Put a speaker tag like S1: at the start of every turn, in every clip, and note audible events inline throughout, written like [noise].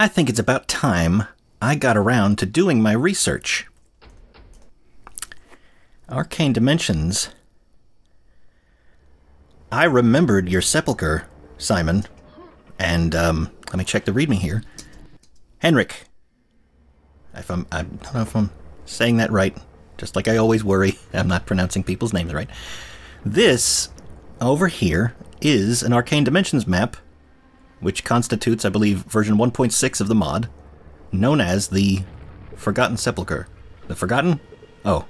S1: I think it's about time I got around to doing my research. Arcane Dimensions. I remembered your sepulchre, Simon. And um, let me check the readme here. Henrik. If I'm, I don't know if I'm saying that right. Just like I always worry, [laughs] I'm not pronouncing people's names right. This over here is an Arcane Dimensions map which constitutes, I believe, version 1.6 of the mod, known as the Forgotten Sepulchre. The Forgotten? Oh.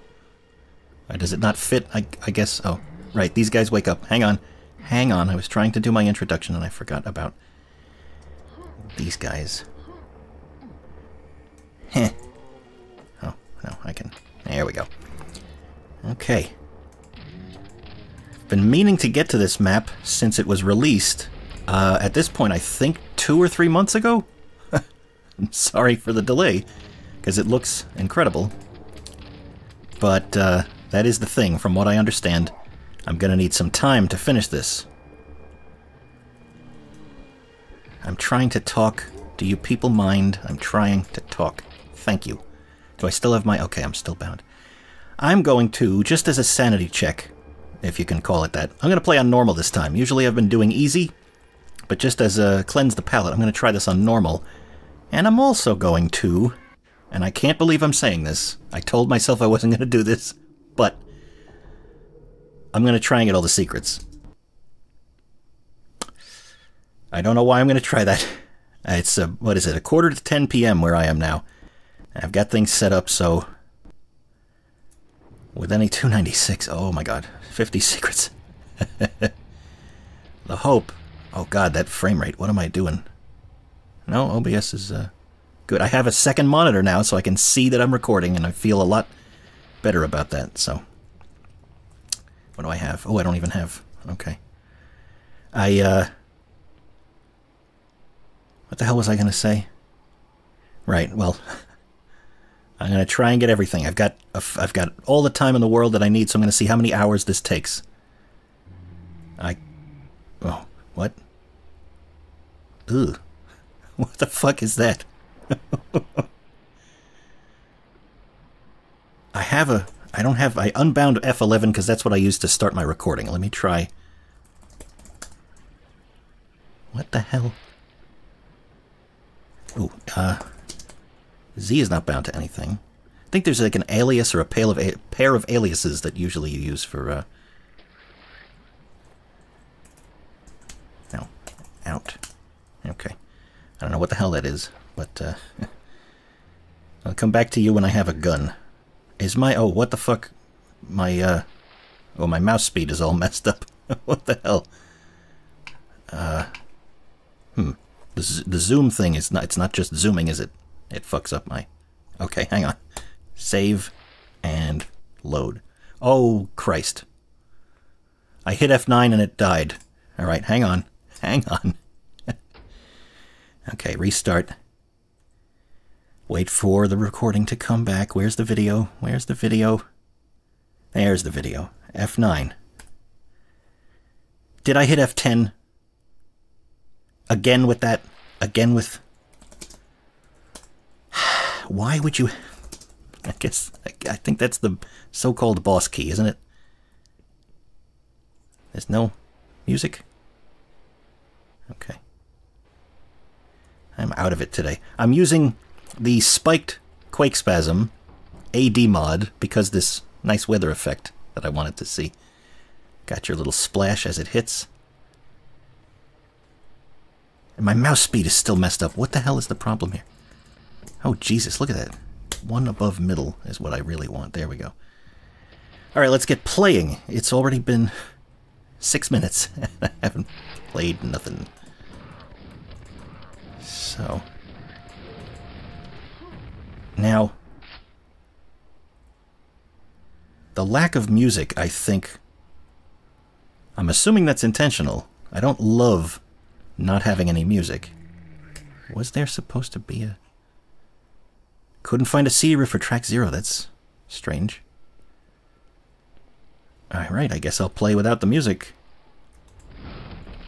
S1: Uh, does it not fit? I, I guess. Oh. Right, these guys wake up. Hang on. Hang on. I was trying to do my introduction and I forgot about these guys. Heh. Oh, no, I can. There we go. Okay. I've been meaning to get to this map since it was released, uh, at this point, I think two or three months ago? I'm [laughs] sorry for the delay, because it looks incredible. But uh, that is the thing, from what I understand. I'm going to need some time to finish this. I'm trying to talk. Do you people mind? I'm trying to talk. Thank you. Do I still have my... Okay, I'm still bound. I'm going to, just as a sanity check, if you can call it that. I'm going to play on normal this time. Usually I've been doing easy, but just as a uh, cleanse the palate, I'm going to try this on normal. And I'm also going to, and I can't believe I'm saying this, I told myself I wasn't [laughs] going to do this, but I'm going to try and get all the secrets. I don't know why I'm going to try that. [laughs] It's, a, uh, what is it, a quarter to 10 p.m. where I am now. I've got things set up so with any 296, oh my god, 50 secrets. [laughs] the hope Oh god, that frame rate. What am I doing? No, OBS is uh, good. I have a second monitor now, so I can see that I'm recording, and I feel a lot better about that, so... What do I have? Oh, I don't even have... Okay. I, uh... What the hell was I going to say? Right, well... [laughs] I'm going to try and get everything. I've got I've got all the time in the world that I need, so I'm going to see how many hours this takes. I... Oh, what? Ooh, [laughs] What the fuck is that? [laughs] I have a... I don't have... I unbound F11 because that's what I used to start my recording. Let me try... What the hell? Ooh, uh... Z is not bound to anything. I think there's like an alias or a, of a pair of aliases that usually you use for uh, out. Okay. I don't know what the hell that is, but uh, [laughs] I'll come back to you when I have a gun. Is my... Oh, what the fuck? My, uh... Oh, my mouse speed is all [laughs] messed up. [laughs] what the hell? Uh... Hmm. The, the zoom thing is not... It's not just zooming, is it? It fucks up my... Okay, hang on. Save and load. Oh, Christ. I hit F9 and it died. All right, hang on. [laughs] Hang on. [laughs] okay, restart. Wait for the recording to come back. Where's the video? Where's the video? There's the video. F9. Did I hit F10? Again with that. Again with... [sighs] Why would you... [laughs] I guess... I think that's the so-called boss key, isn't it? There's no music? Okay. I'm out of it today. I'm using the spiked Quake Spasm AD mod because this nice weather effect that I wanted to see. Got your little splash as it hits. And my mouse speed is still messed up. What the hell is the problem here? Oh, Jesus, look at that. One above middle is what I really want. There we go. All right, let's get playing. It's already been six minutes. [laughs] I haven't played nothing. So. Now, the lack of music, I think. I'm assuming that's intentional. I don't love not having any music. Was there supposed to be a. Couldn't find a cdrip for track zero. That's strange. Alright, I guess I'll play without the music.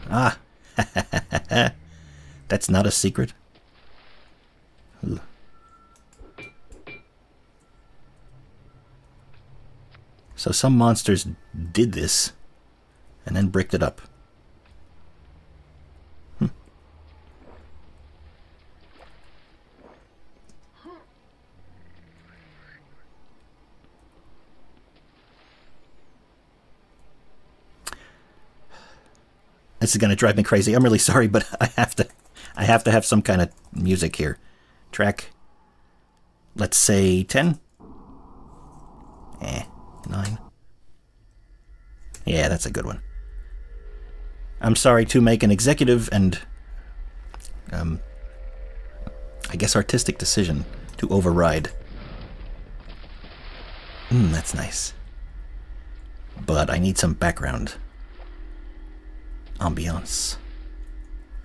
S1: Ah! [laughs] That's not a secret so some monsters did this and then bricked it up. Hmm. This is going to drive me crazy. I'm really sorry, but [laughs] I have to I have to have some kind of music here track, let's say 10? Eh, 9. Yeah, that's a good one. I'm sorry to make an executive and, um, I guess artistic decision to override. Hmm, that's nice. But I need some background ambiance.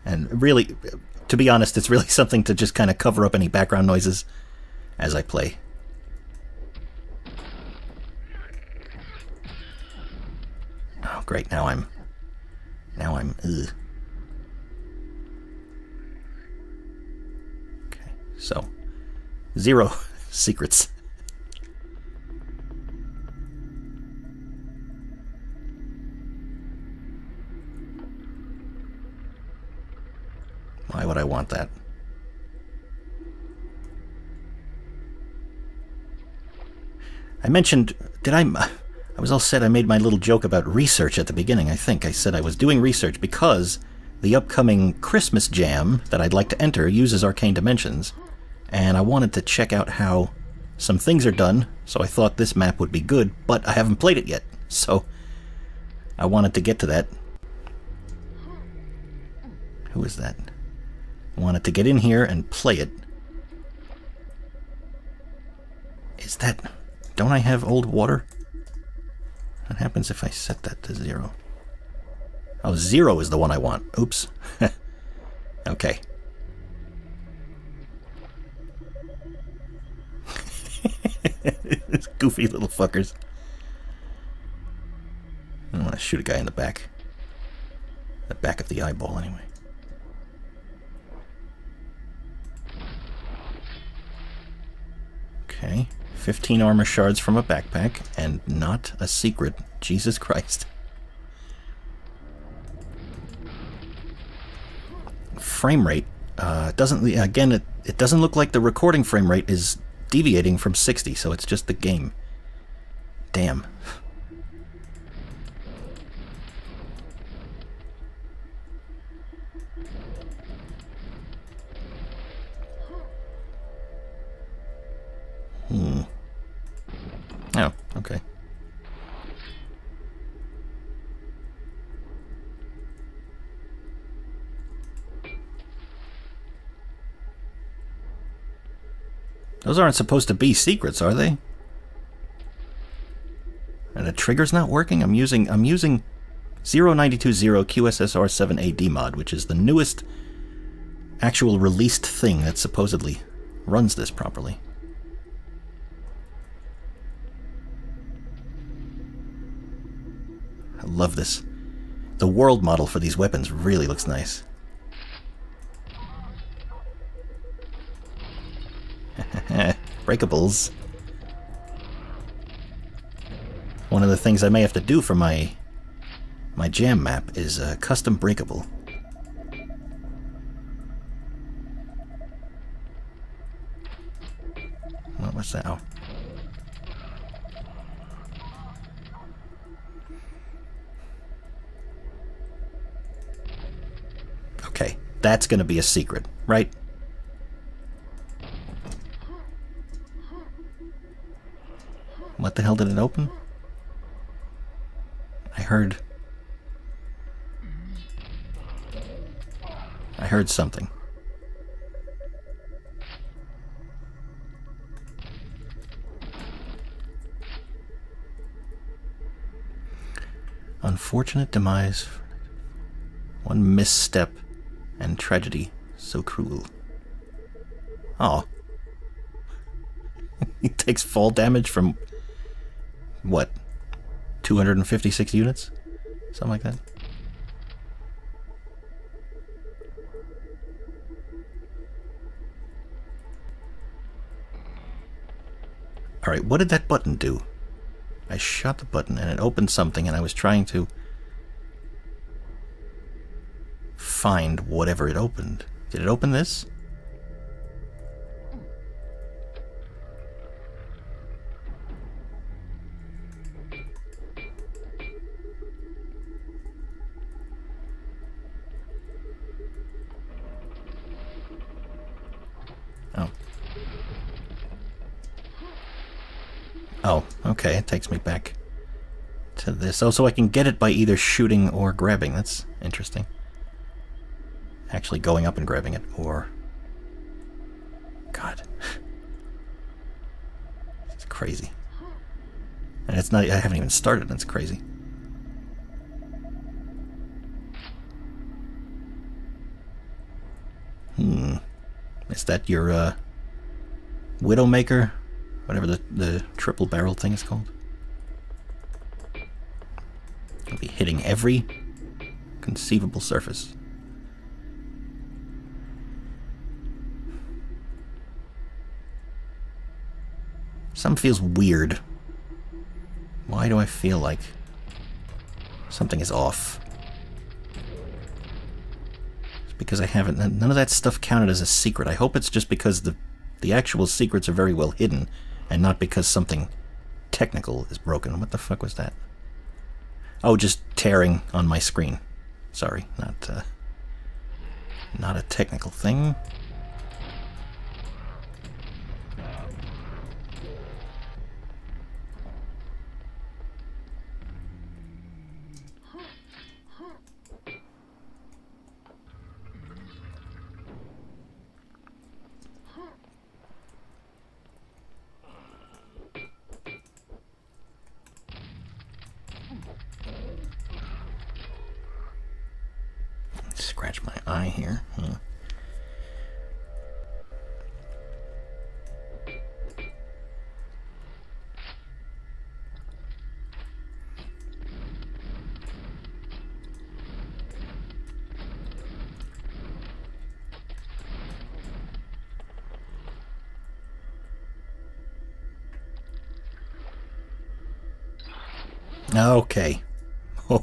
S1: And really, to be honest, it's really [laughs] something to just kind of cover up any background noises as I play. Oh, great. Now I'm... Now I'm... Ugh. Okay, so... Zero [laughs] secrets. Why would I want that? I mentioned, did I? I was all set. I made my little joke about research at the beginning. I think I said I was doing research because the upcoming Christmas jam that I'd like to enter uses Arcane Dimensions, and I wanted to check out how some things are done. So I thought this map would be good, but I haven't played it yet. [laughs] So I wanted to get to that. Who is that? wanted to get in here and play it. Is that... Don't I have old water? What happens if I set that to zero? Oh, zero is the one I want. Oops. [laughs] okay. [laughs] goofy little fuckers. I want to shoot a guy in the back. The back of the eyeball, anyway. Okay. 15 armor shards from a backpack, and not a secret. Jesus Christ. Frame rate. Uh, doesn't again it, it doesn't look like the recording frame rate is deviating from 60 so it's just the game damn
S2: Hmm. Oh, okay.
S1: Those aren't supposed to be secrets, are they? And the trigger's not working? I'm using I'm using 0920 QSSR7AD mod, which is the newest actual released thing that supposedly runs this properly. I love this. The world model for these weapons really looks nice. [laughs] Breakables. One of the things I may have to do for my my jam map is a uh, custom breakable. What was that? Oh. That's going to be a secret, right? What the hell did it open? I heard... I heard something. Unfortunate demise. One misstep and tragedy so cruel. Oh. [laughs] he takes fall damage from what? 256 units? Something like that. Alright, what did that button do? I shot the button and it opened something and I was trying to find whatever it opened. Did it open this? Oh. Oh, okay, it takes me back to this. Oh, so I can get it by either shooting or grabbing. That's interesting actually going up and grabbing it, or... God. [laughs] it's crazy. And it's not, I haven't even started, and it's crazy. Hmm. Is that your, uh, Widowmaker? Whatever the, the triple barrel thing is called? I'll be hitting every conceivable surface. Something feels weird. Why do I feel like something is off? It's because I haven't... None of that stuff counted as a secret. I hope it's just because the, the actual secrets are very well hidden and not because something technical is broken. What the fuck was that? Oh, just tearing on my screen. Sorry, not... Uh, not a technical thing.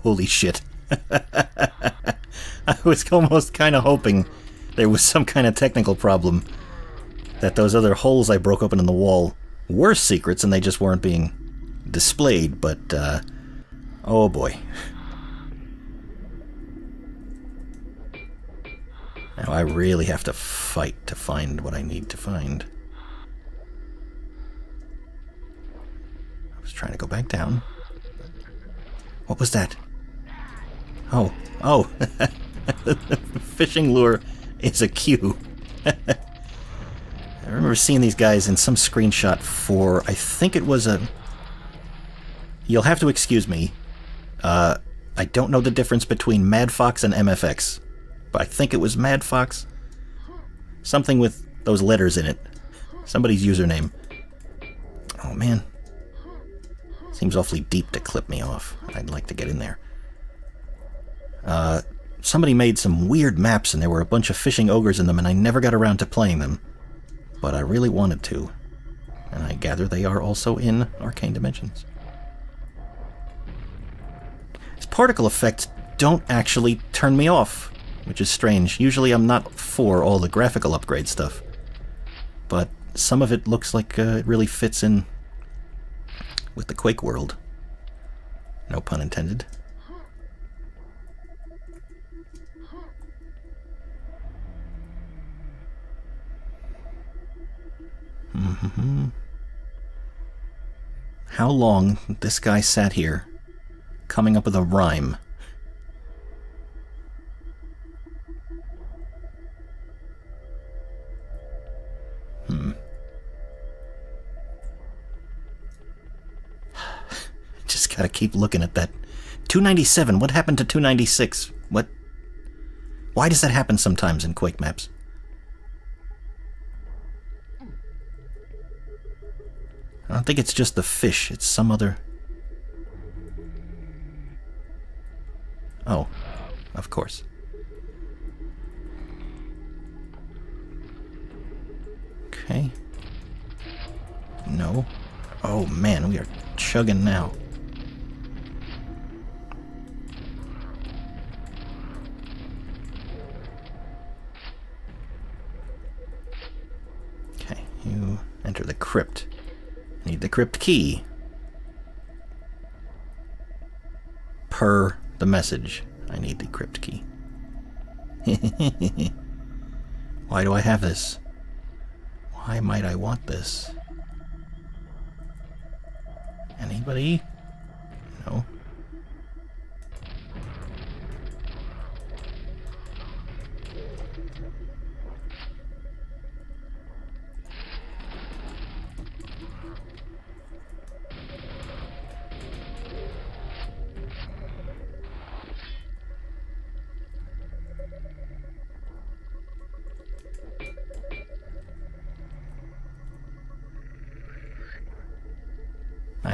S1: Holy shit. [laughs] I was almost kind of hoping there was some kind of technical problem. That those other holes I broke open in the wall were secrets and they just weren't being displayed, but, uh, oh boy. Now I really have to fight to find what I need to find. I was trying to go back down. What was that? Oh, oh. [laughs] Fishing lure is a cue. [laughs] I remember seeing these guys in some screenshot for, I think it was a... You'll have to excuse me. Uh, I don't know the difference between Mad Fox and MFX, but I think it was Mad Fox. Something with those letters in it. Somebody's username. Oh man. Seems awfully deep to clip me off. I'd like to get in there. Uh, somebody made some weird maps and there were a bunch of fishing ogres in them and I never got around to playing them. But I really wanted to. And I gather they are also in Arcane Dimensions. These particle effects don't actually turn me off, which is strange. Usually I'm not for all the graphical upgrade stuff. But some of it looks like uh, it really fits in with the Quake world. No pun intended. Mm-hmm. How long this guy sat here, coming up with a rhyme. Hmm. [sighs] Just gotta keep looking at that. 297, what happened to 296? What? Why does that happen sometimes in Quake maps? I don't think it's just the fish, it's some other... Oh, of course. Okay. No. Oh man, we are chugging now. Okay, you enter the crypt. Need the crypt key. Per the message, I need the crypt key. [laughs] Why do I have this? Why might I want this? Anybody? No.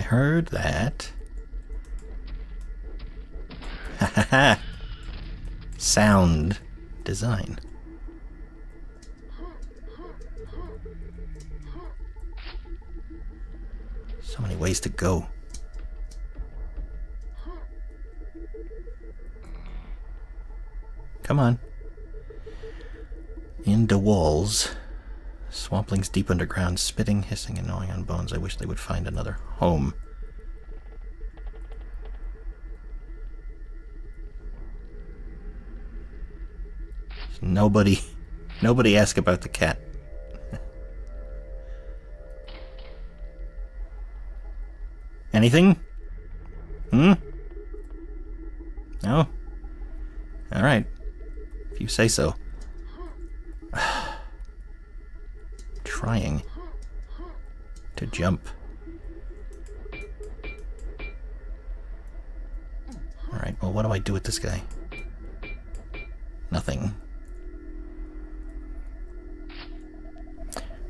S1: heard that. [laughs] Sound design. So many ways to go. Come on. Into walls. Swamplings deep underground, spitting, hissing, and gnawing on bones. I wish they would find another home. Nobody, [laughs] nobody ask about the cat. [laughs] Anything? Hmm? No? Alright. If you say so. trying to jump. Alright, well, what do I do with this guy? Nothing.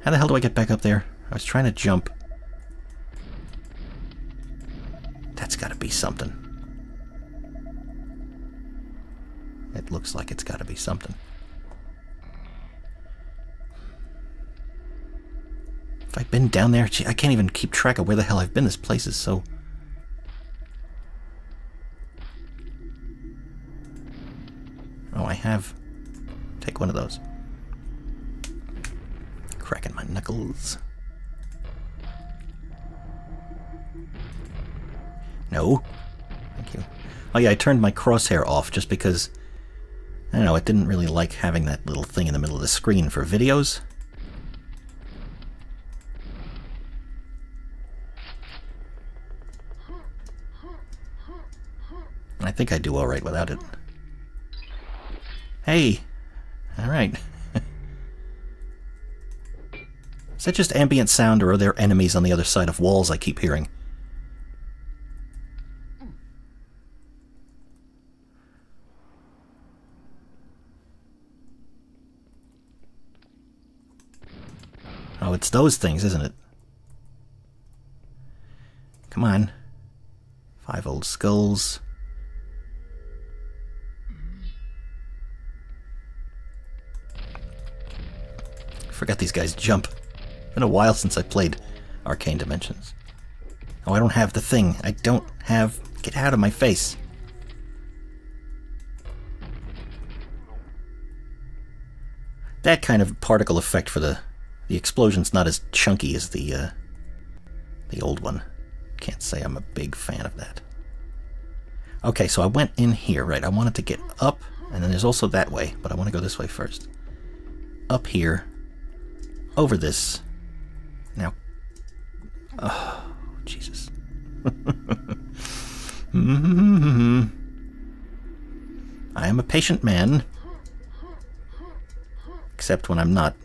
S1: How the hell do I get back up there? I was trying to jump. That's gotta be something. It looks like it's gotta be something. been down there. Gee, I can't even keep track of where the hell I've been. This place is so... Oh, I have... Take one of those. Cracking my knuckles. No. Thank you. Oh yeah, I turned my crosshair off just because... I don't know, it didn't really like having that little thing in the middle of the screen for videos. think I do all right without it. Hey! Alright. [laughs] Is that just ambient sound or are there enemies on the other side of walls I keep hearing? Oh, it's those things, isn't it? Come on. Five old skulls. Forgot these guys jump. It's been a while since I played Arcane Dimensions. Oh, I don't have the thing. I don't have... Get out of my face. That kind of particle effect for the... The explosion's not as chunky as the, uh, The old one. Can't say I'm a big fan of that. Okay, so I went in here, right? I wanted to get up, and then there's also that way, but I want to go this way first. Up here, over this. Now. Oh, Jesus. [laughs] I am a patient man. Except when I'm not.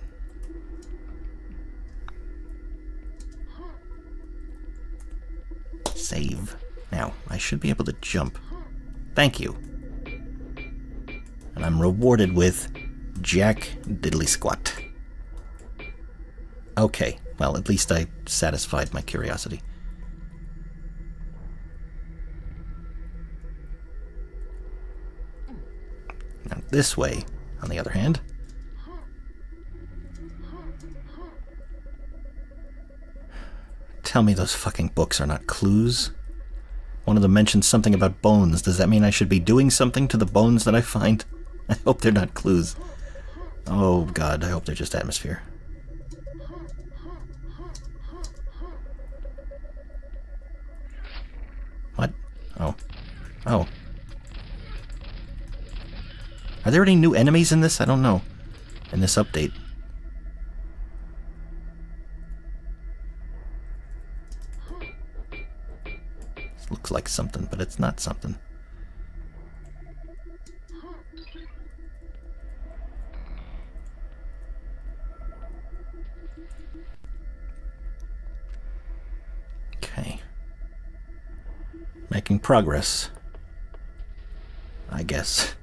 S1: Save. Now, I should be able to jump. Thank you. And I'm rewarded with Jack Diddley Squat. Okay, well, at least I satisfied my curiosity. Now, this way, on the other hand. Tell me those fucking books are not clues. One of them mentions something about bones. Does that mean I should be doing something to the bones that I find? [laughs] I hope they're not clues. Oh god, I hope they're just atmosphere. Oh. Oh. Are there any new enemies in this? I don't know. In this update. This looks like something, but it's not something. Making progress. I guess.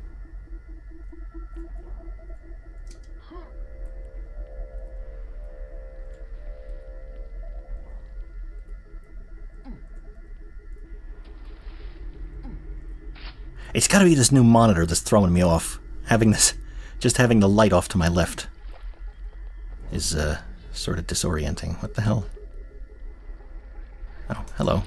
S1: It's gotta be this new monitor that's throwing me off. Having this, just having the light off to my left is, uh, sort of disorienting. What the hell? Oh, hello.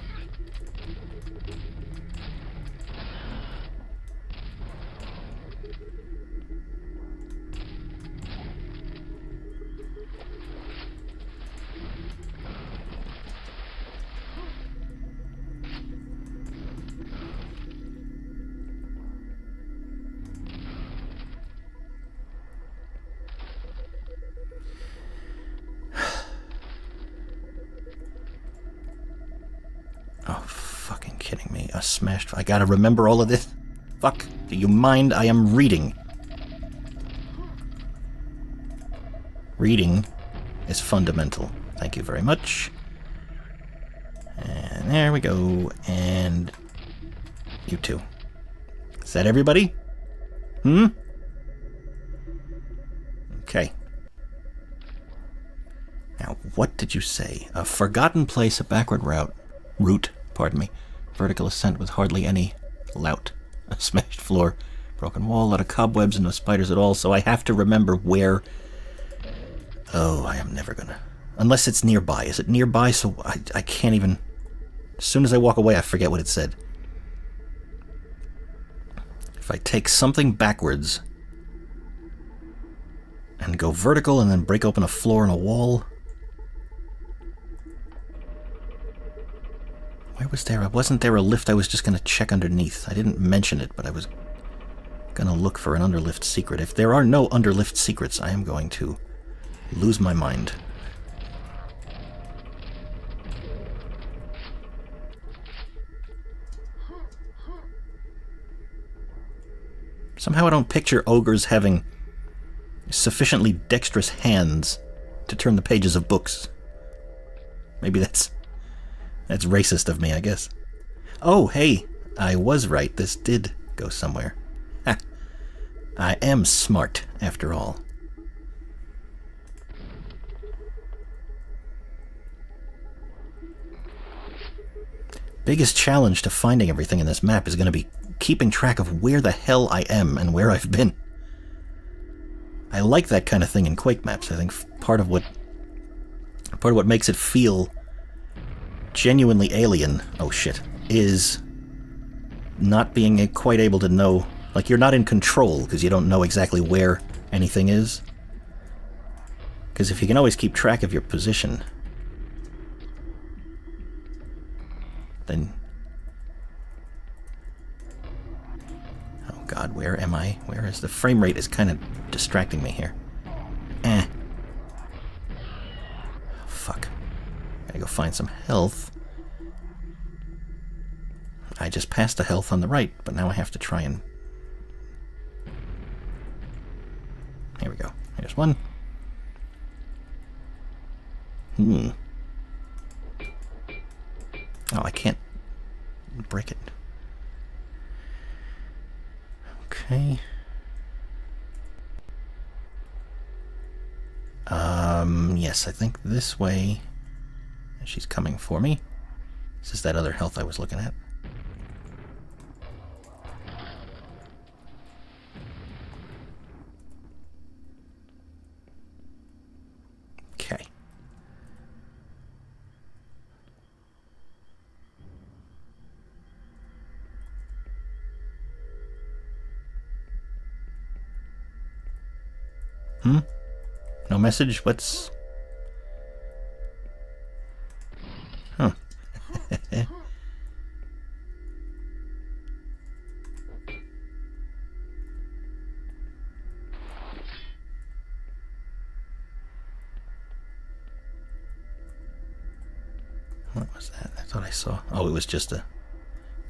S1: gotta remember all of this? Fuck, do you mind? I am reading. Reading is fundamental. Thank you very much. And there we go. And you too. Is that everybody? Hmm? Okay. Now, what did you say? A forgotten place, a backward route. Route, pardon me. Vertical ascent with hardly any lout. [laughs] A smashed floor, broken wall, a lot of cobwebs, and no spiders at all, so I have to remember where... Oh, I am never gonna... Unless it's nearby. Is it nearby? So I, I can't even... As soon as I walk away, I forget what it said. If I take something backwards and go vertical and then break open a floor and a wall... Why was there? A, wasn't there a lift I was just going to check underneath? I didn't mention it, but I was going to look for an underlift secret. If there are no underlift secrets, I am going to lose my mind. Somehow I don't picture ogres having sufficiently dexterous hands to turn the pages of books. Maybe that's that's racist of me, I guess. Oh, hey, I was right. This did go somewhere. I am smart, after all. Biggest challenge to finding everything in this map is going to be keeping track of where the hell I am and where I've been. I like that kind of thing in Quake maps. I think part of what part of what makes it feel genuinely alien, oh shit, is not being quite able to know, like you're not in control because you don't know exactly where anything is. Because if you can always keep track of your position, then... Oh god, where am I? Where is the frame rate is kind of distracting me here. Eh. Fuck. Gotta go find some health. I just passed a health on the right, but now I have to try and... Here we go. Here's one. Hmm. Oh, I can't break it. Okay. Um, yes, I think this way she's coming for me. This Is that other health I was looking at? Okay. Hmm? No message? What's Huh. what was that? I thought I saw. Oh, it was just a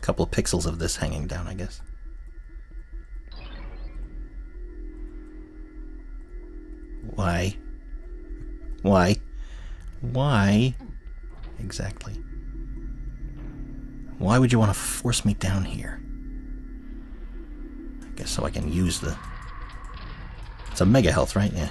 S1: couple of pixels of this hanging down, I guess. Why? Why? Why? exactly. Why would you want to force me down here? I guess so I can use the... It's a mega health, right? Yeah.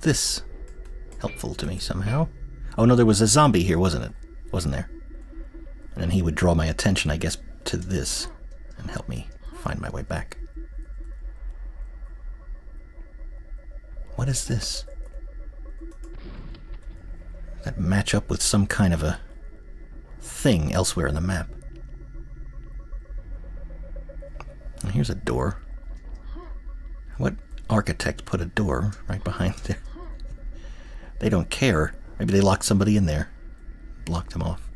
S1: this helpful to me somehow? Oh no, there was a zombie here, wasn't it? Wasn't there? And then he would draw my attention, I guess, to this and help me find my way back. What is this? That match up with some kind of a thing elsewhere in the map. And here's a door. What architect put a door right behind there? They don't care. Maybe they locked somebody in there. Blocked them off.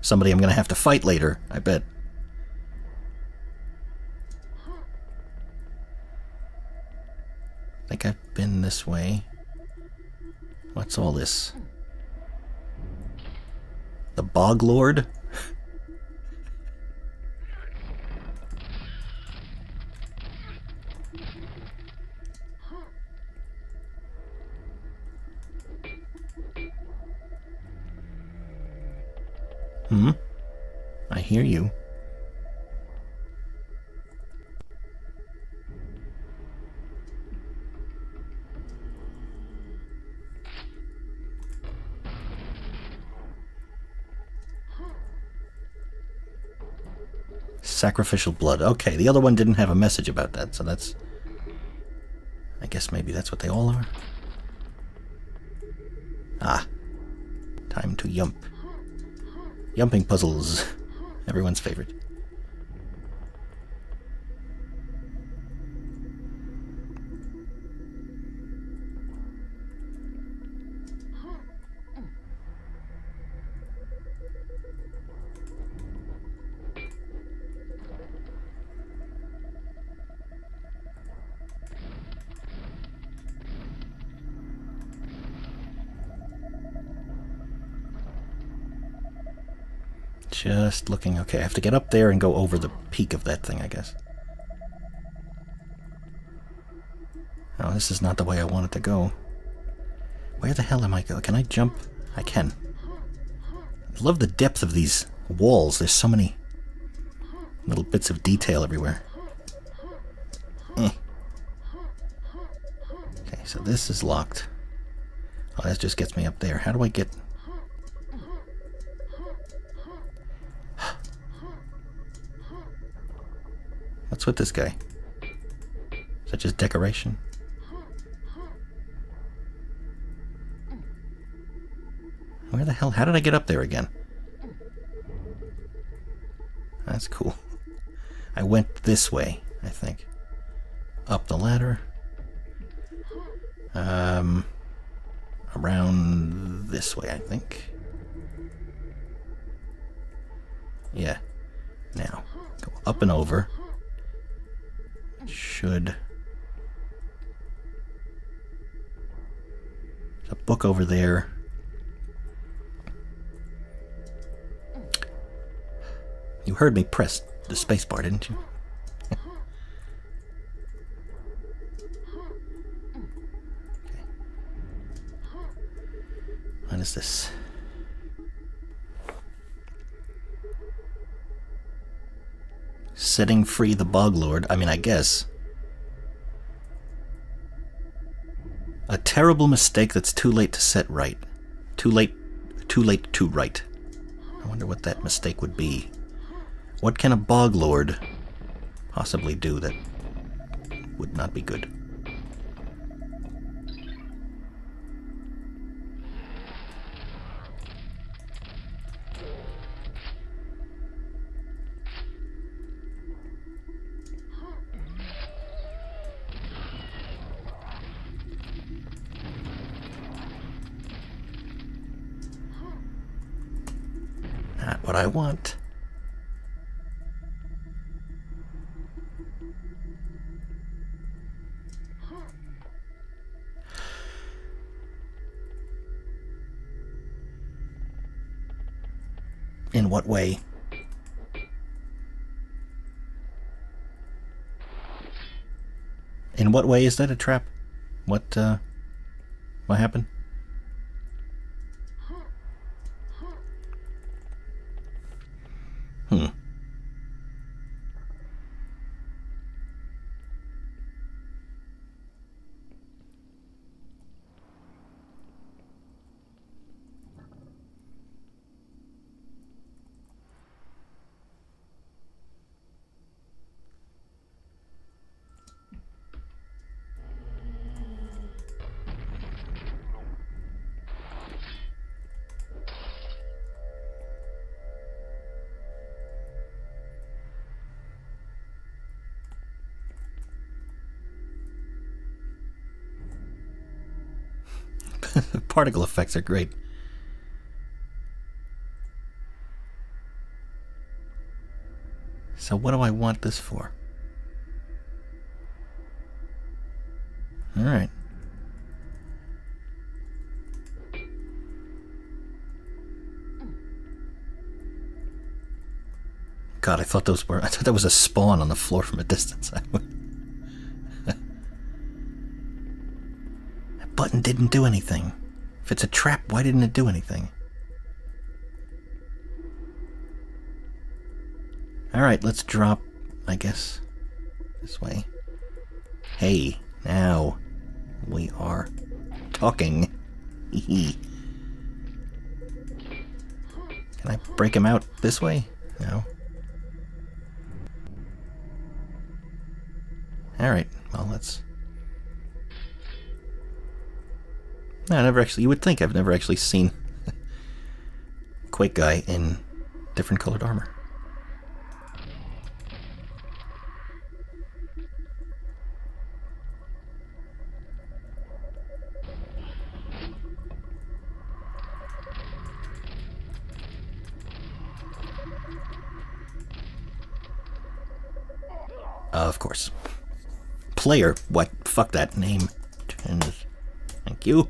S1: Somebody I'm going to have to fight later, I bet. think I've been this way. What's all this? The Bog Lord? Hmm? I hear you. Sacrificial blood. Okay, the other one didn't have a message about that, so that's... I guess maybe that's what they all are. Ah. Time to yump. Yumping puzzles. Everyone's favorite. looking. Okay, I have to get up there and go over the peak of that thing, I guess. Oh, this is not the way I wanted to go. Where the hell am I going? Can I jump? I can. I love the depth of these walls. There's so many little bits of detail everywhere. Eh. Okay, so this is locked. Oh, that just gets me up there. How do I get... What's with this guy? Is that just decoration? Where the hell? How did I get up there again? That's cool. I went this way, I think. Up the ladder. Um, around this way, I think. Yeah. Now, go up and over should. There's a book over there. You heard me press the spacebar, didn't you? [laughs] okay. What is this? Setting free the bog lord. I mean, I guess. A terrible mistake that's too late to set right. Too late, too late to right. I wonder what that mistake would be. What can a bog lord possibly do that would not be good? I want. In what way? In what way is that a trap? What, uh, what happened? particle effects are great. So what do I want this for? Alright. God, I thought those were I thought that was a spawn on the floor from a distance. [laughs] that button didn't do anything. If it's a trap, why didn't it do anything? Alright, let's drop, I guess, this way. Hey, now we are talking. [laughs] Can I break him out this way? No. No, I never actually, you would think I've never actually seen [laughs] Quake guy in different colored armor. Uh, of course. Player, what? Fuck that name. Thank you.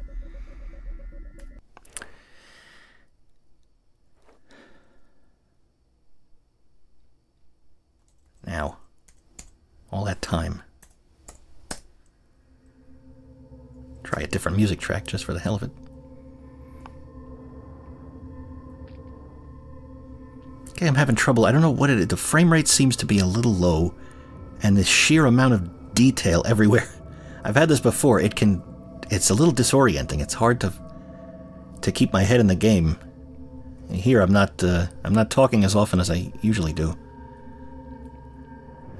S1: music track just for the hell of it. Okay, I'm having trouble. I don't know what it is. The frame rate seems to be a little low, and the sheer amount of detail everywhere. [laughs] I've had this before. It can... It's a little disorienting. It's hard to to keep my head in the game. And here, I'm not uh, I'm not talking as often as I usually do.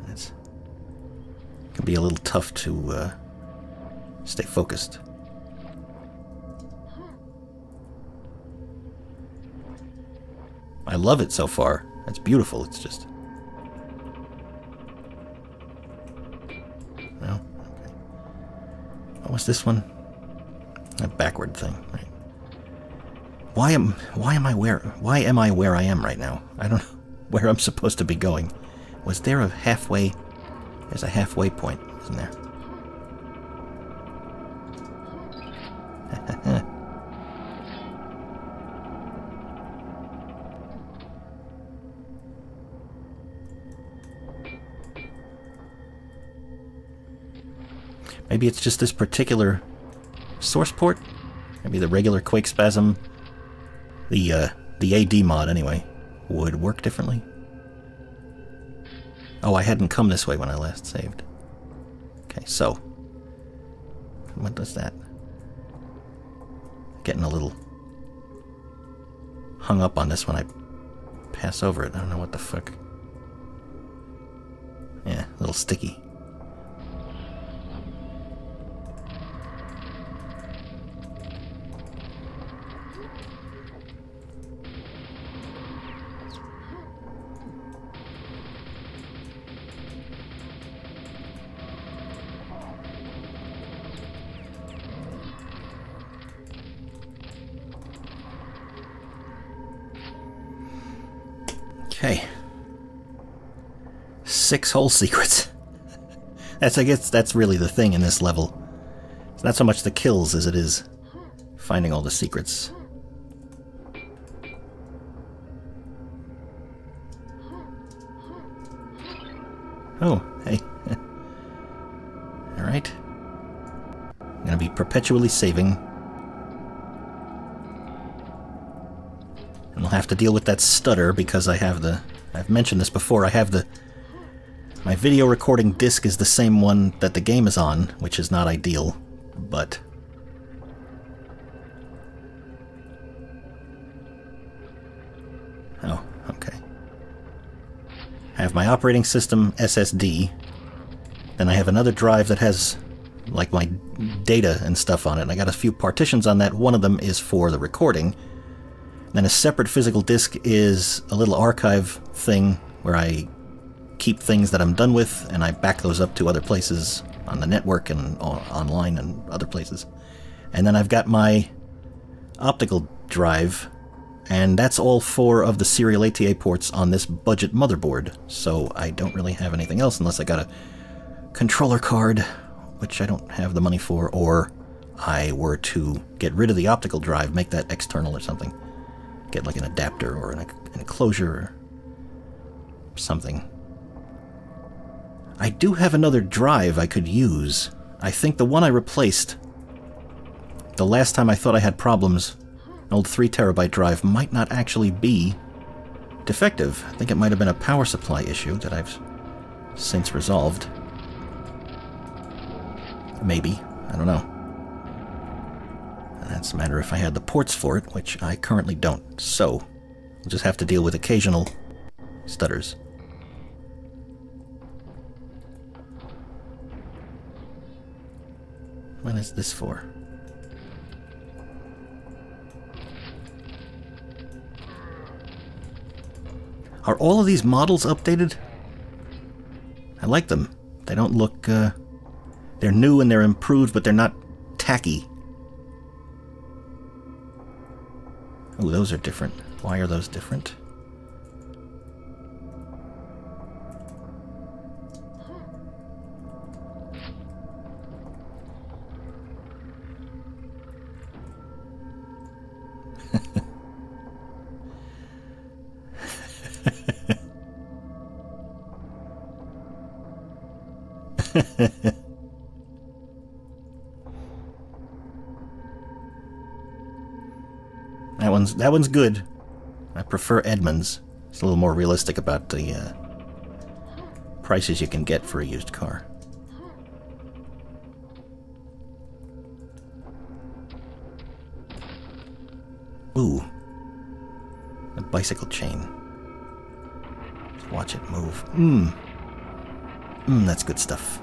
S1: It's, it can be a little tough to uh, stay focused. I love it so far. That's beautiful. It's just. No? Okay. What was this one? That backward thing, right? Why am why am I where why am I where I am right now? I don't know [laughs] where I'm supposed to be going. Was there a halfway there's a halfway point, isn't there? Maybe it's just this particular source port? Maybe the regular Quake Spasm, the, uh, the AD mod anyway, would work differently? Oh, I hadn't come this way when I last saved. Okay, so. What does that? Getting a little hung up on this when I pass over it. I don't know what the fuck. Yeah, a little sticky. six whole [laughs] secrets. that's, I guess, that's really the thing in this level. It's not so much the kills as it is finding all the secrets. Oh, hey. [laughs] Alright. I'm gonna be perpetually saving. And I'll have to deal with that stutter because I have the... I've mentioned this before, I have the my video recording disc is the same one that the game is on, which is not ideal, but... Oh, okay. I have my operating system SSD, then I have another drive that has like my data and stuff on it. And I got a few partitions on that. One of them is for the recording. Then a separate physical disk is a little archive thing where I keep things that I'm done with, and I back those up to other places on the network and online and other places. And then I've got my optical drive, and that's all four of the serial ATA ports on this budget motherboard, so I don't really have anything else unless I got a controller card, which I don't have the money for, or I were to get rid of the optical drive, make that external or something. Get like an adapter or an enclosure or something. I do have another drive I could use. I think the one I replaced the last time I thought I had problems, an old 3TB drive might not actually be defective. I think it might have been a power supply issue that I've since resolved. Maybe. I don't know. That's a matter if I had the ports for it, which I currently don't, so i will just have to deal with occasional stutters. What is this for? Are all of these models updated? I like them. They don't look, uh, They're new and they're improved, but they're not tacky. Oh, those are different. Why are those different? [laughs] that one's that one's good. I prefer Edmunds. It's a little more realistic about the uh, prices you can get for a used car. Ooh. A bicycle chain. Let's watch it move. Mmm. Mmm, that's good stuff.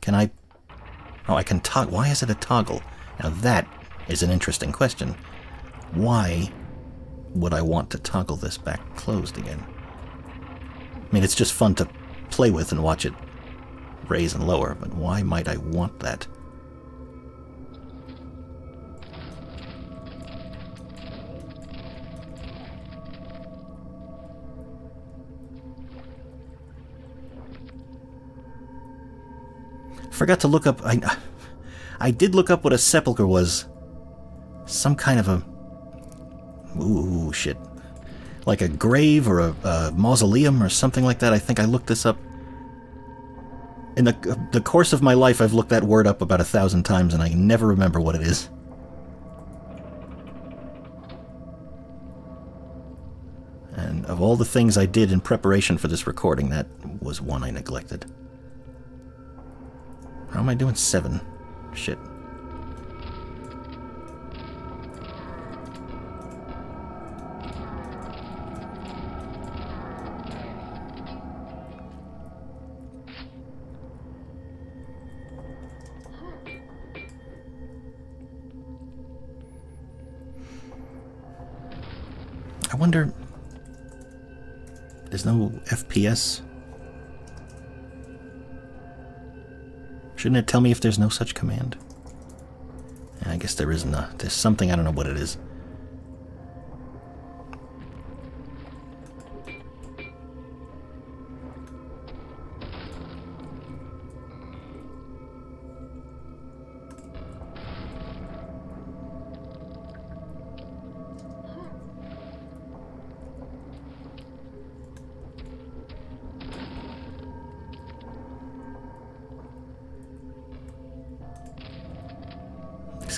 S1: Can I... Oh, I can toggle. Why is it a toggle? Now that is an interesting question. Why would I want to toggle this back closed again? I mean, it's just fun to play with and watch it raise and lower, but why might I want that? forgot to look up. I, I did look up what a sepulcher was. Some kind of a. Ooh, shit. Like a grave or a, a mausoleum or something like that. I think I looked this up. In the, the course of my life, I've looked that word up about a thousand times and I never remember what it is. And of all the things I did in preparation for this recording, that was one I neglected. How am I doing seven? Shit. I wonder... There's no FPS? Shouldn't it tell me if there's no such command? I guess there isn't a, there's something, I don't know what it is.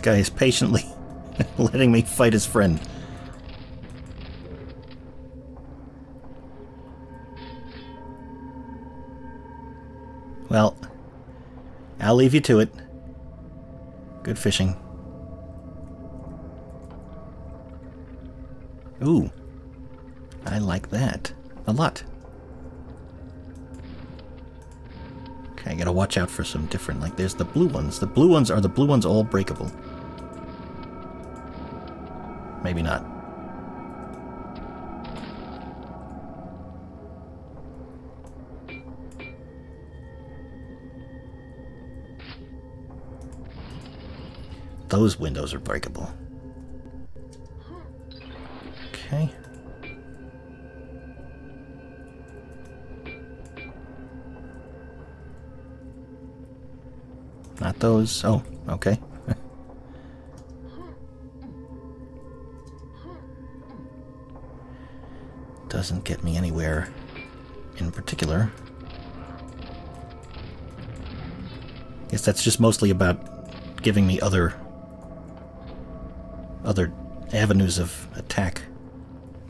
S1: guy is patiently [laughs] letting me fight his friend. Well, I'll leave you to it. Good fishing. Ooh. I like that. A lot. Okay, I gotta watch out for some different, like there's the blue ones. The blue ones are the blue ones all breakable. Maybe not. Those windows are breakable. Okay. Not those. Oh, okay. doesn't get me anywhere in particular. guess that's just mostly about giving me other other avenues of attack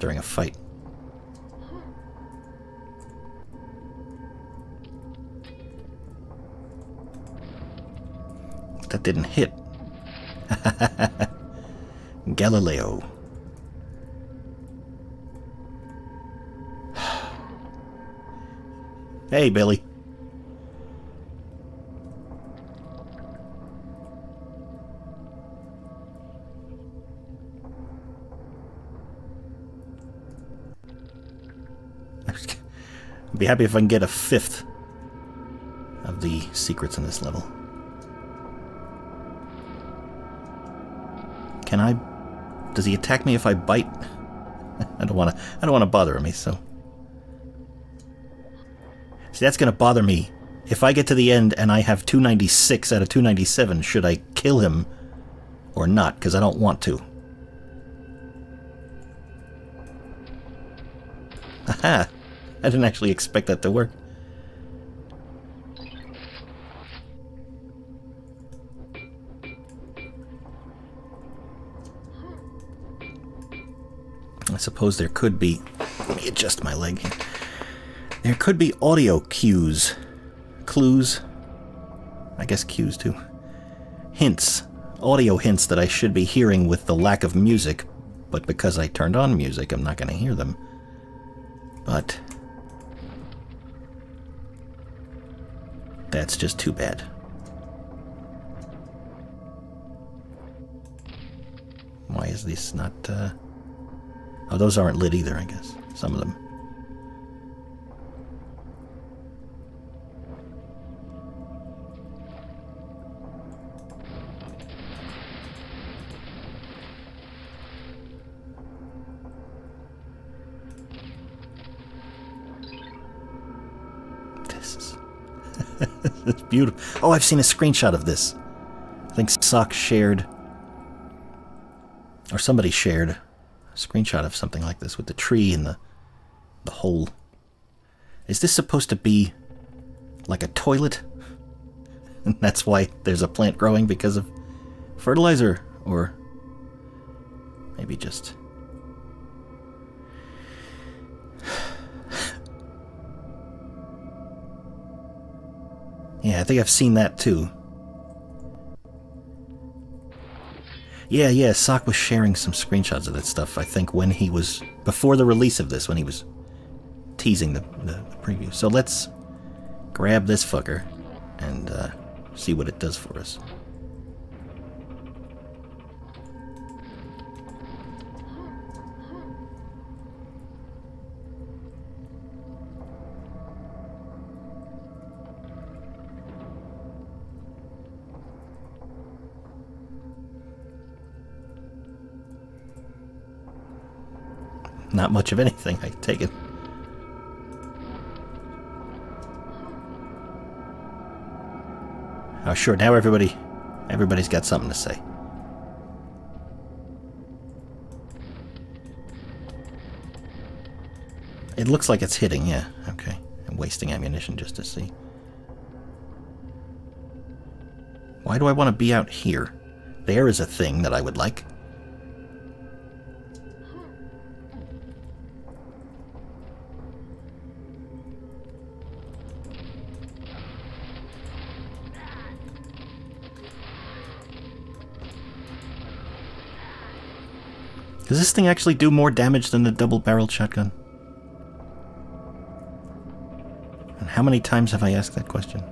S1: during a fight. That didn't hit. [laughs] Galileo. Hey, Billy. I'd [laughs] be happy if I can get a fifth of the secrets in this level. Can I... Does he attack me if I bite? [laughs] I don't want to. I don't want to bother him. So See, that's going to bother me. If I get to the end and I have 296 out of 297, should I kill him or not? Because I don't want to. Aha! I didn't actually expect that to work. I suppose there could be... Let me adjust my leg here. There could be audio cues. Clues. I guess cues too. Hints. Audio hints that I should be hearing with the lack of music, but because I turned on music, I'm not going to hear them. But... That's just too bad. Why is this not, uh... Oh, those aren't lit either, I guess. Some of them. beautiful. Oh, I've seen a screenshot of this. I think Sock shared, or somebody shared, a screenshot of something like this with the tree and the the hole. Is this supposed to be like a toilet? [laughs] And that's why there's a plant growing because of fertilizer, or maybe just Yeah, I think I've seen that too. Yeah, yeah, Sock was sharing some screenshots of that stuff, I think, when he was... Before the release of this, when he was teasing the, the, the preview. So let's grab this fucker and uh, see what it does for us. not much of anything, I take it. Oh, sure, now everybody, everybody's got something to say. It looks like it's hitting, yeah. Okay. I'm wasting ammunition just to see. Why do I want to be out here? There is a thing that I would like. Does this thing actually do more damage than the double-barreled shotgun? And how many times have I asked that question?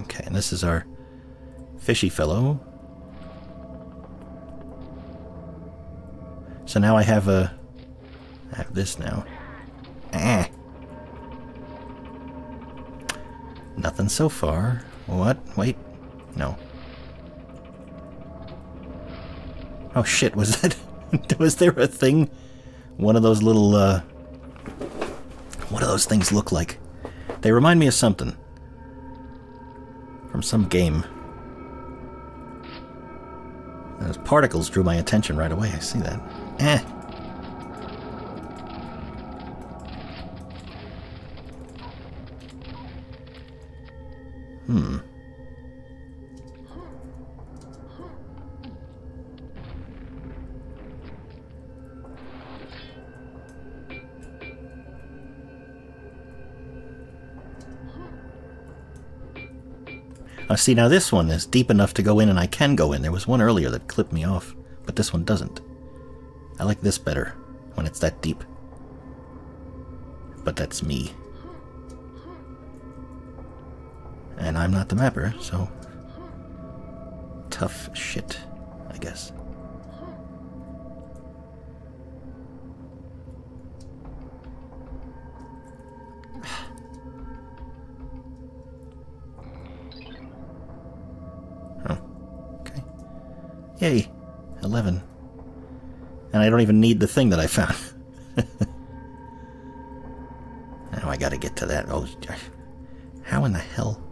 S1: Okay, and this is our fishy fellow. So now I have a... I have this now. Nothing so far. What? Wait. No. Oh shit, was that... [laughs] was there a thing? One of those little, uh... What do those things look like? They remind me of something. From some game. Those particles drew my attention right away, I see that. Eh. See, now this one is deep enough to go in and I can go in. There was one earlier that clipped me off, but this one doesn't. I like this better when it's that deep. But that's me. And I'm not the mapper, so... Tough shit, I guess. 11. And I don't even need the thing that I found. [laughs] now I gotta get to that. Oh, how in the hell?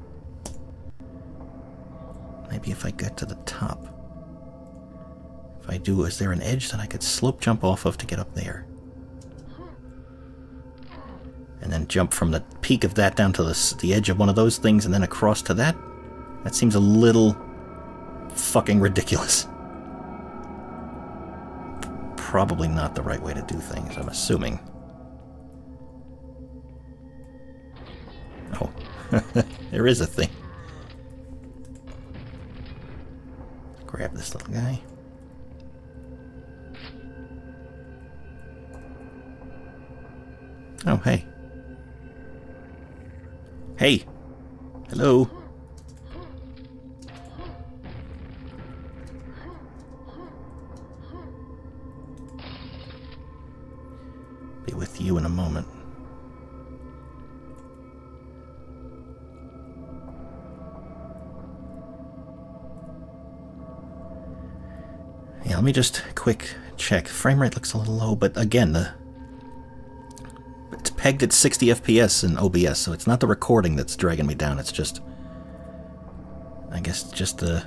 S1: Maybe if I get to the top. If I do, is there an edge that I could slope jump off of to get up there? And then jump from the peak of that down to the, the edge of one of those things and then across to that? That seems a little fucking ridiculous probably not the right way to do things, I'm assuming. Oh, [laughs] there is a thing. be with you in a moment. Yeah, let me just quick check. Frame rate looks a little low, but again, the it's pegged at 60 FPS in OBS, so it's not the recording that's dragging me down. It's just, I guess, just the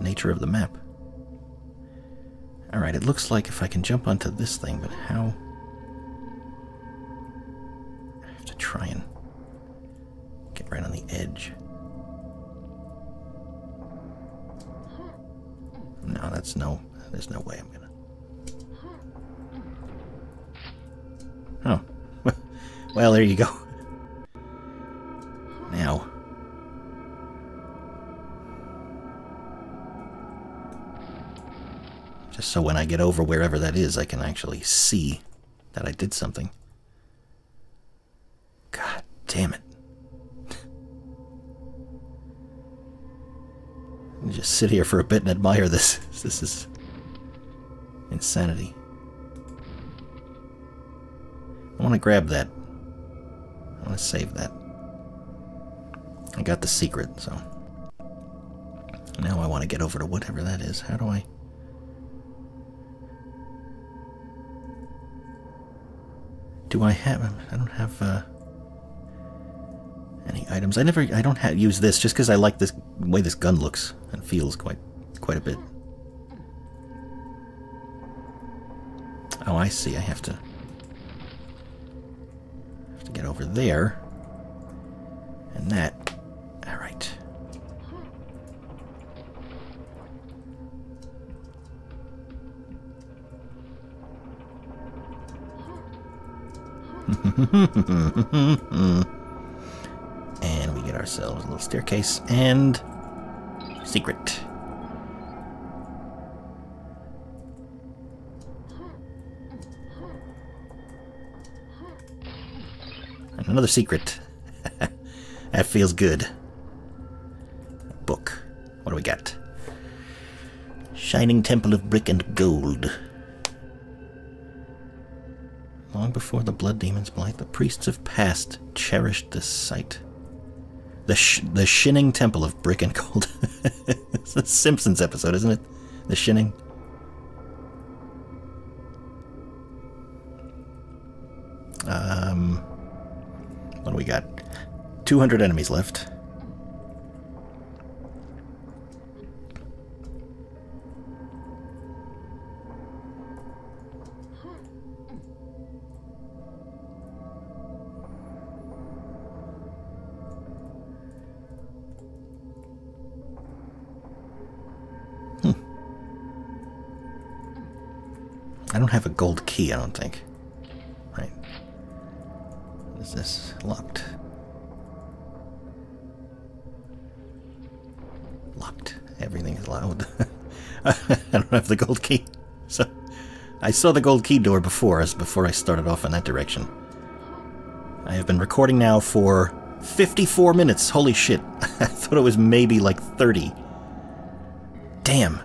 S1: nature of the map. All right, it looks like if I can jump onto this thing, but how... there's no way I'm gonna. Oh. [laughs] well, there you go. Now. Just so when I get over wherever that is, I can actually see that I did something. God damn it. [laughs] just sit here for a bit and admire this. [laughs] This is insanity. I want to grab that. I want to save that. I got the secret, so. Now I want to get over to whatever that is. How do I. Do I have. I don't have. Uh, any items. I never. I don't have, use this just because I like this way this gun looks and feels quite, quite a bit. Oh, I see. I have to, have to get over there. And that. All right. [laughs] and we get ourselves a little staircase and secret. Another secret. [laughs] that feels good. Book. What do we got? Shining Temple of Brick and Gold. Long before the Blood Demon's blight, the priests of past cherished this site. The, sh the Shinning Temple of Brick and Gold. [laughs] it's a Simpsons episode, isn't it? The Shinning. 200 enemies left. Hmm. I don't have a gold key, I don't think. [laughs] I don't have the gold key. So I saw the gold key door before us before I started off in that direction. I have been recording now for 54 minutes. Holy shit. [laughs] I thought it was maybe like 30. Damn.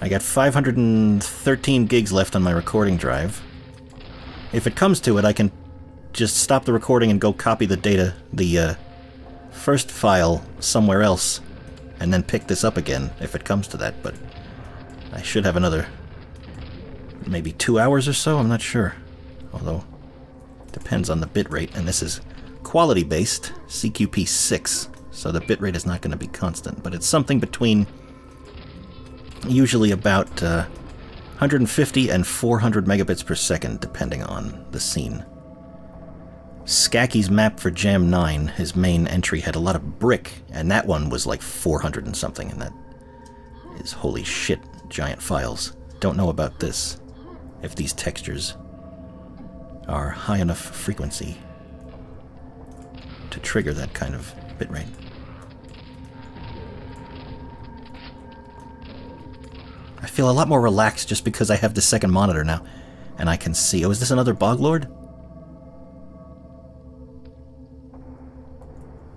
S1: I got 513 gigs left on my recording drive. If it comes to it, I can just stop the recording and go copy the data, the uh, first file, somewhere else, and then pick this up again if it comes to that, but I should have another maybe two hours or so, I'm not sure. Although, depends on the bitrate, and this is quality based, CQP 6, so the bitrate is not going to be constant, but it's something between usually about uh, 150 and 400 megabits per second, depending on the scene. Skacky's map for Jam 9, his main entry, had a lot of brick, and that one was like 400 and something, and that is holy shit, giant files. Don't know about this. If these textures are high enough frequency to trigger that kind of bitrate. I feel a lot more relaxed just because I have the second monitor now, and I can see. Oh, is this another bog lord?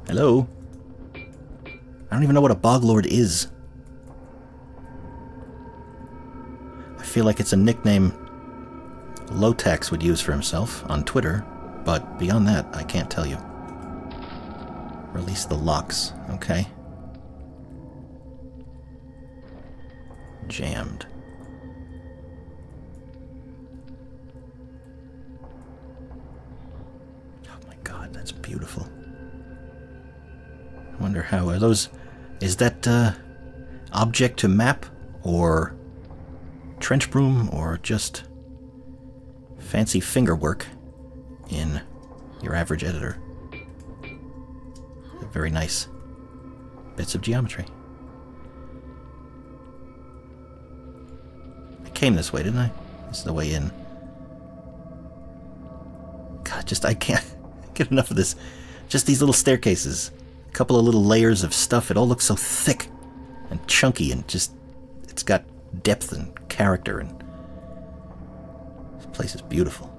S1: Hello? I don't even know what a bog lord is. feel like it's a nickname Lotex would use for himself on Twitter, but beyond that, I can't tell you. Release the locks. Okay. Jammed. Oh my god, that's beautiful. I wonder how are those... Is that uh, object to map or TrenchBroom or just fancy finger work in your average editor. Very nice bits of geometry. I came this way, didn't I? This is the way in. God, just I can't [laughs] get enough of this. Just these little staircases. A couple of little layers of stuff. It all looks so thick and chunky and just it's got depth and character, and this place is beautiful.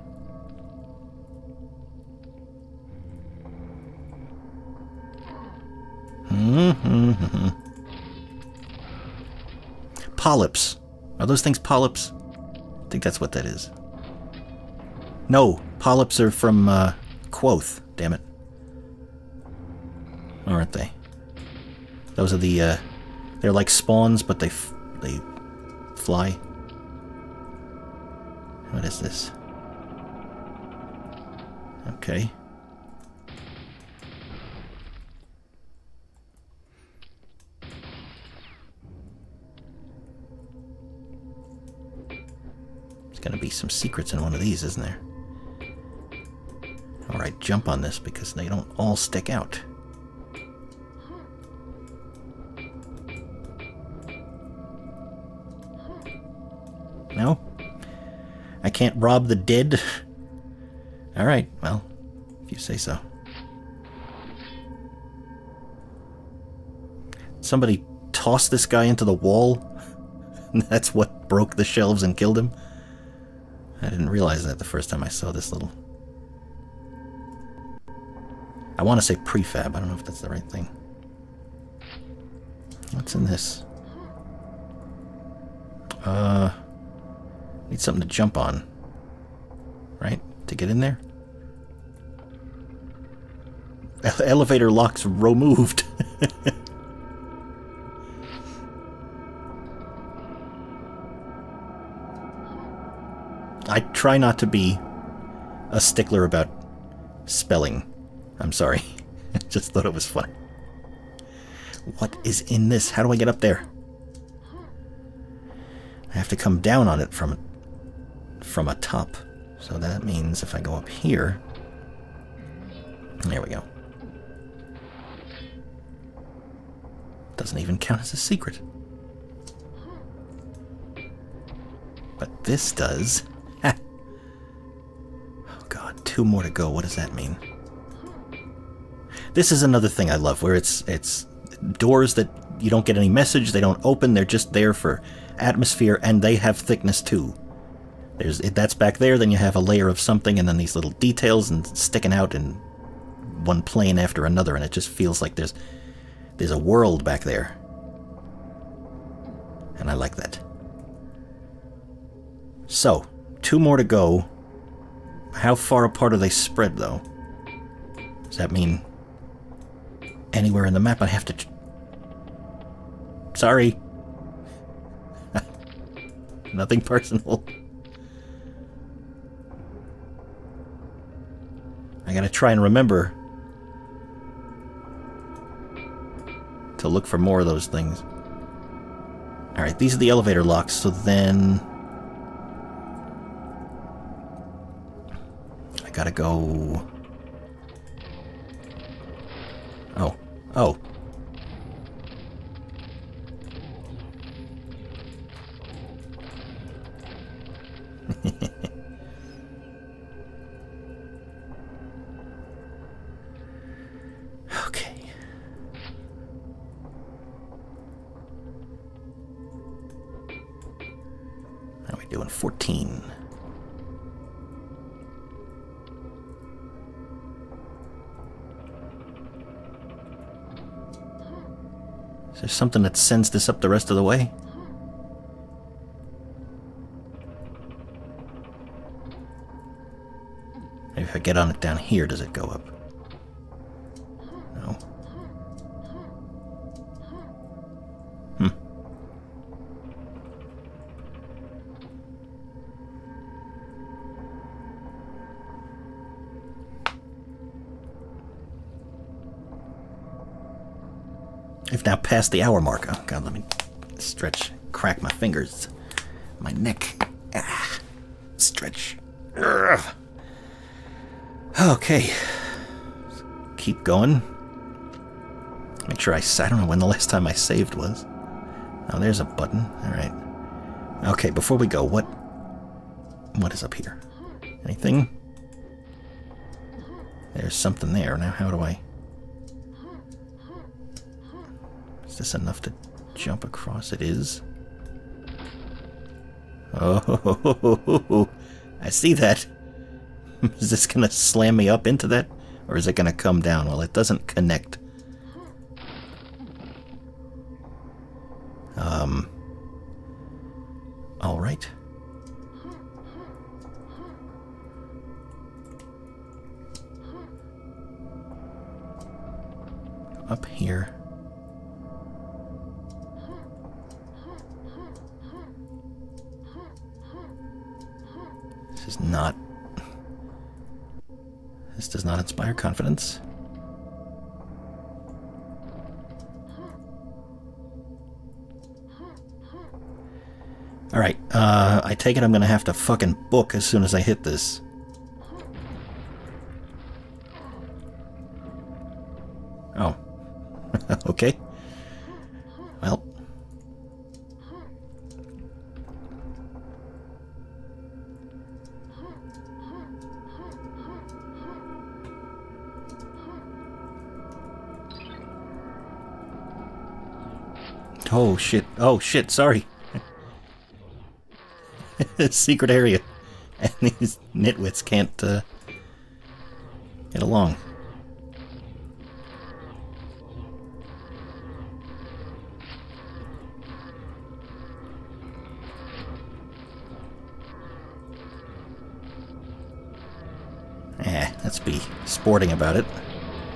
S1: Mm-hmm. polyps. Are those things polyps? I think that's what that is. No, polyps are from uh, Quoth, damn it. Aren't they? Those are the, uh, they're like spawns, but they, they fly. What is this? Okay. There's going to be some secrets in one of these, isn't there? Alright, jump on this because they don't all stick out. No? I can't rob the dead? [laughs] Alright, well, if you say so. Somebody tossed this guy into the wall? [laughs] That's what broke the shelves and killed him? I didn't realize that the first time I saw this little... I want to say prefab. I don't know if that's the right thing. What's in this? Uh... Need something to jump on. Right? To get in there? Ele elevator locks removed. [laughs] I try not to be a stickler about spelling. I'm sorry. I [laughs] just thought it was funny. What is in this? How do I get up there? I have to come down on it from from atop. So that means if I go up here, there we go. Doesn't even count as a secret. But this does. [laughs] oh god, two more to go. What does that mean? This is another thing I love where it's it's doors that you don't get any message, they don't open, they're just there for atmosphere and they have thickness too. There's that's back there. Then you have a layer of something, and then these little details and sticking out in one plane after another, and it just feels like there's there's a world back there, and I like that. So, two more to go. How far apart are they spread, though? Does that mean anywhere in the map I have to? Sorry. [laughs] Nothing personal. I gotta try and remember to look for more of those things. Alright, these are the elevator locks, so then... I gotta go... Oh. Oh. [laughs] Doing 14. Is there something that sends this up the rest of the way? if I get on it down here, does it go up? I've now passed the hour mark. Oh, God, let me stretch, crack my fingers, my neck. Ah, stretch. Okay. Keep going. Make sure I. I don't know when the last time I saved was. Oh, there's a button. All right. Okay, before we go, what. What is up here? Anything? There's something there. Now, how do I. Is this enough to jump across? It is. Oh, [laughs] I see that. [laughs] is this going to slam me up into that? Or is it going to come down? Well, it doesn't connect. Um. All right. Up here. This is not. This does not inspire confidence. Alright, uh, I take it I'm gonna have to fucking book as soon as I hit this. Oh. [laughs] okay. Oh shit. Oh shit, sorry. [laughs] Secret area. [laughs] And these nitwits can't uh, get along. Eh, let's be sporting about it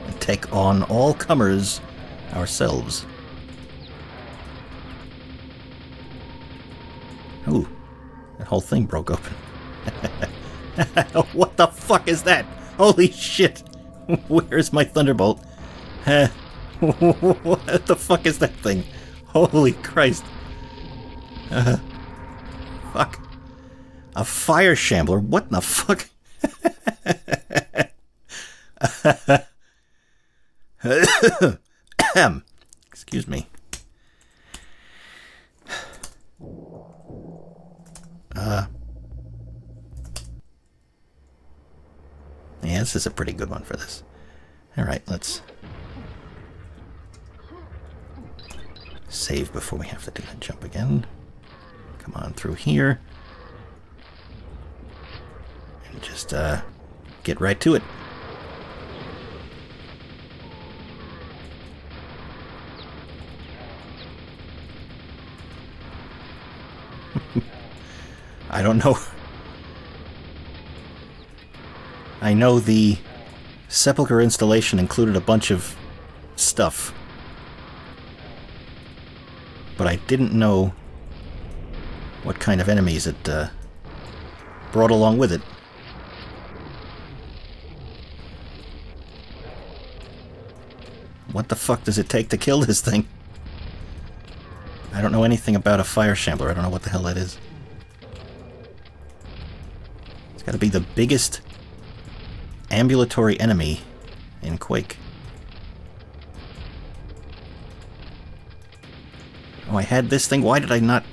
S1: and take on all comers ourselves. Ooh, that whole thing broke open. [laughs] what the fuck is that? Holy shit! [laughs] Where's my thunderbolt? [laughs] what the fuck is that thing? Holy Christ! Uh, fuck. A fire shambler? What the fuck? [coughs] Excuse me. Uh, yeah, this is a pretty good one for this. Alright, let's save before we have to do that jump again. Come on through here. And just uh, get right to it. I don't know. I know the Sepulchre installation included a bunch of stuff. But I didn't know what kind of enemies it uh, brought along with it. What the fuck does it take to kill this thing? I don't know anything about a fire shambler. I don't know what the hell that is. Gotta be the biggest ambulatory enemy in Quake. Oh, I had this thing. Why did I not...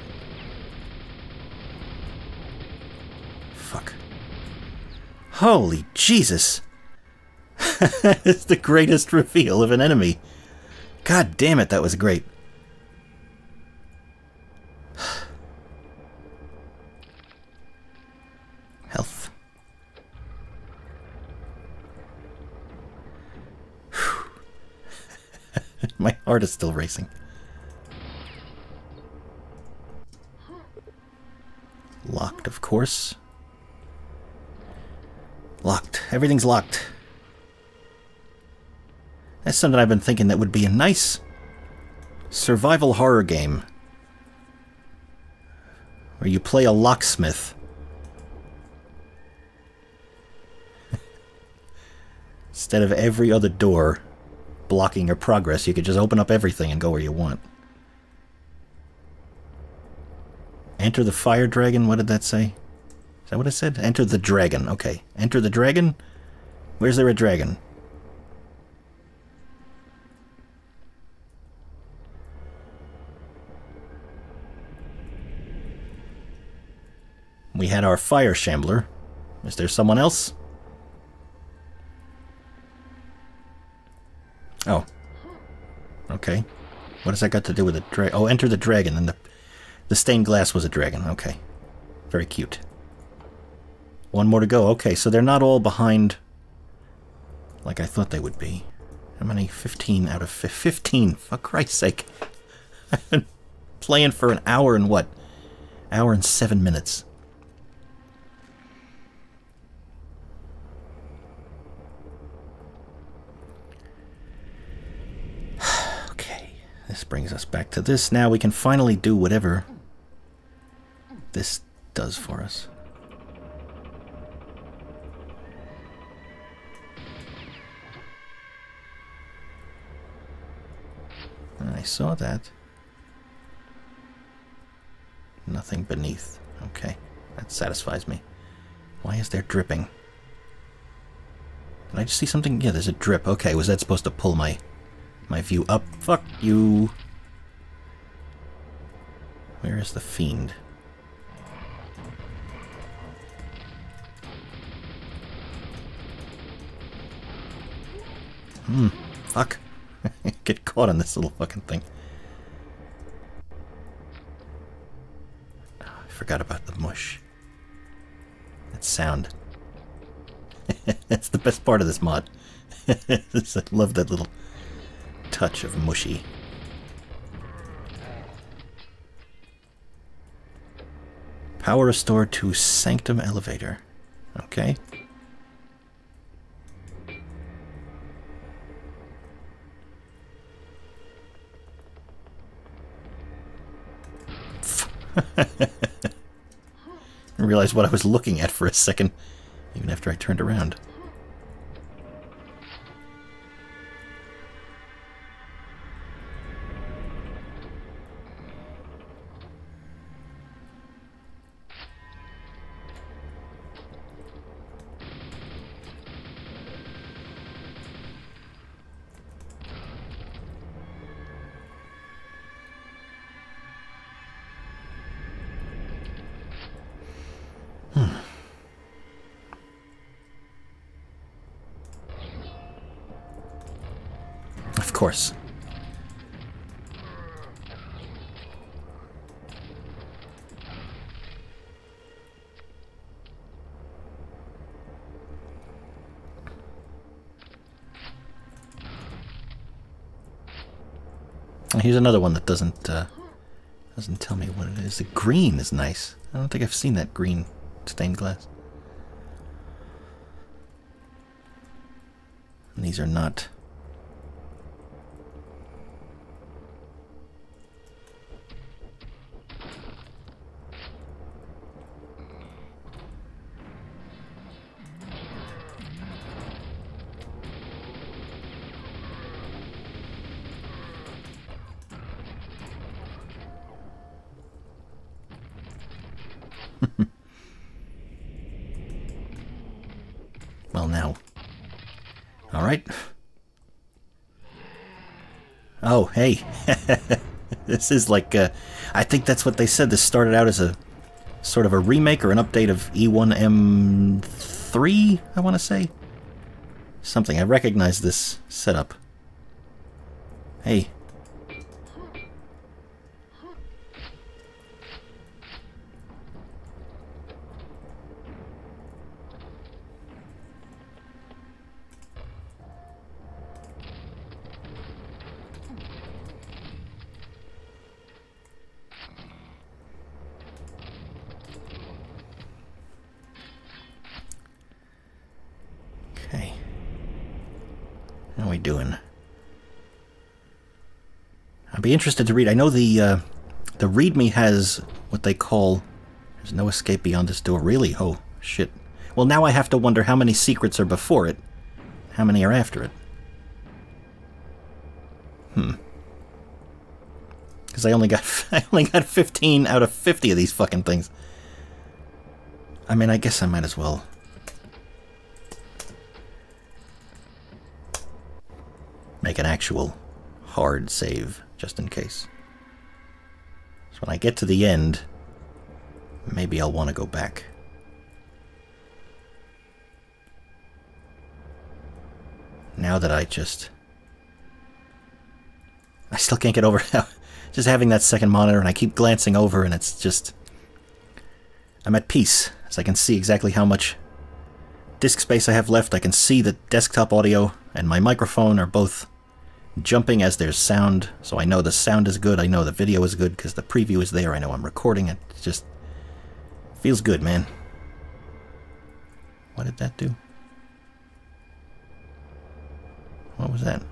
S1: Fuck. Holy Jesus! [laughs] it's the greatest reveal of an enemy. God damn it, that was great. [laughs] My heart is still racing. Locked, of course. Locked. Everything's locked. That's something I've been thinking that would be a nice survival horror game. Where you play a locksmith. [laughs] Instead of every other door blocking your progress. You could just open up everything and go where you want. Enter the fire dragon. What did that say? Is that what it said? Enter the dragon. Okay. Enter the dragon. Where's there a dragon? We had our fire shambler. Is there someone else? Oh. Okay. What has that got to do with the dragon? Oh, enter the dragon. And the, the stained glass was a dragon. Okay. Very cute. One more to go. Okay, so they're not all behind like I thought they would be. How many? 15 out of 15. For Christ's sake. [laughs] I've been playing for an hour and what? Hour and seven minutes. This brings us back to this. Now we can finally do whatever this does for us. I saw that. Nothing beneath. Okay, that satisfies me. Why is there dripping? Did I just see something? Yeah, there's a drip. Okay, was that supposed to pull my my view up. Fuck you. Where is the fiend? Hmm. Fuck. [laughs] Get caught on this little fucking thing. Oh, I forgot about the mush. That sound. [laughs] That's the best part of this mod. [laughs] I love that little touch of mushy. Power restored to Sanctum Elevator. Okay. [laughs] I realized what I was looking at for a second, even after I turned around. another one that doesn't uh, doesn't tell me what it is. The green is nice. I don't think I've seen that green stained glass. And these are not [laughs] this is like, a, uh, I think that's what they said. This started out as a sort of a remake or an update of E1M3, I want to say. Something. I recognize this setup. Hey, be interested to read. I know the uh, the README has what they call. There's no escape beyond this door, really. Oh shit. Well, now I have to wonder how many secrets are before it, how many are after it. Hmm. Because I only got [laughs] I only got 15 out of 50 of these fucking things. I mean, I guess I might as well. Make an actual hard save just in case. So when I get to the end, maybe I'll want to go back. Now that I just... I still can't get over [laughs] just having that second monitor and I keep glancing over and it's just... I'm at peace, as I can see exactly how much disk space I have left. I can see that desktop audio and my microphone are both jumping as there's sound, so I know the sound is good, I know the video is good because the preview is there, I know I'm recording it. just feels good, man. What did that do? What was that?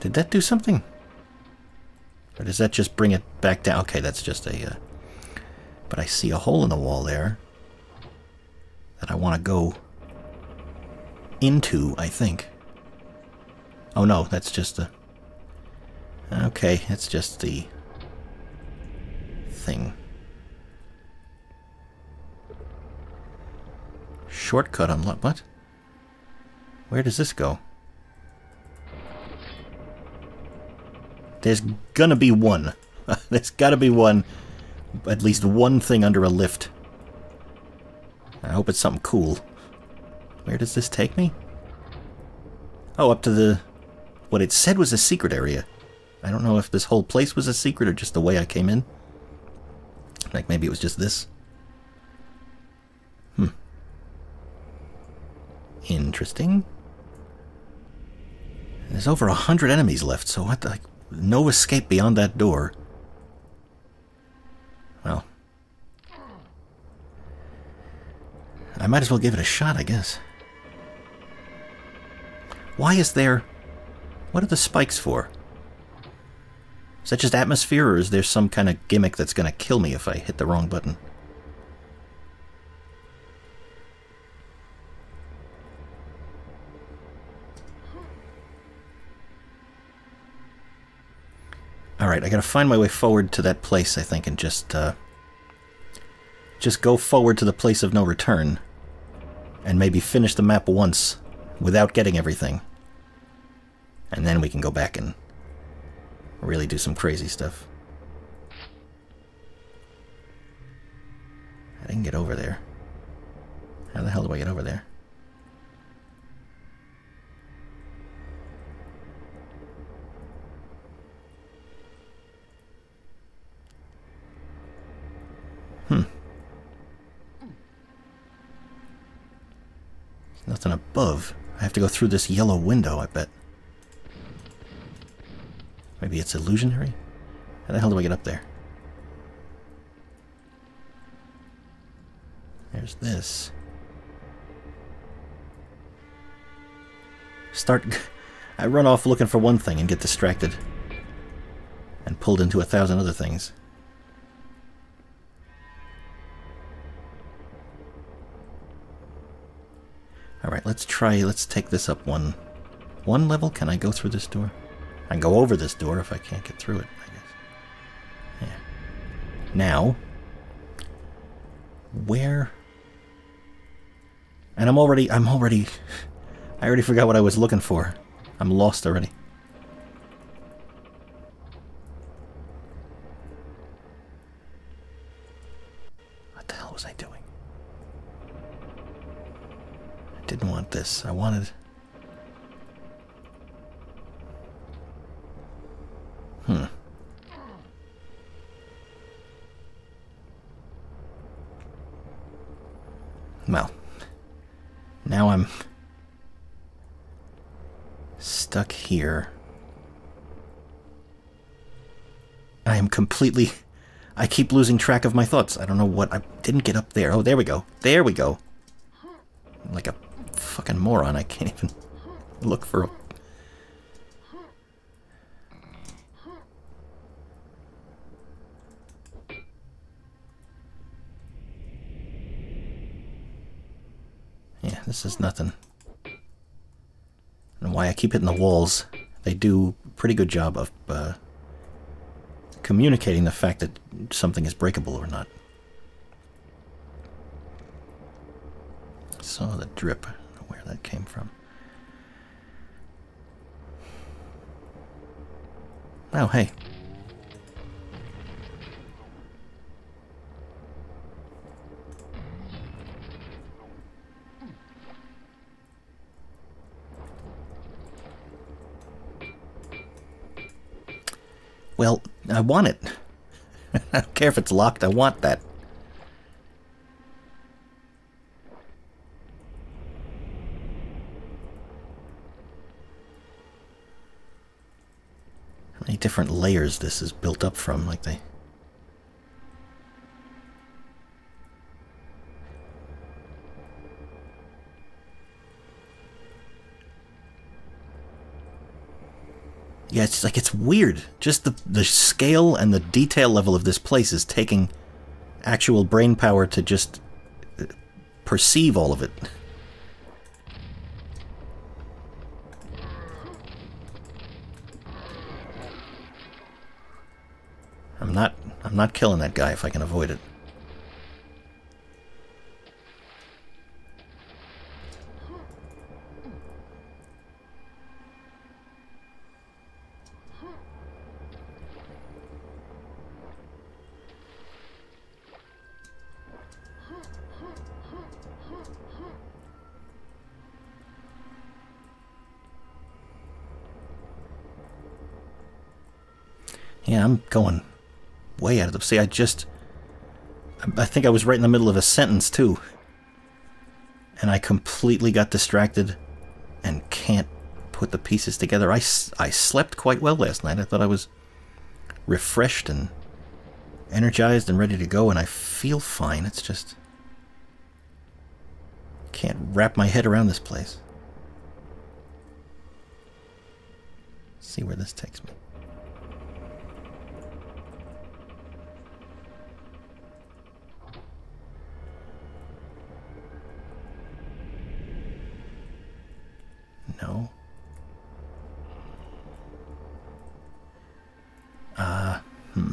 S1: Did that do something? Or does that just bring it back down? Okay, that's just a... Uh, but I see a hole in the wall there that I want to go into, I think. Oh no, that's just the... Okay, that's just the thing. Shortcut unlock... What? Where does this go? There's gonna be one. [laughs] There's gotta be one, at least one thing under a lift I hope it's something cool. Where does this take me? Oh, up to the... What it said was a secret area. I don't know if this whole place was a secret or just the way I came in. Like, maybe it was just this. Hmm. Interesting. There's over a hundred enemies left, so what the... No escape beyond that door. I might as well give it a shot, I guess. Why is there... What are the spikes for? Is that just atmosphere, or is there some kind of gimmick that's going to kill me if I hit the wrong button? Alright, I gotta find my way forward to that place, I think, and just, uh, Just go forward to the place of no return and maybe finish the map once without getting everything. And then we can go back and really do some crazy stuff. I didn't get over there. How the hell do I get over there? Hmm. Nothing above. I have to go through this yellow window, I bet. Maybe it's illusionary? How the hell do I get up there? There's this. Start... I run off looking for one thing and get distracted. And pulled into a thousand other things. All right, let's try, let's take this up one, one level. Can I go through this door? I can go over this door if I can't get through it, I guess. Yeah. Now, where, and I'm already, I'm already, [laughs] I already forgot what I was looking for. I'm lost already. What the hell was I doing? Didn't want this. I wanted. Hmm. Well, now I'm stuck here. I am completely. I keep losing track of my thoughts. I don't know what. I didn't get up there. Oh, there we go. There we go. Like a fucking moron. I can't even [laughs] look for a Yeah, this is nothing. And why I keep hitting the walls. They do a pretty good job of uh, communicating the fact that something is breakable or not. Saw the drip where that came from. Oh, hey. Well, I want it. [laughs] I don't care if it's locked, I want that. many different layers this is built up from, like they yeah, it's like it's weird. Just the the scale and the detail level of this place is taking actual brain power to just uh, perceive all of it. I'm not I'm not killing that guy if I can avoid it. Yeah, I'm going way out of them. See, I just... I think I was right in the middle of a sentence, too. And I completely got distracted and can't put the pieces together. I, I slept quite well last night. I thought I was refreshed and energized and ready to go, and I feel fine. It's just... Can't wrap my head around this place. see where this takes me. Uh, hmm.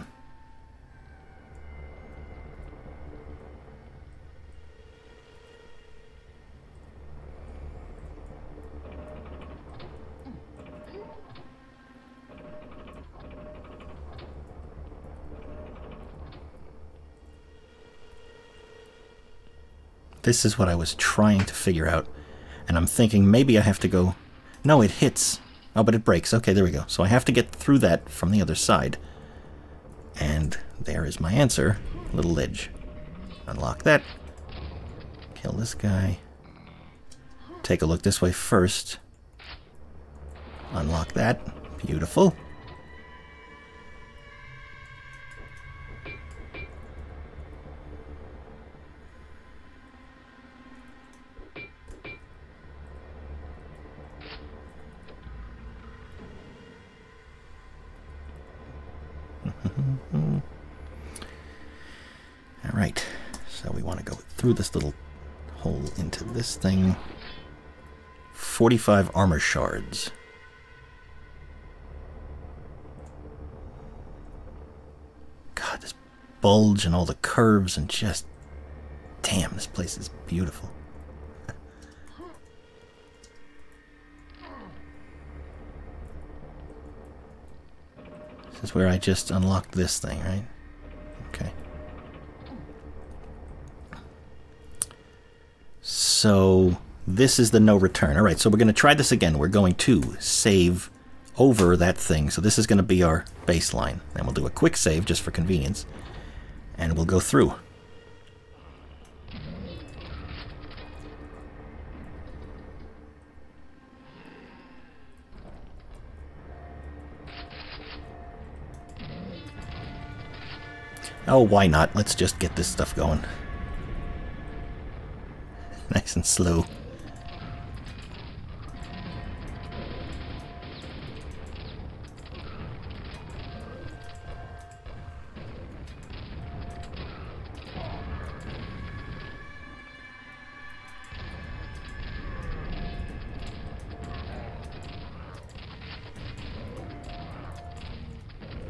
S1: This is what I was trying to figure out, and I'm thinking maybe I have to go no, it hits. Oh, but it breaks. Okay, there we go. So I have to get through that from the other side. And there is my answer. Little ledge. Unlock that. Kill this guy. Take a look this way first. Unlock that. Beautiful. this little hole into this thing. 45 armor shards. God, this bulge and all the curves and just... Damn, this place is beautiful. this is where I just unlocked this thing, right? So this is the no return. All right, so we're going to try this again. We're going to save over that thing. So this is going to be our baseline. And we'll do a quick save just for convenience. And we'll go through. Oh, why not? Let's just get this stuff going. [laughs] nice and slow.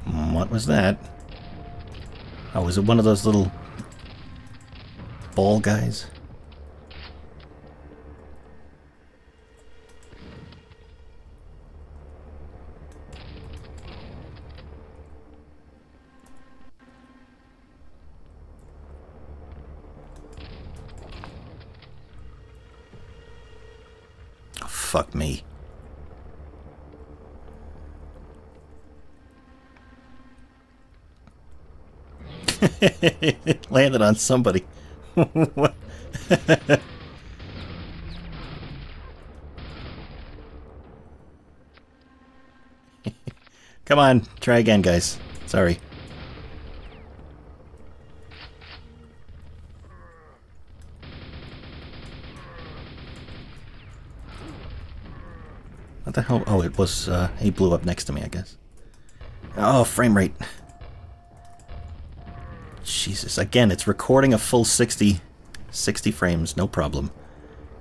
S1: Hmm, what was that? Oh, was it one of those little ball guys? it [laughs] landed on somebody. [laughs] Come on, try again, guys. Sorry. What the hell? Oh, it was, uh, he blew up next to me, I guess. Oh, frame rate. Jesus. Again, it's recording a full 60, 60 frames, no problem.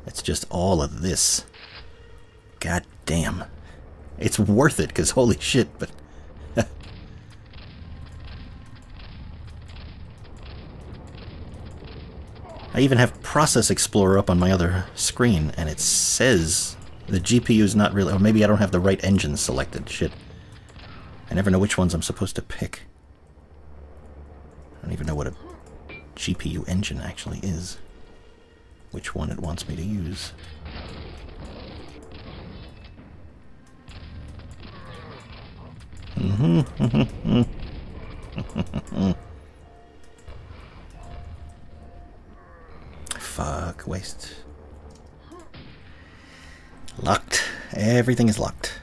S1: It's just all of this. God damn. It's worth it, because holy shit, but... [laughs] I even have Process Explorer up on my other screen, and it says the GPU is not really... Or maybe I don't have the right engine selected. Shit. I never know which ones I'm supposed to pick know what a GPU engine actually is, which one it wants me to use. Mm-hmm. [laughs] Fuck, waste. Locked. Everything is locked.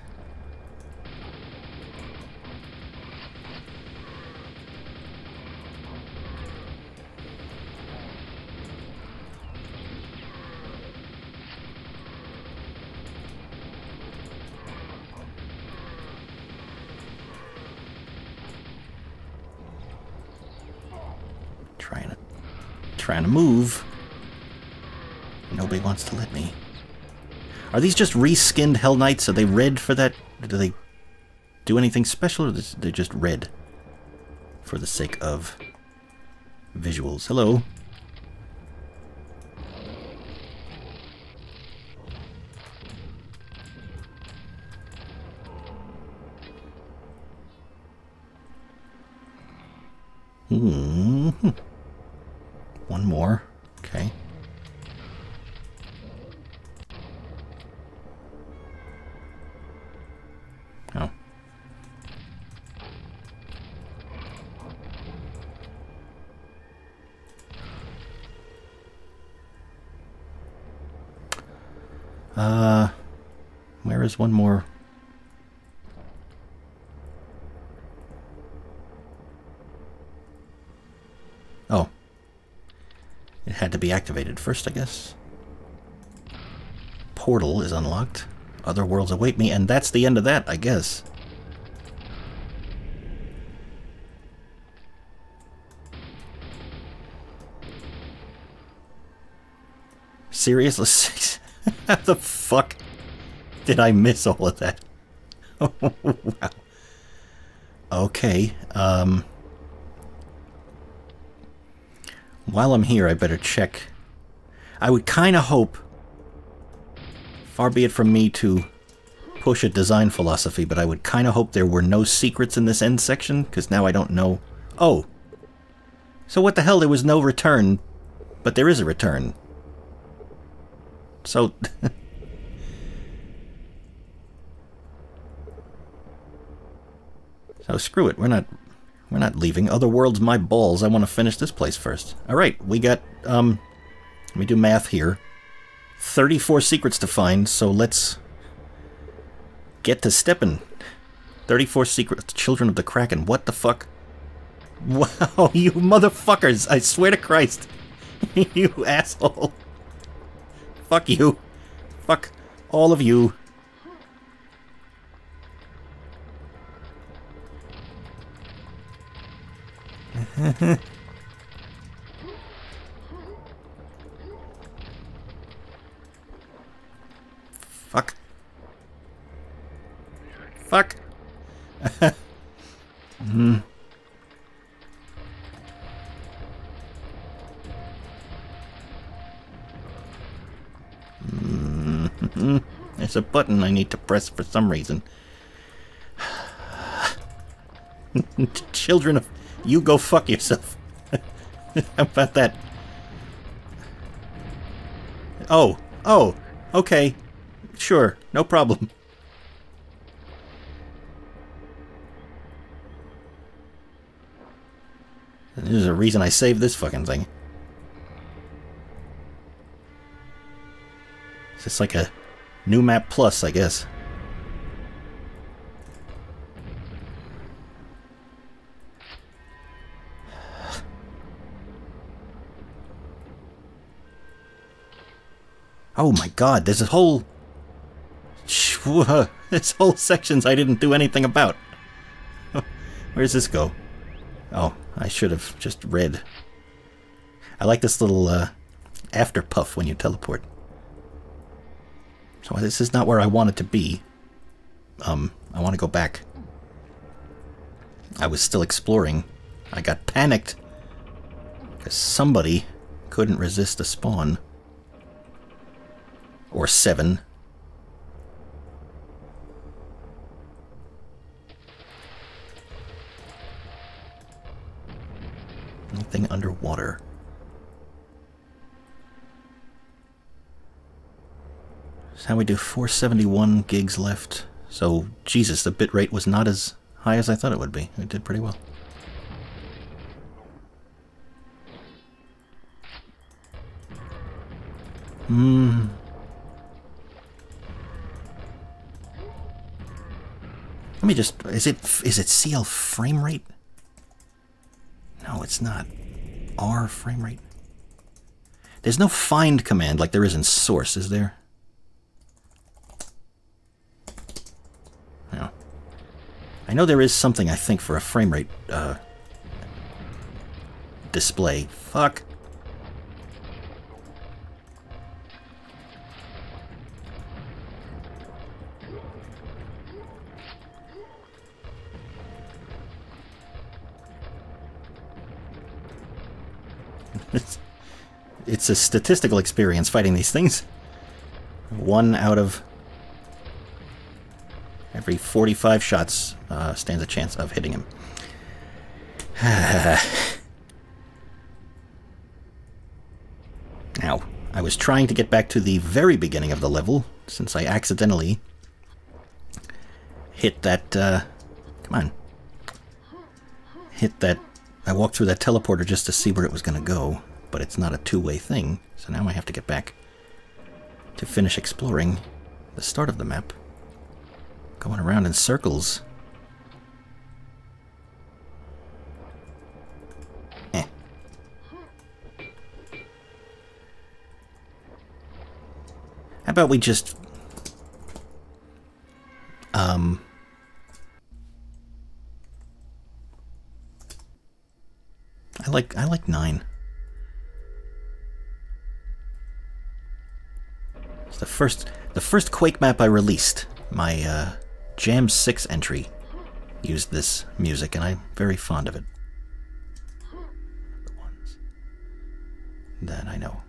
S1: trying to move. Nobody wants to let me. Are these just reskinned Hell Knights? Are they red for that? Do they do anything special, or they're just red for the sake of visuals? Hello. activated first, I guess. Portal is unlocked. Other worlds await me, and that's the end of that, I guess. Seriously? [laughs] How the fuck did I miss all of that? [laughs] wow. Okay, um... While I'm here, I better check I would kind of hope, far be it from me to push a design philosophy, but I would kind of hope there were no secrets in this end section, because now I don't know. Oh! So what the hell, there was no return, but there is a return. So... [laughs] so screw it, we're not... We're not leaving. Other worlds, my balls. I want to finish this place first. Alright, we got, um... Let me do math here. 34 secrets to find, so let's get to steppin'. 34 secrets, children of the Kraken. What the fuck? [laughs] Wow, you motherfuckers! I swear to Christ! [laughs] you asshole! Fuck you! Fuck all of you! [laughs]
S2: Fuck. Fuck. mm hmm. -hmm.
S1: There's a button I need to press for some reason. [laughs] Children of... You go fuck yourself. [laughs] How about that? Oh. Oh. Okay. Sure, no problem. There's a reason I saved this fucking thing. It's like a new map plus, I guess. [sighs] Oh my god, there's a whole [laughs] This whole section's I didn't do anything about. [laughs] Where does this go? Oh, I should have just read. I like this little uh, after puff when you teleport. So this is not where I wanted to be. Um, I want to go back. I was still exploring. I got panicked because somebody couldn't resist a spawn. Or seven. Anything underwater. So now we do 471 gigs left. So, Jesus, the bitrate was not as high as I thought it would be. It did pretty well. Hmm. Let me just, is it, is it CL frame rate? No, it's not R frame rate. There's no find command like there is in source, is there? No. I know there is something, I think, for a frame rate uh, display. Fuck. it's a statistical experience fighting these things. One out of every 45 shots uh, stands a chance of hitting him. [sighs] now, I was trying to get back to the very beginning of the level, since I accidentally hit that, uh, come on, hit that, I walked through that teleporter just to see where it was going to go but it's not a two-way thing, so now I have to get back to finish exploring the start of the map. Going around in circles. Eh. How about we just... Um... I like I like nine. The first, the first Quake map I released, my uh, Jam 6 entry, used this music, and I'm very fond of it. The ones that I know.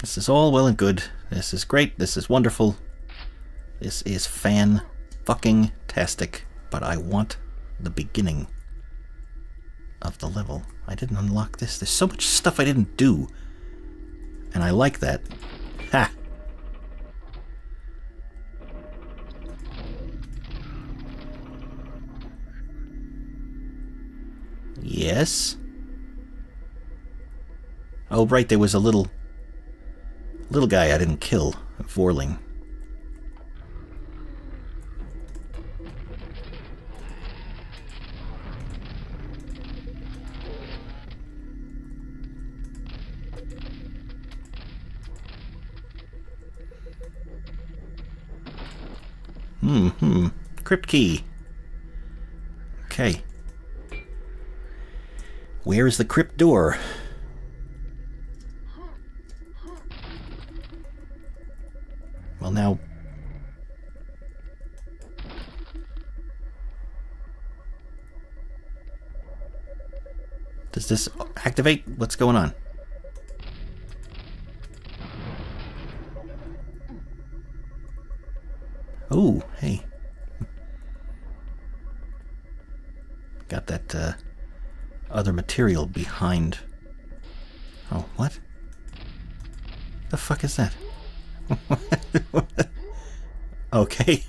S1: This is all well and good. This is great. This is wonderful. This is fan fucking tastic. But I want the beginning of the level. I didn't unlock this. There's so much stuff I didn't do. And I like that. Ha! Yes? Oh, right, there was a little... little guy I didn't kill, a Vorling. Hmm, hmm. Crypt key. Okay. Where is the crypt door? Well, now... Does this activate? What's going on? Oh, hey. Got that uh, other material behind. Oh, what? The fuck is that? [laughs] okay.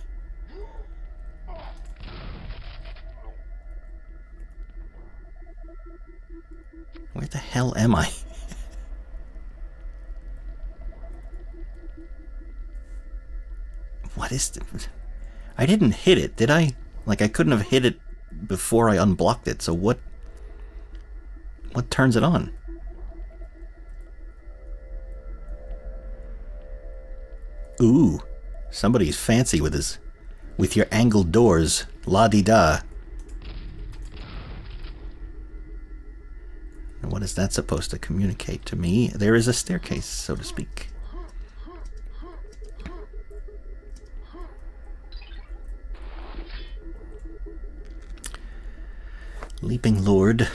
S1: Where the hell am I? What is this? I didn't hit it, did I? Like, I couldn't have hit it before I unblocked it, so what... What turns it on? Ooh, somebody's fancy with his... With your angled doors, la-di-da. And what is that supposed to communicate to me? There is a staircase, so to speak. Leaping Lord.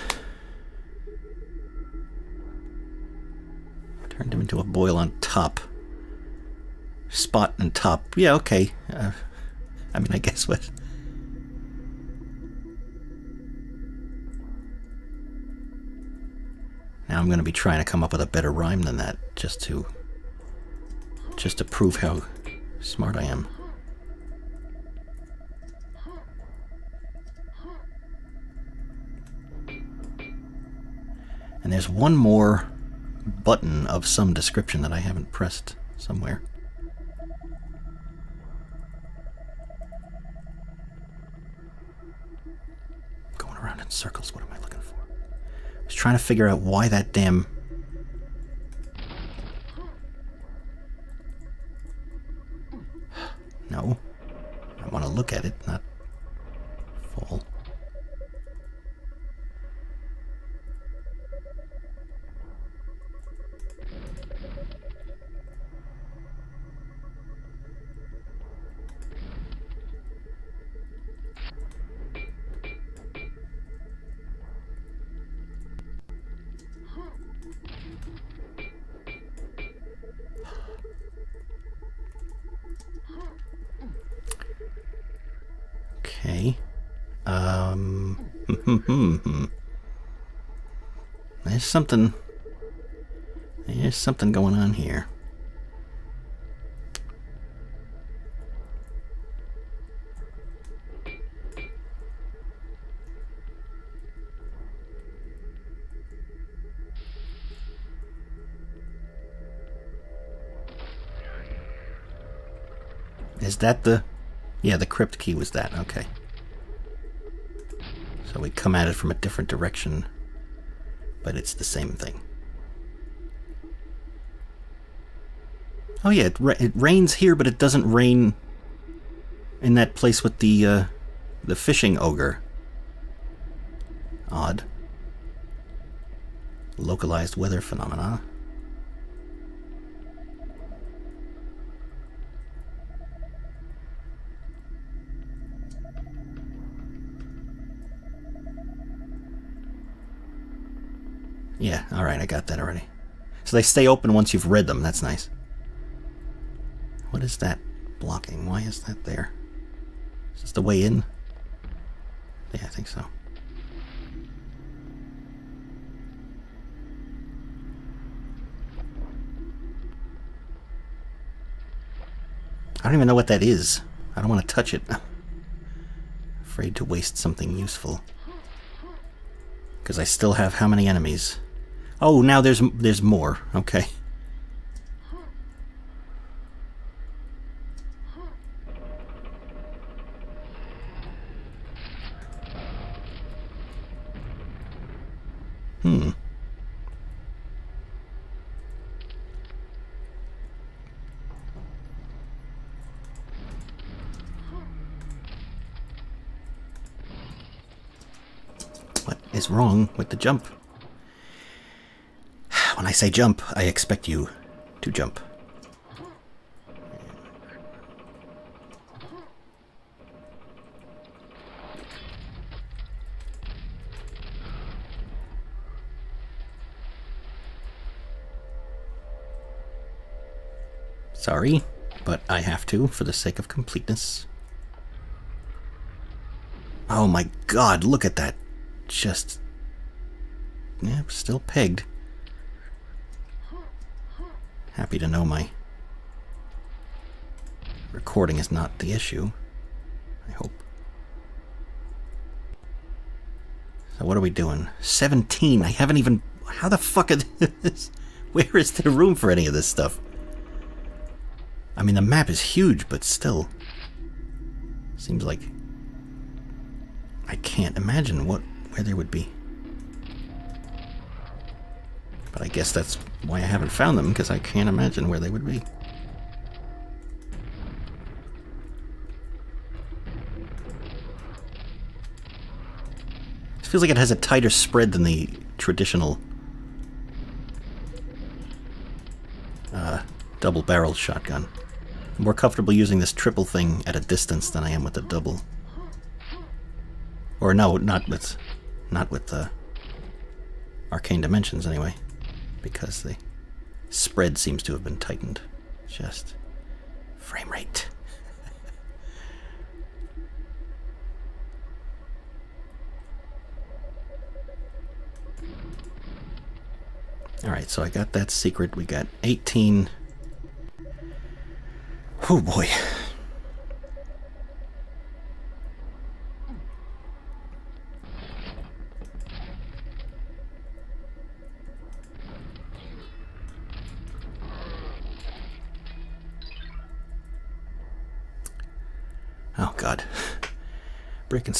S1: Turned him into a boil on top. Spot and top. Yeah, okay. Uh, I mean, I guess what... Now I'm going to be trying to come up with a better rhyme than that, just to... just to prove how smart I am. And there's one more button of some description that I haven't pressed somewhere. Going around in circles, what am I looking for? I was trying to figure out why that damn...
S2: No. I want to look at it, not
S1: Um, [laughs] there's something. There's something going on here. Is that the... Yeah, the crypt key was that. Okay. So we come at it from a different direction, but it's the same thing. Oh yeah, it, ra it rains here, but it doesn't rain in that place with the uh, the fishing ogre. Odd. Localized weather phenomena. Yeah, alright, I got that already. So they stay open once you've read them. That's nice. What is that blocking? Why is that there? Is this the way in? Yeah, I think so. I don't even know what that is. I don't want to touch it. [laughs] Afraid to waste something useful. Because I still have how many enemies? Oh, now there's there's more.
S3: Okay.
S2: Hmm.
S1: What is wrong with the jump? I say jump, I expect you to jump. Sorry, but I have to for the sake of completeness. Oh my god, look at that. Just... Yeah, still pegged. Happy to know my recording is not the issue. I hope. So what are we doing? 17. I haven't even... How the fuck is this? [laughs] Where is there room for any of this stuff? I mean, the map is huge, but still. Seems like... I can't imagine what where there would be. But I guess that's why I haven't found them, because I can't imagine where they would be. It feels like it has a tighter spread than the traditional uh, double-barreled shotgun. I'm more comfortable using this triple thing at a distance than I am with the double. Or no, not with, not with the uh, arcane dimensions anyway because the spread seems to have been tightened. Just frame rate. [laughs] All right, so I got that secret. We got 18. Oh boy.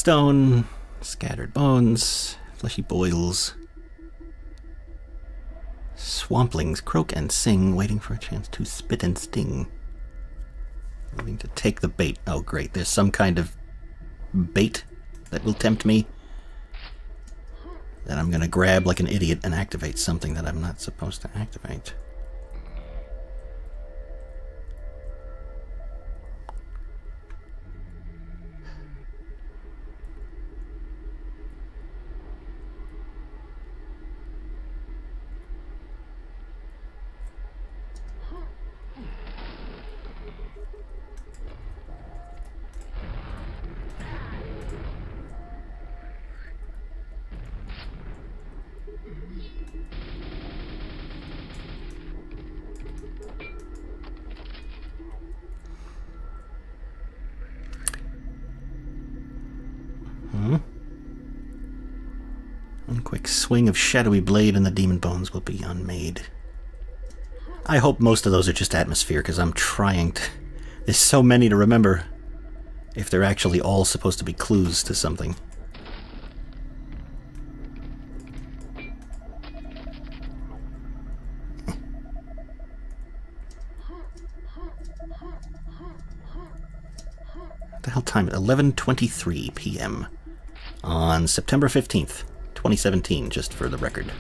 S1: stone, scattered bones, fleshy boils. Swamplings croak and sing, waiting for a chance to spit and sting. Waiting to take the bait. Oh, great. There's some kind of bait that will tempt me. That I'm going to grab like an idiot and activate something that I'm not supposed to activate. shadowy blade and the demon bones will be unmade. I hope most of those are just atmosphere, because I'm trying to... There's so many to remember if they're actually all supposed to be clues to something. what the hell time? 11.23 p.m. on September 15th. 2017, just for the record.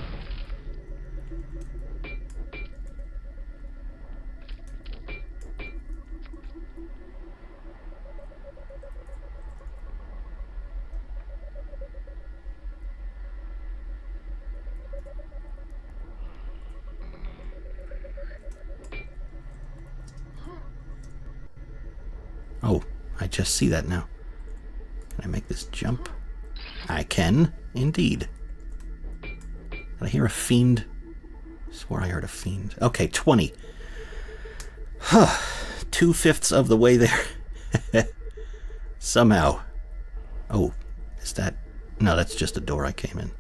S1: Oh, I just see that now. Can I make this jump? I can. Indeed. Did I hear a fiend? Swore I heard a fiend. Okay, 20. Huh. [sighs] Two fifths of the way there. [laughs] Somehow. Oh, is that. No, that's just the door I came in.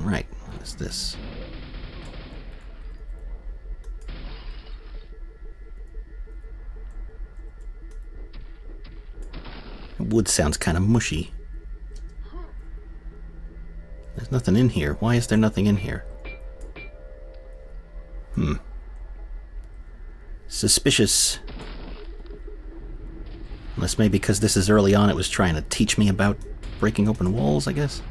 S1: Alright, what is this? wood sounds kind of mushy. There's nothing in here. Why is there nothing in here? Hmm. Suspicious. Unless maybe because this is early on it was trying to teach me about breaking open walls, I guess.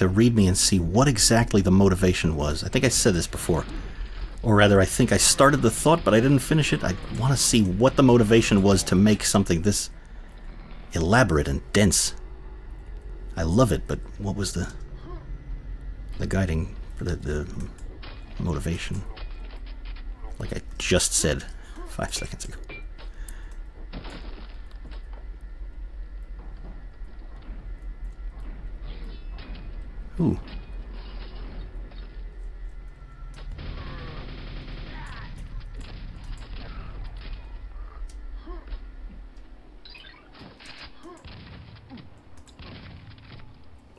S1: the README and see what exactly the motivation was. I think I said this before. Or rather, I think I started the thought, but I didn't finish it. I want to see what the motivation was to make something this elaborate and dense. I love it, but what was the the guiding for the, the motivation? Like I just said five seconds ago. Ooh.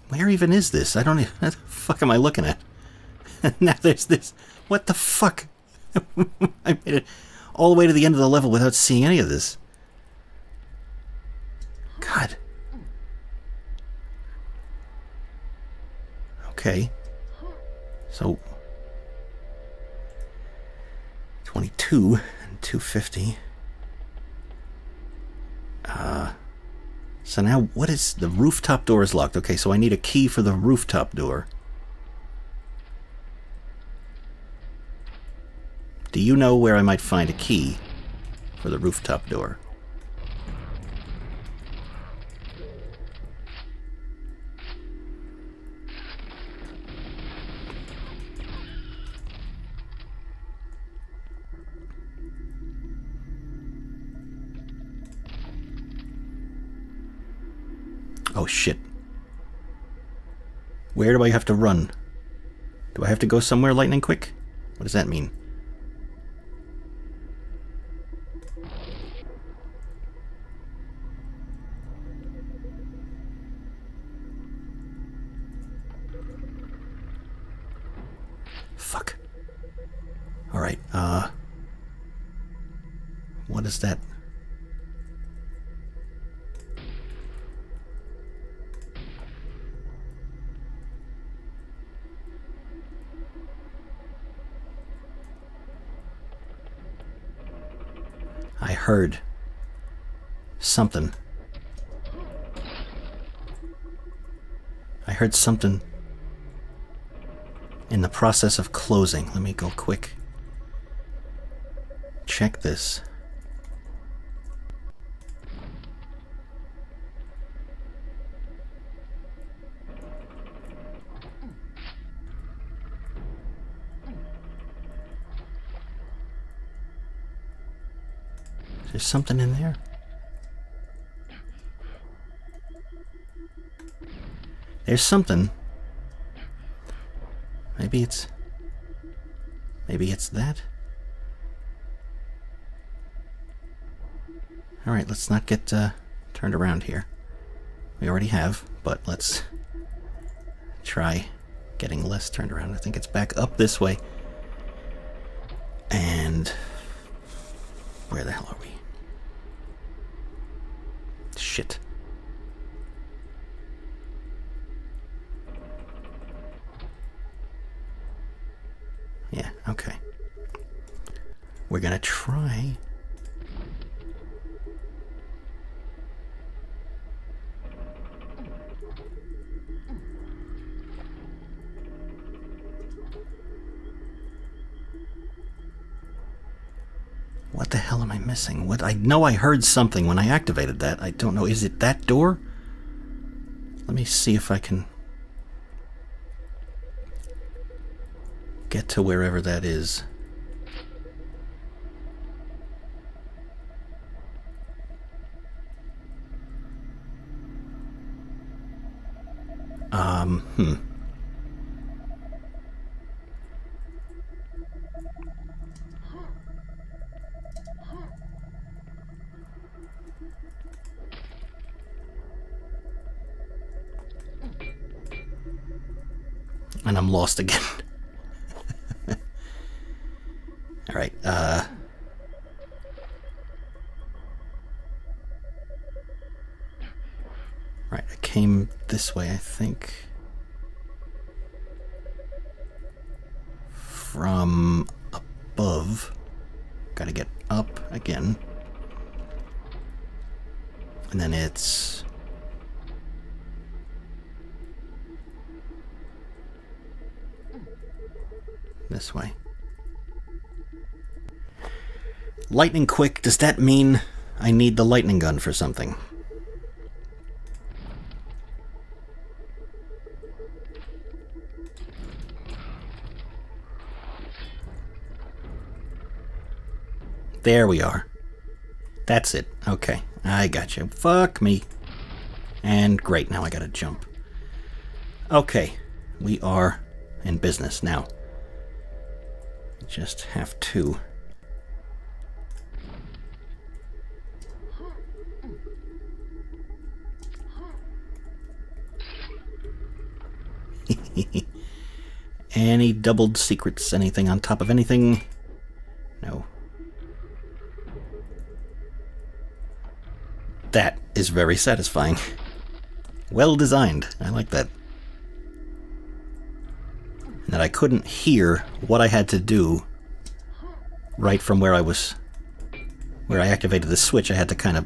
S1: Where even is this? I don't even... [laughs] What the fuck am I looking at? [laughs] now there's this... What the fuck? [laughs] I made it all the way to the end of the level without seeing any of this. Okay. So 22 and 250. Uh, so now what is the rooftop door is locked. Okay, so I need a key for the rooftop door. Do you know where I might find a key for the rooftop door? Where do I have to run? Do I have to go somewhere lightning quick? What does that mean? heard something in the process of closing. Let me go quick. Check this. There's something in there. There's something. Maybe it's. Maybe it's that? Alright, let's not get uh, turned around here. We already have, but let's try getting less turned around. I think it's back up this way. missing? What? I know I heard something when I activated that. I don't know. Is it that door? Let me see if I can get to wherever that is.
S2: Um, hmm.
S1: lost again. [laughs] Alright, uh... Right, I came this way, I think. Lightning quick, does that mean I need the lightning gun for something? There we are. That's it. Okay. I got you. Fuck me. And great, now I gotta jump. Okay. We are in business now. Just have to doubled secrets. Anything on top of anything? No. That is very satisfying. Well designed. I like that. And that I couldn't hear what I had to do right from where I was... where I activated the switch. I had to kind of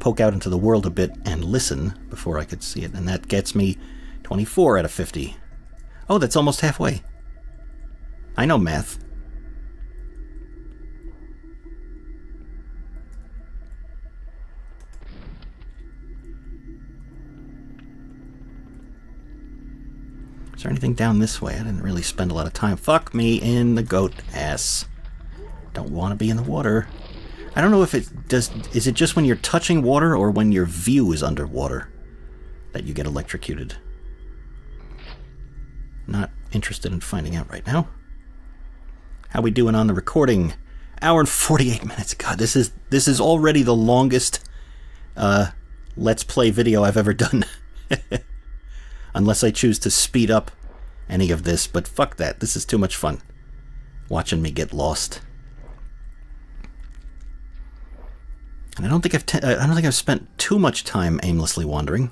S1: poke out into the world a bit and listen before I could see it. And that gets me 24 out of 50. Oh, that's almost halfway. I know math. Is there anything down this way? I didn't really spend a lot of time. Fuck me in the goat ass. Don't want to be in the water. I don't know if it does... Is it just when you're touching water or when your view is underwater that you get electrocuted? Not interested in finding out right now. How we doing on the recording? Hour and 48 minutes. God, this is this is already the longest uh, let's play video I've ever done. [laughs] Unless I choose to speed up any of this, but fuck that. This is too much fun. Watching me get lost. And I don't think I've t- I have i do not think I've spent too much time aimlessly wandering.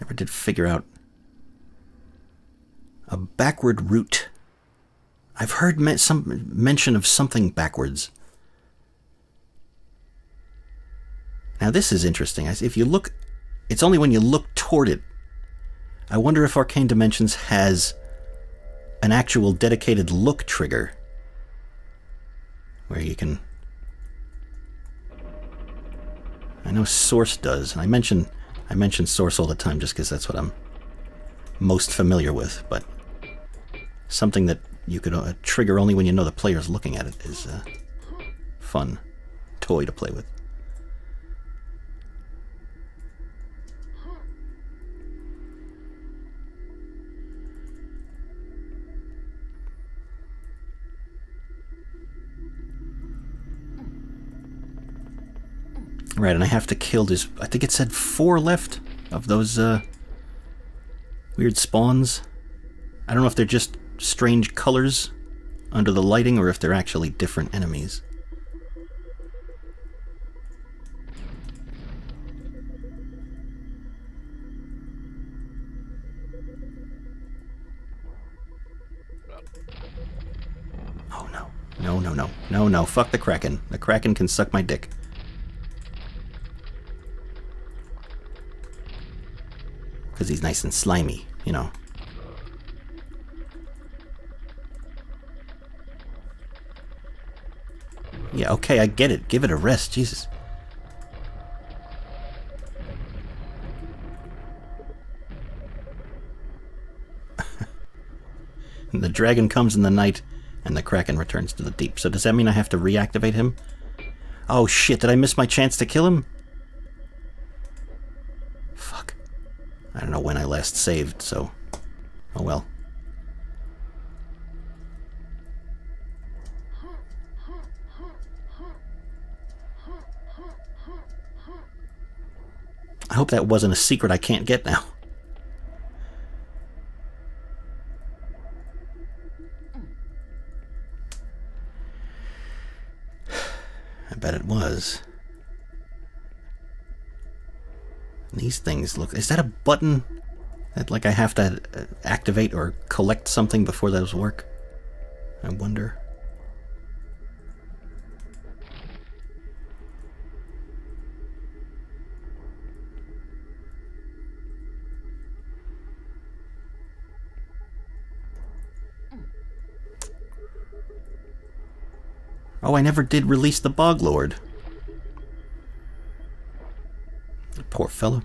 S1: Never did figure out a backward route I've heard me some mention of something backwards. Now this is interesting. If you look, it's only when you look toward it. I wonder if Arcane Dimensions has an actual dedicated look trigger where you can... I know Source does, and I mention I mention Source all the time just because that's what I'm most familiar with, but something that you could uh, trigger only when you know the player's looking at it is a uh, fun toy to play with. Right, and I have to kill this. I think it said four left of those uh, weird spawns. I don't know if they're just strange colors under the lighting or if they're actually different enemies.
S3: Oh no.
S2: No, no, no. No,
S1: no. Fuck the Kraken. The Kraken can suck my dick. Because he's nice and slimy, you know. Yeah, okay, I get it. Give it a rest, Jesus. [laughs] the dragon comes in the night, and the kraken returns to the deep. So does that mean I have to reactivate him? Oh shit, did I miss my chance to kill him? Fuck. I don't know when I last saved, so... Oh well. I hope that wasn't a secret I can't get now. [sighs] I bet it was. These things look... Is that a button? That like I have to uh, activate or collect something before those work? I wonder. Oh, I never did release the Bog Lord. Poor fellow.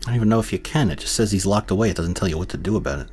S1: I don't even know if you can. It just says he's locked away. It doesn't tell you what to do about it.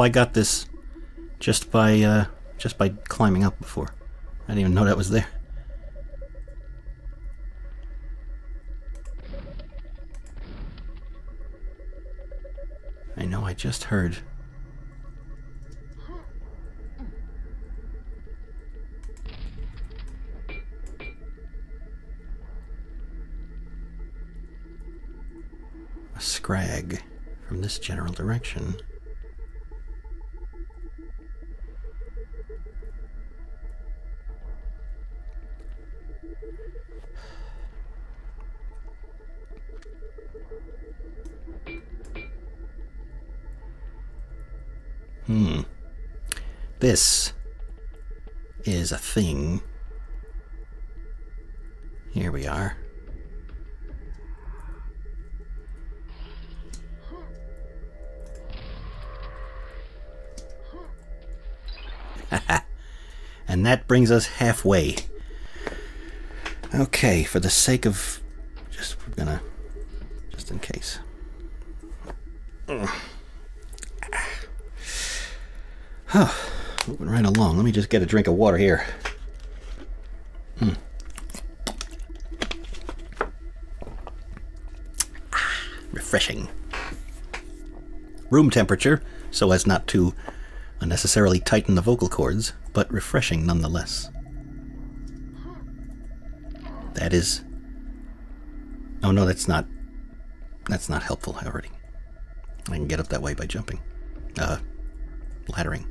S1: I got this just by uh, just by climbing up before. I didn't even know that was there. I know I just heard. A scrag from this general direction. this is a thing. Here we are. [laughs] and that brings us halfway. Okay, for the sake of just we're gonna just in case. [sighs] Huh moving right along. Let me just get a drink of water here. Hmm. Ah, refreshing. Room temperature, so as not to unnecessarily tighten the vocal cords, but refreshing nonetheless. That is. Oh no, that's not. That's not helpful. I already. I can get up that way by jumping. Uh, laddering.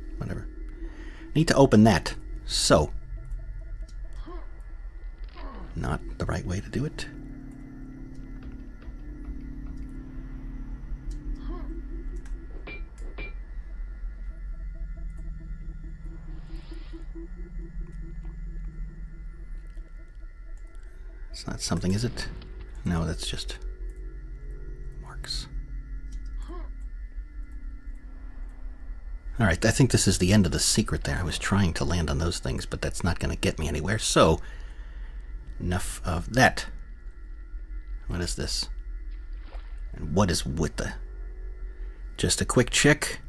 S1: Need to open that. So. Not the right way to do it. It's not something, is it? No, that's just All right, I think this is the end of the secret there. I was trying to land on those things, but that's not going to get me anywhere. So, enough of that. What is this? And what is with the... Just a quick check.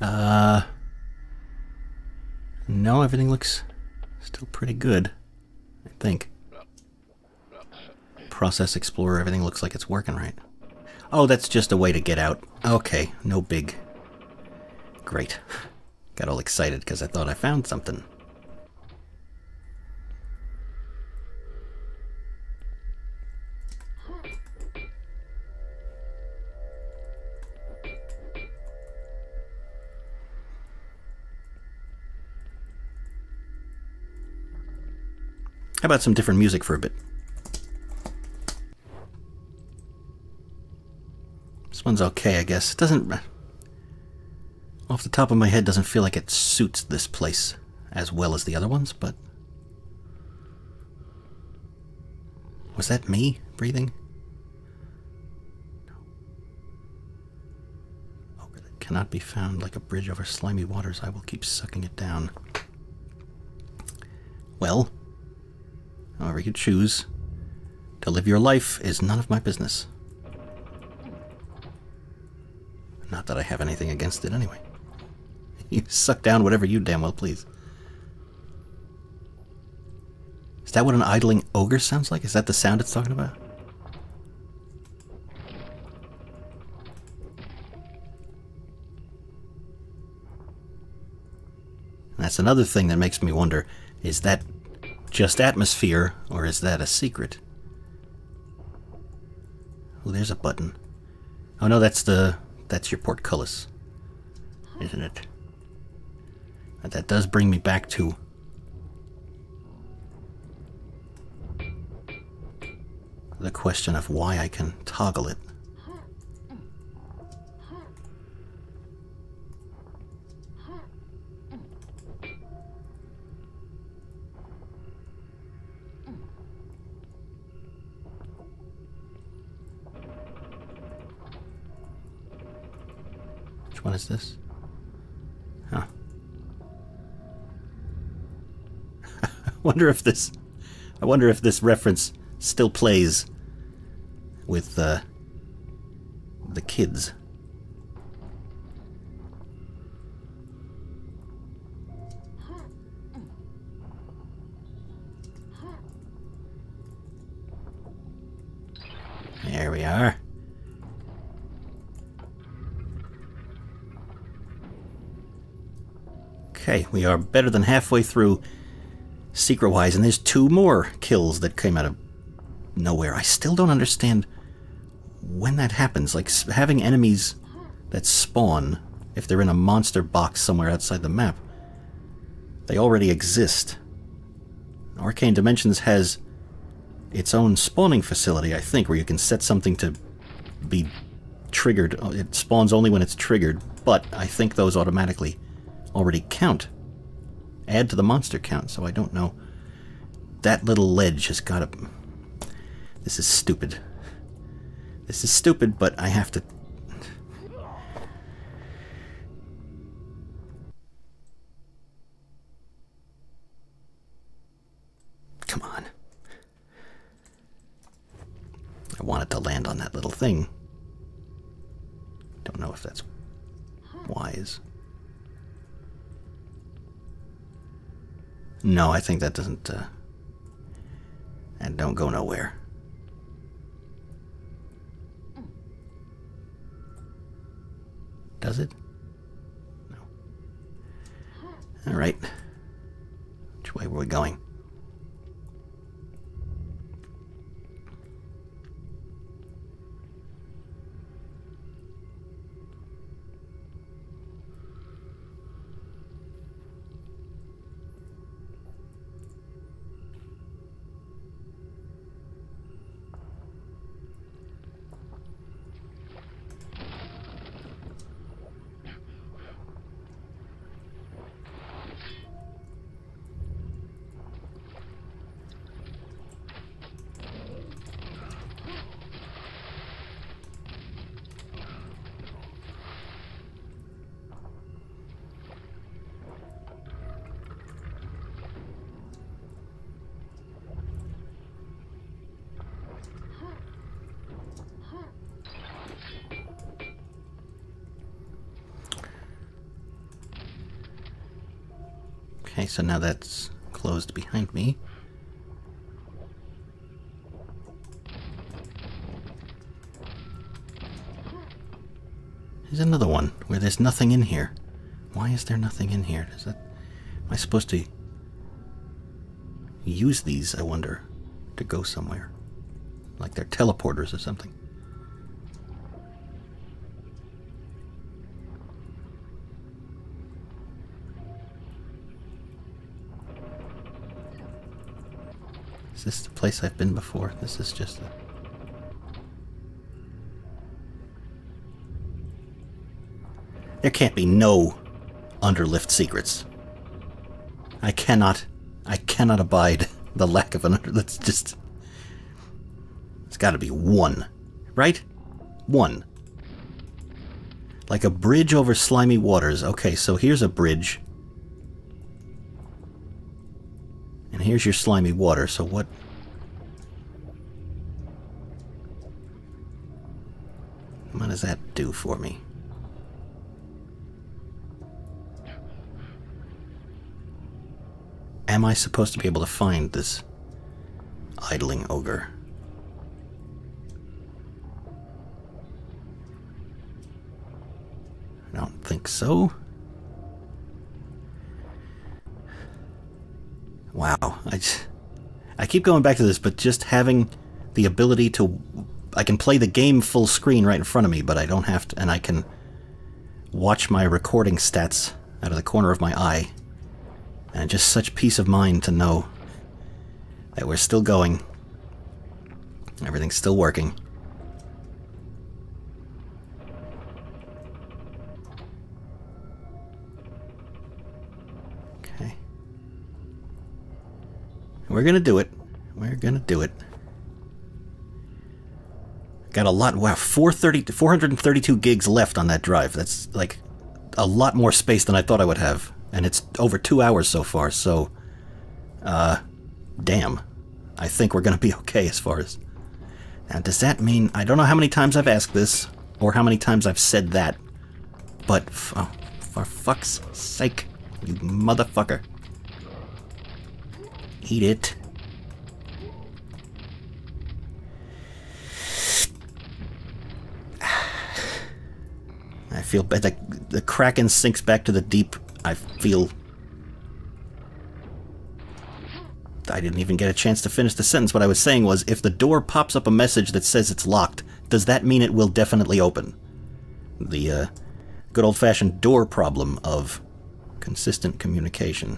S1: Uh... No, everything looks still pretty good, I think. Process Explorer, everything looks like it's working right. Oh, that's just a way to get out. Okay, no big Great. Got all excited because I thought I found something. How about some different music for a bit? This one's okay, I guess. It doesn't off the top of my head, doesn't feel like it suits this place as well as the other ones, but. Was that me breathing? No. Ogre oh, it cannot be found like a bridge over slimy waters. I will keep sucking it down. Well, however you choose to live your life is none of my business. Not that I have anything against it anyway. [laughs] you suck down whatever you damn well please. Is that what an idling ogre sounds like? Is that the sound it's talking about? That's another thing that makes me wonder, is that just atmosphere, or is that a secret? Oh, there's a button. Oh no, that's the... that's your portcullis, isn't it? But that does bring me back to the question of why I can toggle it. Which one is this? wonder if this I wonder if this reference still plays with uh, the kids. There we are. Okay, we are better than halfway through secret wise, and there's two more kills that came out of nowhere. I still don't understand when that happens. Like having enemies that spawn if they're in a monster box somewhere outside the map. They already exist. Arcane Dimensions has its own spawning facility, I think, where you can set something to be triggered. It spawns only when it's triggered, but I think those automatically already count add to the monster count, so I don't know. That little ledge has got a. This is stupid. This is stupid, but I have to... Come on. I wanted to land on that little thing. Don't know if that's wise. No, I think that doesn't. Uh, don't go nowhere. Does it? No. All right. Which way were we going? so now that's closed behind me. There's another one where there's nothing in here. Why is there nothing in here? Is that am I supposed to use these, I wonder, to go somewhere? Like they're teleporters or something. Is this the place I've been before? This is just a... There can't be no underlift secrets. I cannot, I cannot abide [laughs] the lack of an under. Let's just. It's got to be one, right? One. Like a bridge over slimy waters. Okay, so here's a bridge here's your slimy water, so what... What does that do for me? Am I supposed to be able to find this idling ogre? I don't think so. keep going back to this, but just having the ability to I can play the game full screen right in front of me, but I don't have to, and I can watch my recording stats out of the corner of my eye. And just such peace of mind to know that we're still going. Everything's still working. Okay. We're gonna do it. Gonna do it. Got a lot. Wow, 430, 432 gigs left on that drive. That's like a lot more space than I thought I would have. And it's over two hours so far, so. Uh, damn. I think we're gonna be [laughs] okay as far as. Now, does that mean. I don't know how many times I've asked this, or how many times I've said that, but. Oh, for fuck's sake, you motherfucker. Eat it. feel bad. The, the Kraken sinks back to the deep. I feel... I didn't even get a chance to finish the sentence. What I was saying was, if the door pops up a message that says it's locked, does that mean it will definitely open? The uh, good old-fashioned door problem of consistent communication.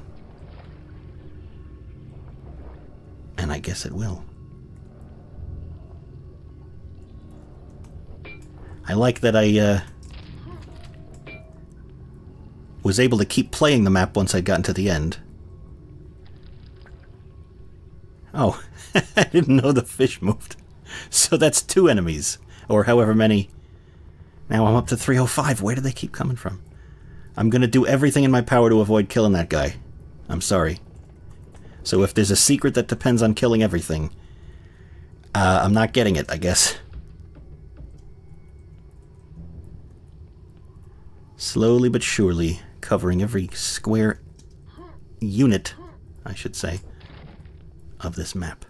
S1: And I guess it will. I like that I uh, was able to keep playing the map once I'd gotten to the end. Oh, [laughs] I didn't know the fish moved. So that's two enemies, or however many. Now I'm up to 305. Where do they keep coming from? I'm going to do everything in my power to avoid killing that guy. I'm sorry. So if there's a secret that depends on killing everything, uh, I'm not getting it, I guess. Slowly but surely, covering every square unit, I should say, of this map.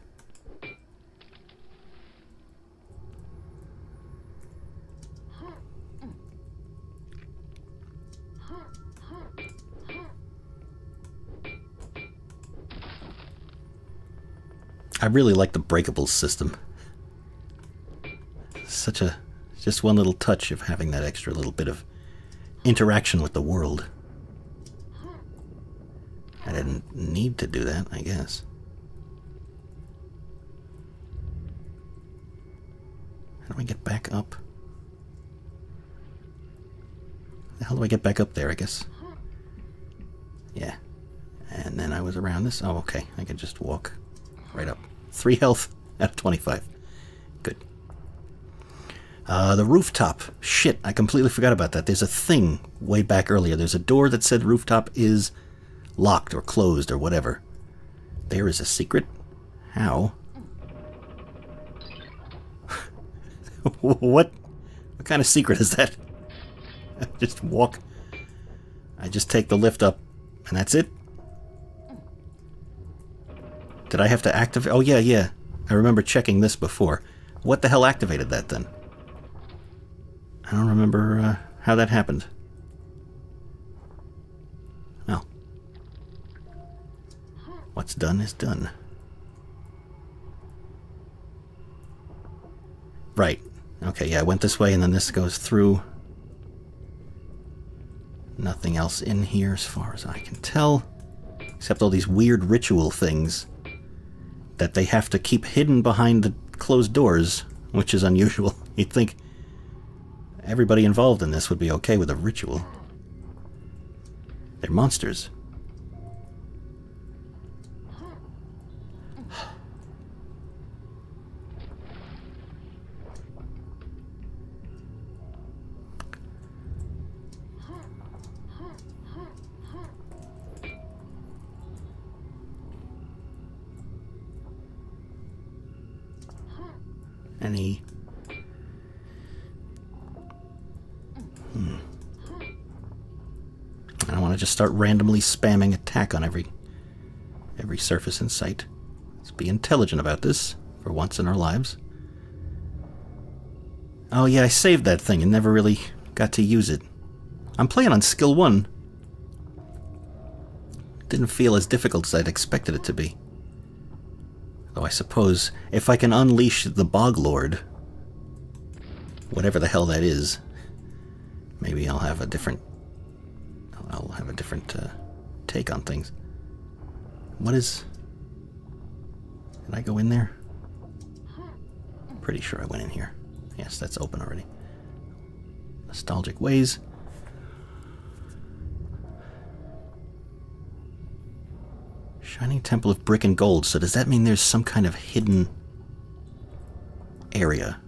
S1: I really like the breakable system. Such a just one little touch of having that extra little bit of interaction with the world. I didn't need to do that, I guess. How do I get back up? How do I get back up there, I guess? Yeah. And then I was around this. Oh, okay. I can just walk right up. Three [laughs] health out of 25. Good. Uh, the rooftop. Shit, I completely forgot about that. There's a thing way back earlier. There's a door that said rooftop is locked or closed or whatever. There is a secret? How? [laughs] what? What kind of secret is that? I [laughs] just walk. I just take the lift up, and that's it? Did I have to activate? Oh, yeah, yeah. I remember checking this before. What the hell activated that, then? I don't remember uh, how that happened. What's done is done. Right. Okay, yeah, I went this way and then this goes through. Nothing else in here as far as I can tell. Except all these weird ritual things that they have to keep hidden behind the closed doors, which is unusual. [laughs] You'd think everybody involved in this would be okay with a ritual. They're monsters. any. Hmm. I don't want to just start randomly spamming attack on every every surface in sight. Let's be intelligent about this for once in our lives. Oh yeah, I saved that thing and never really got to use it. I'm playing on skill 1. Didn't feel as difficult as I'd expected it to be. Though I suppose if I can unleash the Bog Lord, whatever the hell that is, maybe I'll have a different. I'll have a different uh, take on things. What is? Did I go in there? Pretty sure I went in here. Yes, that's open already. Nostalgic ways. Shining Temple of Brick and Gold. So does that mean there's some kind of hidden area?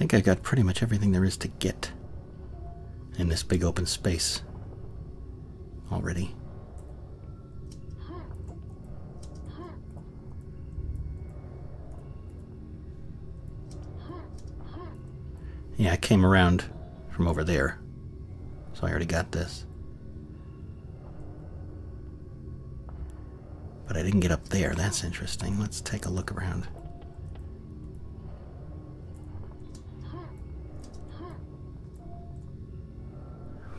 S1: think I got pretty much everything there is to get in this big open space already. Yeah, I came around from over there, so I already got this. But I didn't get up there. That's interesting. Let's take a look around.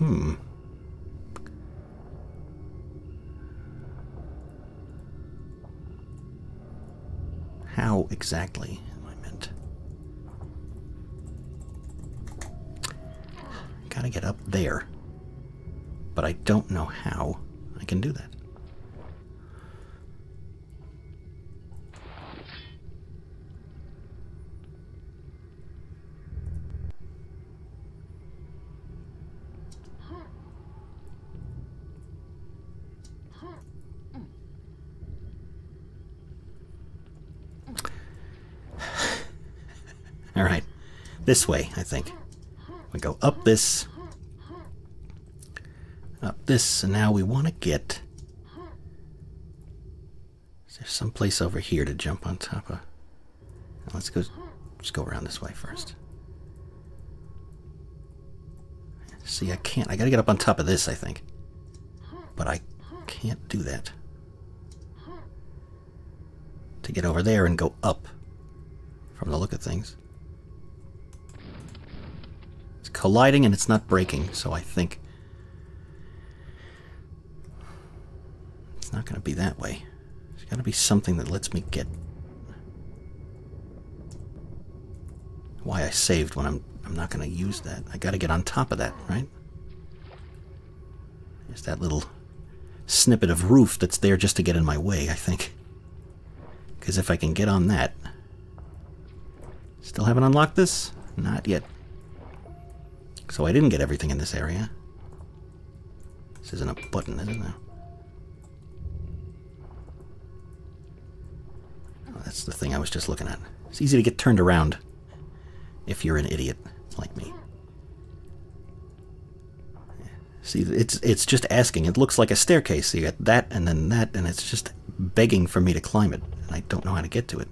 S1: Hmm. How exactly am I meant? Gotta get up there. But I don't know how I can do that. This way, I think. We go up this, up this, and now we want to get. Is there some place over here to jump on top of? let's go. Just go around this way first. See, I can't. I gotta get up on top of this, I think. But I can't do that. To get over there and go up, from the look of things colliding and it's not breaking, so I think it's not going to be that way. There's got to be something that lets me get why I saved when I'm I'm not going to use that. I got to get on top of that, right? There's that little snippet of roof that's there just to get in my way, I think. Because if I can get on that... Still haven't unlocked this? Not yet. So I didn't get everything in this area. This isn't a button, is it Oh, that's the thing I was just looking at. It's easy to get turned around if you're an idiot like me. See, it's it's just asking. It looks like a staircase. You got that and then that, and it's just begging for me to climb it, and I don't know how to get to it.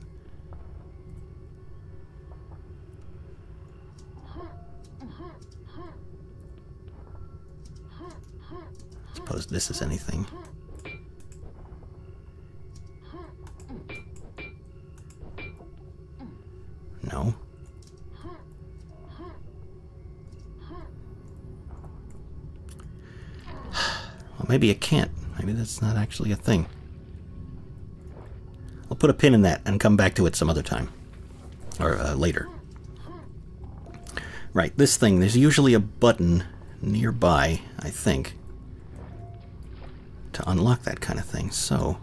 S1: suppose this is anything. No. well, maybe it can't. Maybe that's not actually a thing. I'll put a pin in that and come back to it some other time. Or uh, later. Right, this thing, there's usually a button nearby, I think to unlock that kind of thing. So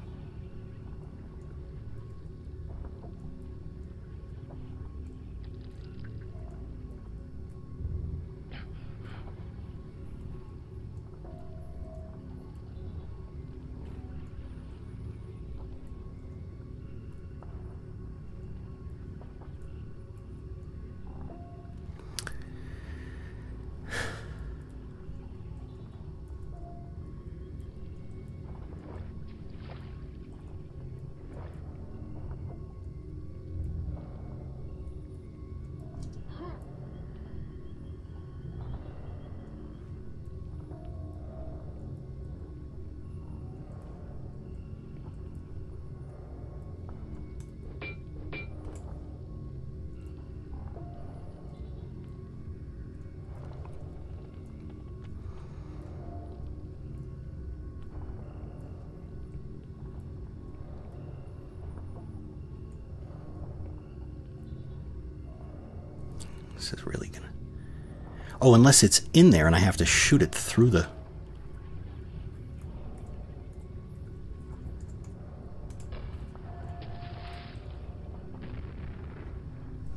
S1: Oh, unless it's in there and I have to shoot it through the...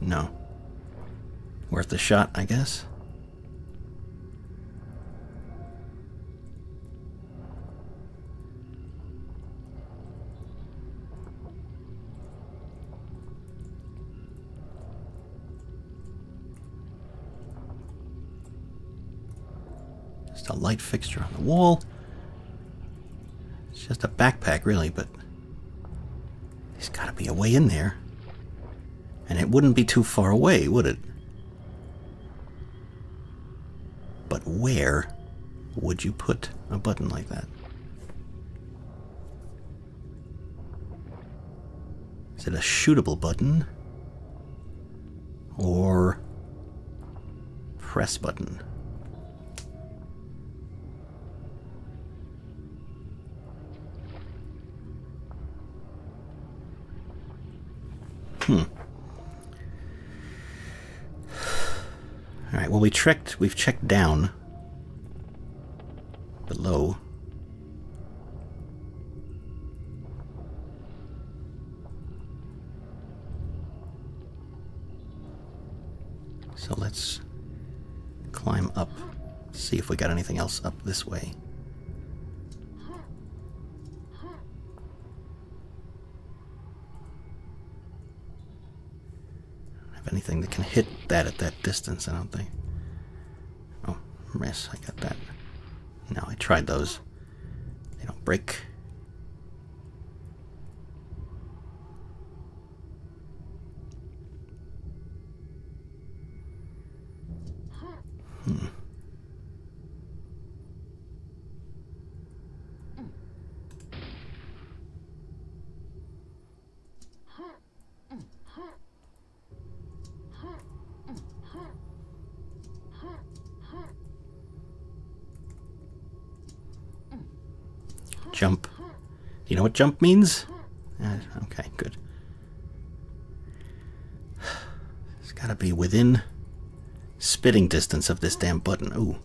S1: No. Worth the shot, I guess. Just a light fixture on the wall. It's just a backpack, really, but there's got to be a way in there. And it wouldn't be too far away, would it? But where would you put a button like that? Is it a shootable button? Or press button? checked, we've checked down. Below. So let's climb up, see if we got anything else up this way. anything that can hit that at that distance, I don't think miss. I got that. No, I tried those. They don't break. jump means? Uh, okay, good. It's gotta be within spitting distance of this damn button. Ooh.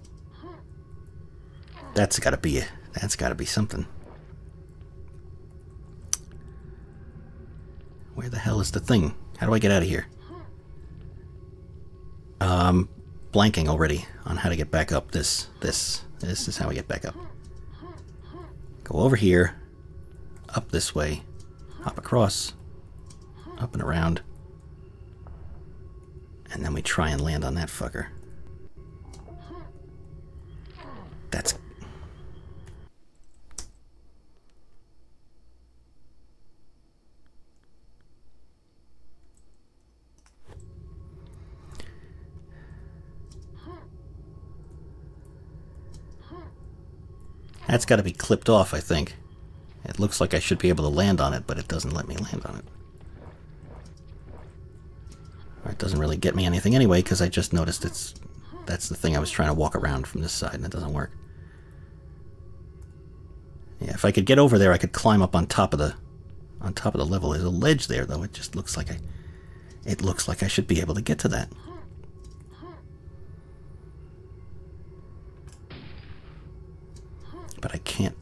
S1: That's gotta be it. That's gotta be something. Where the hell is the thing? How do I get out of here? Um, blanking already on how to get back up. This, this, this is how we get back up. Go over here up this way, hop across, up and around. And then we try and land on that fucker. That's... That's got to be clipped off, I think. It looks like I should be able to land on it, but it doesn't let me land on it. Or it doesn't really get me anything anyway, because I just noticed it's that's the thing I was trying to walk around from this side, and it doesn't work. Yeah, if I could get over there, I could climb up on top of the on top of the level. There's a ledge there, though. It just looks like I it looks like I should be able to get to that. But I can't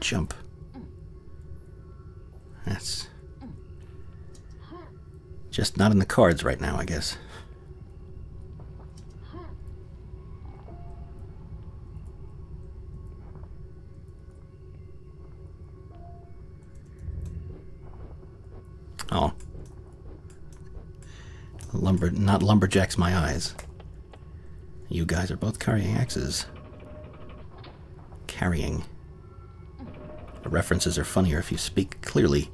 S1: jump. That's just not in the cards right now, I guess. Oh. Lumber not lumberjacks my eyes. You guys are both carrying axes. Carrying. The references are funnier if you speak clearly.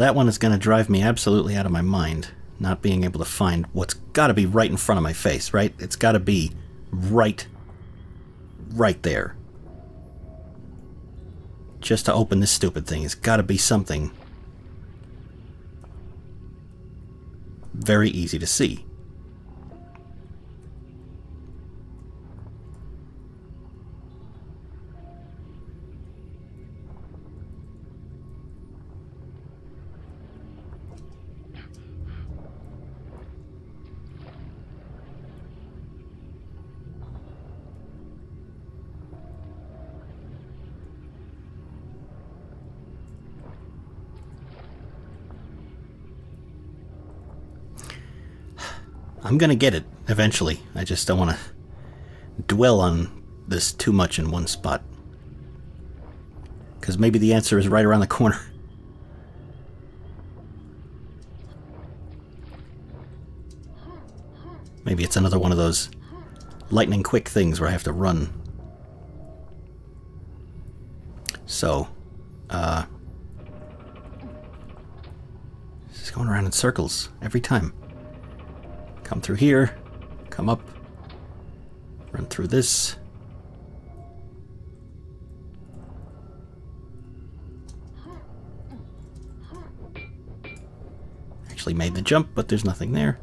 S1: that one is going to drive me absolutely out of my mind, not being able to find what's got to be right in front of my face, right? It's got to be right, right there. Just to open this stupid thing, it's got to be something very easy to see. I'm gonna get it eventually. I just don't want to dwell on this too much in one spot. Because maybe the answer is right around the corner. [laughs] Maybe it's another one of those lightning quick things where I have to run. So, uh... This is going around in circles every time. Come through here. Come up. Run through this. Actually made the jump, but there's nothing there.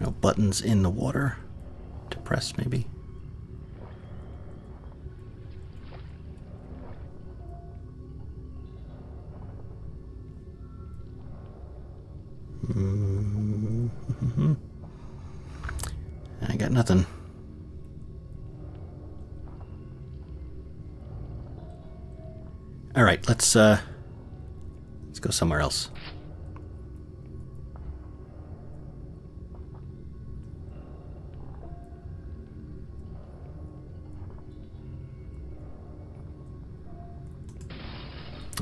S1: No buttons in the water to press maybe. let's uh let's go somewhere else.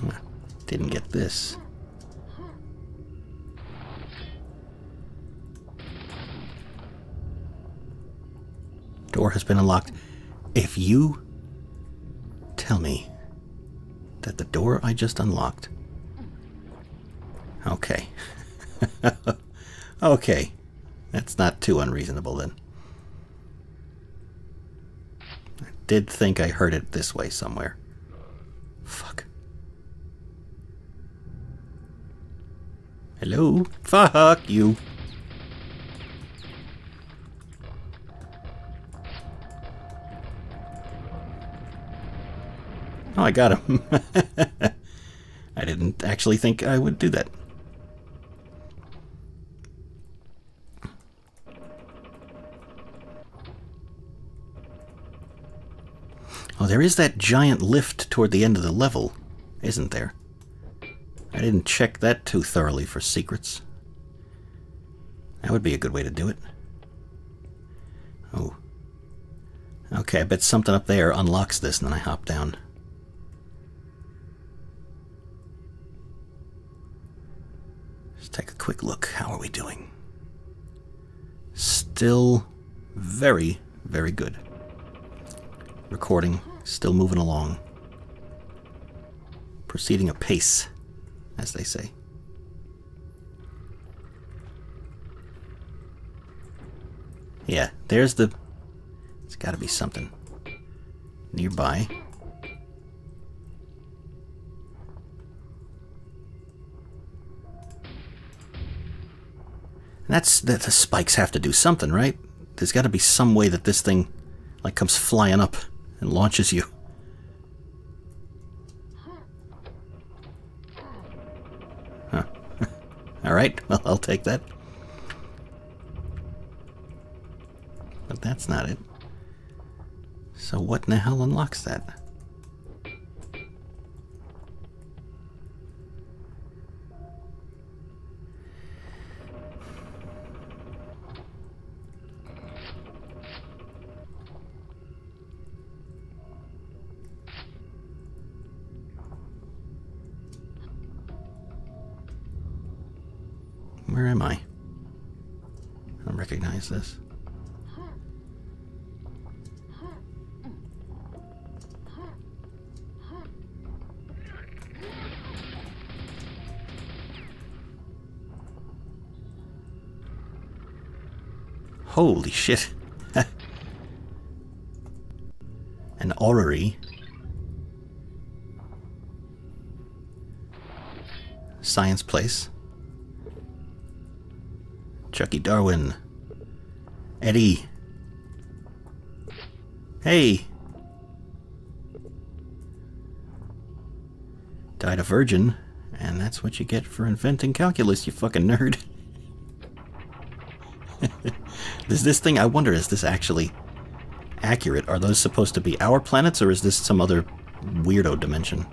S1: Ah, didn't get this. Door has been unlocked. If you tell me that at the door I just unlocked? Okay. [laughs] okay. That's not too unreasonable then. I did think I heard it this way somewhere. Fuck. Hello? Fuck you. I got him. [laughs] I didn't actually think I would do that. Oh, there is that giant lift toward the end of the level, isn't there? I didn't check that too thoroughly for secrets. That would be a good way to do it. Oh. Okay, I bet something up there unlocks this, and then I hop down. quick look. How are we doing? Still very, very good. Recording, still moving along. Proceeding apace, as they say. Yeah, there's the... it has gotta be something nearby. That's that the spikes have to do something, right? There's got to be some way that this thing like comes flying up and launches you. Huh. [laughs] All right. Well, I'll take that. But that's not it. So what in the hell unlocks that? Science Place. Chucky Darwin. Eddie. Hey! Died a virgin, and that's what you get for inventing calculus, you fucking nerd. [laughs] is this thing, I wonder, is this actually accurate? Are those supposed to be our planets, or is this some other weirdo dimension?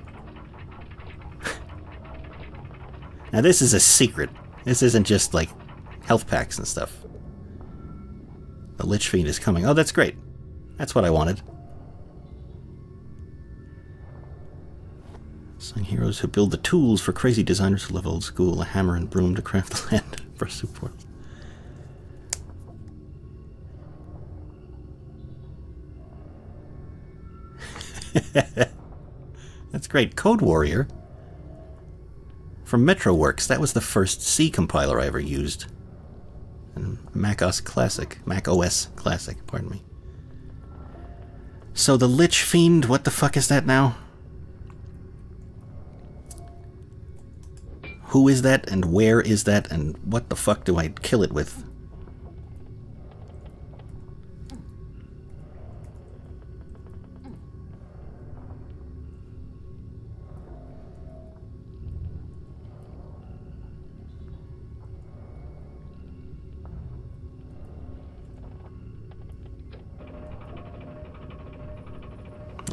S1: Now this is a secret. This isn't just like health packs and stuff. The Lich Fiend is coming. Oh, that's great. That's what I wanted. Sung heroes who build the tools for crazy designers who live old school, a hammer and broom to craft the [laughs] land for support. [laughs] That's great. Code Warrior from Metrowerks. That was the first C compiler I ever used. And Mac OS Classic. Mac OS Classic, pardon me. So the Lich Fiend, what the fuck is that now? Who is that and where is that and what the fuck do I kill it with?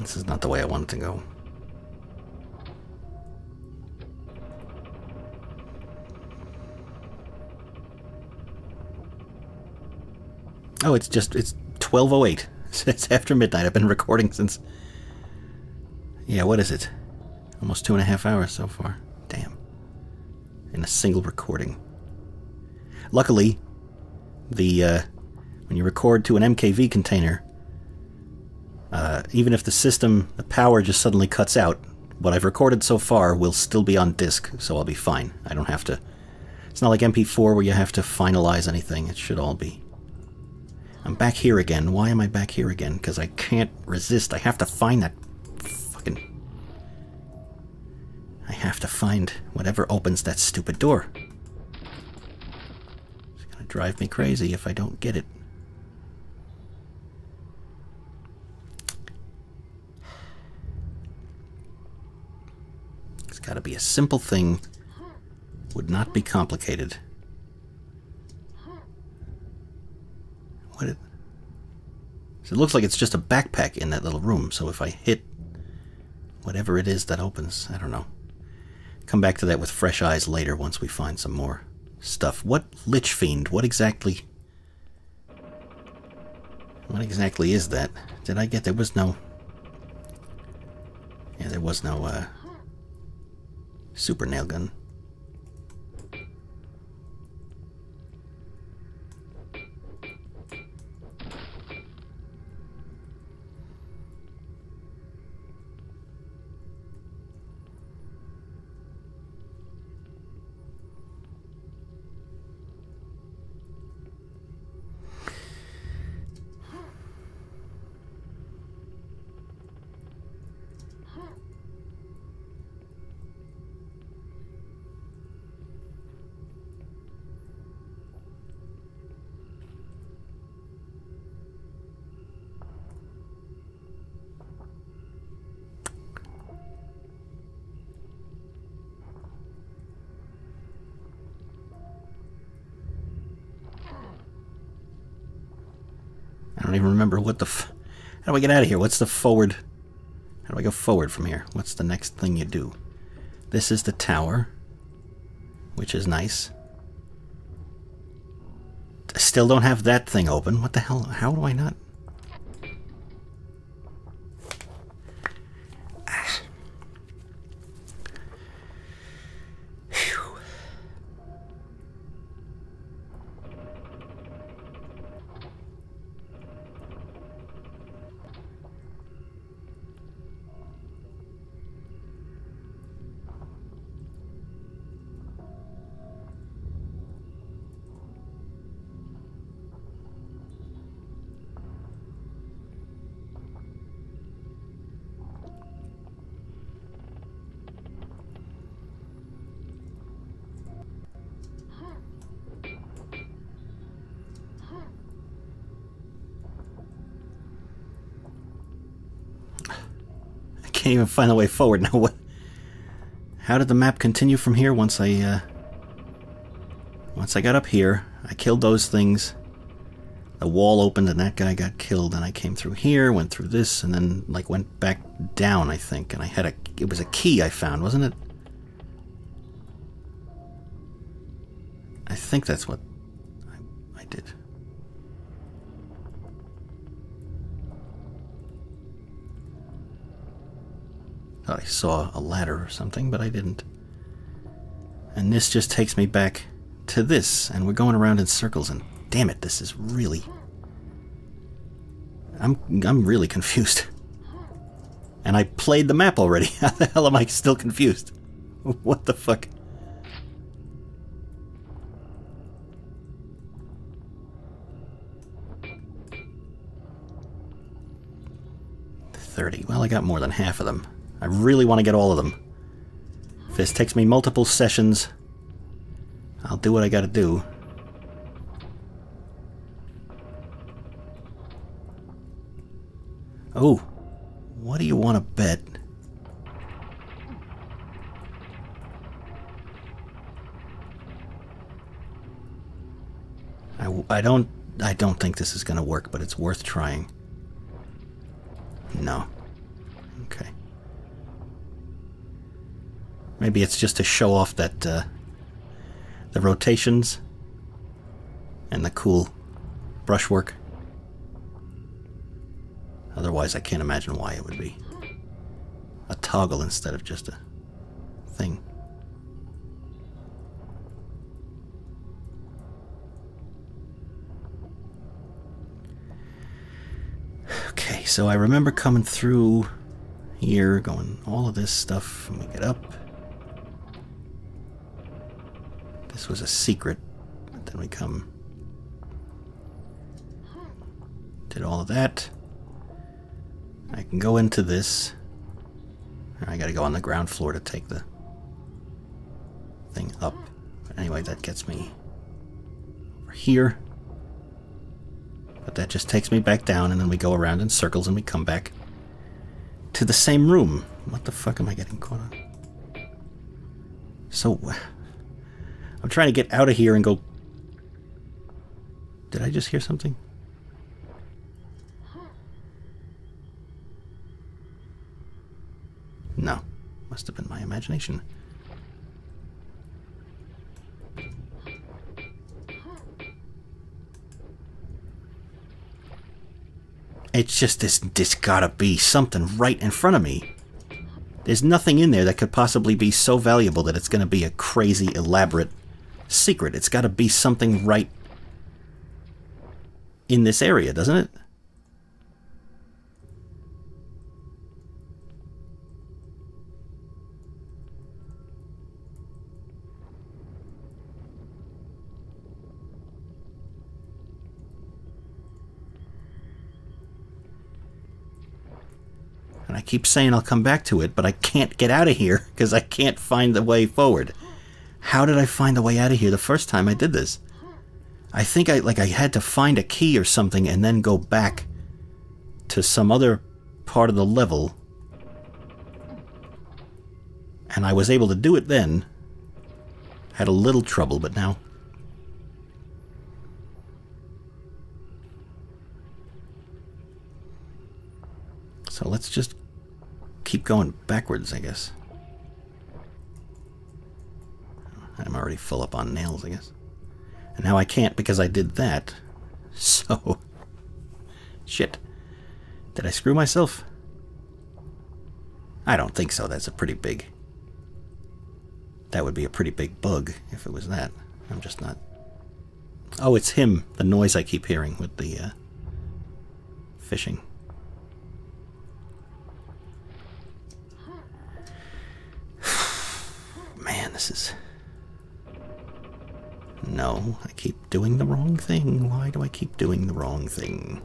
S1: This is not the way I want it to go. Oh, it's just, it's 12.08. [laughs] It's after midnight. I've been recording since, yeah, what is it? Almost two and a half hours so far. Damn. In a single recording. Luckily, the, uh, when you record to an MKV container, uh, even if the system, the power just suddenly cuts out, what I've recorded so far will still be on disk, so I'll be fine. I don't have to... It's not like MP4 where you have to finalize anything. It should all be... I'm back here again. Why am I back here again? Because I can't resist. I have to find that fucking... I have to find whatever opens that stupid door. It's gonna drive me crazy if I don't get it. Gotta be a simple thing. Would not be complicated. What it... So it looks like it's just a backpack in that little room, so if I hit whatever it is that opens, I don't know. Come back to that with fresh eyes later once we find some more stuff. What Lich Fiend? What exactly... What exactly is that? Did I get... There was no... Yeah, there was no, uh super nail gun. remember what the... how do I get out of here? What's the forward... How do I go forward from here? What's the next thing you do? This is the tower, which is nice. I still don't have that thing open. What the hell? How do I not... can't even find the way forward [laughs] now. What? How did the map continue from here once I, uh... Once I got up here, I killed those things. The wall opened and that guy got killed, and I came through here, went through this, and then, like, went back down, I think. And I had a... It was a key I found, wasn't it? I think that's what I, I did. thought I saw a ladder or something, but I didn't. And this just takes me back to this, and we're going around in circles, and damn it, this is really... I'm, I'm really confused. And I played the map already. [laughs] How the hell am I still confused? What the fuck? Thirty. Well, I got more than half of them. I really want to get all of them. If this takes me multiple sessions, I'll do what I gotta do. Oh, what do you want to bet? I, I don't I don't think this is going to work, but it's worth trying. No. Maybe it's just to show off that uh, the rotations and the cool brushwork. Otherwise, I can't imagine why it would be a toggle instead of just a thing. Okay, so I remember coming through here, going all of this stuff, and we get up. This was a secret. But then we come. Did all of that. I can go into this. I gotta go on the ground floor to take the thing up. But anyway, that gets me over here. But that just takes me back down, and then we go around in circles and we come back to the same room. What the fuck am I getting caught on? So, uh, I'm trying to get out of here and go... Did I just hear something? No. Must have been my imagination. It's just this, this gotta be something right in front of me. There's nothing in there that could possibly be so valuable that it's gonna be a crazy, elaborate secret. It's got to be something right in this area, doesn't it? And I keep saying I'll come back to it, but I can't get out of here because [laughs] I can't find the way forward. How did I find the way out of here the first time I did this? I think I like I had to find a key or something and then go back to some other part of the level. And I was able to do it then. Had a little trouble, but now So let's just keep going backwards, I guess. I'm already full up on nails, I guess. And now I can't because I did that. [laughs] So, shit. Did I screw myself? I don't think so. That's a pretty big... That would be a pretty big bug if it was that. I'm just not... Oh, it's him. The noise I keep hearing with the uh, fishing. [sighs] Man, this is... No, I keep doing the wrong thing. Why do I keep doing the wrong thing?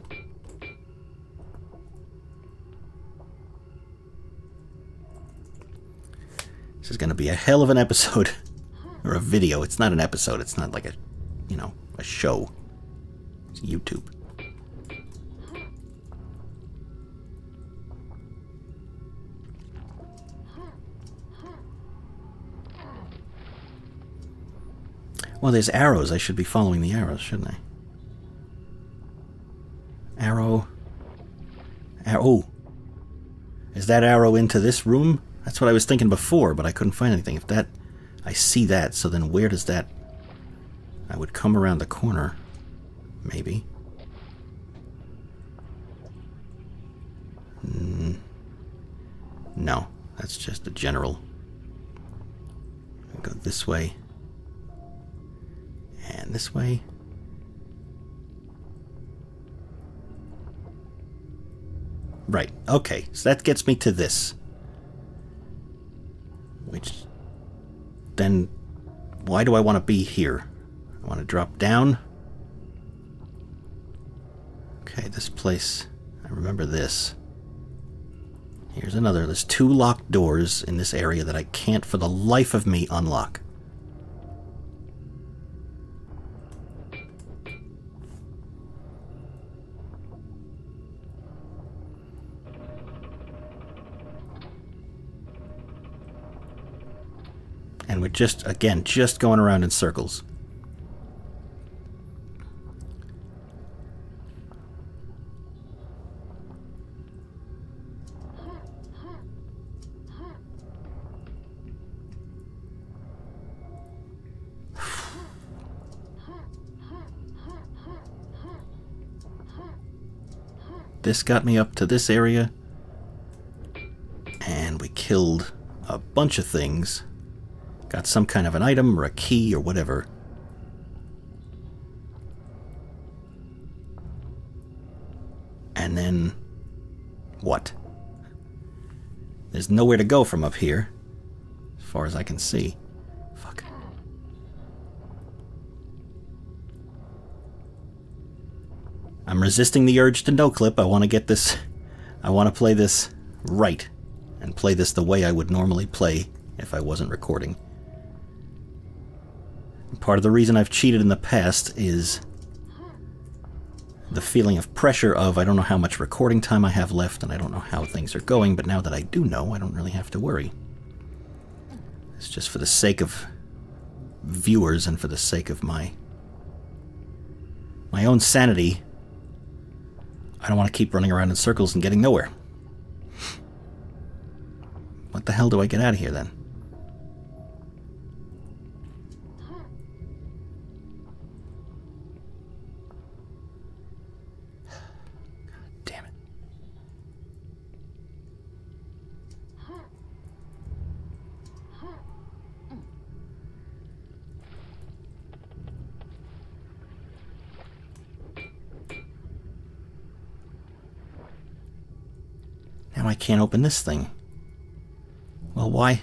S1: This is going to be a hell of an episode. [laughs] or a video. It's not an episode. It's not like a, you know, a show. It's YouTube. Well, there's arrows. I should be following the arrows, shouldn't I? Arrow. Arrow. Oh. Is that arrow into this room? That's what I was thinking before, but I couldn't find anything. If that... I see that, so then where does that... I would come around the corner. Maybe. Mm. No. That's just a general. go this way. And this way. Right, okay, so that gets me to this. Which, then, why do I want to be here? I want to drop down. Okay, this place, I remember this. Here's another. There's two locked doors in this area that I can't for the life of me unlock. And we're just, again, just going around in circles. this got me up to this area and we killed a bunch of things Got some kind of an item or a key or whatever. And then. what? There's nowhere to go from up here, as far as I can see. Fuck. I'm resisting the urge to no clip. I want to get this. I want to play this right and play this the way I would normally play if I wasn't recording. Part of the reason I've cheated in the past is the feeling of pressure of I don't know how much recording time I have left and I don't know how things are going, but now that I do know, I don't really have to worry. It's just for the sake of viewers and for the sake of my my own sanity. I don't want to keep running around in circles and getting nowhere. What the hell do I get out of here then? Now I can't open this thing. Well, why?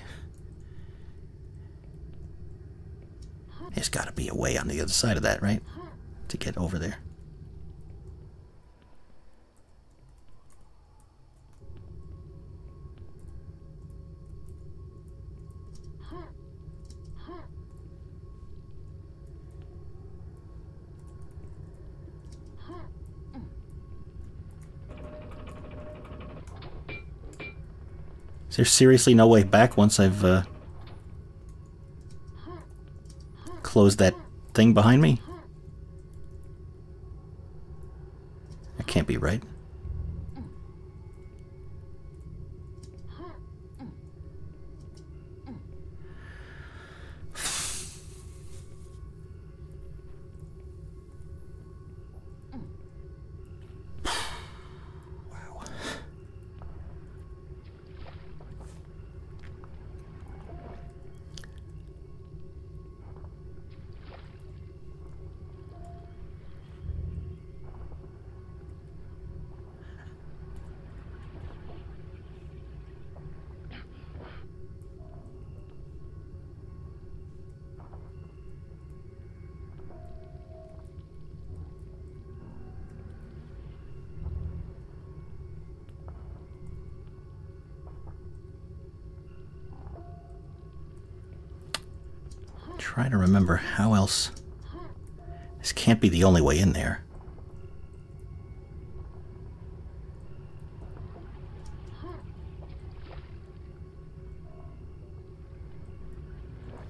S1: There's got to be a way on the other side of that, right? To get over there. There's seriously no way back once I've uh, closed that thing behind me? That can't be right. trying to remember how else. This can't be the only way in there.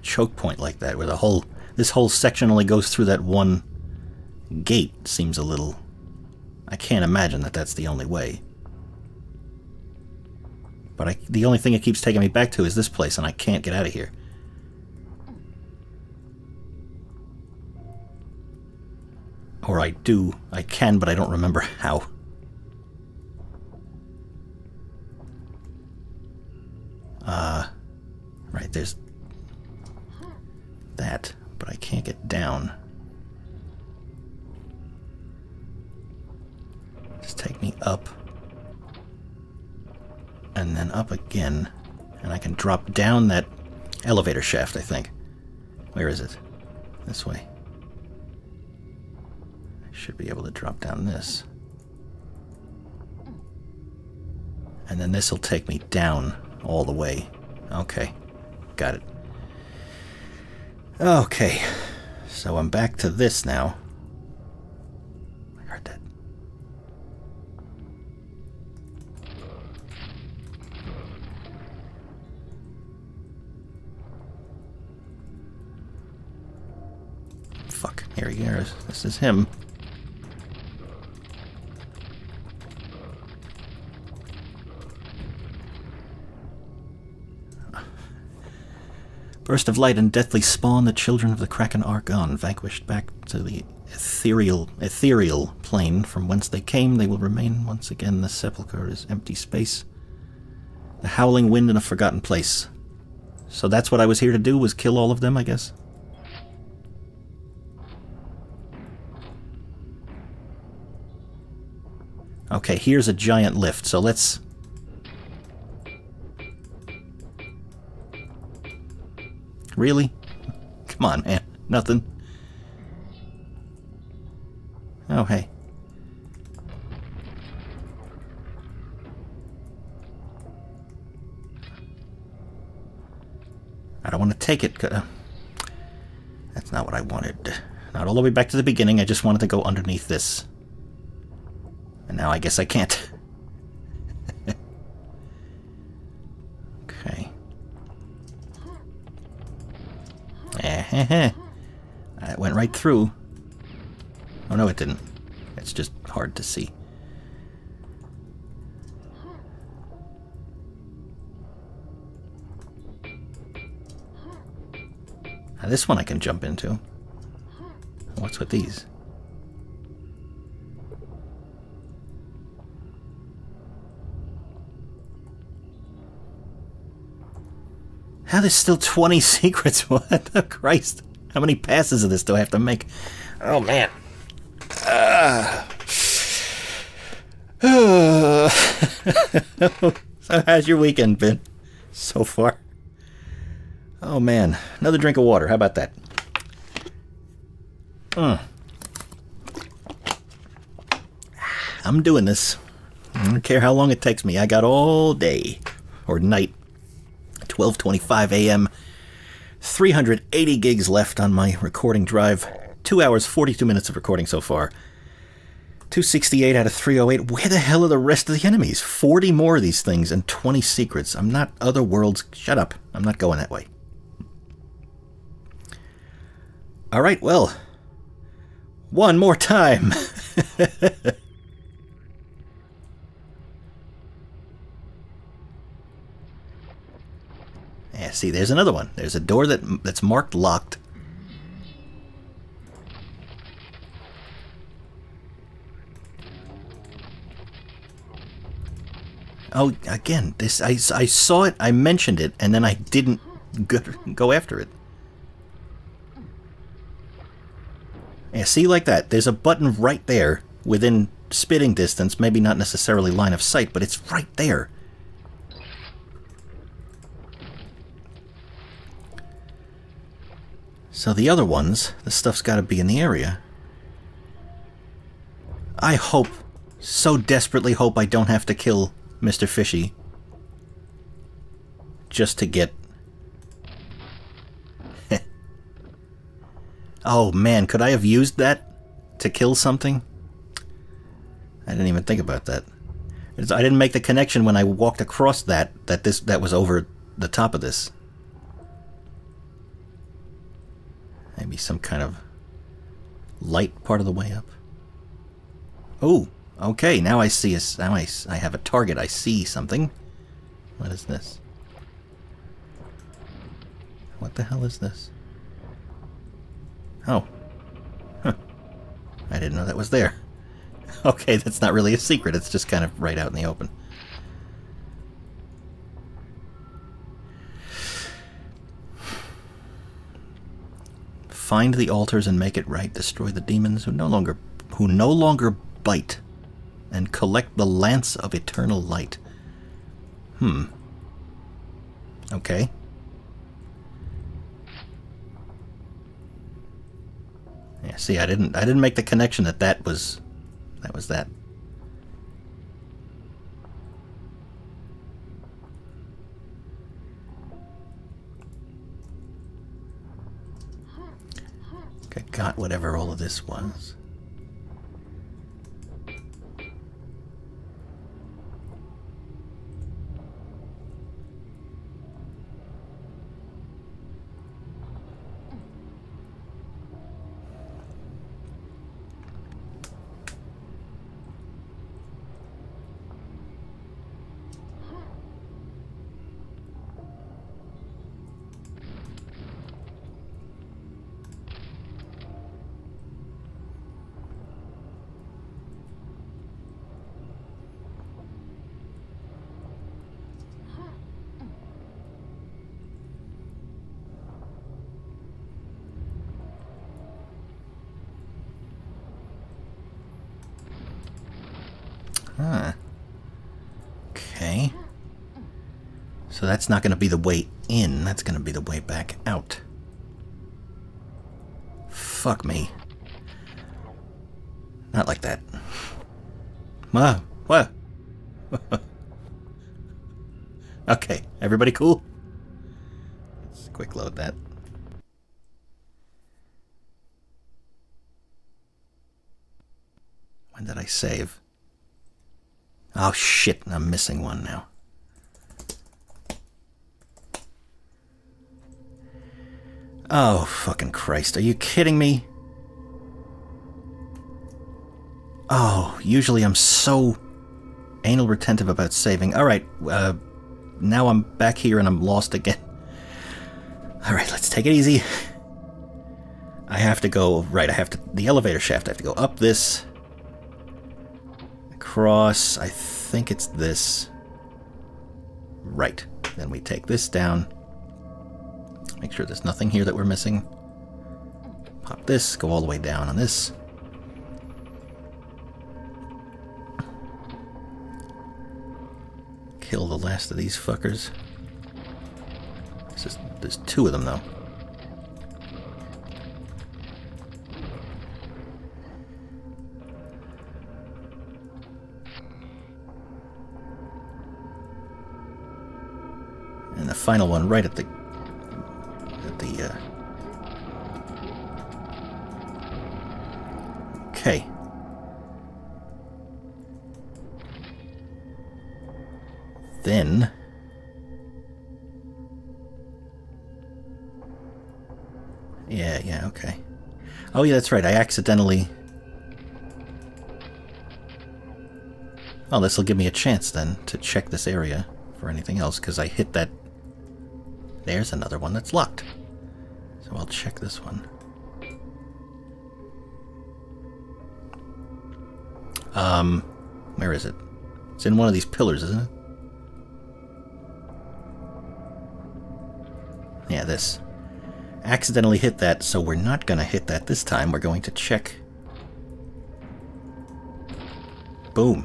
S1: Choke point like that, where the whole this whole section only goes through that one gate seems a little. I can't imagine that that's the only way. But I, the only thing it keeps taking me back to is this place, and I can't get out of here. Or I do. I can, but I don't remember how. Uh, right, there's that, but I can't get down. Just take me up. And then up again. And I can drop down that elevator shaft, I think. Where is it? This way should be able to drop down this. And then this will take me down all the way. Okay, got it. Okay, so I'm back to this now. I heard that. Fuck, here he is. This is him. burst of light and deathly spawn the children of the Kraken gone, vanquished back to the ethereal ethereal plane from whence they came, they will remain once again the sepulchre is empty space. The howling wind in a forgotten place. So that's what I was here to do, was kill all of them, I guess. Okay, here's a giant lift, so let's Really? Come on, man. Nothing. Oh, hey. I don't want to take it. That's not what I wanted. Not all the way back to the beginning. I just wanted to go underneath this. And now I guess I can't. Heh [laughs] It went right through. Oh no, it didn't. It's just hard to see. Now this one I can jump into. What's with these? How there's still 20 [laughs] secrets? What? Christ. How many passes of this do I have to make? Oh, man. Uh. [sighs] so how's your weekend been so far? Oh, man. Another drink of water. How about that? Mm. I'm doing this. I don't care how long it takes me. I got all day or night 12:25 a.m. 380 gigs left on my recording drive. 2 hours 42 minutes of recording so far. 268 out of 308. Where the hell are the rest of the enemies? 40 more of these things and 20 secrets. I'm not other worlds. Shut up. I'm not going that way. All right, well, one more time. [laughs] Yeah, see, there's another one. There's a door that that's marked locked. Oh, again, this I, I saw it, I mentioned it, and then I didn't go, go after it. Yeah, see, like that. There's a button right there within spitting distance, maybe not necessarily line of sight, but it's right there. So the other ones, the stuff's got to be in the area. I hope, so desperately hope I don't have to kill Mr. Fishy. Just to get... [laughs] oh man, could I have used that to kill something? I didn't even think about that. I didn't make the connection when I walked across that, that this that was over the top of this. Maybe some kind of light part of the way up. Oh, okay. Now I see a, now I, I have a target. I see something. What is this? What the hell is this? Oh. Huh. I didn't know that was there. [laughs] Okay, that's not really a secret. It's just kind of right out in the open. find the altars and make it right, destroy the demons who no longer who no longer bite, and collect the lance of eternal light. Hmm. Okay. Yeah, see, I didn't I didn't make the connection that that was that was that. forgot whatever all of this was. So that's not going to be the way in. That's going to be the way back out. Fuck me. Not like that. Ma, what? [laughs] okay, everybody cool? Let's quick load that. When did I save? Oh shit, I'm missing one now. Oh, fucking Christ. Are you kidding me? Oh, usually I'm so anal retentive about saving. Alright, uh, now I'm back here and I'm lost again. Alright, let's take it easy. I have to go, right, I have to, the elevator shaft, I have to go up this, across, I think it's this, right. Then we take this down. Make sure there's nothing here that we're missing. Pop this, go all the way down on this. Kill the last of these fuckers. Is, there's two of them though. And the final one right at the then. Yeah, yeah, okay. Oh yeah, that's right, I accidentally... Oh, this'll give me a chance then to check this area for anything else, because I hit that... There's another one that's locked. So I'll check this one. Um, where is it? It's in one of these pillars, isn't it? Yeah, this. Accidentally hit that, so we're not going to hit that this time. We're going to check. Boom.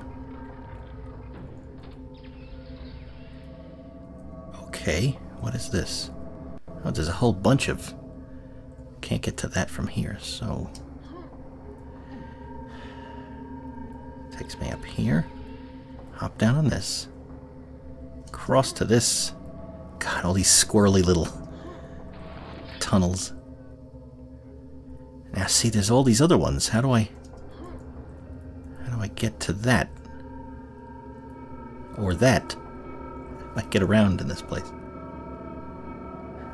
S1: Okay, what is this? Oh, there's a whole bunch of... Can't get to that from here, so... Takes me up here. Hop down on this. Cross to this. God, all these squirrely little tunnels. Now see, there's all these other ones. How do I... How do I get to that? Or that? I get around in this place.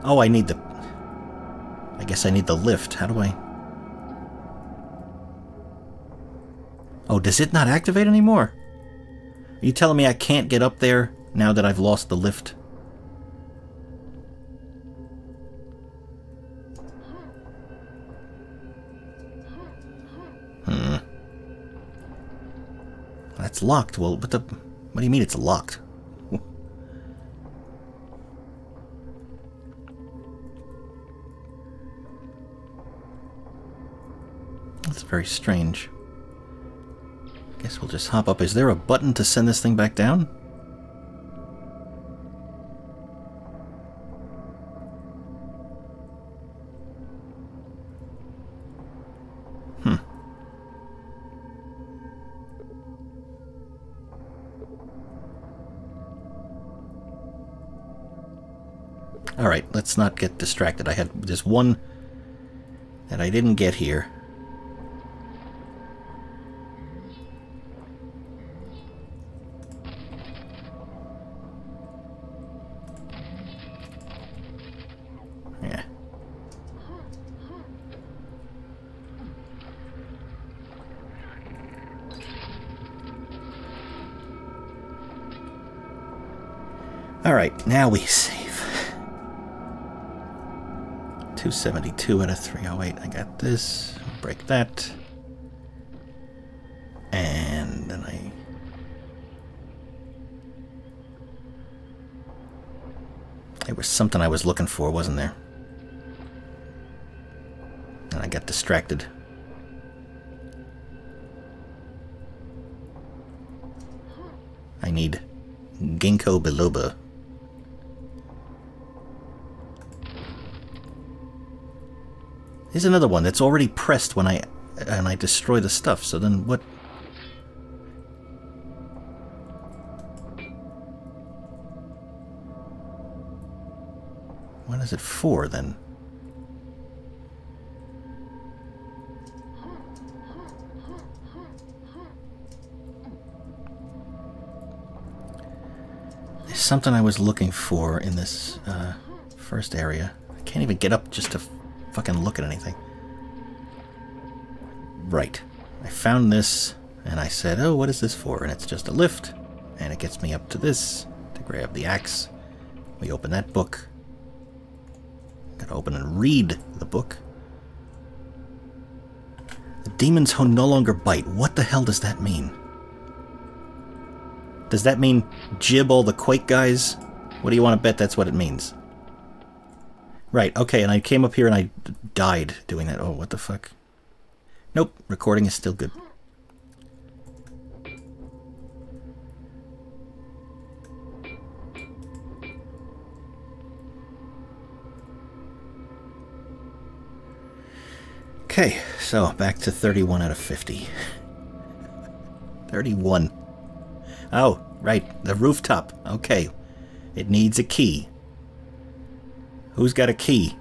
S1: Oh, I need the... I guess I need the lift. How do I... Oh, does it not activate anymore? Are you telling me I can't get up there now that I've lost the lift? locked. Well, what the... What do you mean it's locked? That's very strange. I Guess we'll just hop up. Is there a button to send this thing back down? let's not get distracted. I had this one that I didn't get here. Yeah. All right, now we see. 272 out of 308. I got this. Break that. And then I... it was something I was looking for, wasn't there? And I got distracted. I need ginkgo biloba. Here's another one that's already pressed when I and I destroy the stuff. So then what? What is it for then? There's something I was looking for in this uh, first area. I can't even get up just to fucking look at anything. Right. I found this and I said, oh, what is this for? And it's just a lift and it gets me up to this to grab the axe. We open that book. Got to open and read the book. The demon's who no longer bite. What the hell does that mean? Does that mean gib all the Quake guys? What do you want to bet that's what it means? Right, okay, and I came up here and I died doing that. Oh, what the fuck? Nope, recording is still good. Okay, so back to 31 out of 50. [laughs] 31. Oh, right, the rooftop. Okay, it needs a key. Who's got a key?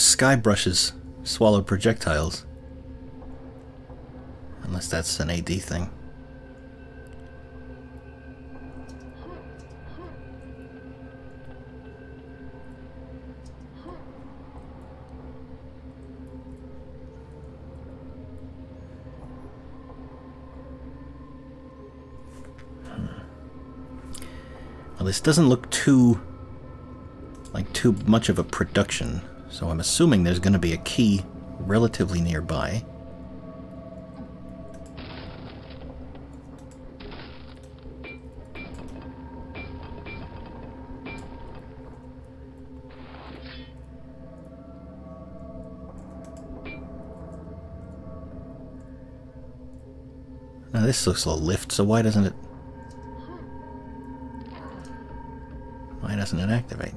S1: sky brushes swallow projectiles. Unless that's an AD thing. Hmm. Well, this doesn't look too like too much of a production so I'm assuming there's going to be a key relatively nearby. Now this looks a lift, so why doesn't it... Why doesn't it activate?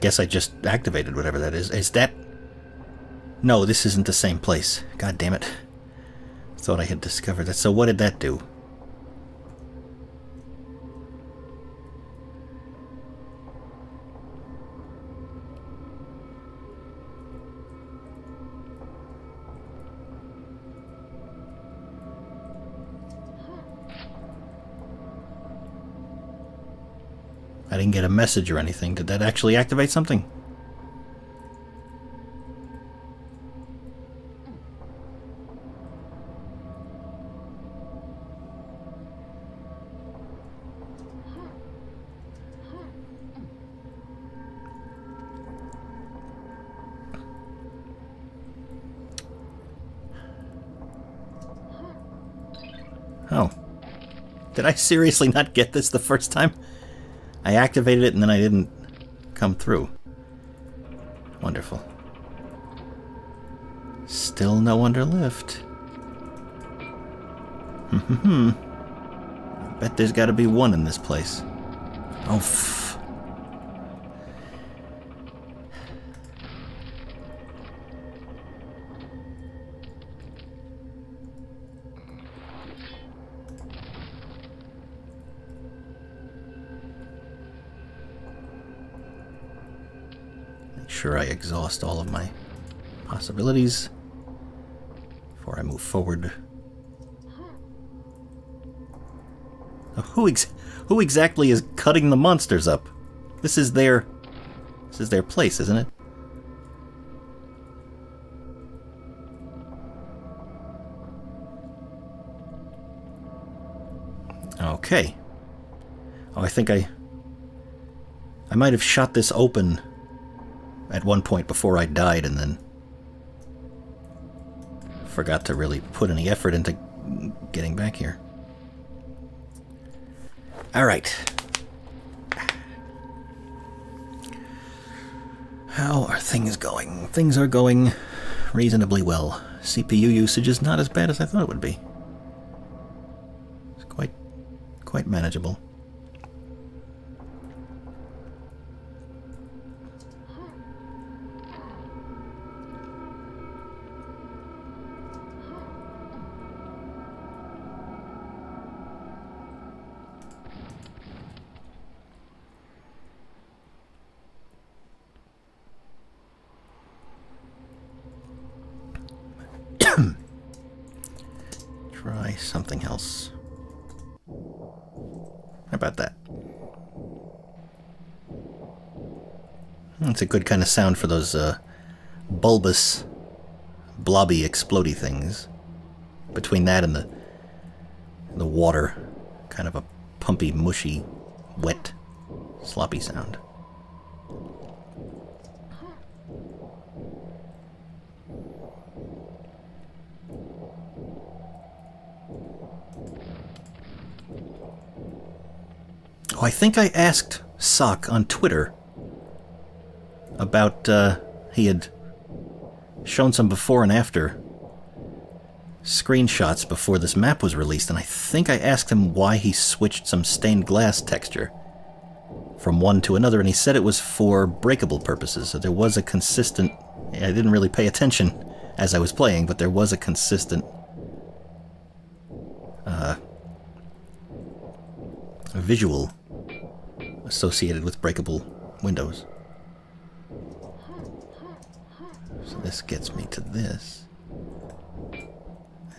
S1: guess I just activated whatever that is. Is that... No, this isn't the same place. God damn it. Thought I had discovered that. So what did that do? message or anything. Did that actually activate something? Oh, Did I seriously not get this the first time? I activated it and then I didn't come through. Wonderful. Still no under lift. Hmm, hmm, hmm. I bet there's got to be one in this place. Oh, sure I exhaust all of my possibilities before I move forward. who ex who exactly is cutting the monsters up? This is their this is their place, isn't it? Okay. Oh, I think I I might have shot this open at one point before I died and then forgot to really put any effort into getting back here. All right. How are things going? Things are going reasonably well. CPU usage is not as bad as I thought it would be. It's quite quite manageable. good kind of sound for those uh, bulbous, blobby, explody things. Between that and the the water, kind of a pumpy, mushy, wet, sloppy sound. Oh, I think I asked Sock on Twitter about uh, he had shown some before and after screenshots before this map was released, and I think I asked him why he switched some stained glass texture from one to another, and he said it was for breakable purposes. So there was a consistent. I didn't really pay attention as I was playing, but there was a consistent. Uh, visual associated with breakable windows. this.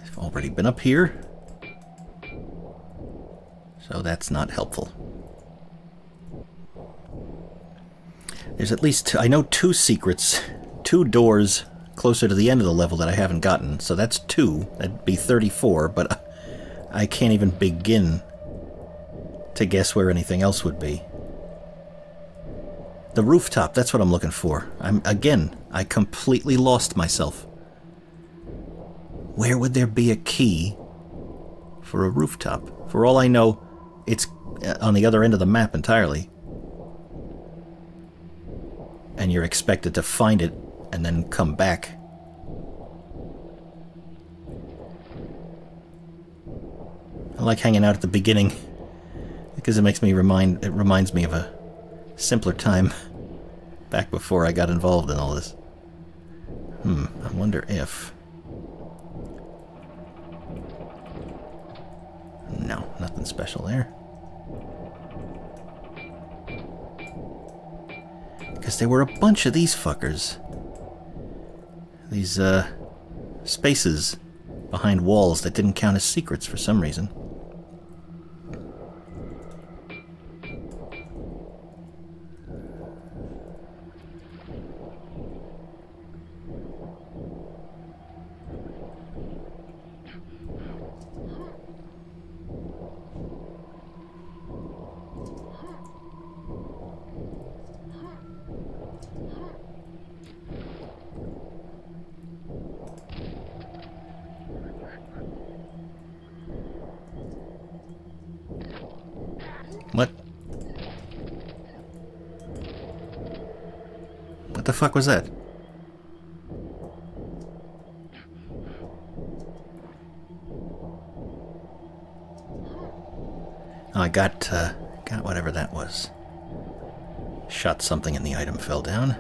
S1: I've already been up here. So that's not helpful. There's at least, I know two secrets, two doors closer to the end of the level that I haven't gotten. So that's two. That'd be 34, but I can't even begin to guess where anything else would be. The rooftop, that's what I'm looking for. I'm again I completely lost myself. Where would there be a key for a rooftop? For all I know, it's uh, on the other end of the map entirely. And you're expected to find it and then come back. I like hanging out at the beginning because it makes me remind it reminds me of a simpler time back before I got involved in all this. I wonder if... No, nothing special there. Because there were a bunch of these fuckers. These, uh, spaces behind walls that didn't count as secrets for some reason. fuck was that? Oh, I got, uh, got whatever that was. Shot something and the item fell down.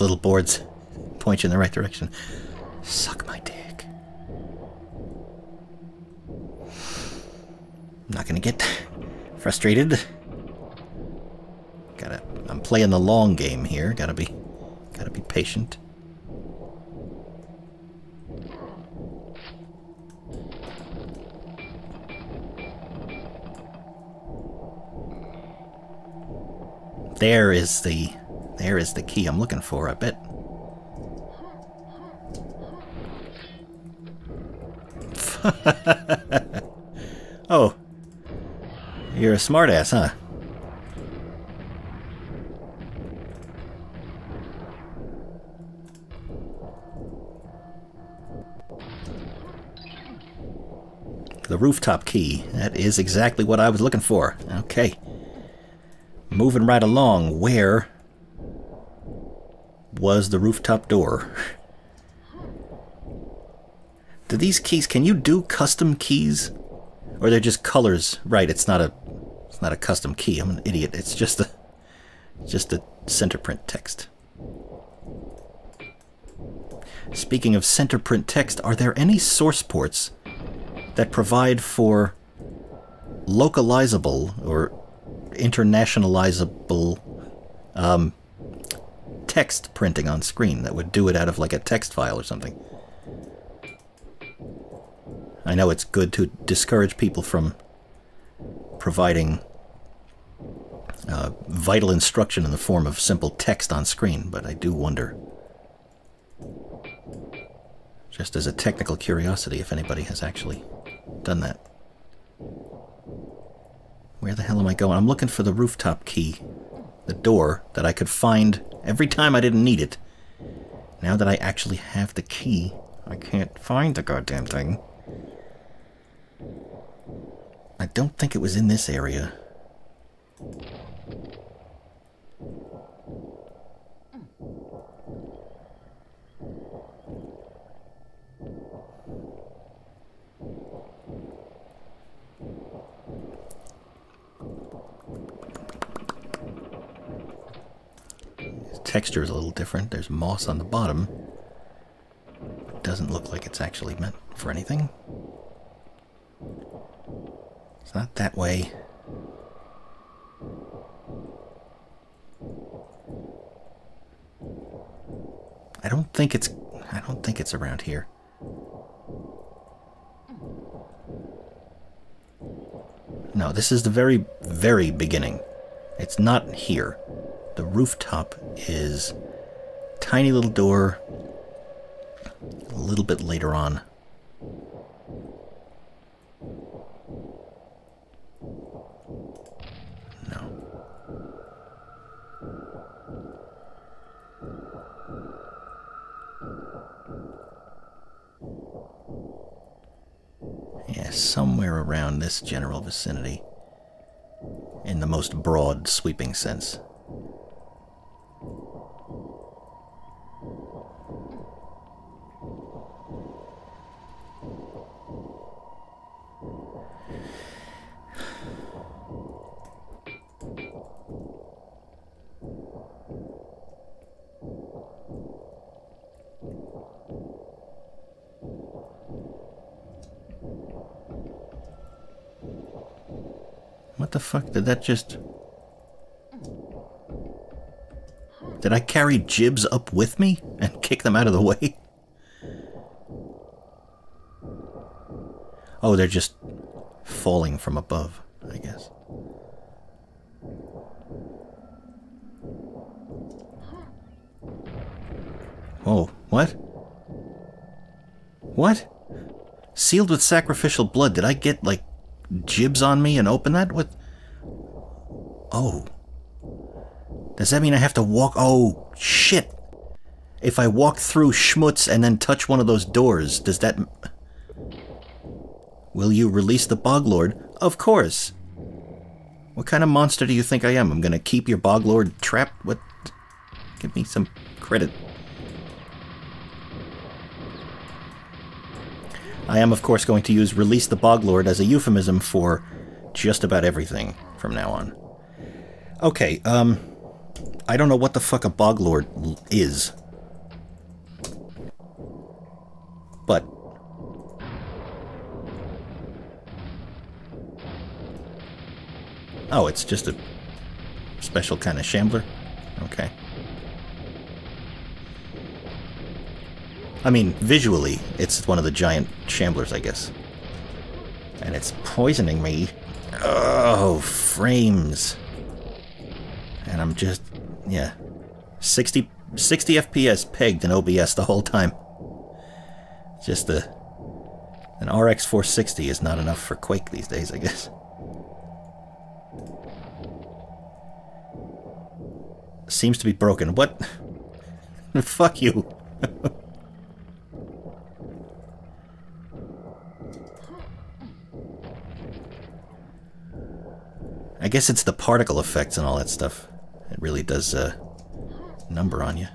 S1: little boards point you in the right direction. Suck my dick. I'm not gonna get frustrated. Gotta, I'm playing the long game here. Gotta be, gotta be patient. There is the there is the key I'm looking for, I bet. [laughs] oh. You're a smartass, huh? The rooftop key. That is exactly what I was looking for. Okay. Moving right along. Where was the rooftop door. Do these keys, can you do custom keys? Or they're just colors? Right, it's not a it's not a custom key. I'm an idiot. It's just a just a center print text. Speaking of center print text, are there any source ports that provide for localizable or internationalizable um, text printing on screen that would do it out of like a text file or something. I know it's good to discourage people from providing uh, vital instruction in the form of simple text on screen, but I do wonder. Just as a technical curiosity, if anybody has actually done that. Where the hell am I going? I'm looking for the rooftop key, the door that I could find Every time I didn't need it. Now that I actually have the key, I can't find the goddamn thing. I don't think it was in this area. The texture is a little different. There's moss on the bottom. It doesn't look like it's actually meant for anything. It's not that way. I don't think it's I don't think it's around here. No, this is the very very beginning. It's not here the rooftop is tiny little door a little bit later on. No. Yeah, somewhere around this general vicinity in the most broad, sweeping sense. What the fuck did that just... Did I carry gibs up with me and [laughs] kick them out of the way? Oh, they're just falling from above, I guess. Oh, what? What? Sealed with sacrificial blood. Did I get, like, gibs on me and open that? What? Oh. Does that mean I have to walk? Oh, shit. If I walk through schmutz and then touch one of those doors, does that... Will you release the Boglord? Of course. What kind of monster do you think I am? I'm gonna keep your Boglord trapped? What? Give me some credit. I am, of course, going to use Release the Boglord as a euphemism for just about everything from now on. Okay, um, I don't know what the fuck a Boglord is. But... Oh, it's just a special kind of shambler? Okay. I mean, visually, it's one of the giant shamblers, I guess. And it's poisoning me. Oh, frames. And I'm just, yeah. 60, 60 FPS pegged in OBS the whole time. Just the... An RX 460 is not enough for Quake these days, I guess. Seems to be broken. What? [laughs] Fuck you. [laughs] I guess it's the particle effects and all that stuff. It really does a uh, number on you.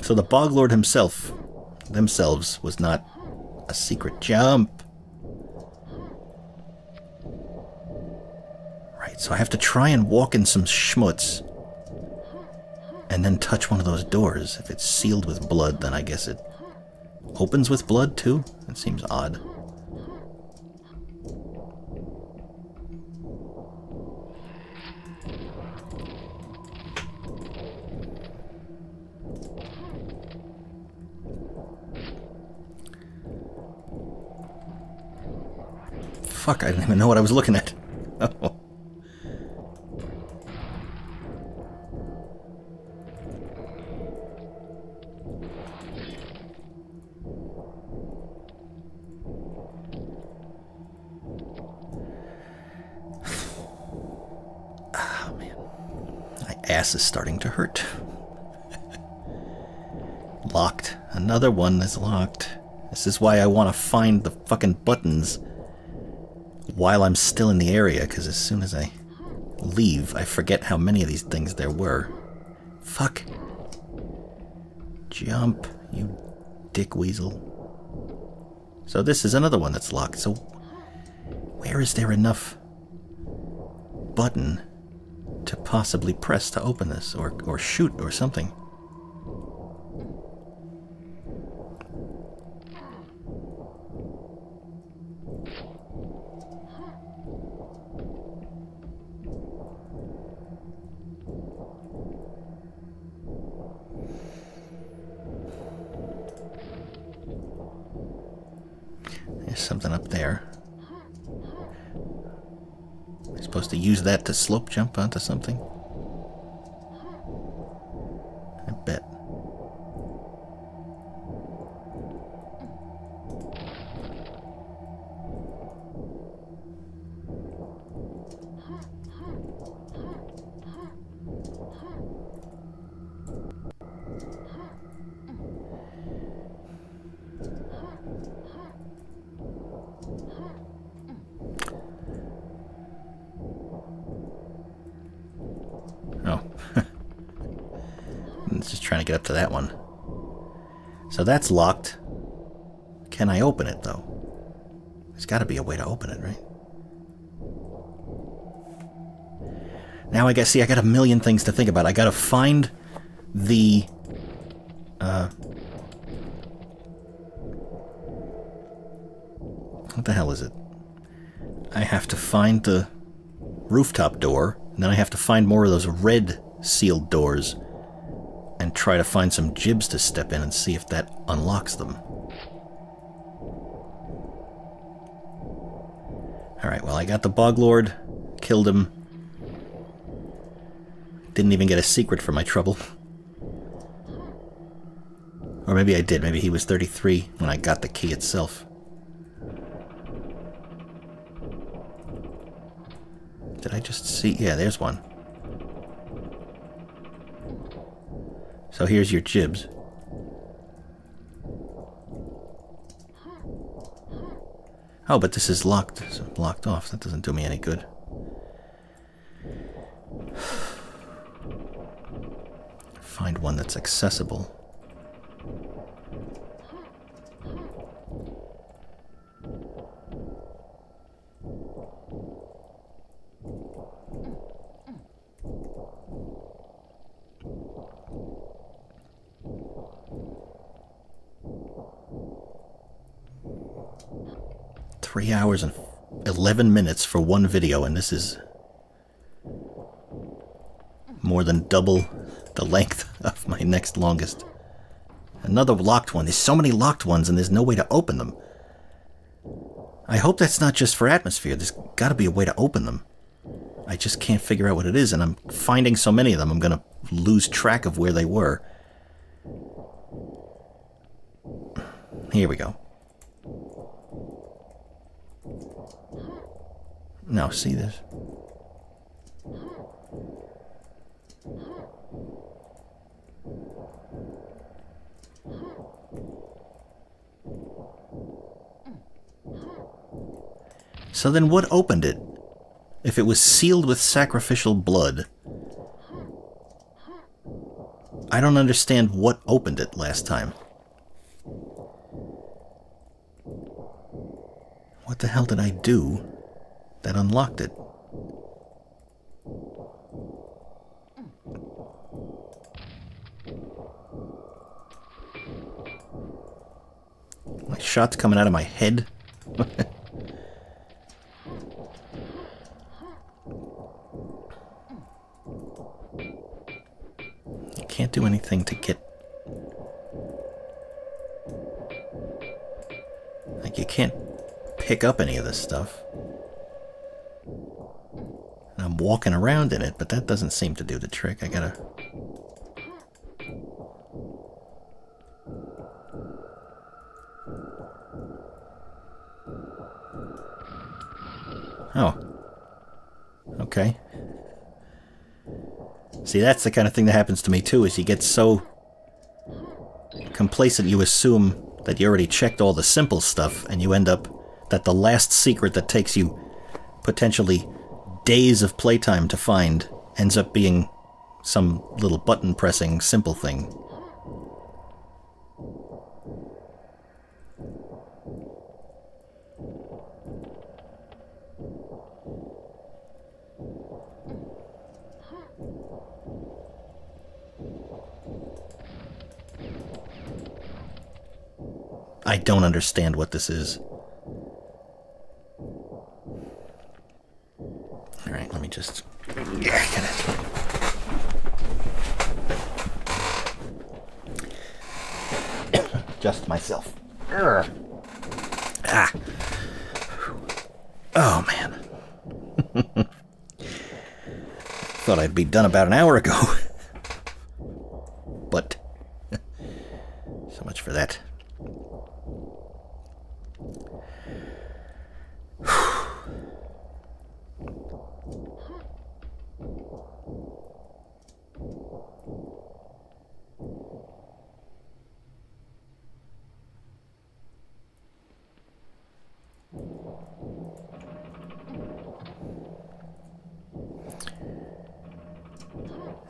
S1: So the Bog Lord himself, themselves, was not a secret jump. Right, so I have to try and walk in some schmutz and then touch one of those doors. If it's sealed with blood, then I guess it opens with blood too? That seems odd. fuck, I didn't even know what I was looking at. [laughs] Oh. [sighs] Ah, man. My ass is starting to hurt. [laughs] locked. Another one is locked. This is why I want to find the fucking buttons while I'm still in the area, because as soon as I leave, I forget how many of these things there were. Fuck. Jump, you dick weasel. So this is another one that's locked, so where is there enough button to possibly press to open this, or, or shoot, or something? There's something up there. supposed to use that to slope jump onto something? trying to get up to that one. So that's locked. Can I open it, though? There's got to be a way to open it, right? Now I guess. see I got a million things to think about. I got to find the uh What the hell is it? I have to find the rooftop door, and then I have to find more of those red sealed doors and try to find some gibs to step in and see if that unlocks them. Alright, well I got the lord, killed him. Didn't even get a secret for my trouble. Or maybe I did, maybe he was 33 when I got the key itself. Did I just see? Yeah, there's one. So here's your gibs. Oh, but this is locked. So locked off. That doesn't do me any good. Find one that's accessible. Three hours and 11 minutes for one video, and this is more than double the length [laughs] of my next longest. Another locked one. There's so many locked ones, and there's no way to open them. I hope that's not just for atmosphere. There's got to be a way to open them. I just can't figure out what it is, and I'm finding so many of them, I'm going to lose track of where they were. Here we go. Now, see this? So then what opened it? If it was sealed with sacrificial blood. I don't understand what opened it last time. What the hell did I do that unlocked it? My shot's coming out of my head. [laughs] can't do anything to get... Like, you can't pick up any of this stuff. And I'm walking around in it, but that doesn't seem to do the trick. I gotta... Oh. Okay. See, that's the kind of thing that happens to me too, is you get so complacent you assume that you already checked all the simple stuff and you end up that the last secret that takes you potentially days of playtime to find ends up being some little button pressing simple thing. I don't understand what this is. All right, let me just. Yeah, adjust myself. Ah. Oh man. Thought I'd be done about an hour ago. [laughs] but so much for that.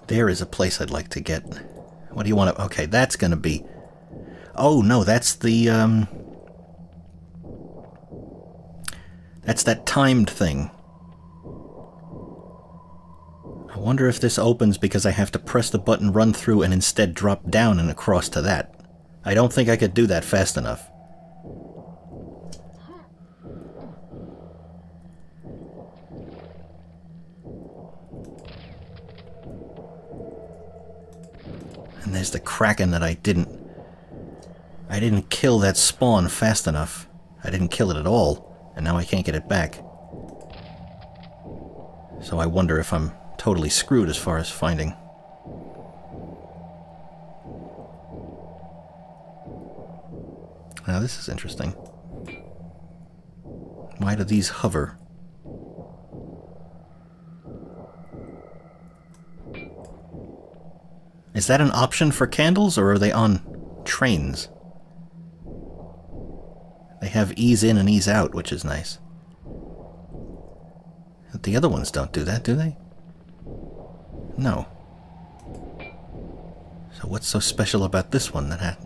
S1: There is a place I'd like to get. What do you want to... Okay, that's going to be... Oh, no, that's the... Um, that's that timed thing. Wonder if this opens because I have to press the button run through and instead drop down and across to that. I don't think I could do that fast enough. And there's the Kraken that I didn't... I didn't kill that spawn fast enough. I didn't kill it at all, and now I can't get it back. So I wonder if I'm totally screwed as far as finding. Now this is interesting. Why do these hover? Is that an option for candles, or are they on trains? They have ease in and ease out, which is nice. But the other ones don't do that, do they? No. So what's so special about this one that, ha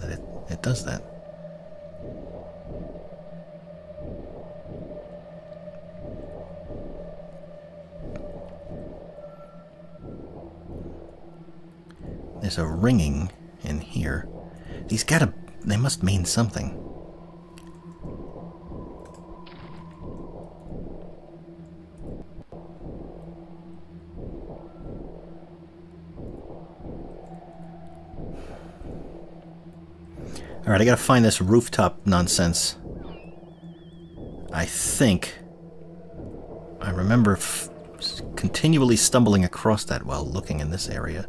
S1: that it, it does that? There's a ringing in here. These gotta... they must mean something. Alright, I gotta find this rooftop nonsense. I think. I remember continually stumbling across that while looking in this area.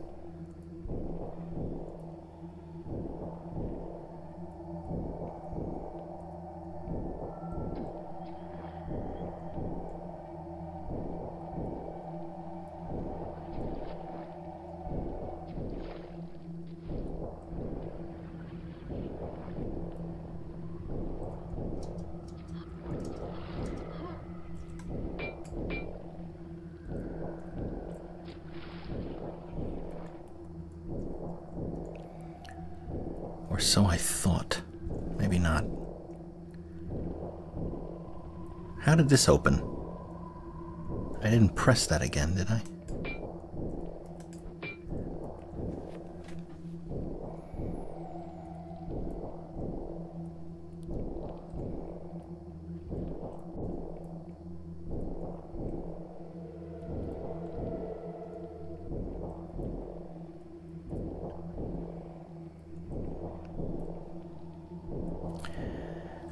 S1: so I thought. Maybe not. How did this open? I didn't press that again, did I?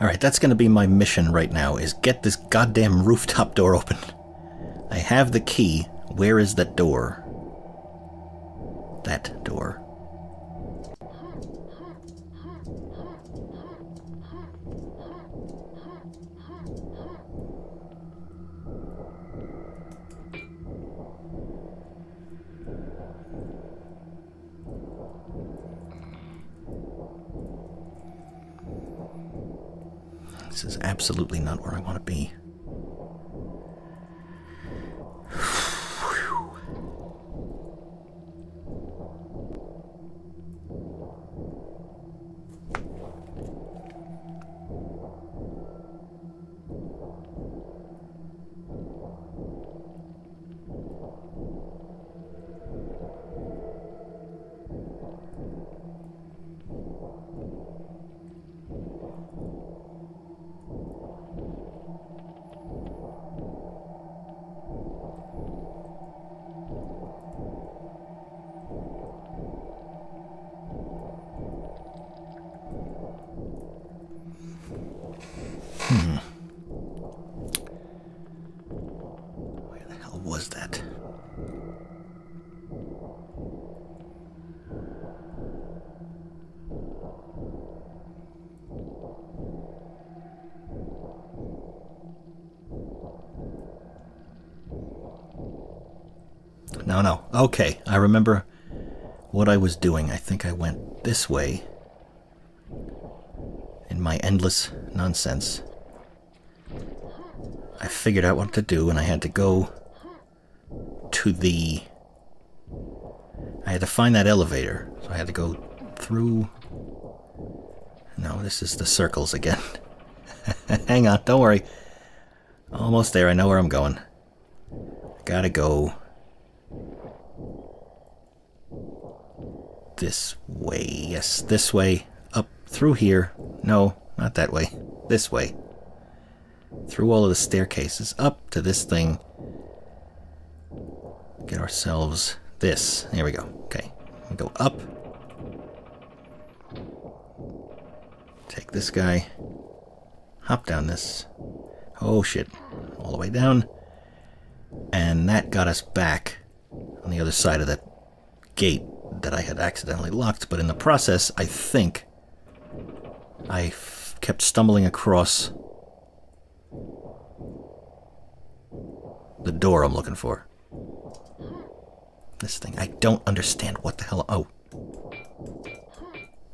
S1: All right, that's going to be my mission right now, is get this goddamn rooftop door open. I have the key. Where is that door? That door. This is absolutely not where I want to be. [sighs] Oh, no, Okay, I remember what I was doing. I think I went this way in my endless nonsense. I figured out what to do and I had to go to the... I had to find that elevator. So I had to go through... No, this is the circles again. [laughs] Hang on, don't worry. Almost there, I know where I'm going. Gotta go this way. Yes, this way. Up through here. No, not that way. This way. Through all of the staircases. Up to this thing. Get ourselves this. There we go. Okay. We go up. Take this guy. Hop down this. Oh shit. All the way down. And that got us back on the other side of that gate that I had accidentally locked, but in the process, I think I kept stumbling across the door I'm looking for. This thing. I don't understand what the hell. Oh.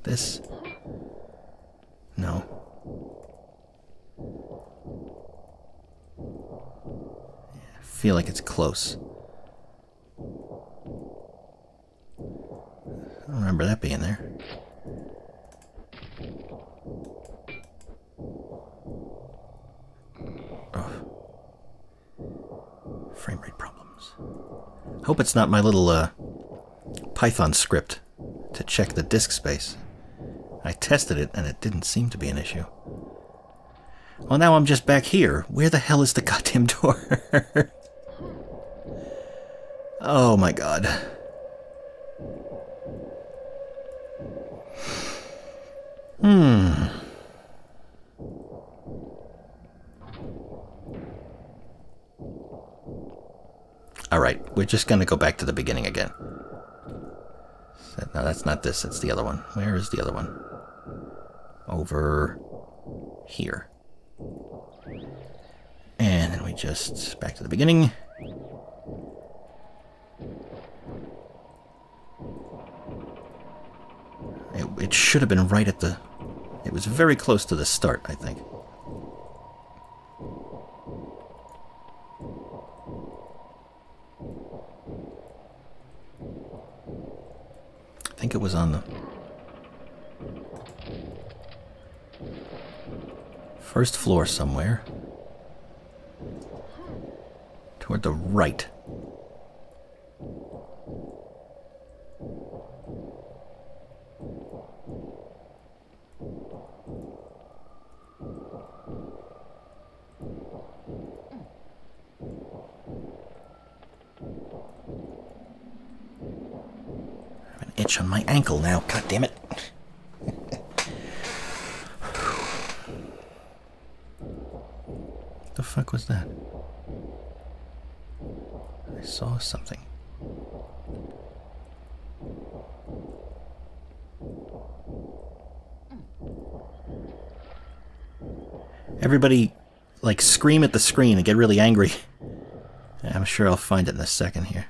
S1: This. No. Yeah, I feel like it's close. I don't remember that being there. Oh. Frame rate problems. Hope it's not my little uh, Python script to check the disk space. I tested it and it didn't seem to be an issue. Well, now I'm just back here. Where the hell is the goddamn door? [laughs] oh my god. Hmm. All right, we're just going to go back to the beginning again. No, that's not this. That's the other one. Where is the other one? Over here. And then we just back to the beginning. It, it should have been right at the it was very close to the start, I think. I think it was on the first floor somewhere. Toward the right an itch on my ankle now, god damn it. the fuck was that? I saw something. Everybody, like, scream at the screen and get really angry. [laughs] I'm sure I'll find it in a second here.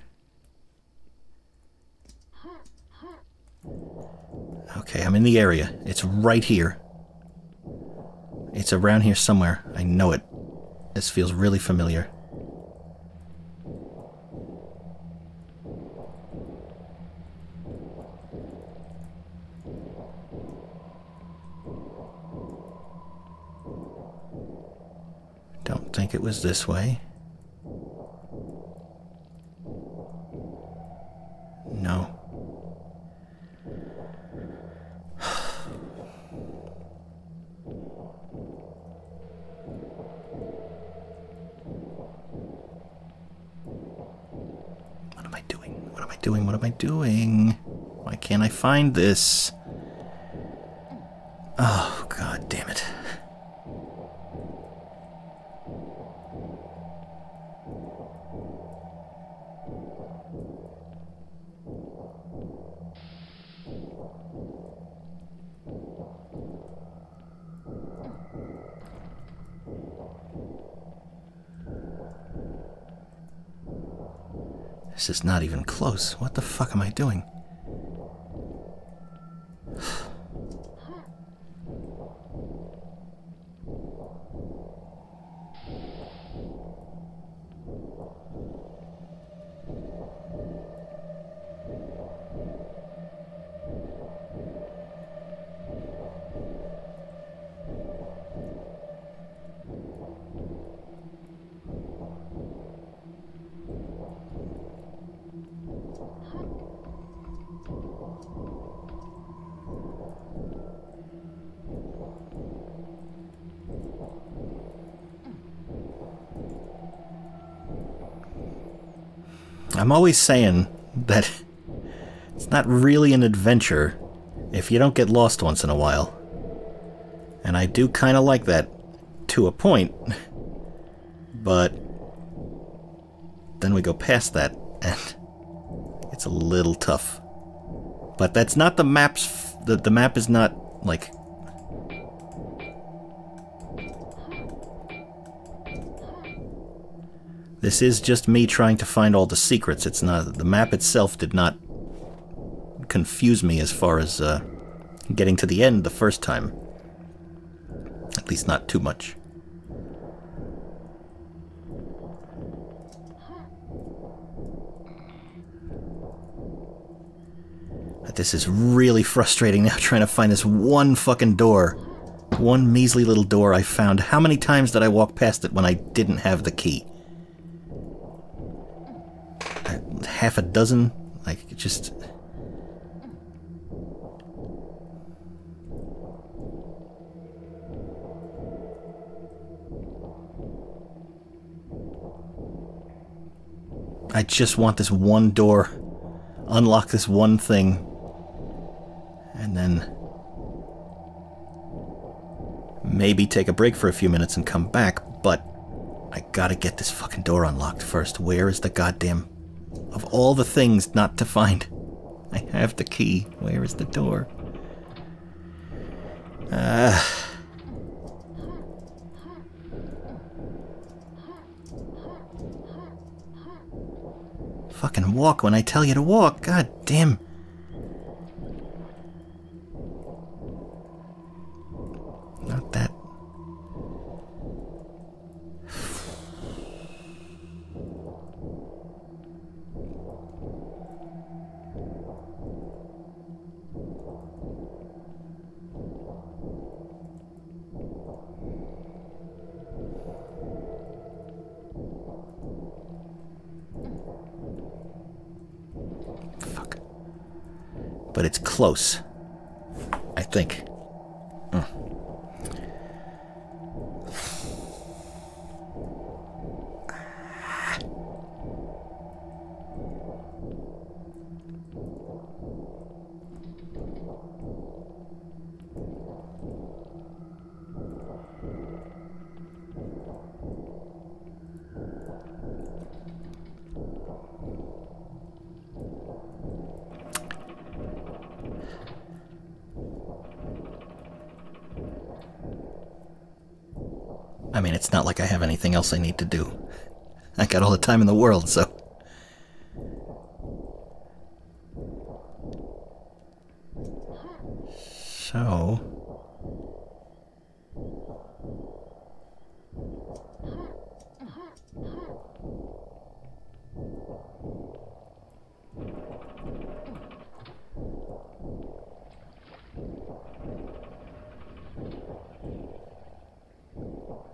S1: Okay, I'm in the area. It's right here. It's around here somewhere. I know it. This feels really familiar. think it was this way. No. What am I doing? What am I doing? What am I doing? Why can't I find this? Oh, god damn it. This is not even close. What the fuck am I doing? I'm always saying that it's not really an adventure if you don't get lost once in a while. And I do kind of like that to a point, but then we go past that and it's a little tough. But that's not the map's. F- the, the map is not like This is just me trying to find all the secrets. It's not the map itself did not confuse me as far as uh, getting to the end the first time. At least not too much. This is really frustrating now [laughs] trying to find this one fucking door. One measly little door I found. How many times did I walk past it when I didn't have the key? half a dozen. Like, just... I just want this one door. Unlock this one thing. And then... Maybe take a break for a few minutes and come back, but... I gotta get this fucking door unlocked first. Where is the goddamn of all the things not to find, I have the key. Where is the door? Uh, fucking walk when I tell you to walk. God damn. Not that Fuck. But it's close. I think. I mean, it's not like I have anything else I need to do. I got all the time in the world, so. So.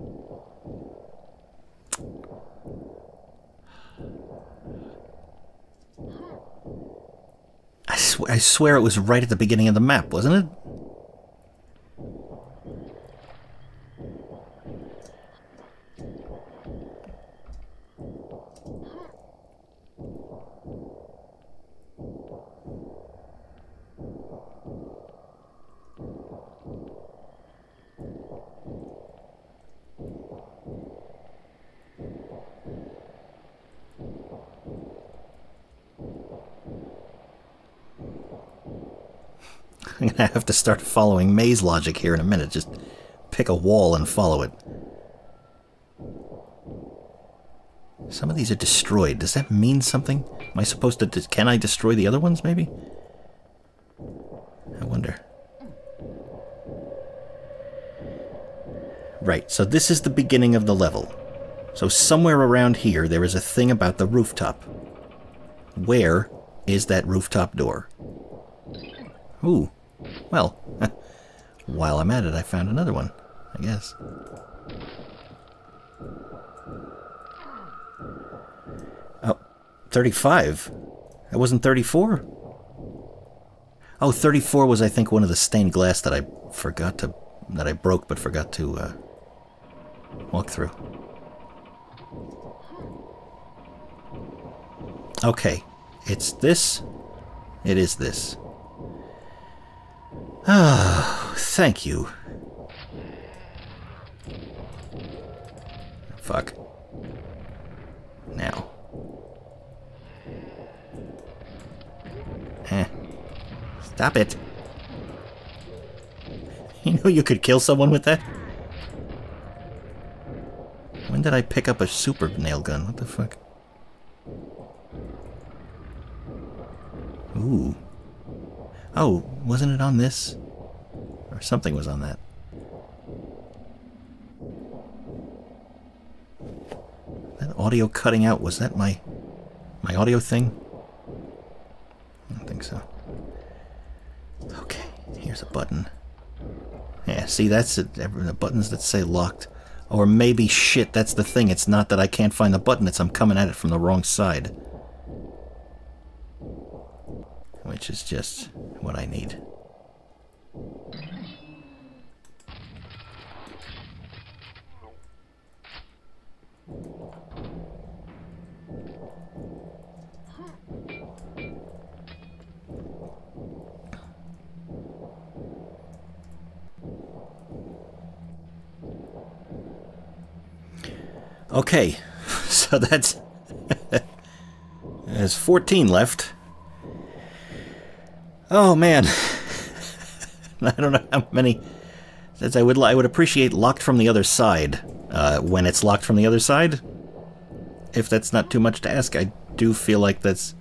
S1: I, sw I swear it was right at the beginning of the map, wasn't it? [laughs] I'm gonna have to start following maze logic here in a minute. Just pick a wall and follow it. Some of these are destroyed. Does that mean something? Am I supposed to... Can I destroy the other ones, maybe? I wonder. Right, so this is the beginning of the level. So somewhere around here, there is a thing about the rooftop. Where is that rooftop door? Ooh, well, [laughs] while I'm at it, I found another one, I guess. Oh, 35? That wasn't 34? Oh, 34 was, I think, one of the stained glass that I forgot to... that I broke but forgot to uh, walk through. Okay. It's this. It is this. Oh, thank you. Fuck. Now. Eh. Stop it. [laughs] You know you could kill someone with that? When did I pick up a super nail gun? What the fuck? Ooh. Oh, wasn't it on this? Or something was on that. That audio cutting out, was that my my audio thing? I don't think so. Okay, here's a button. Yeah, see, that's it. The buttons that say locked. Or maybe, shit, that's the thing. It's not that I can't find the button, it's I'm coming at it from the wrong side which is just what I need. Okay, [laughs] so that's [laughs] there's 14 left. Oh man, [laughs] I don't know how many. I would I would appreciate locked from the other side. Uh, when it's locked from the other side, if that's not too much to ask, I do feel like that's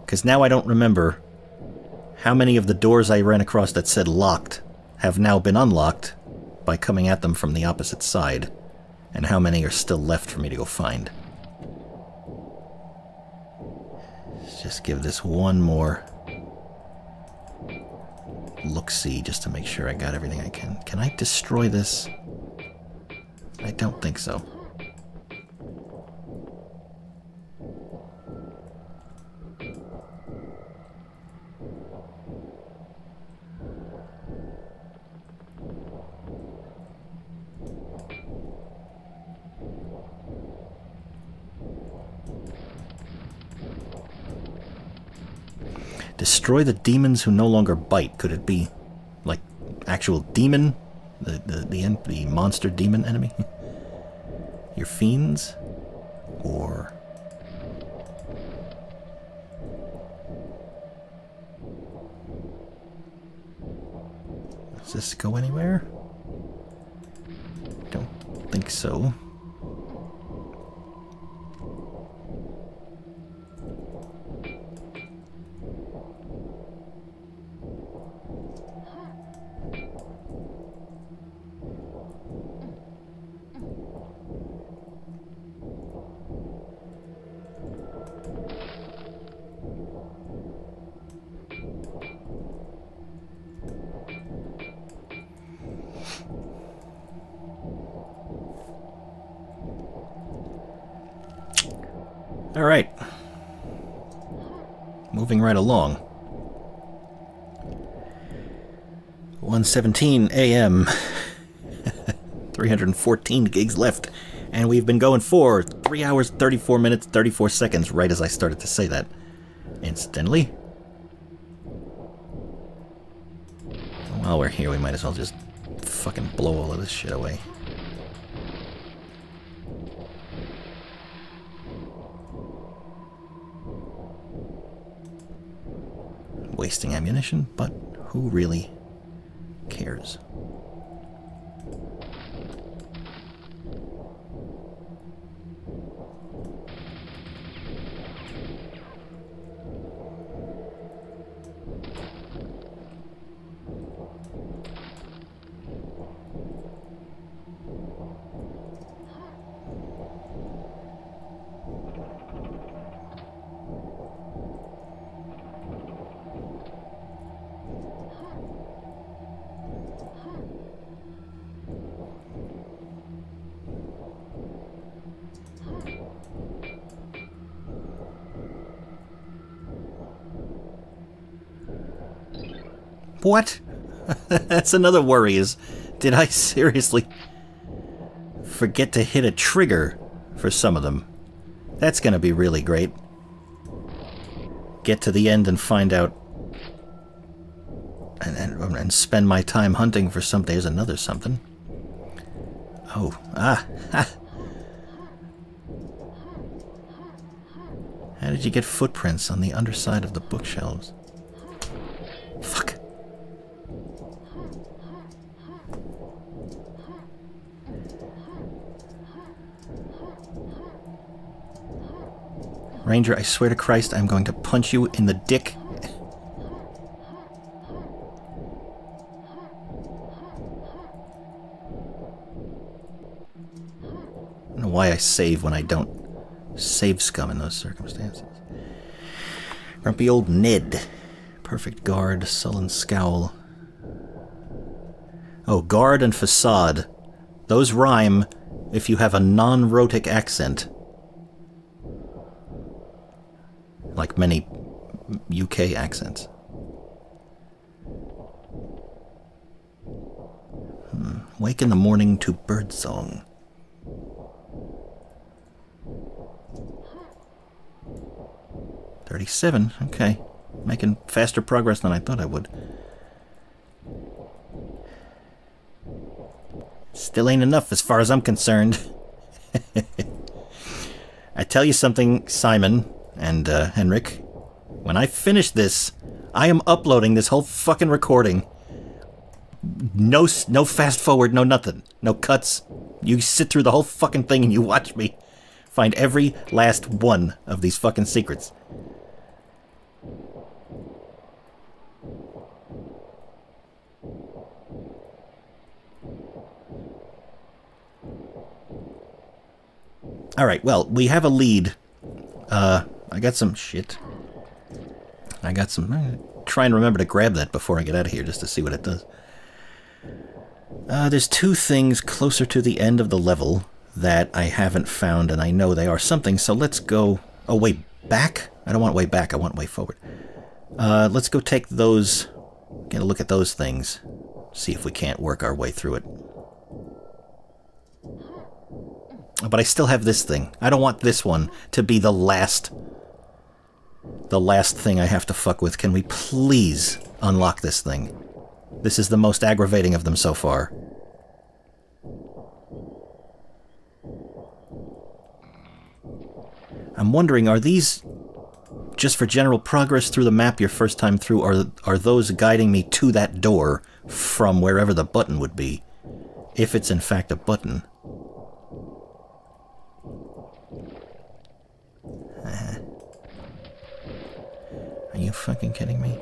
S1: because now I don't remember how many of the doors I ran across that said locked have now been unlocked by coming at them from the opposite side, and how many are still left for me to go find. Let's just give this one more look-see just to make sure I got everything I can. Can I destroy this? I don't think so. Destroy the demons who no longer bite. Could it be like actual demon? The, the, the, the monster demon enemy? [laughs] Your fiends? Or... Does this go anywhere? Don't think so. Alright. Moving right along. 117 a.m. [laughs] 314 gigs left. And we've been going for 3 hours, 34 minutes, 34 seconds, right as I started to say that. Incidentally. While we're here, we might as well just fucking blow all of this shit away. wasting ammunition, but who really cares? What? [laughs] That's another worry is, did I [laughs] seriously forget to hit a trigger for some of them? That's gonna be really great. Get to the end and find out and, and, and spend my time hunting for something. There's another something. Oh, ah, ah. How did you get footprints on the underside of the bookshelves? Ranger, I swear to Christ, I'm going to punch you in the dick. I don't know why I save when I don't save scum in those circumstances. Grumpy old Ned. Perfect guard, sullen scowl. Oh, guard and facade. Those rhyme if you have a non-rhotic accent. many UK accents. Hmm. Wake in the morning to bird song. Thirty-seven. Okay, making faster progress than I thought I would. Still ain't enough as far as I'm concerned. [laughs] I tell you something, Simon and uh, Henrik. When I finish this, I am uploading this whole fucking recording. No, no fast forward, no nothing, no cuts. You sit through the whole fucking thing and you watch me find every last one of these fucking secrets. All right, well, we have a lead. Uh, I got some shit. I got some... I'm try and remember to grab that before I get out of here just to see what it does. Uh, there's two things closer to the end of the level that I haven't found, and I know they are something, so let's go... Oh, way back? I don't want way back, I want way forward. Uh, let's go take those... Get a look at those things. See if we can't work our way through it. But I still have this thing. I don't want this one to be the last the last thing I have to fuck with. Can we please unlock this thing? This is the most aggravating of them so far. I'm wondering, are these just for general progress through the map your first time through, are, are those guiding me to that door from wherever the button would be? If it's in fact a button. Are you fucking kidding me?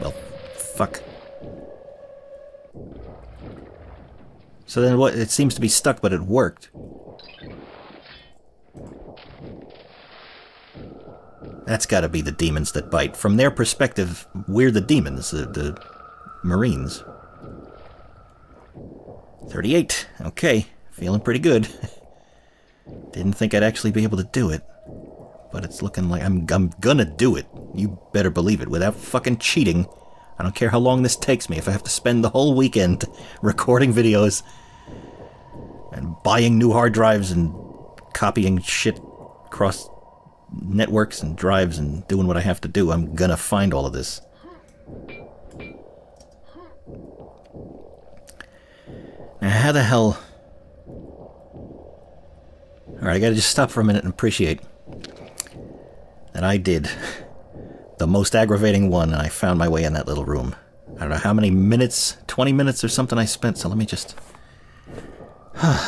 S1: Well, fuck. So then what? It seems to be stuck, but it worked. That's gotta be the demons that bite. From their perspective, we're the demons, the, the marines. 38. Okay. Feeling pretty good. [laughs] Didn't think I'd actually be able to do it but it's looking like I'm, I'm gonna do it. You better believe it, without fucking cheating. I don't care how long this takes me, if I have to spend the whole weekend [laughs] recording videos and buying new hard drives and copying shit across networks and drives and doing what I have to do, I'm gonna find all of this. Now, how the hell... Alright, I gotta just stop for a minute and appreciate and I did. The most aggravating one, and I found my way in that little room. I don't know how many minutes, 20 minutes or something I spent, so let me just... [sighs] I'm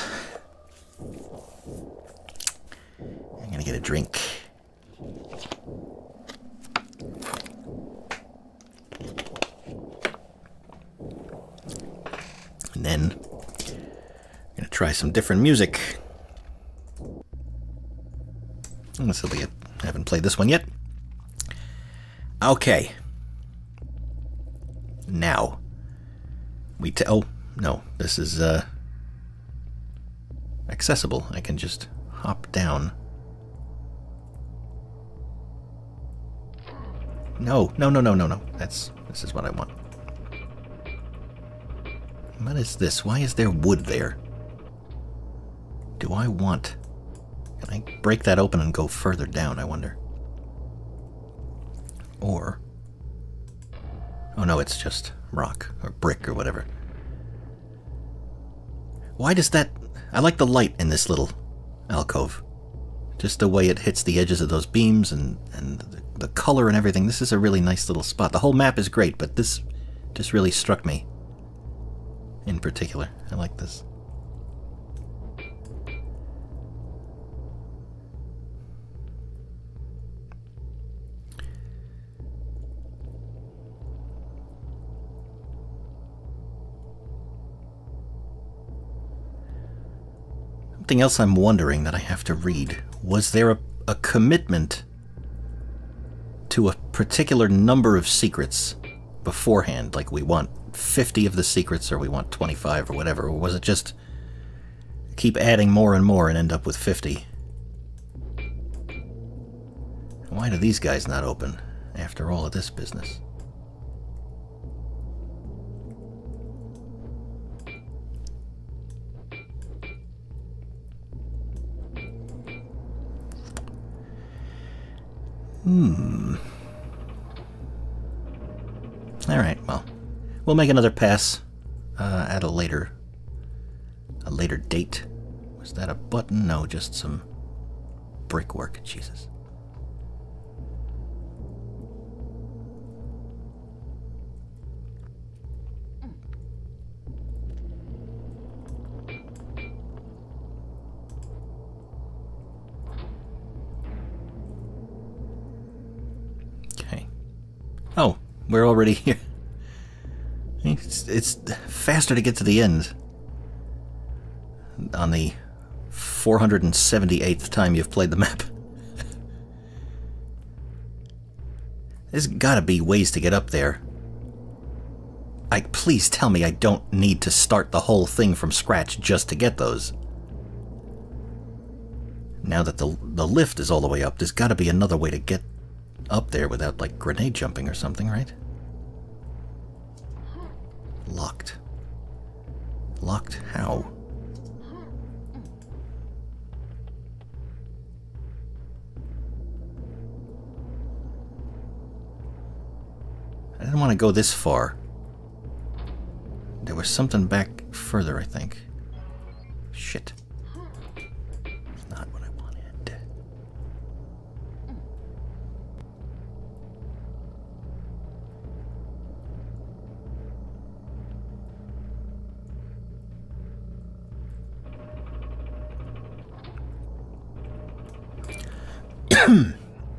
S1: gonna get a drink. And then I'm gonna try some different music. This will be a I haven't played this one yet. Okay. Now. We tell. oh, no. This is, uh... Accessible. I can just hop down. No, no, no, no, no, no. That's, this is what I want. What is this? Why is there wood there? Do I want can I break that open and go further down, I wonder? Or... Oh no, it's just rock, or brick, or whatever. Why does that... I like the light in this little alcove. Just the way it hits the edges of those beams and, and the, the color and everything. This is a really nice little spot. The whole map is great, but this just really struck me in particular. I like this. something else I'm wondering that I have to read. Was there a, a commitment to a particular number of secrets beforehand? Like we want 50 of the secrets or we want 25 or whatever? Or was it just keep adding more and more and end up with 50? Why do these guys not open after all of this business? Hmm. Alright, well. We'll make another pass uh, at a later a later date. Was that a button? No, just some brickwork. Jesus. Oh, we're already here. It's, it's faster to get to the end. On the 478th time you've played the map. There's gotta be ways to get up there. I please tell me I don't need to start the whole thing from scratch just to get those. Now that the the lift is all the way up, there's gotta be another way to get up there without like grenade jumping or something, right? Locked. Locked how? I didn't want to go this far. There was something back further, I think.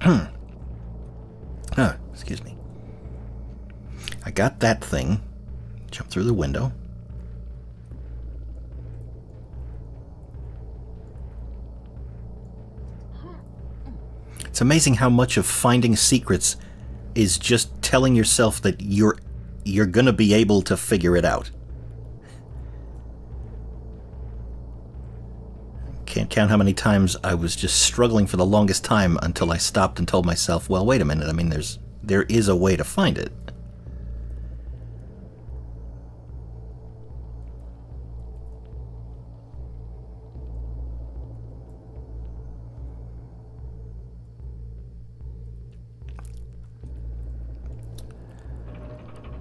S1: huh, [coughs] ah, excuse me. I got that thing. Jump through the window. It's amazing how much of finding secrets is just telling yourself that you're you're going to be able to figure it out. can't count how many times I was just struggling for the longest time until I stopped and told myself, well, wait a minute, I mean, there's, there is a way to find it.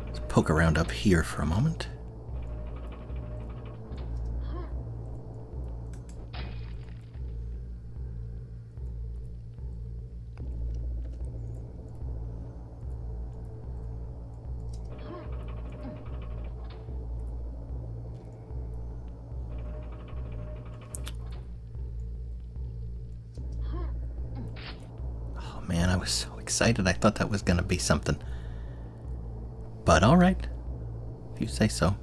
S1: Let's poke around up here for a moment. was so excited. I thought that was going to be something. But all right. If you say so.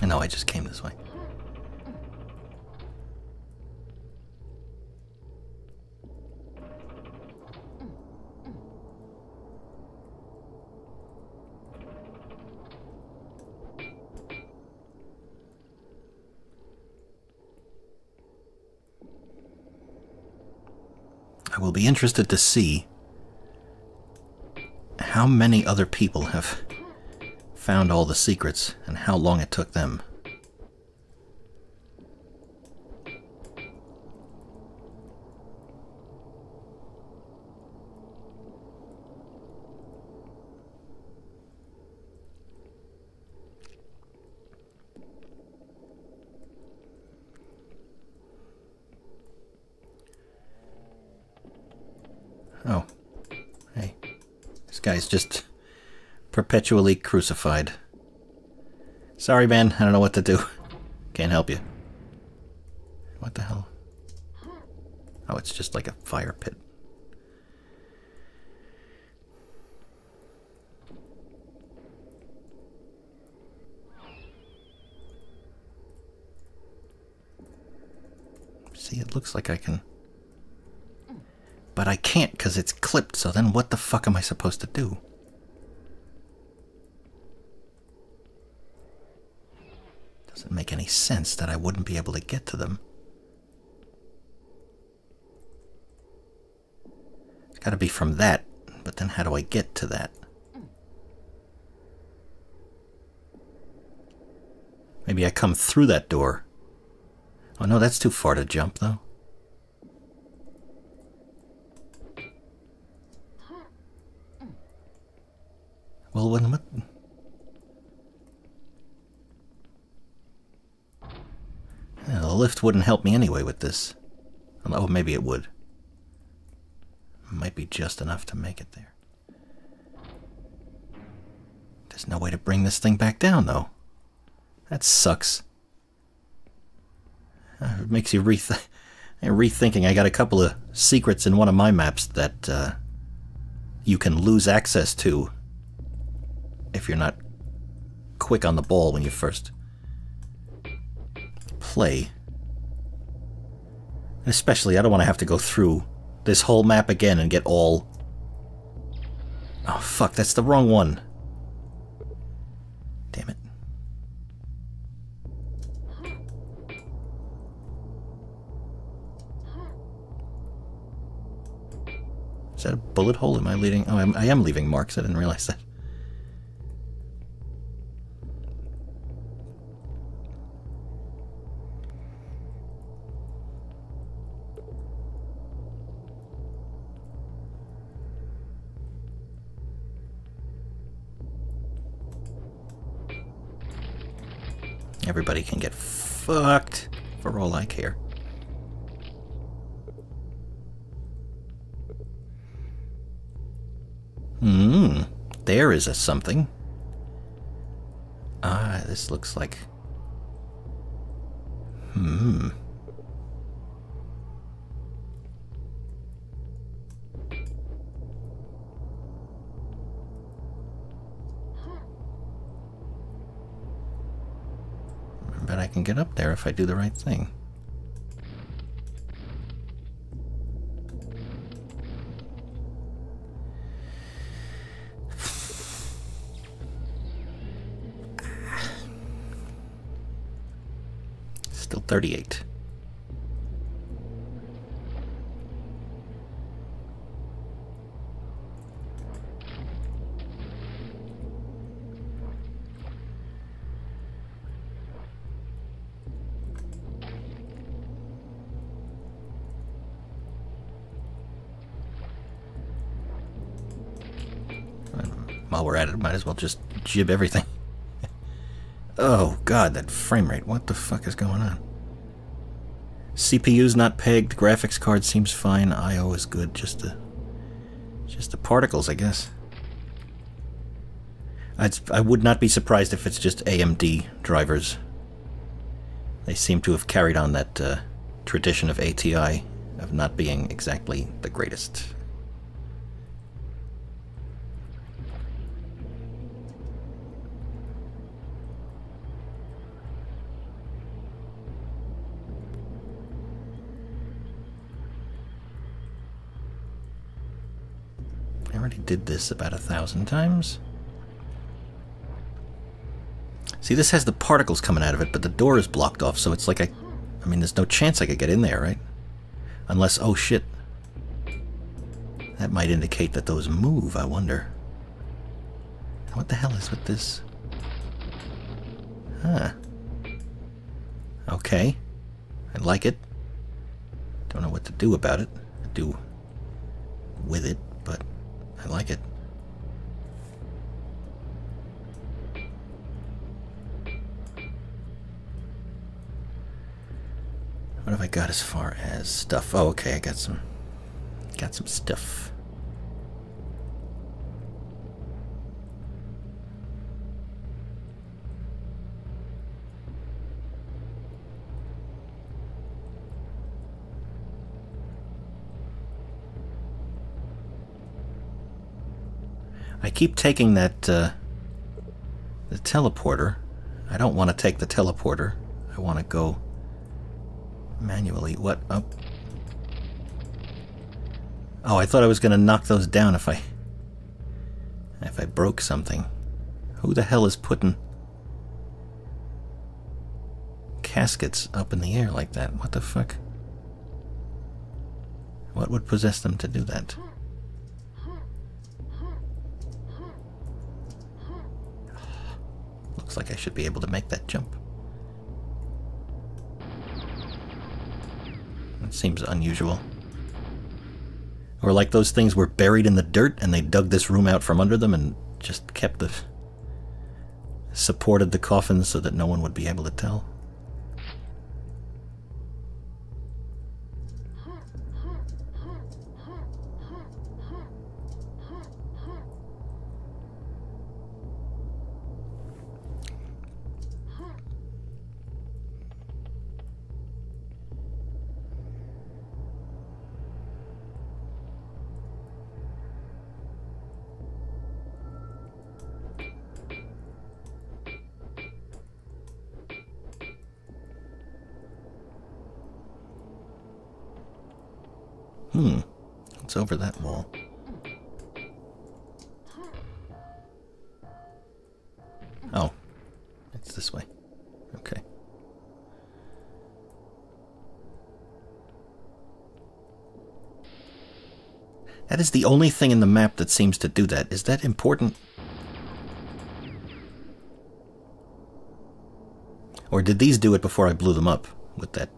S1: I know I just came this way. I will be interested to see how many other people have found all the secrets and how long it took them. just perpetually crucified. Sorry, man. I don't know what to do. Can't help you. What the hell? Oh, it's just like a fire pit. See, it looks like I can but I can't because it's clipped, so then what the fuck am I supposed to do? Doesn't make any sense that I wouldn't be able to get to them. It's gotta be from that, but then how do I get to that? Maybe I come through that door. Oh no, that's too far to jump though. Well, when what? Yeah, the lift wouldn't help me anyway with this. Um, oh, maybe it would. Might be just enough to make it there. There's no way to bring this thing back down, though. That sucks. Uh, it makes you [laughs] rethinking. I got a couple of secrets in one of my maps that uh, you can lose access to if you're not quick on the ball when you first play. And especially, I don't want to have to go through this whole map again and get all... Oh, fuck, that's the wrong one. Damn it. Is that a bullet hole? Am I leaving? Oh, I'm, I am leaving marks. I didn't realize that. Everybody can get fucked for all I care. Hmm. There is a something. Ah, this looks like... Hmm. that I can get up there if I do the right thing. [sighs] Still 38. as well just gib everything. [laughs] oh god, that frame rate. What the fuck is going on? CPU's not pegged, graphics card seems fine, IO is good, just the just the particles, I guess. I'd, I would not be surprised if it's just AMD drivers. They seem to have carried on that uh, tradition of ATI of not being exactly the greatest. did this about a thousand times. See, this has the particles coming out of it, but the door is blocked off, so it's like I... I mean, there's no chance I could get in there, right? Unless... Oh, shit. That might indicate that those move, I wonder. What the hell is with this? Huh. Okay. I like it. Don't know what to do about it. Do with it. I like it. What have I got as far as stuff? Oh, okay, I got some got some stuff. keep taking that uh, the teleporter. I don't want to take the teleporter. I want to go manually. What oh. oh, I thought I was going to knock those down if I if I broke something. Who the hell is putting caskets up in the air like that? What the fuck? What would possess them to do that? like I should be able to make that jump. That seems unusual. Or like those things were buried in the dirt and they dug this room out from under them and just kept the... supported the coffins so that no one would be able to tell. only thing in the map that seems to do that. Is that important? Or did these do it before I blew them up with that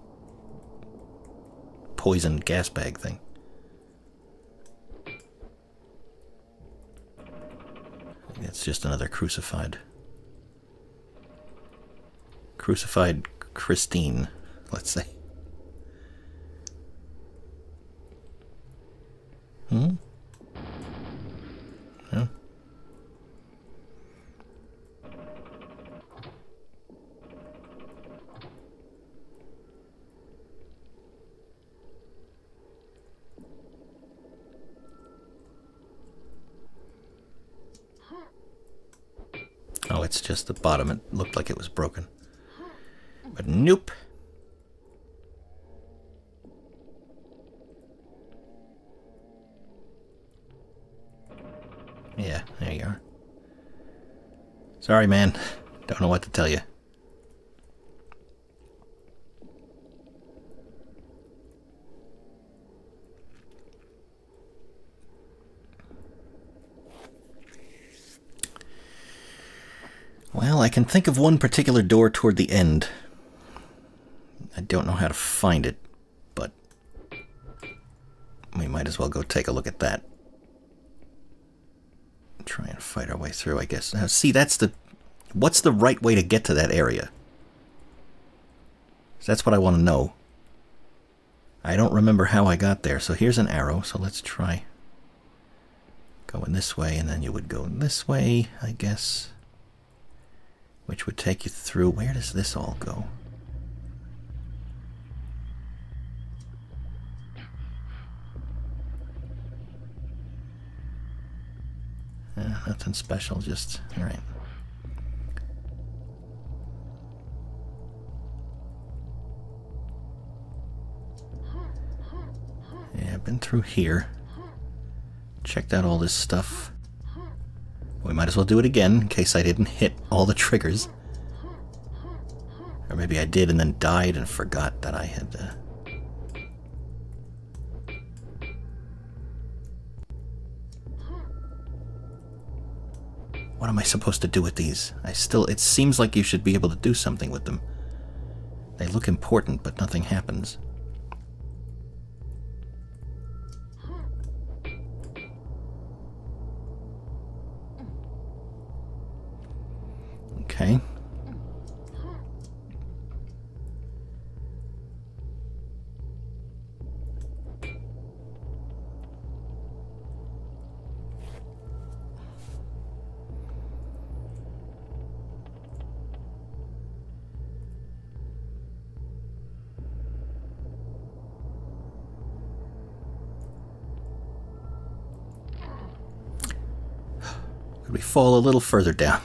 S1: poison gas bag thing? It's just another crucified. Crucified Christine, let's say. Hmm? the bottom. It looked like it was broken. But nope. Yeah, there you are. Sorry, man. Don't know what to tell you. I can think of one particular door toward the end. I don't know how to find it, but we might as well go take a look at that. Try and fight our way through, I guess. Now, see, that's the... What's the right way to get to that area? That's what I want to know. I don't remember how I got there, so here's an arrow, so let's try going this way, and then you would go this way, I guess which would take you through. Where does this all go? Uh, nothing special, just all right. Yeah, I've been through here. Checked out all this stuff. We might as well do it again in case I didn't hit all the triggers. Or maybe I did and then died and forgot that I had to... Uh, what am I supposed to do with these? I still... It seems like you should be able to do something with them. They look important, but nothing happens. Okay. Could we fall a little further down?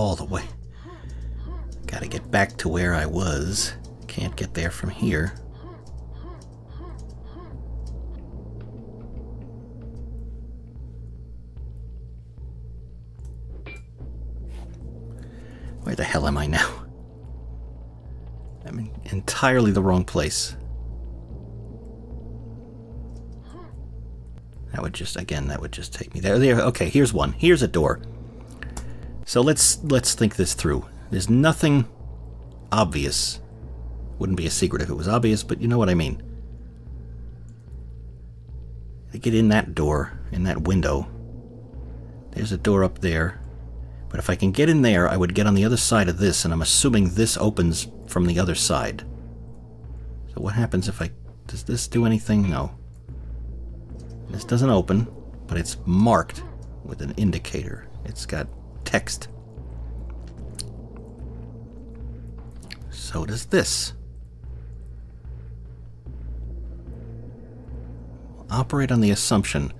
S1: all the way. Gotta get back to where I was. Can't get there from here. Where the hell am I now? I'm in entirely the wrong place. That would just, again, that would just take me there. There, okay, here's one. Here's a door. So let's let's think this through. There's nothing obvious. Wouldn't be a secret if it was obvious, but you know what I mean. They get in that door, in that window. There's a door up there. But if I can get in there, I would get on the other side of this, and I'm assuming this opens from the other side. So what happens if I... Does this do anything? No. This doesn't open, but it's marked with an indicator. It's got text. So does this. operate on the assumption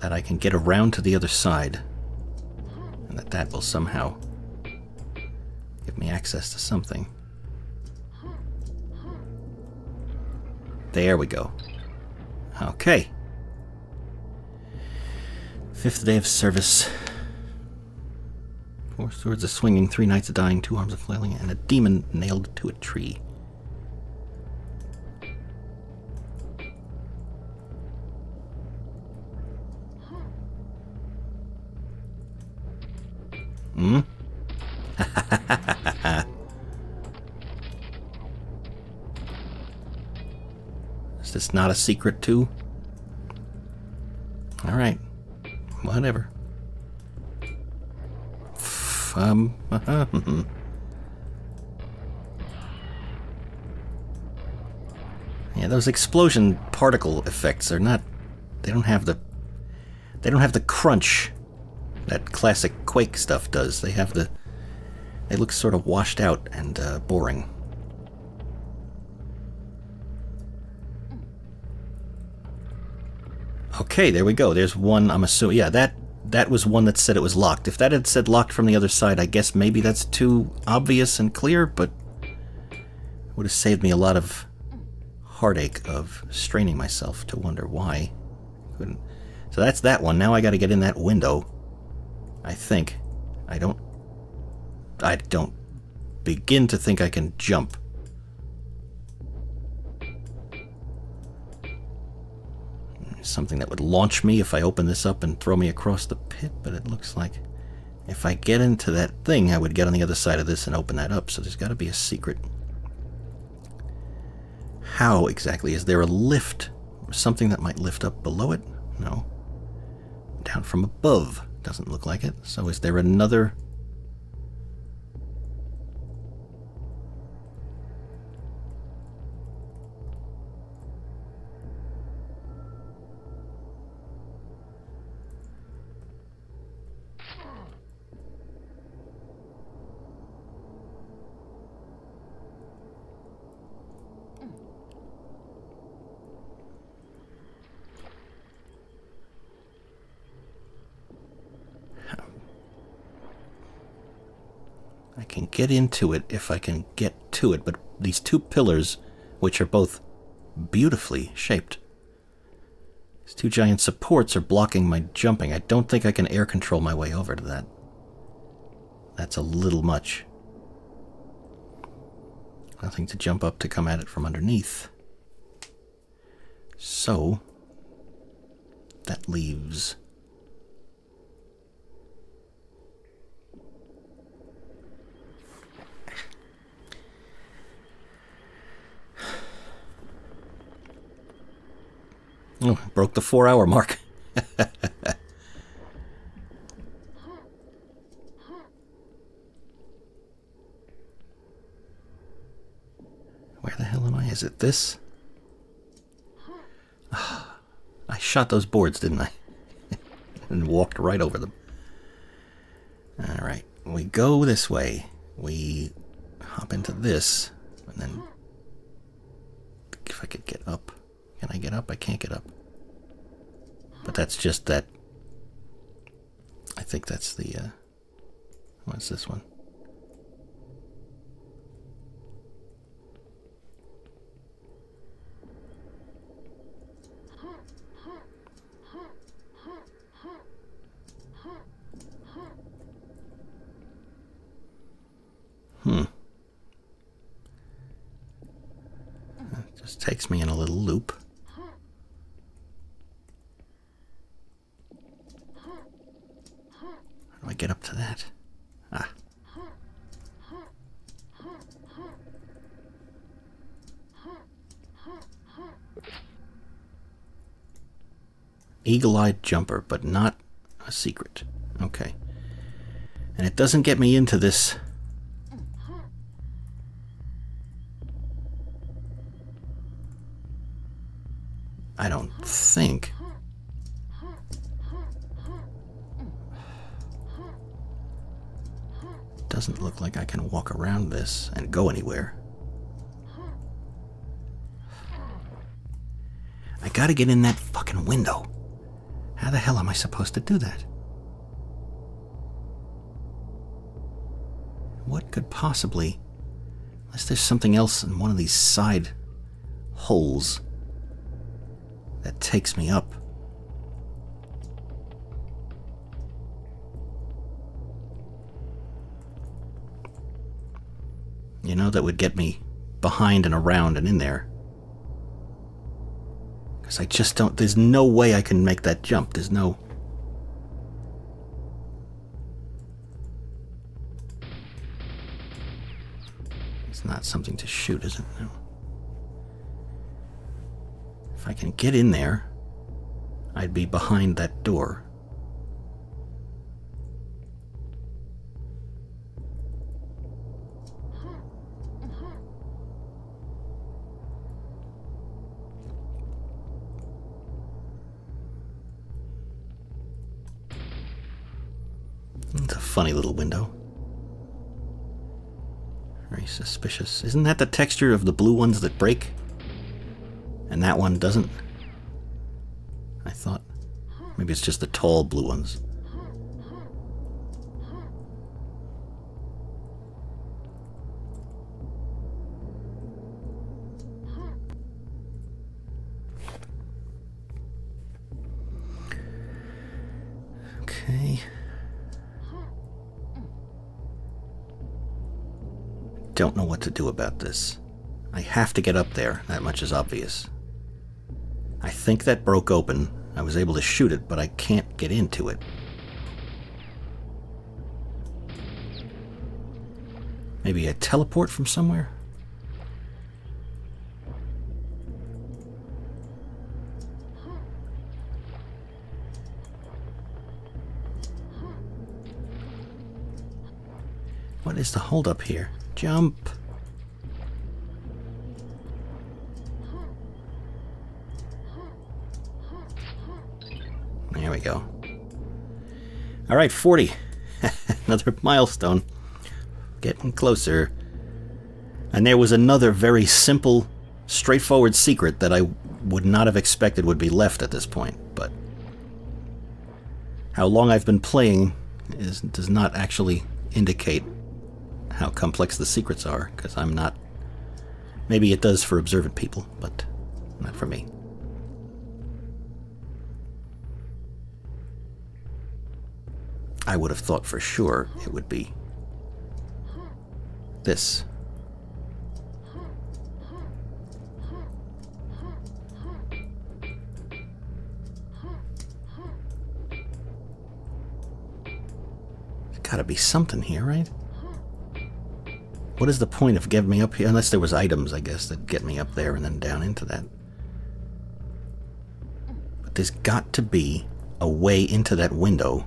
S1: that I can get around to the other side and that that will somehow give me access to something. There we go. Okay. Fifth day of service. Four swords a swinging, three knights a dying, two arms a flailing, and a demon nailed to a tree.
S2: Hmm? [laughs]
S1: Is this not a secret, too? Alright. Whatever. Um, yeah, those explosion particle effects are not. They don't have the. They don't have the crunch that classic Quake stuff does. They have the. They look sort of washed out and uh, boring. Okay, there we go. There's one, I'm assuming. Yeah, that that was one that said it was locked. If that had said locked from the other side, I guess maybe that's too obvious and clear, but it would have saved me a lot of heartache of straining myself to wonder why. Couldn't. So that's that one. Now I gotta get in that window. I think. I don't... I don't begin to think I can jump. something that would launch me if I open this up and throw me across the pit, but it looks like if I get into that thing, I would get on the other side of this and open that up, so there's got to be a secret. How exactly? Is there a lift something that might lift up below it? No. Down from above. Doesn't look like it. So is there another can get into it if I can get to it, but these two pillars, which are both beautifully shaped. These two giant supports are blocking my jumping. I don't think I can air control my way over to that. That's a little much. Nothing to jump up to come at it from underneath. So, that leaves Oh, broke the four hour mark. [laughs] Where the hell am I? Is it this? Oh, [sighs] I shot those boards, didn't I? [laughs] and walked right over them. Alright, we go this way. We hop into this, and then... If I could get up. Can I get up? I can't get up. But that's just that. I think that's the. Uh, what's this one? Hmm. It just takes me in a little loop. eagle eyed jumper, but not a secret. Okay. And it doesn't get me into this.
S3: I don't think.
S1: Doesn't look like I can walk around this and go anywhere. I gotta get in that fucking window the hell am I supposed to do that? What could possibly... Unless there's something else in one of these side holes that takes me up. You know, that would get me behind and around and in there. Because I just don't, there's no way I can make that jump. There's no. It's not something to shoot, is it? No. If I can get in there, I'd be behind that door. Isn't that the texture of the blue ones that break? And that one doesn't? I thought. Maybe it's just the tall blue ones. don't know what to do about this. I have to get up there, that much is obvious. I think that broke open. I was able to shoot it, but I can't get into it. Maybe a teleport from somewhere? What is the holdup here? Jump. There we go. All right, 40. [laughs] another milestone. Getting closer. And there was another very simple, straightforward secret that I would not have expected would be left at this point, but how long I've been playing is, does not actually indicate how complex the secrets are, because I'm not. Maybe it does for observant people, but not for me. I would have thought for sure it would be this. There's gotta be something here, right? What is the point of getting me up here? Unless there was items, I guess, that get me up there and then down into that. But there's got to be a way into that window.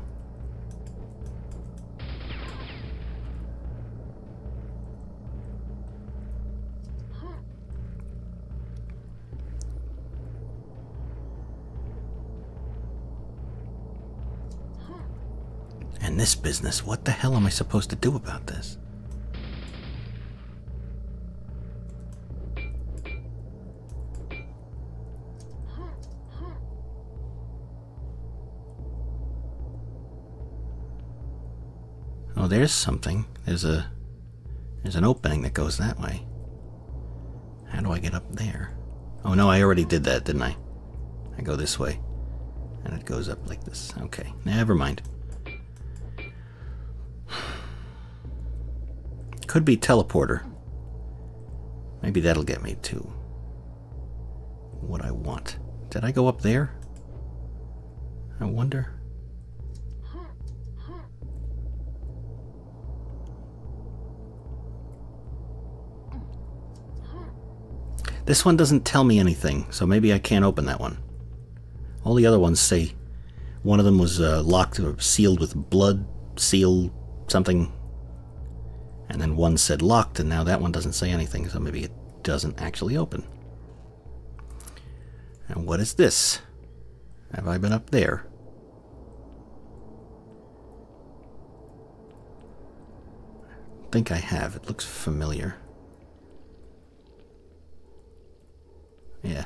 S1: And this business, what the hell am I supposed to do about this? there's something. There's a there's an opening that goes that way. How do I get up there? Oh no, I already did that, didn't I? I go this way. And it goes up like this. Okay, never mind. [sighs] Could be teleporter. Maybe that'll get me to what I want. Did I go up there? I wonder. This one doesn't tell me anything, so maybe I can't open that one. All the other ones say one of them was uh, locked or sealed with blood, seal, something. And then one said locked, and now that one doesn't say anything, so maybe it doesn't actually open. And what is this? Have I been up there? I think I have. It looks familiar. Yeah.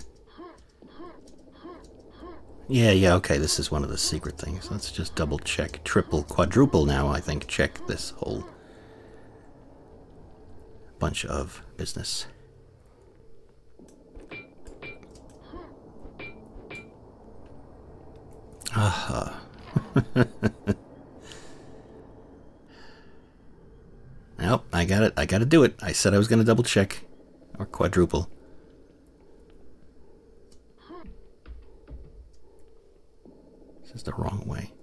S1: Yeah, yeah, okay, this is one of the secret things. Let's just double check, triple, quadruple now, I think, check this whole bunch of business. Aha. Uh -huh. nope, I got it. I got to do it. I said I was going to double check or quadruple. the wrong way.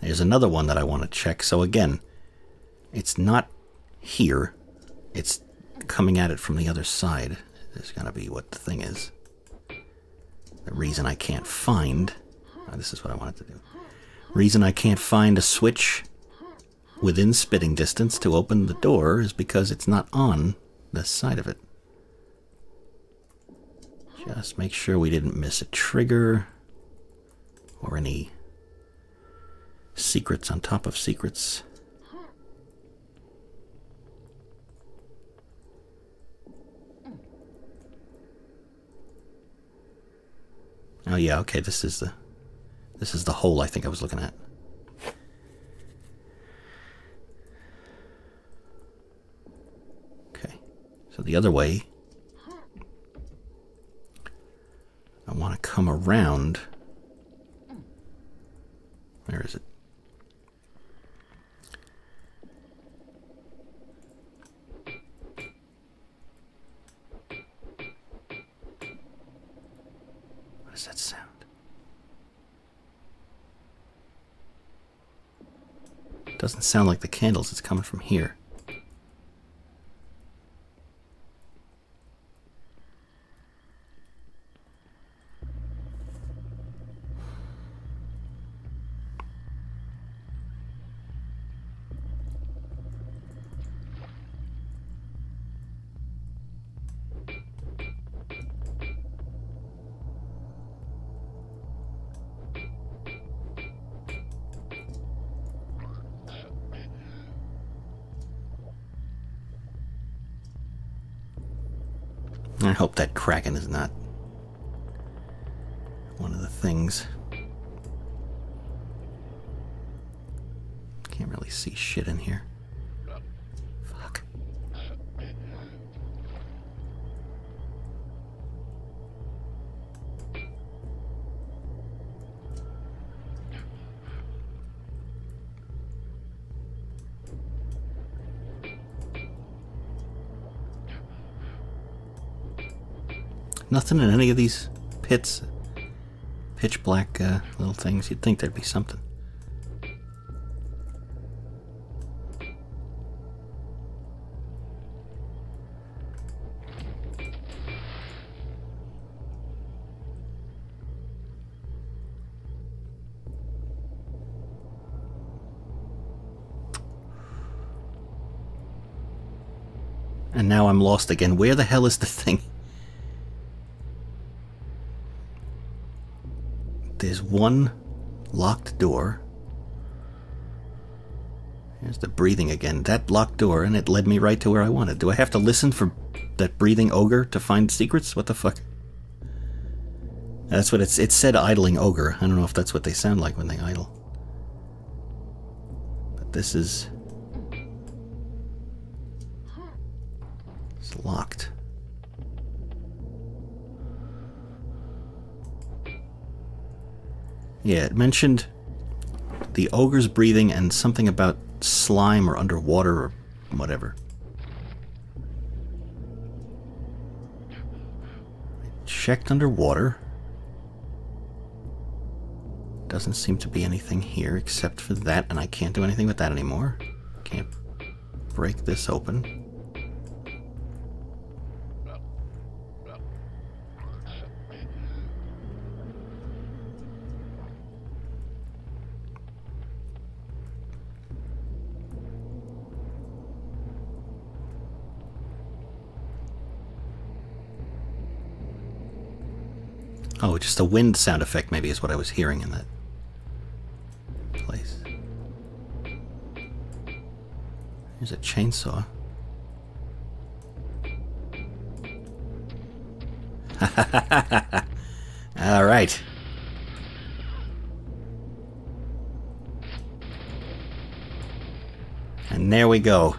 S1: There's another one that I want to check. So again, it's not here. It's coming at it from the other side. There's got to be what the thing is. The reason I can't find... Oh, this is what I wanted to do. Reason I can't find a switch within spitting distance to open the door is because it's not on the side of it. Just make sure we didn't miss a trigger or any secrets on top of secrets. Oh yeah, okay, this is the this is the hole I think I was looking at. Okay. So the other way I want to come around where is it? What does that sound? It doesn't sound like the candles, it's coming from here. nothing in any of these pits. Pitch black uh, little things. You'd think there'd be something. And now I'm lost again. Where the hell is the thing? one locked door. There's the breathing again. That locked door, and it led me right to where I wanted. Do I have to listen for that breathing ogre to find secrets? What the fuck? That's what it's. It said idling ogre. I don't know if that's what they sound like when they idle. But this is Yeah, it mentioned the ogre's breathing and something about slime or underwater or whatever. checked underwater. Doesn't seem to be anything here except for that, and I can't do anything with that anymore. Can't break this open. just a wind sound effect maybe is what I was hearing in that place. There's a chainsaw. [laughs] All right. And there we go.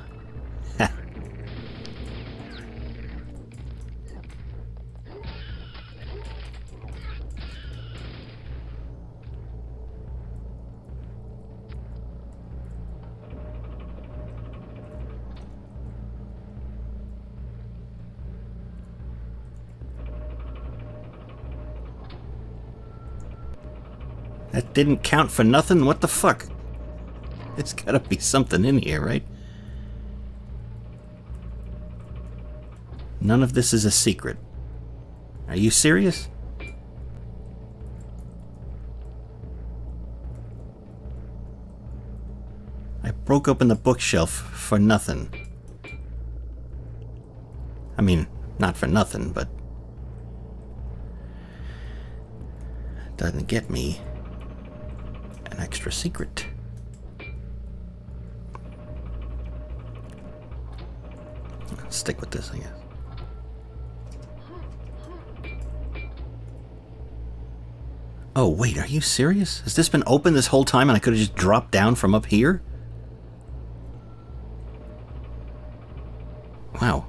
S1: didn't count for nothing? What the fuck? There's gotta be something in here, right? None of this is a secret. Are you serious? I broke open the bookshelf for nothing. I mean, not for nothing, but... Doesn't get me extra secret. stick with this, I guess. Oh, wait, are you serious? Has this been open this whole time and I could have just dropped down from up here? Wow.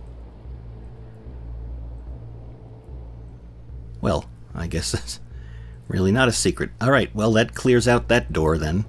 S1: Well, I guess that's... Really not a secret. All right, well, that clears out that door then.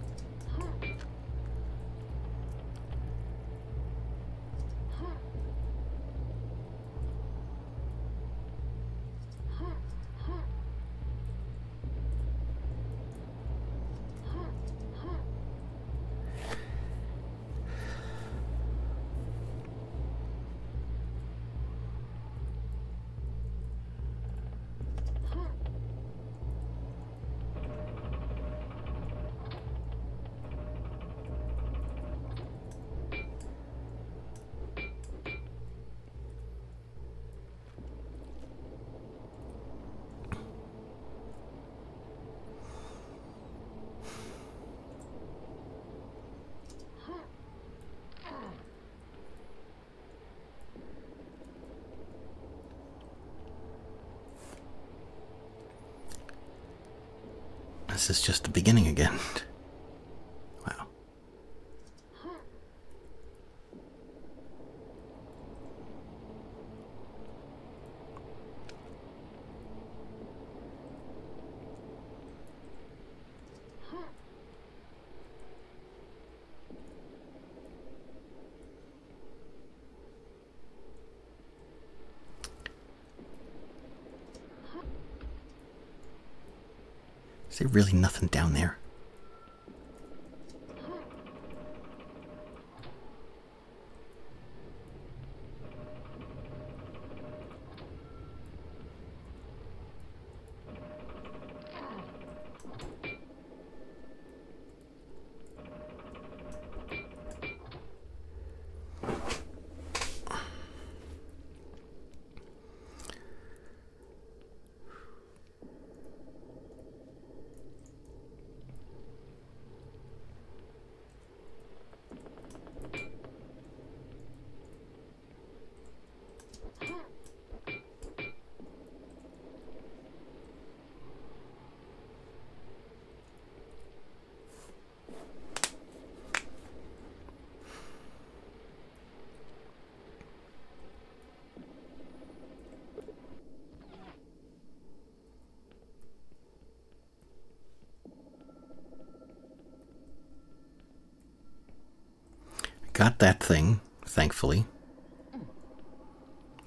S1: got that thing, thankfully.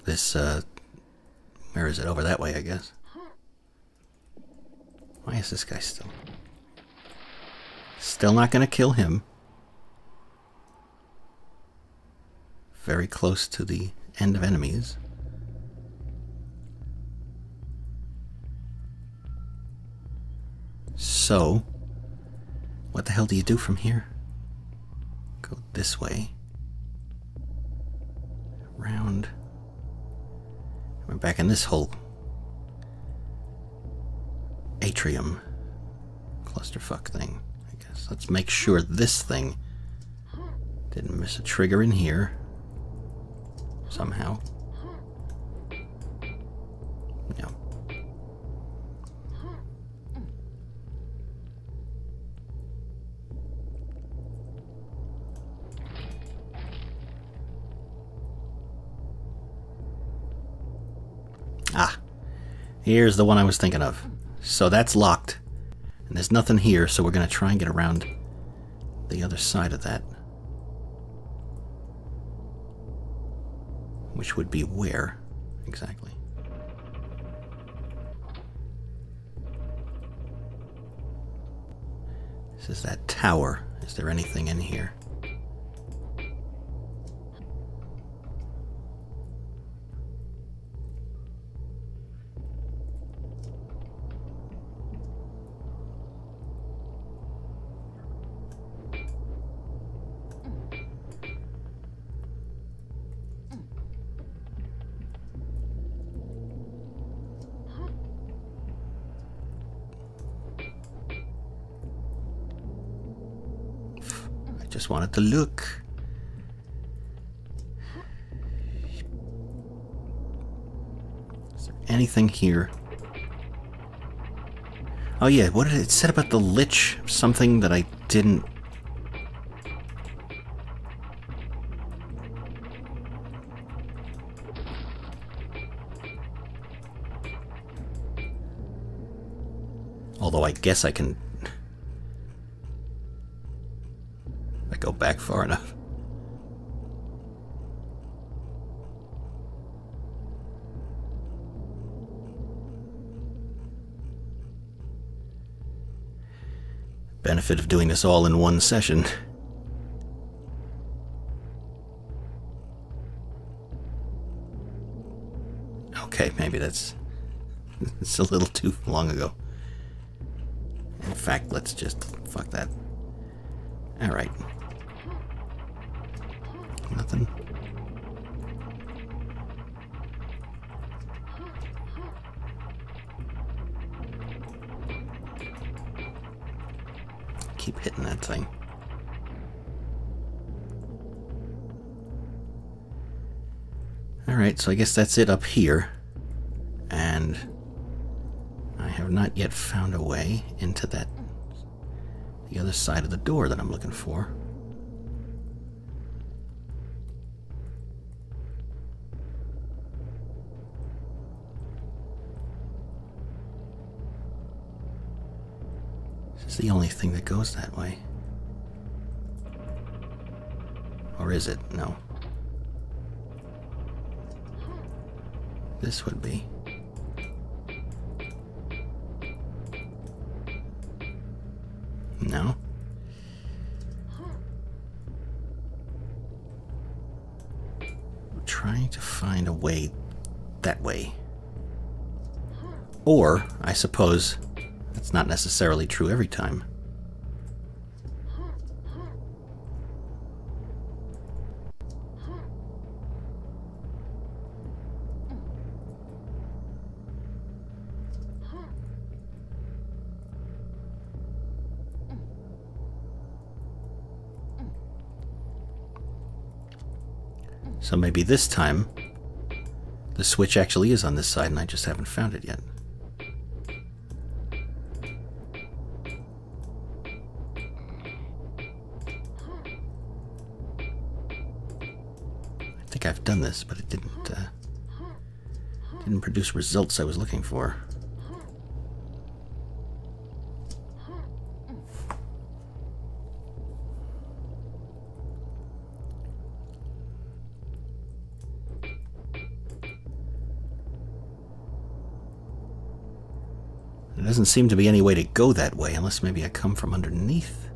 S1: This, uh, where is it? Over that way, I guess. Why is this guy still? Still not going to kill him. Very close to the end of enemies. So, what the hell do you do from here? this way. Round. We're back in this hole. Atrium. Clusterfuck thing, I guess. Let's make sure this thing didn't miss a trigger in here. Somehow. Here's the one I was thinking of. So that's locked. And there's nothing here, so we're going to try and get around the other side of that. Which would be where, exactly? This is that tower. Is there anything in here? just wanted to look. Is there anything here? Oh yeah, what did it said about the Lich? Something that I didn't... Although I guess I can benefit of doing this all in one session. Okay, maybe that's... [laughs] It's a little too long ago. In fact, let's just... Fuck that. So I guess that's it up here. And I have not yet found a way into that the other side of the door that I'm looking for. This is the only thing that goes that way. Or is it? No. This would be. No. I'm trying to find a way that way. Or, I suppose, that's not necessarily true every time. So maybe this time, the switch actually is on this side and I just haven't found it yet. I think I've done this, but it didn't, uh, didn't produce results I was looking for. doesn't seem to be any way to go that way, unless maybe I come from underneath.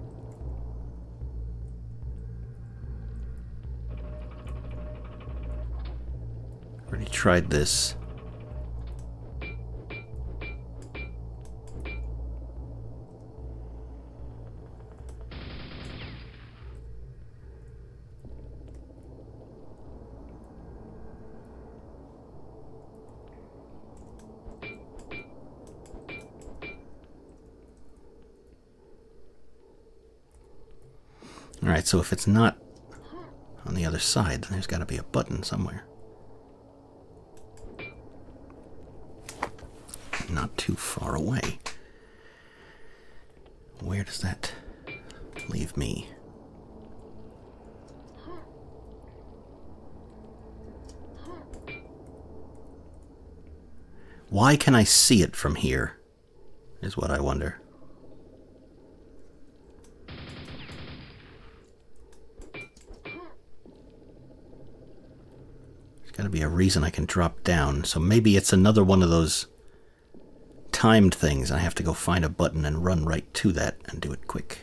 S1: Already tried this. so if it's not on the other side, then there's got to be a button somewhere. Not too far away. Where does that leave me? Why can I see it from here? Is what I wonder. reason I can drop down. So maybe it's another one of those timed things. I have to go find a button and run right to that and do it quick.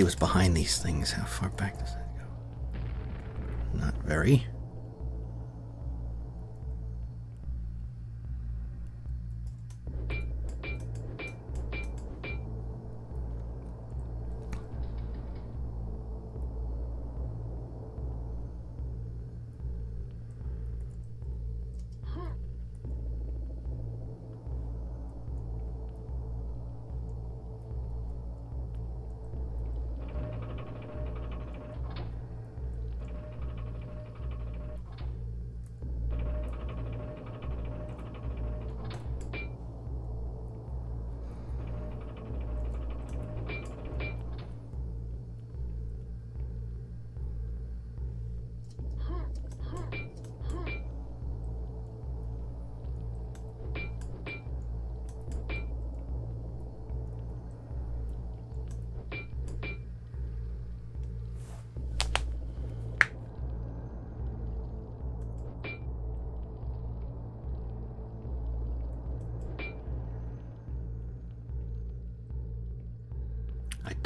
S1: see what's behind these things. How far back does that go? Not very.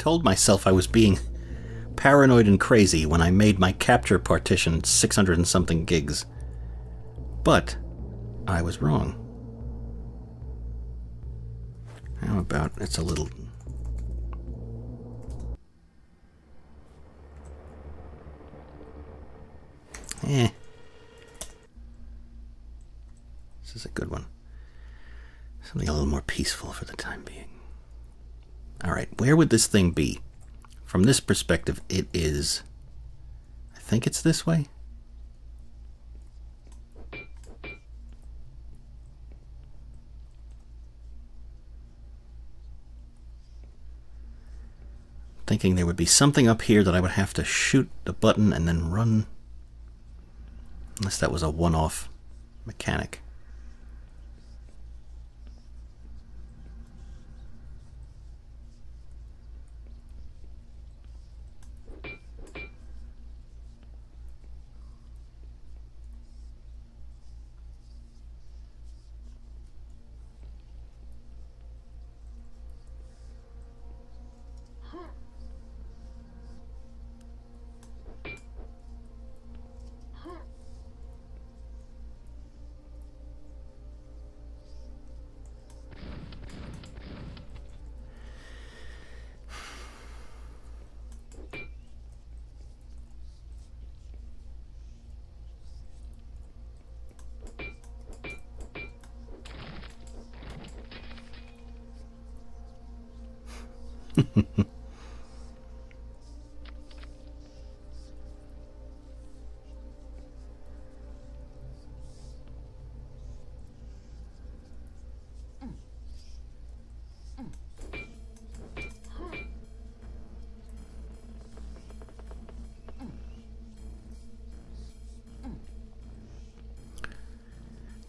S1: told myself I was being paranoid and crazy when I made my capture partition 600 and something gigs. But I was wrong. How about it's a little would this thing be? From this perspective, it is... I think it's this way? Thinking there would be something up here that I would have to shoot the button and then run. Unless that was a one-off mechanic.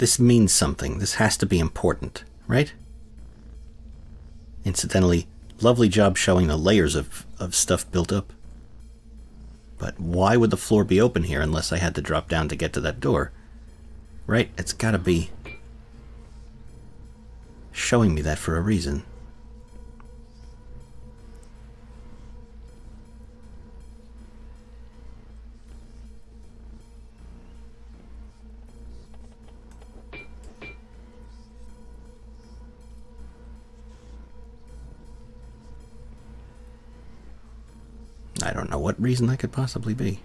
S1: This means something. This has to be important, right? Incidentally, lovely job showing the layers of, of stuff built up. But why would the floor be open here unless I had to drop down to get to that door? Right, it's gotta be showing me that for a reason. reason that could possibly be?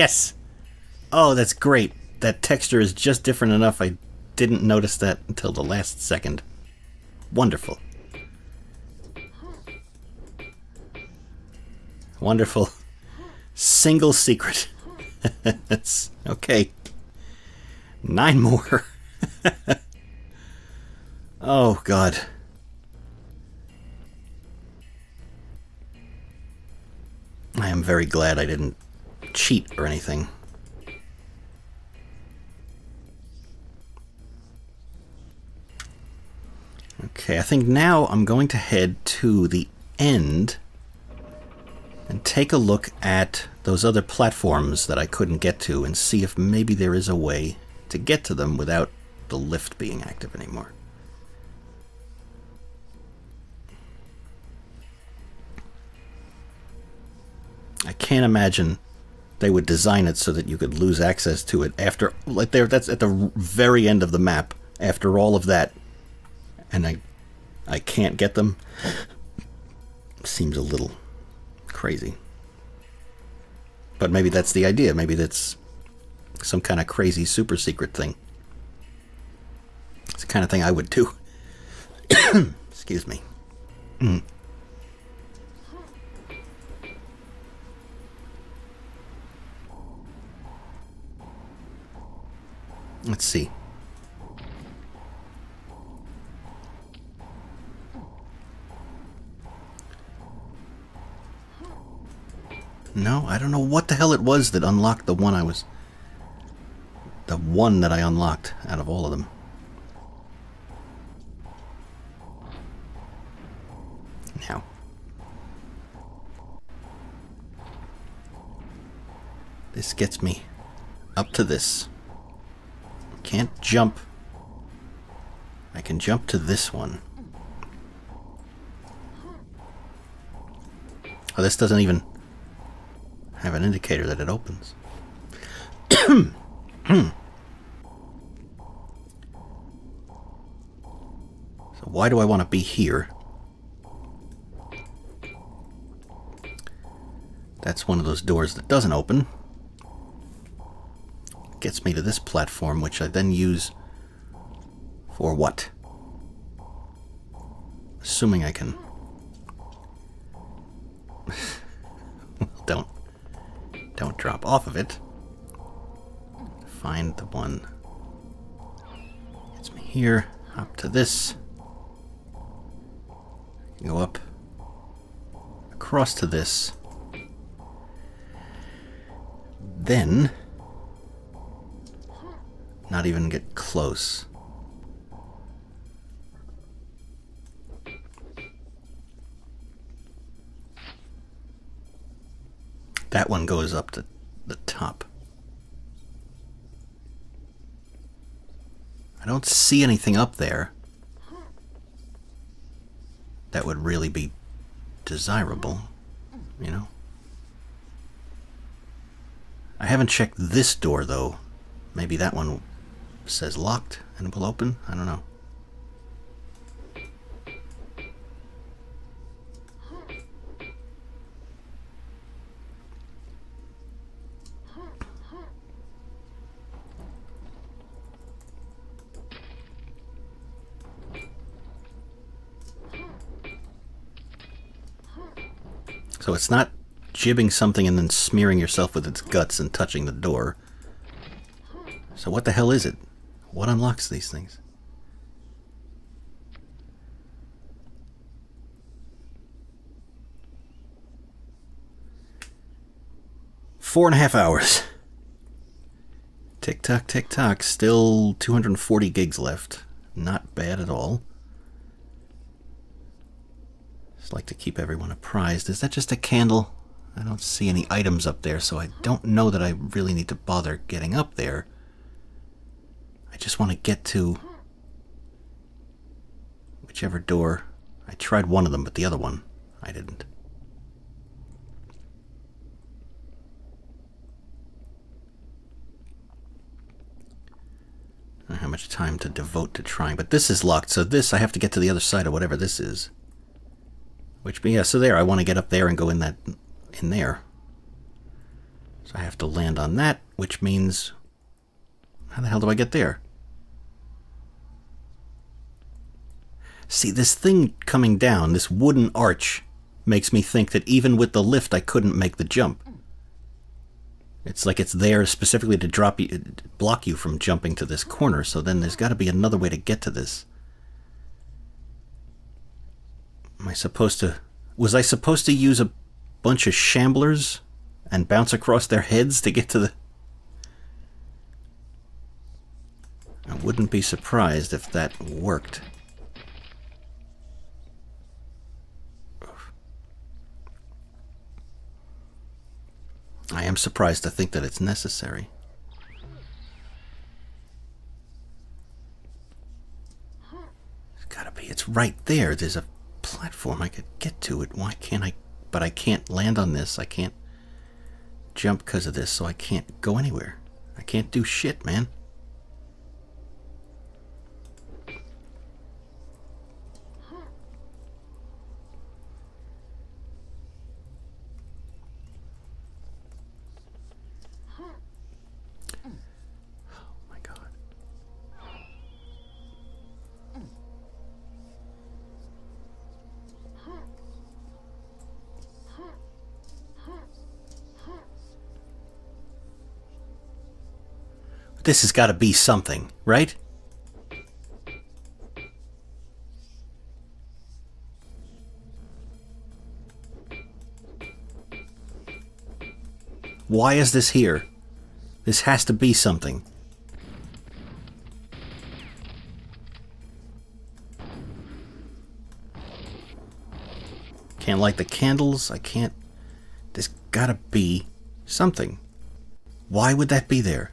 S1: Yes! Oh, that's great. That texture is just different enough I didn't notice that until the last second. Wonderful. Wonderful. Single secret. That's [laughs] okay. Nine more. [laughs] oh, God. I am very glad I didn't cheat or anything. Okay, I think now I'm going to head to the end and take a look at those other platforms that I couldn't get to and see if maybe there is a way to get to them without the lift being active anymore. I can't imagine they would design it so that you could lose access to it after like there that's at the very end of the map after all of that and I I can't get them seems a little crazy. But maybe that's the idea. Maybe that's some kind of crazy super secret thing. It's the kind of thing I would do. [coughs] Excuse me. Mm. Let's see. No, I don't know what the hell it was that unlocked the one I was... The one that I unlocked out of all of them. Now. This gets me up to this. Can't jump. I can jump to this one. Oh, this doesn't even have an indicator that it opens. [coughs] so why do I want to be here? That's one of those doors that doesn't open gets me to this platform, which I then use for what? Assuming I can... [laughs] don't... Don't drop off of it. Find the one... Gets me here, hop to this. Go up. Across to this. Then not even get close. That one goes up to the top. I don't see anything up there that would really be desirable, you know? I haven't checked this door, though. Maybe that one says locked and will open. I don't know. So it's not gibbing something and then smearing yourself with its guts and touching the door. So what the hell is it? What unlocks these things? Four and a half hours. Tick tock, tick tock. Still 240 gigs left. Not bad at all. Just like to keep everyone apprised. Is that just a candle? I don't see any items up there, so I don't know that I really need to bother getting up there just want to get to whichever door. I tried one of them, but the other one I didn't. how much time to devote to trying, but this is locked, so this I have to get to the other side of whatever this is. Which, but yeah, so there, I want to get up there and go in that, in there. So I have to land on that, which means, how the hell do I get there? See, this thing coming down, this wooden arch, makes me think that even with the lift, I couldn't make the jump. It's like it's there specifically to drop you, block you from jumping to this corner, so then there's got to be another way to get to this. Am I supposed to... Was I supposed to use a bunch of shamblers and bounce across their heads to get to the... I wouldn't be surprised if that worked. I am surprised to think that it's necessary. It's gotta be. It's right there. There's a platform I could get to it. Why can't I? But I can't land on this. I can't jump because of this, so I can't go anywhere. I can't do shit, man. This has got to be something, right? Why is this here? This has to be something. Can't light the candles. I can't... There's gotta be something. Why would that be there?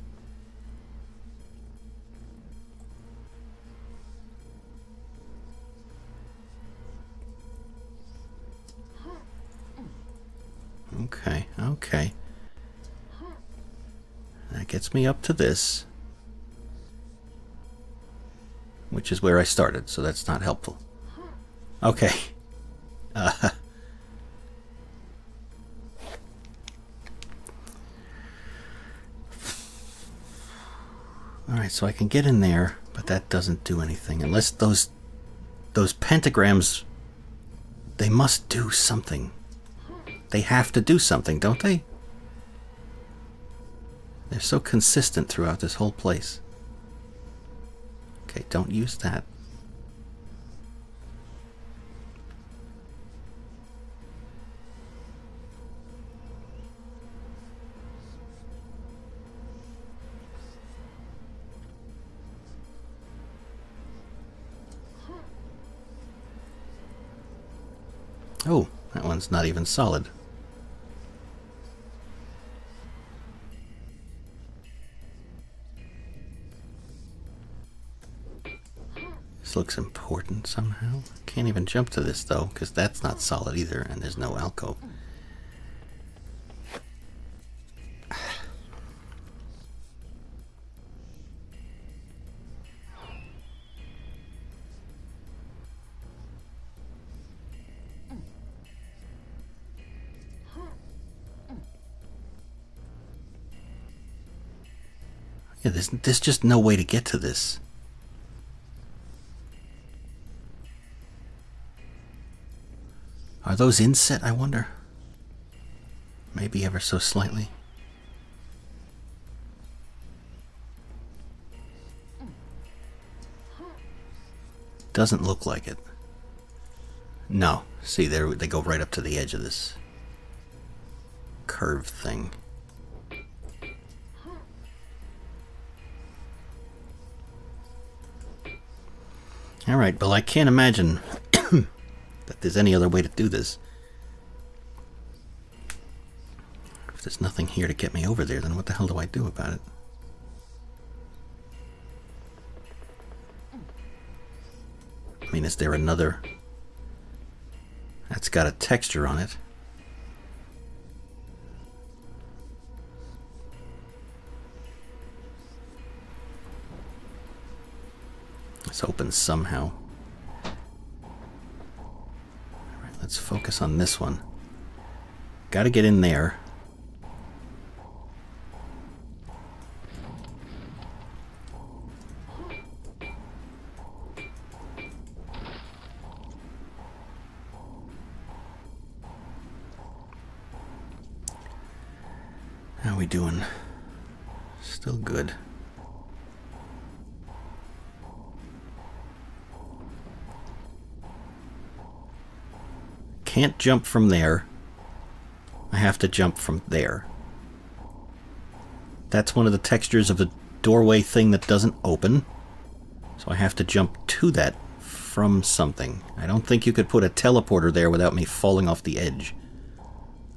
S1: Okay, okay. That gets me up to this. Which is where I started, so that's not helpful. Okay. [laughs] Uh, Alright, so I can get in there, but that doesn't do anything. Unless those those pentagrams they must do something. They have to do something, don't they? They're so consistent throughout this whole place. Okay, don't use that. Oh, that one's not even solid. looks important somehow. Can't even jump to this though, because that's not solid either, and there's no alcove. Yeah, there's, there's just no way to get to this. Are those inset, I wonder? Maybe ever so slightly. Doesn't look like it. No. See, there they go right up to the edge of this curve thing. All right, well, I can't imagine that there's any other way to do this. If there's nothing here to get me over there, then what the hell do I do about it? I mean, is there another? That's got a texture on it. It's open somehow. Let's focus on this one. Got to get in there. How we doing? Still good. Can't jump from there. I have to jump from there. That's one of the textures of the doorway thing that doesn't open. So I have to jump to that from something. I don't think you could put a teleporter there without me falling off the edge.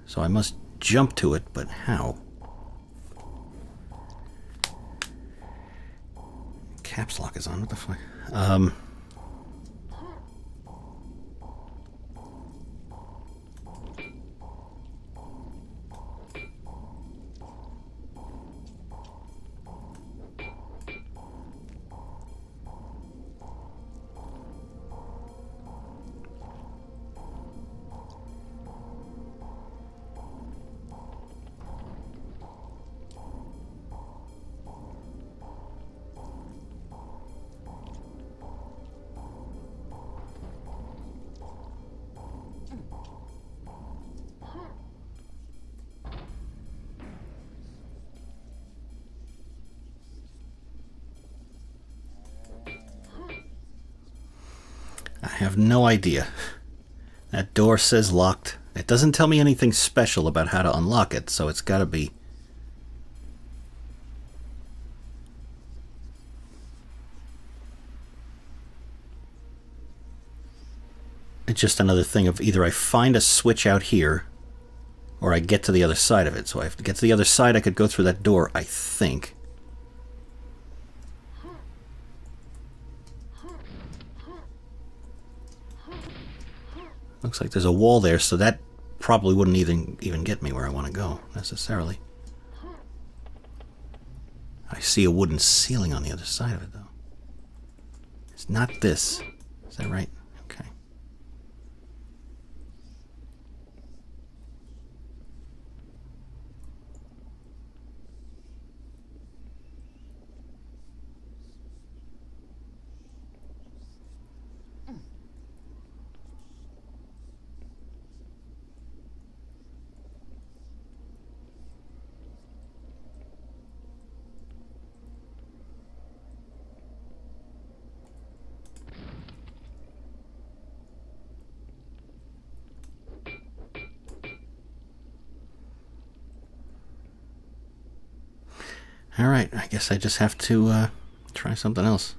S1: So I must jump to it, but how? Caps lock is on, what the fuck? Um... have no idea. That door says locked. It doesn't tell me anything special about how to unlock it, so it's gotta be... It's just another thing of either I find a switch out here, or I get to the other side of it. So I have to get to the other side, I could go through that door, I think. Looks like there's a wall there, so that probably wouldn't even even get me where I want to go necessarily. I see a wooden ceiling on the other side of it, though. It's not this. Is that right? guess I just have to uh, try something else.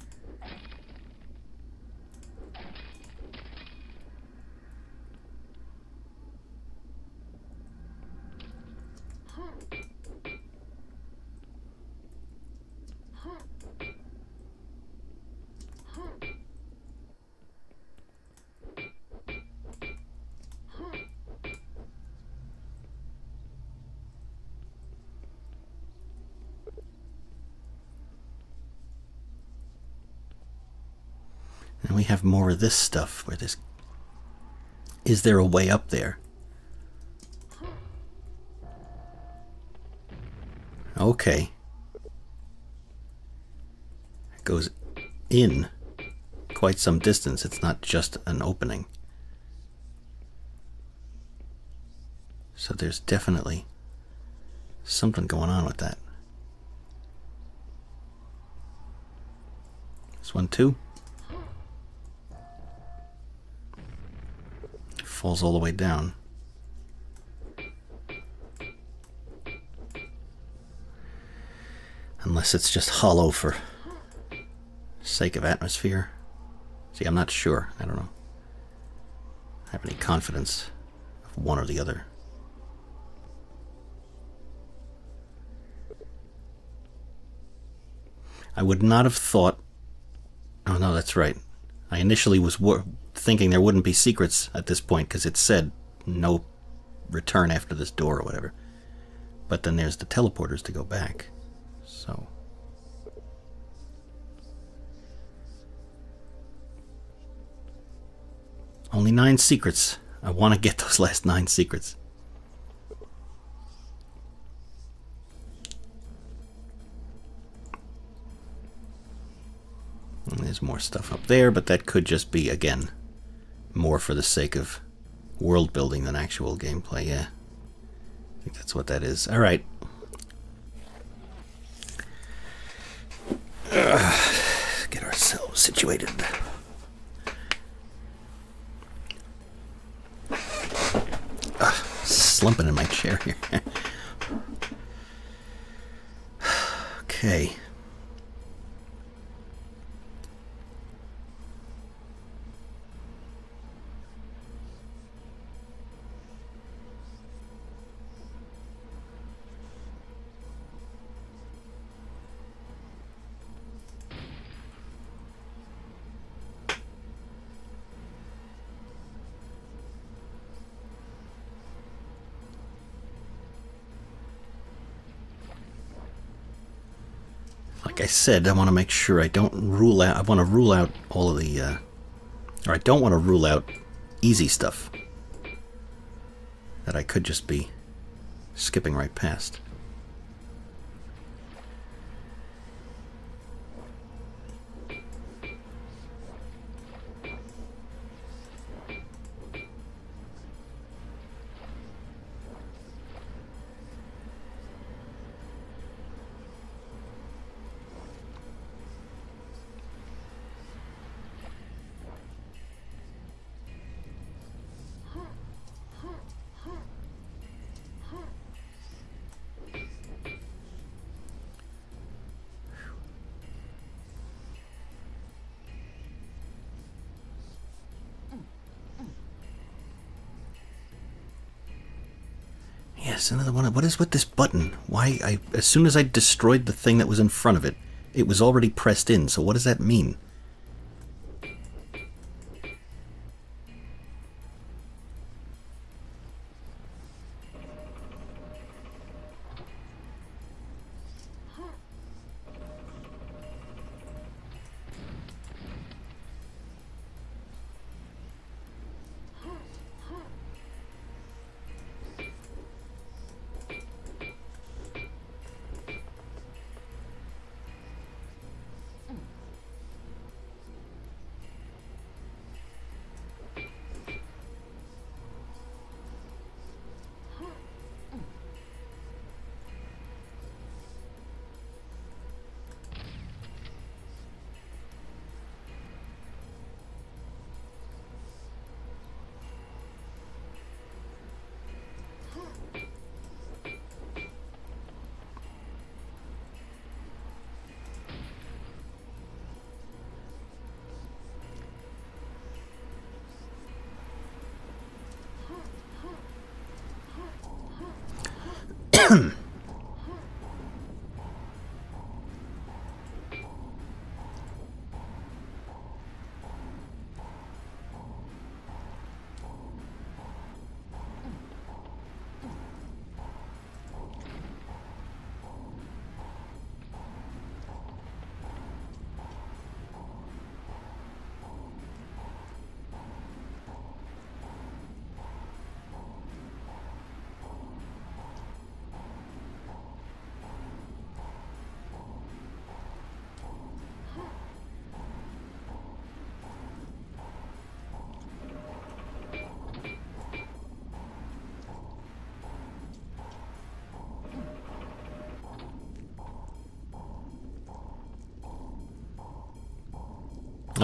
S1: this stuff where this? is there a way up there okay it goes in quite some distance it's not just an opening so there's definitely something going on with that this one too falls all the way down. Unless it's just hollow for sake of atmosphere. See, I'm not sure. I don't know. I have any confidence of one or the other. I would not have thought. Oh no, that's right. I initially was thinking there wouldn't be secrets at this point because it said no return after this door or whatever. But then there's the teleporters to go back. So. Only nine secrets. I want to get those [laughs] last nine secrets. There's more stuff up there, but that could just be, again, more for the sake of world building than actual gameplay, yeah. I think that's what that is. Alright. [sighs] Get ourselves situated. Ugh, ah, slumping in my chair here. [laughs] okay. said, I want to make sure I don't rule out, I want to rule out all of the, uh, or I don't want to rule out easy stuff that I could just be skipping right past. another one. What is with this button? Why? I as soon as I destroyed the thing that was in front of it, it was already pressed in. So what does that mean?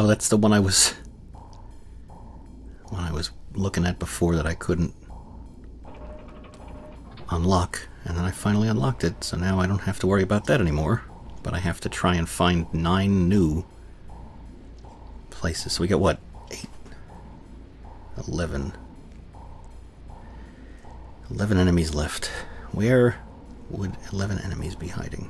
S1: that's the one I was... One I was looking at before that I couldn't unlock. And then I finally unlocked it, so now I don't have to worry about that anymore. But I have to try and find nine new places. So we got what? Eight? Eleven. Eleven enemies left. Where would eleven enemies be hiding?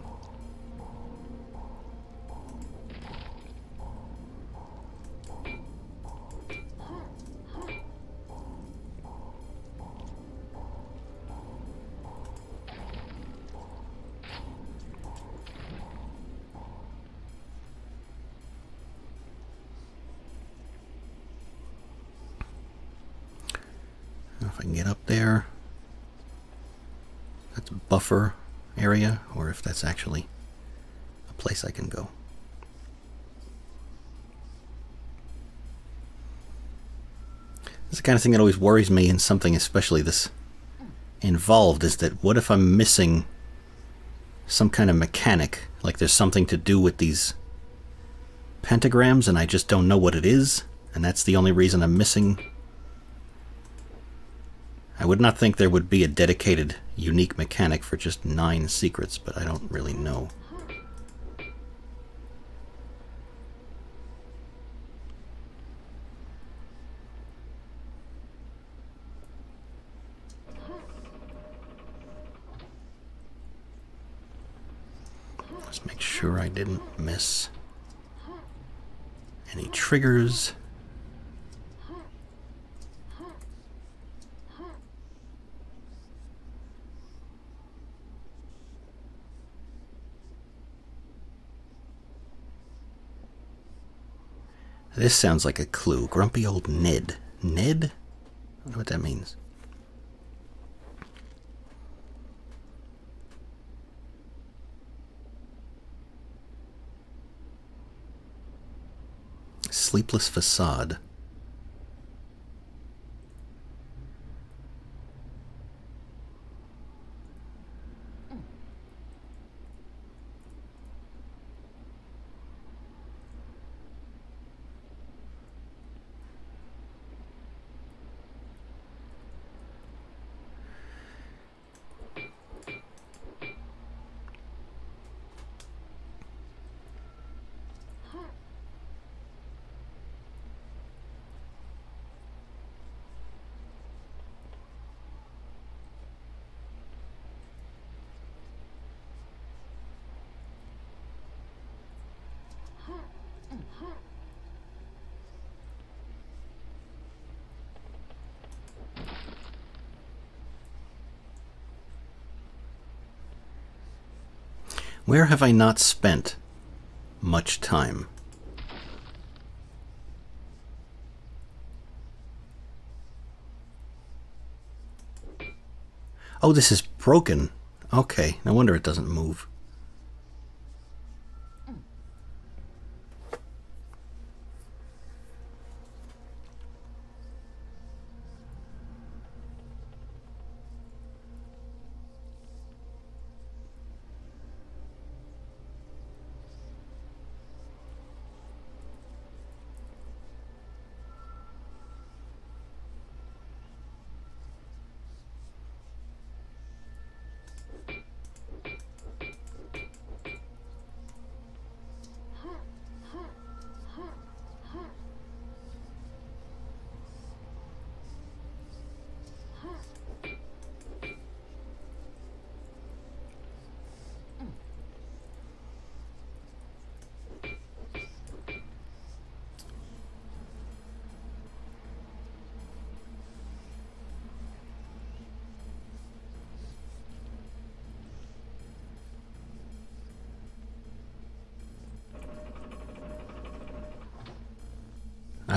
S1: kind of thing that always worries me in something, especially this involved, is that what if I'm missing some kind of mechanic? Like there's something to do with these pentagrams and I just don't know what it is, and that's the only reason I'm missing. I would not think there would be a dedicated, unique mechanic for just nine secrets, but I don't really know. didn't miss any triggers. This sounds like a clue. Grumpy old Ned. Ned? I wonder what that means. sleepless facade Where have I not spent much time? Oh, this is broken. Okay, no wonder it doesn't move.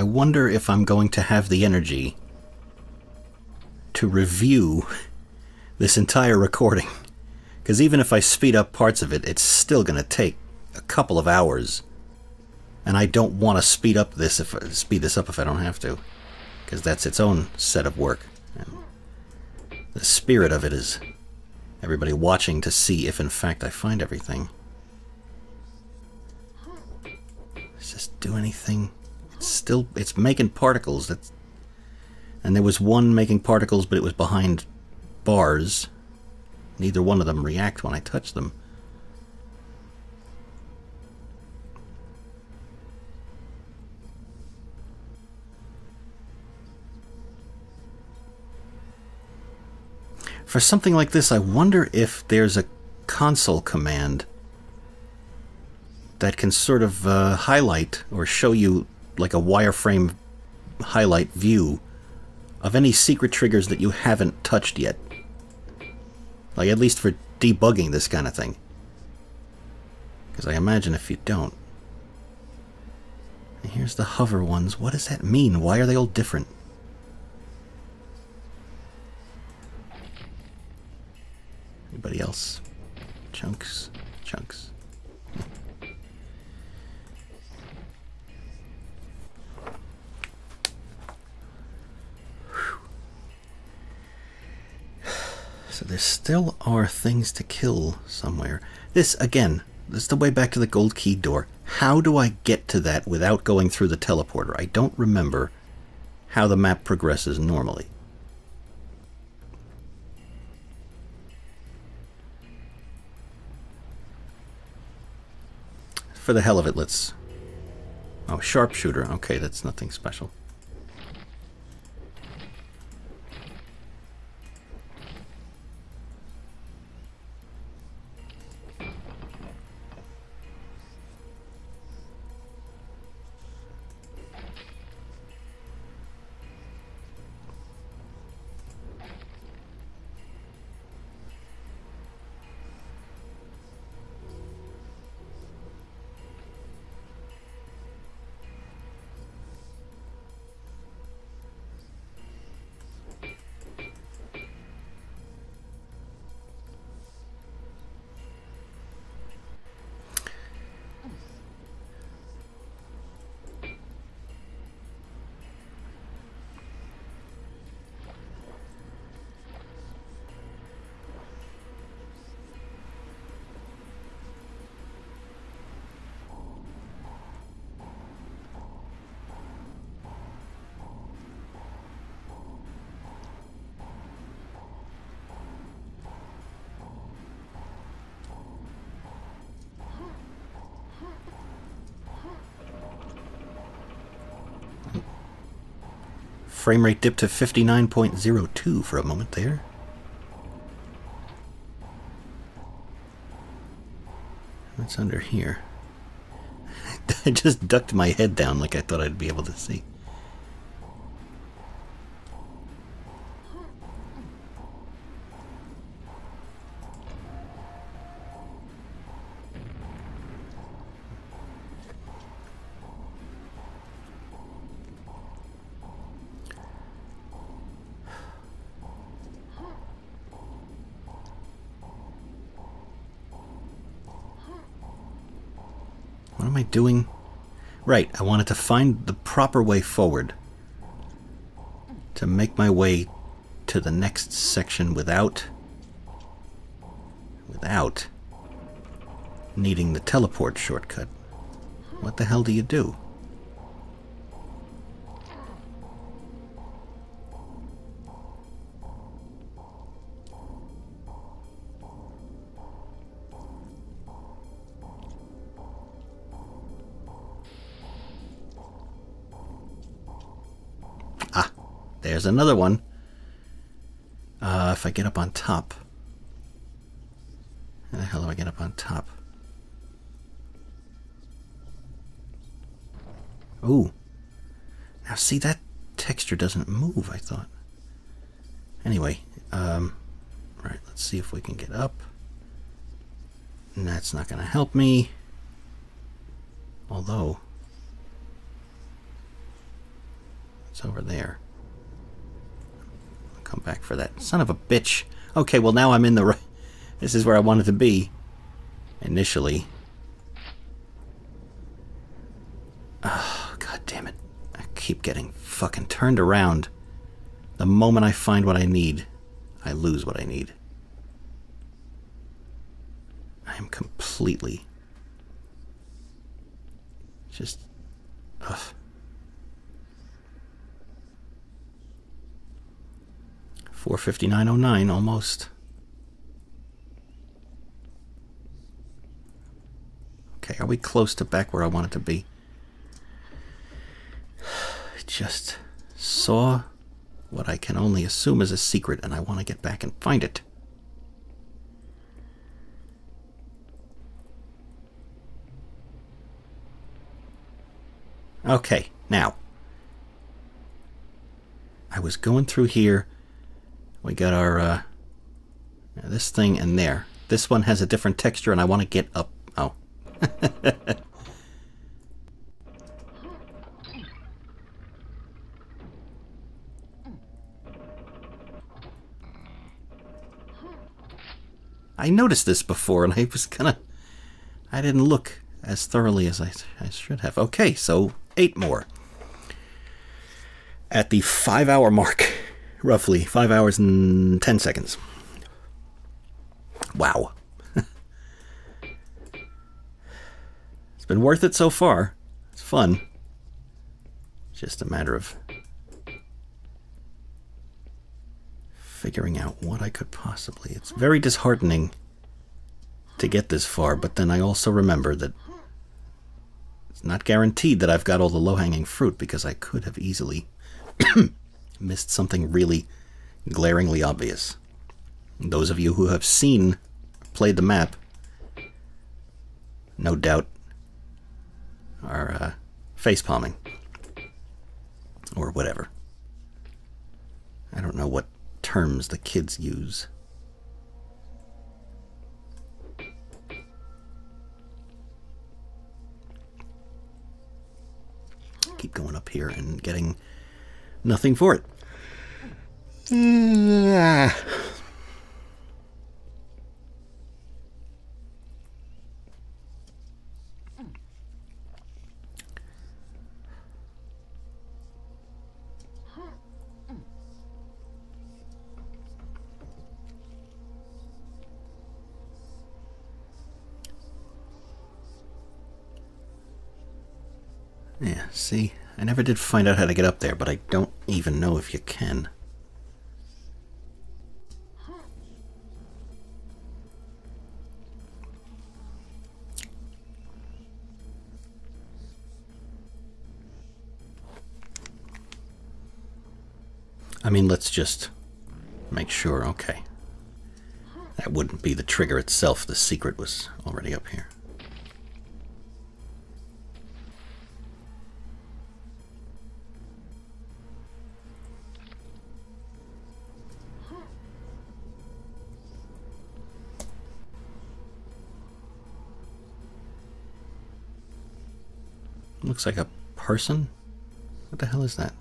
S1: I wonder if I'm going to have the energy to review this entire recording. Because even if I speed up parts of it, it's still going to take a couple of hours. And I don't want to speed up this if speed this up if I don't have to, because that's its own set of work. And the spirit of it is everybody watching to see if in fact I find everything. Does this do anything? still it's making particles. that and there was one making particles, but it was behind bars. Neither one of them react when I touch them. For something like this, I wonder if there's a console command that can sort of uh, highlight or show you like a wireframe highlight view of any secret triggers that you haven't touched yet. Like, at least for debugging this kind of thing. Because I imagine if you don't. And here's the hover ones. What does that mean? Why are they all different? Anybody else? Chunks? Chunks. So there still are things to kill somewhere. This, again, this is the way back to the gold key door. How do I get to that without going through the teleporter? I don't remember how the map progresses normally. For the hell of it, let's... Oh, sharpshooter. Okay, that's nothing special. Frame rate dipped to 59.02 for a moment there. What's under here? [laughs] I just ducked my head down like I thought I'd be able to see. I wanted to find the proper way forward to make my way to the next section without without needing the teleport shortcut. What the hell do you do? There's another one. Uh, if I get up on top. How the hell do I get up on top? Ooh. Now see, that texture doesn't move, I thought. Anyway, um, right, let's see if we can get up. And that's not going to help me. Although, it's over there. Come back for that. Son of a bitch. Okay, well now I'm in the right... This is where I wanted to be. Initially. Oh, God damn it. I keep getting fucking turned around. The moment I find what I need, I lose what I need. I am completely... Just... Ugh. 459.09 almost. Okay, are we close to back where I want it to be? I [sighs] just saw what I can only assume is a secret and I want to get back and find it. Okay, now. I was going through here we got our, uh, this thing in there. This one has a different texture and I want to get up. Oh. [laughs] I noticed this before and I was gonna... I didn't look as thoroughly as I, I should have. Okay, so eight more. At the five hour mark roughly five hours and 10 seconds. Wow. [laughs] it's been worth it so far. It's fun. It's just a matter of figuring out what I could possibly. It's very disheartening to get this far, but then I also remember that it's not guaranteed that I've got all the low hanging fruit because I could have easily [clears throat] missed something really glaringly obvious. Those of you who have seen, played the map, no doubt are uh, face palming or whatever. I don't know what terms the kids use. Keep going up here and getting nothing for it. Yeah, see? I never did find out how to get up there, but I don't even know if you can. I mean, let's just make sure, okay. That wouldn't be the trigger itself, the secret was already up here. looks like a person. What the hell is that?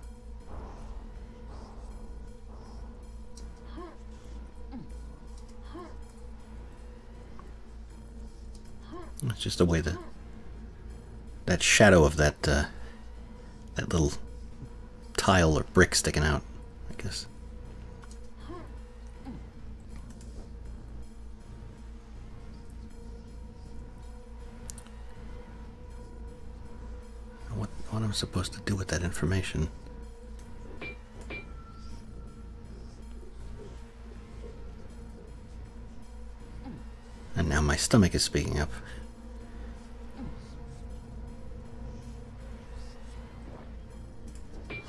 S1: It's just the way that that shadow of that uh, that little tile or brick sticking out, I guess. am supposed to do with that information? And now my stomach is speaking up.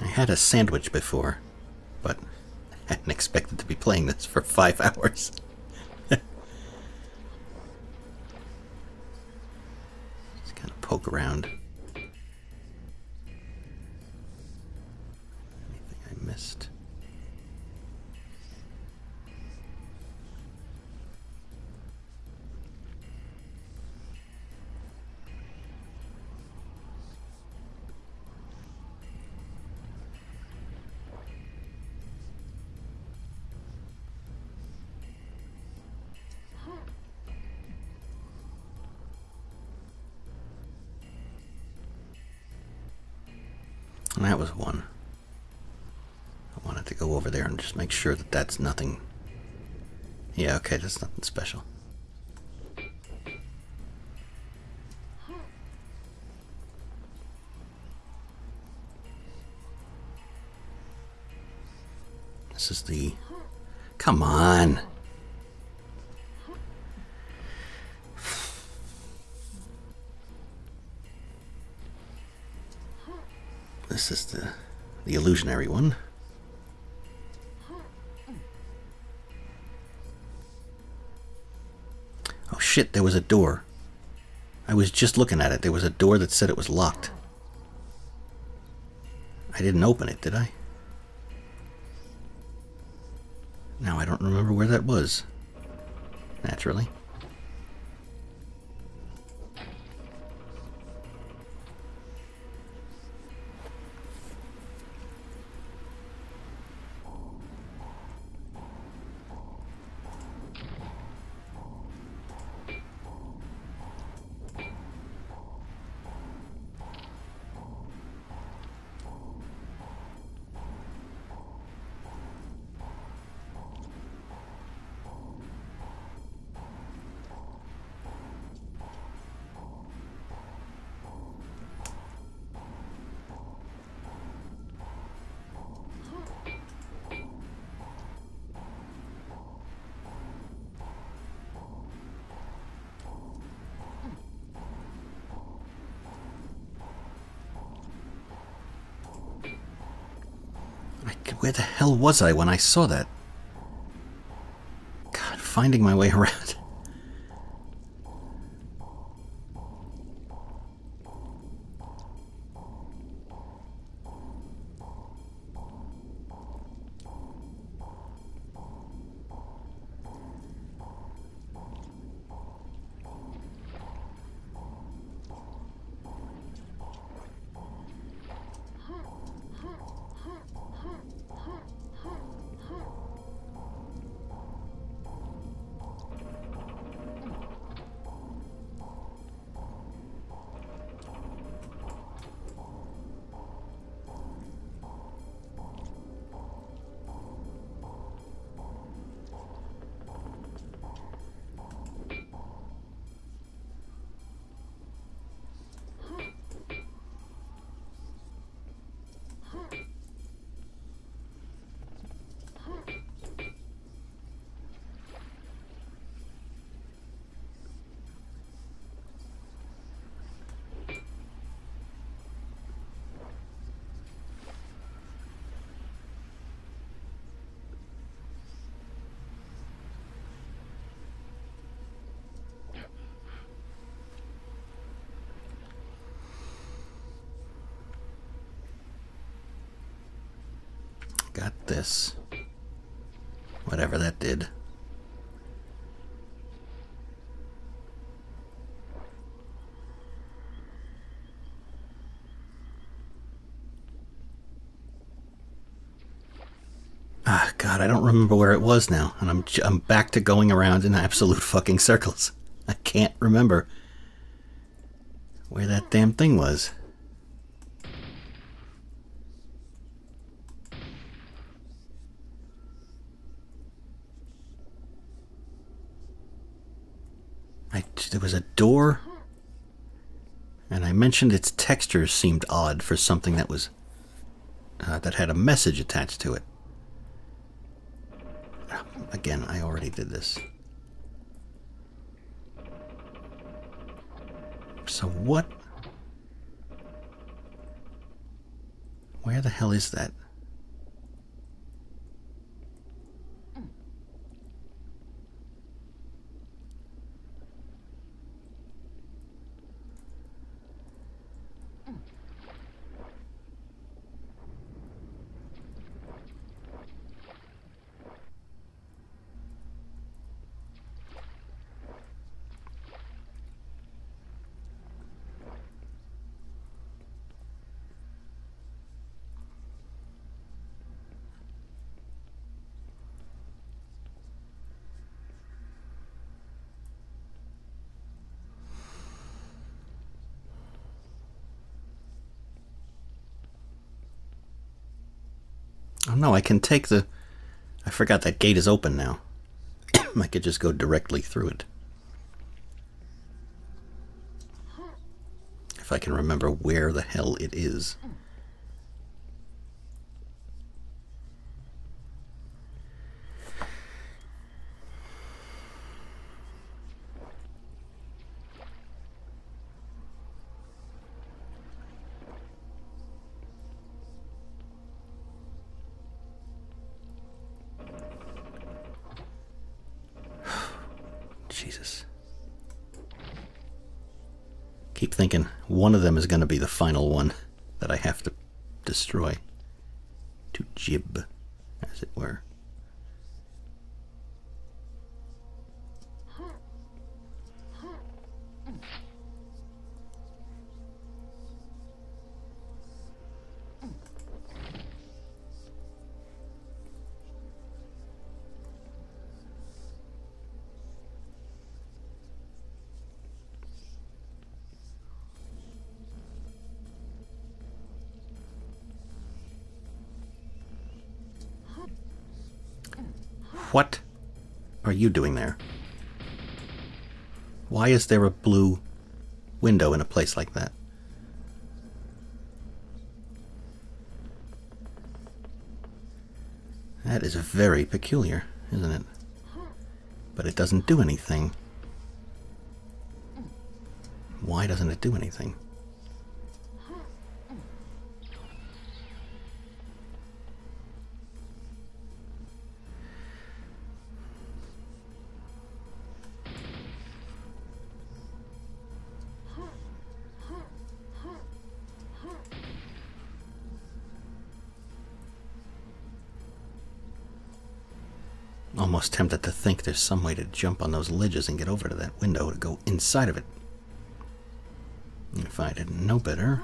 S1: I had a sandwich before, but I hadn't expected to be playing this for five [laughs] hours. Just kind of poke around. sure that that's nothing. Yeah, okay, that's nothing special. This is the. Come on! This is the the illusionary one. shit, there was a door. I was just looking at it. There was a door that said it was locked. I didn't open it, did I? Now I don't remember where that was. Naturally. was I when I saw that? God, finding my way [laughs] around. God, I don't remember where it was now, and I'm I'm back to going around in absolute fucking circles. I can't remember where that damn thing was. I, there was a door, and I mentioned its texture seemed odd for something that was uh, that had a message attached to it. did this. So what? Where the hell is that? no, I can take the... I forgot that gate is open now. [coughs] I could just go directly through it. If I can remember where the hell it is. is going to be the final one. you doing there? Why is there a blue window in a place like that? That is very peculiar, isn't it? But it doesn't do anything. Why doesn't it do anything? there's some way to jump on those ledges and get over to that window to go inside of it. If I didn't know better.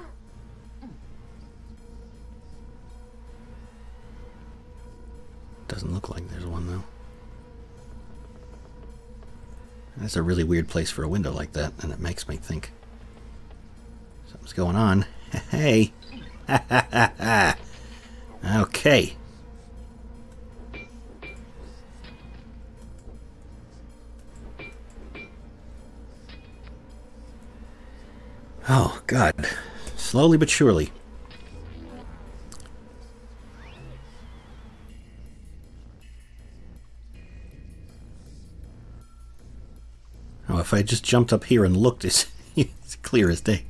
S1: Doesn't look like there's one though. That's a really weird place for a window like that, and it makes me think. Something's going on. [laughs] Hey! [laughs] okay. Oh, God. Slowly but surely. Oh, if I just jumped up here and looked, it's, [laughs] it's clear as day.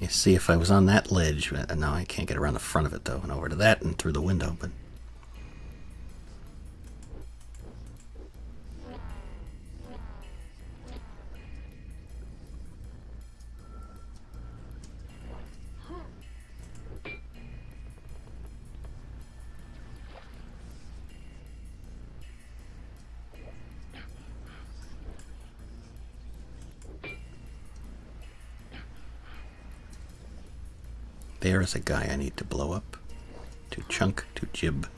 S1: You see if I was on that ledge. Uh, no, I can't get around the front of it, though, and over to that and through the window, but... There is a guy I need to blow up. To chunk, to gib.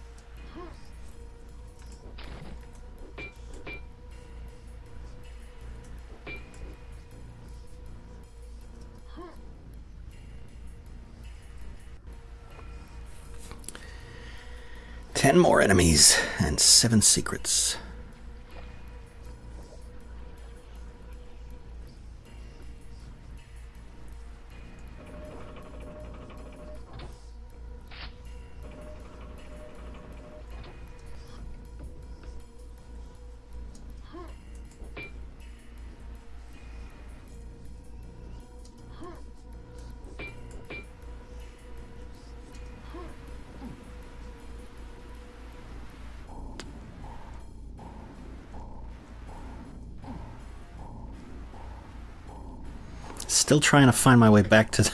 S1: Ten more enemies and seven secrets. still trying to find my way back to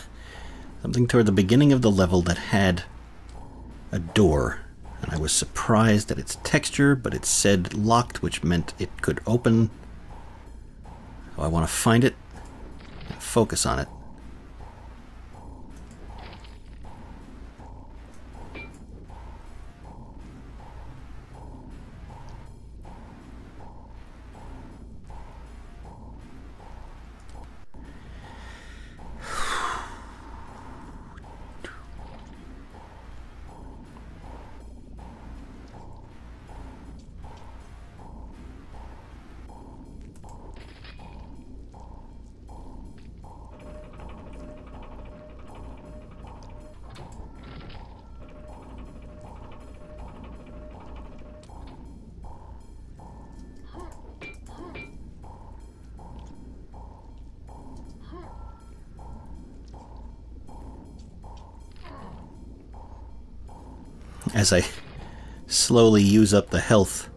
S1: something toward the beginning of the level that had a door. And I was surprised at its texture, but it said locked, which meant it could open. So I want to find it and focus on it. as I slowly use up the health.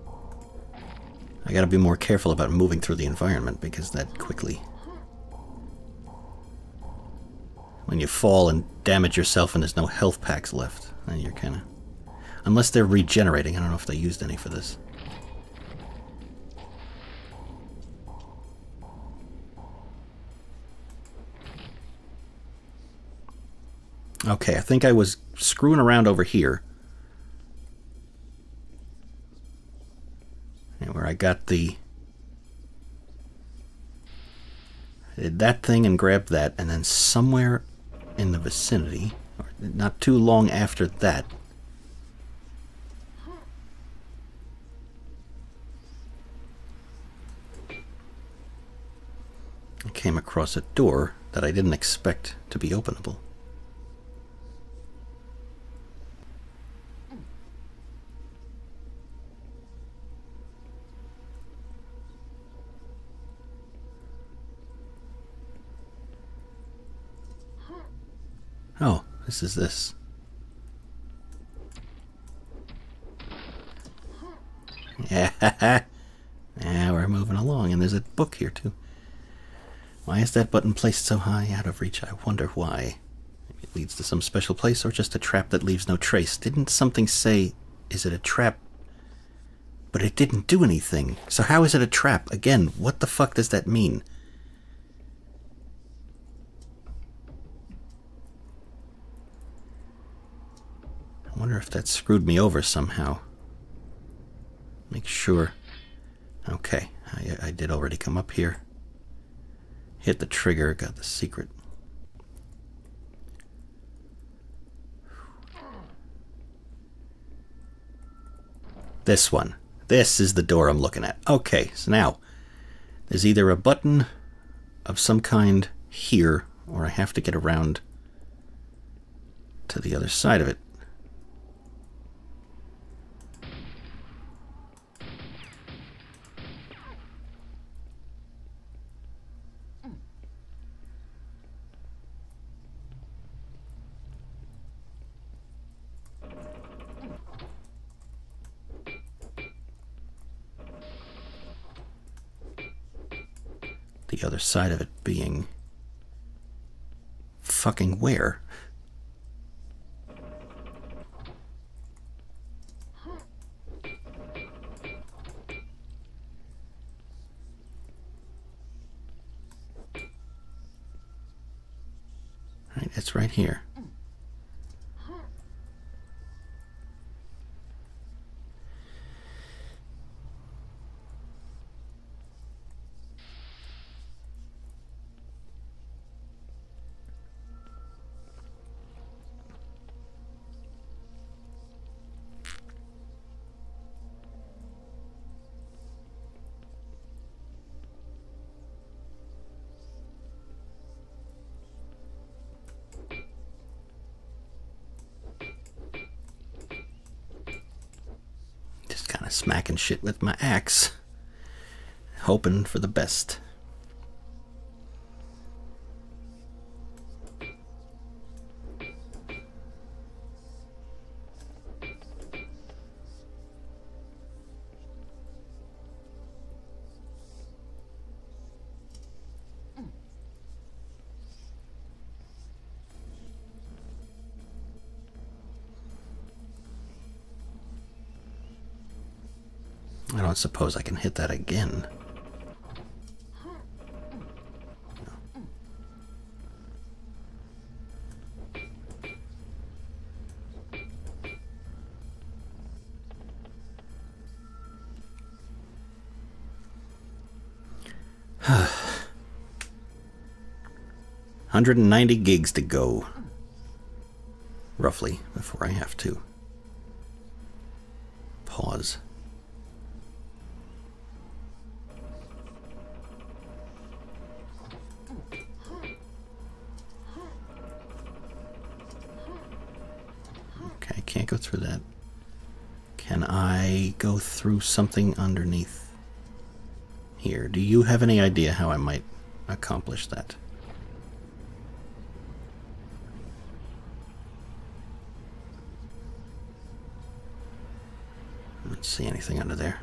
S1: I gotta be more careful about moving through the environment because that quickly... When you fall and damage yourself and there's no health packs left, then you're kinda... Unless they're regenerating, I don't know if they used any for this. Okay, I think I was screwing around over here got the did that thing and grabbed that, and then somewhere in the vicinity, not too long after that, I came across a door that I didn't expect to be openable. is this? Yeah, [laughs] yeah, we're moving along, and there's a book here too. Why is that button placed so high out of reach? I wonder why. Maybe it leads to some special place, or just a trap that leaves no trace. Didn't something say, is it a trap? But it didn't do anything. So how is it a trap? Again, what the fuck does that mean? Wonder if that screwed me over somehow. Make sure. Okay, I, I did already come up here. Hit the trigger, got the secret. This one. This is the door I'm looking at. Okay, so now there's either a button of some kind here, or I have to get around to the other side of it. outside of it being fucking where? shit with my axe, hoping for the best. suppose I can hit that again. 190 [sighs] gigs to go, roughly, before I have to. something underneath here. Do you have any idea how I might accomplish that? I don't see anything under there.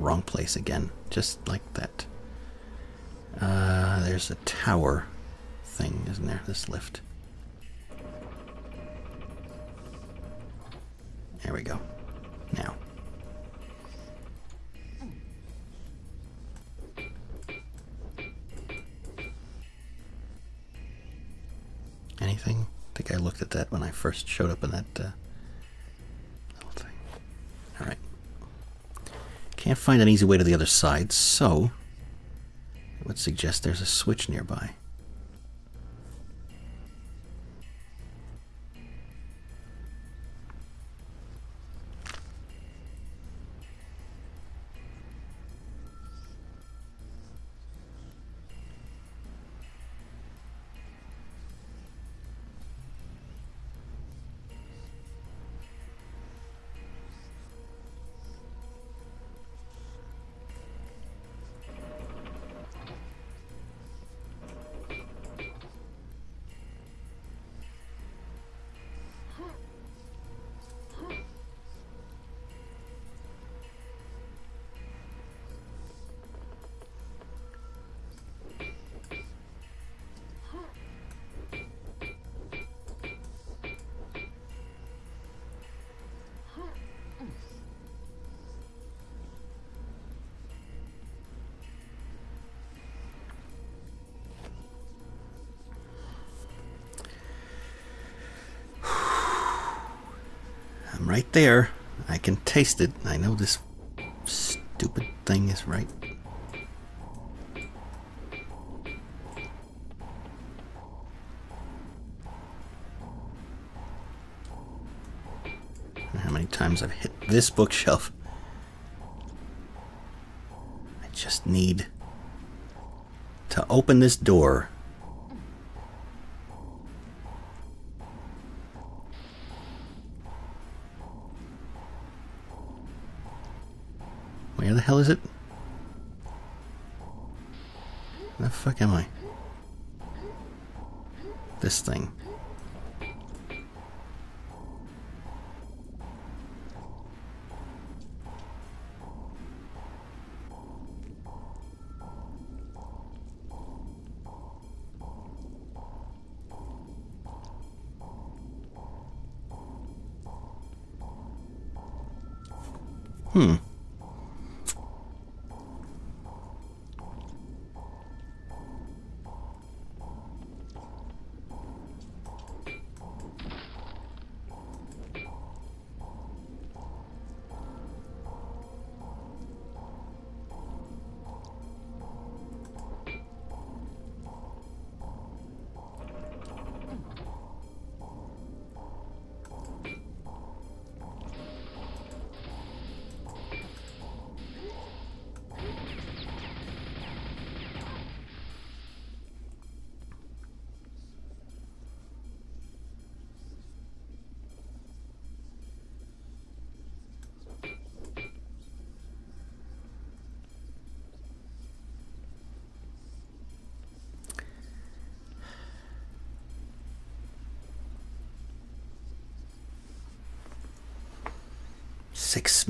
S1: wrong place again, just like that. Uh, there's a tower thing, isn't there? This lift. There we go. Now. Anything? I think I looked at that when I first showed up in that uh, Can't find an easy way to the other side, so I would suggest there's a switch nearby. there. I can taste it. I know this stupid thing is right. How many times I've hit this bookshelf. I just need to open this door hell is it? Where the fuck am I? This thing.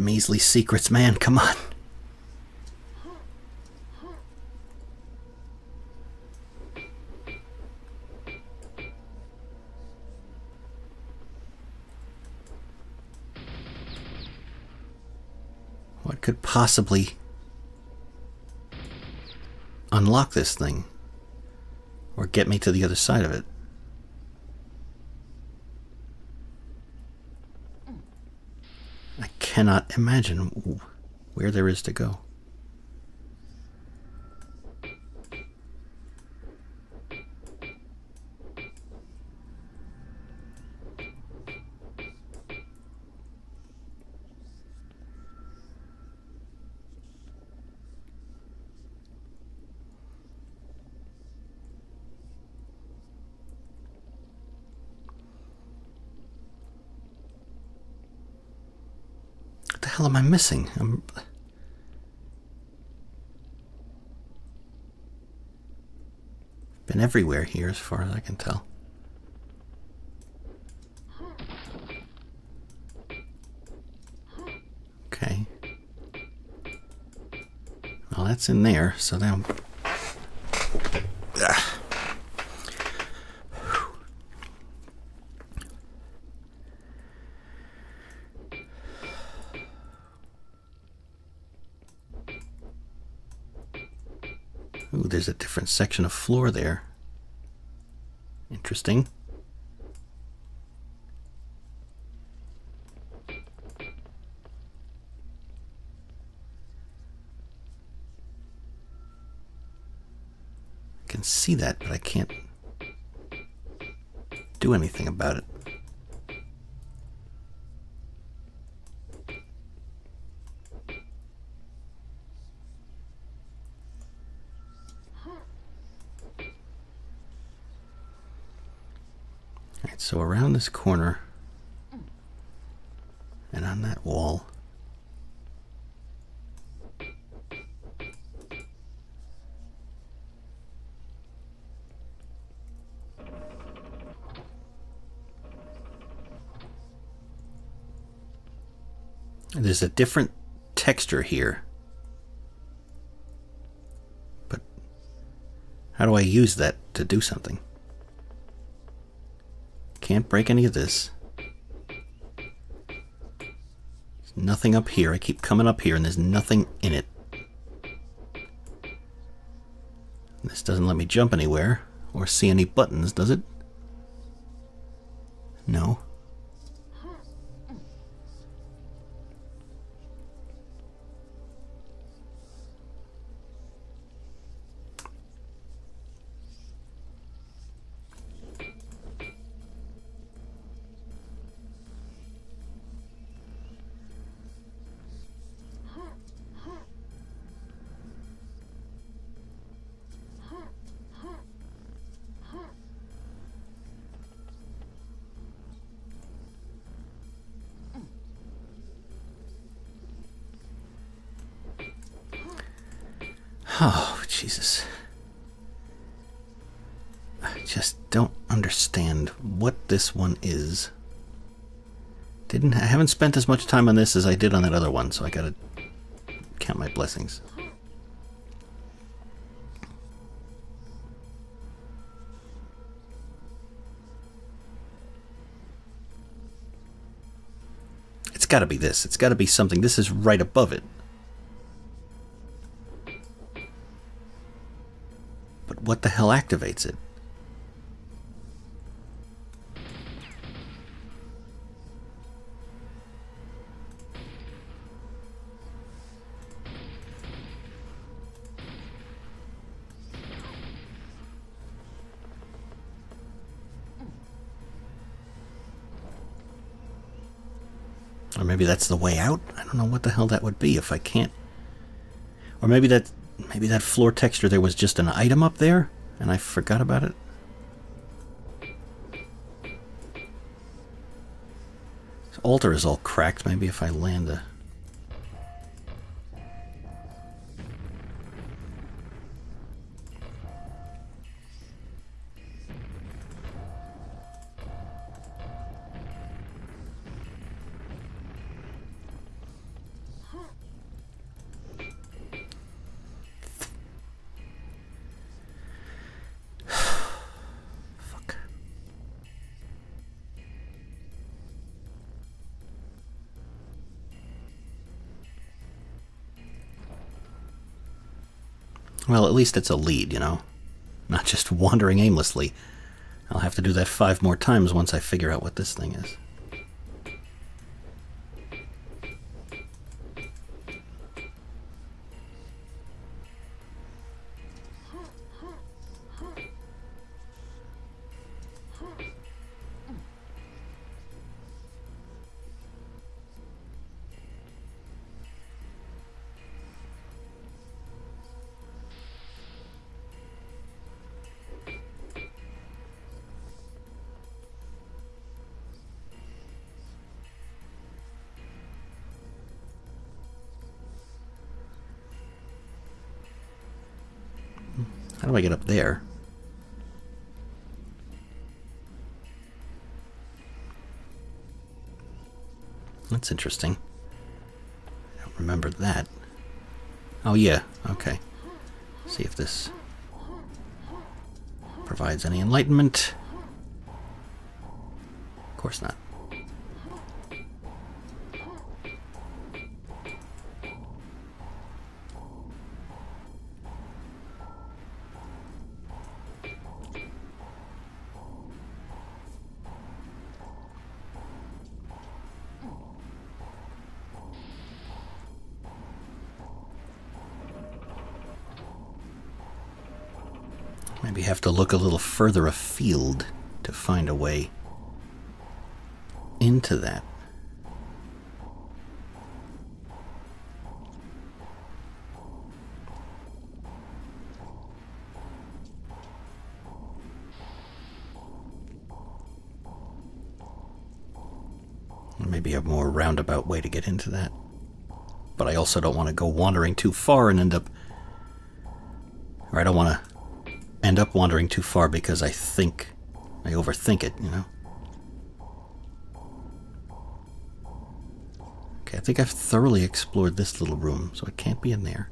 S1: measly secrets, man. Come on. What could possibly unlock this thing? Or get me to the other side of it? cannot imagine where there is to go. missing? I'm... Been everywhere here as far as I can tell. Okay. Well, that's in there, so now different section of floor there. Interesting. this corner and on that wall. There's a different texture here. But how do I use that to do something? Can't break any of this. There's nothing up here. I keep coming up here and there's nothing in it. This doesn't let me jump anywhere or see any buttons, does it? this one is. Didn't I haven't spent as much time on this as I did on that other one, so I gotta count my blessings. It's gotta be this. It's gotta be something. This is right above it. But what the hell activates it? that's the way out. I don't know what the hell that would be if I can't. Or maybe that maybe that floor texture there was just an item up there and I forgot about it. This altar is all cracked. Maybe if I land a least it's a lead, you know? Not just [laughs] wandering aimlessly. I'll have to do that five more times once I figure out what this thing is. interesting. I don't remember that. Oh, yeah. Okay. See if this provides any enlightenment. look a little further afield to find a way into that. Maybe a more roundabout way to get into that. But I also don't want to go wandering too far and end up... Or I don't want to end up wandering too far because I think, I overthink it, you know? Okay, I think I've thoroughly explored this little room, so it can't be in there.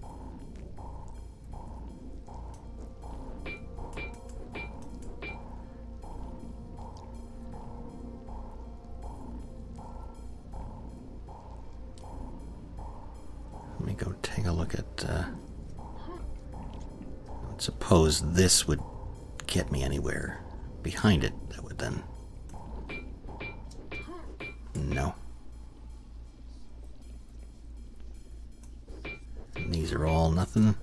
S1: suppose this would get me anywhere. Behind it, that would then. No. And these are all nothing.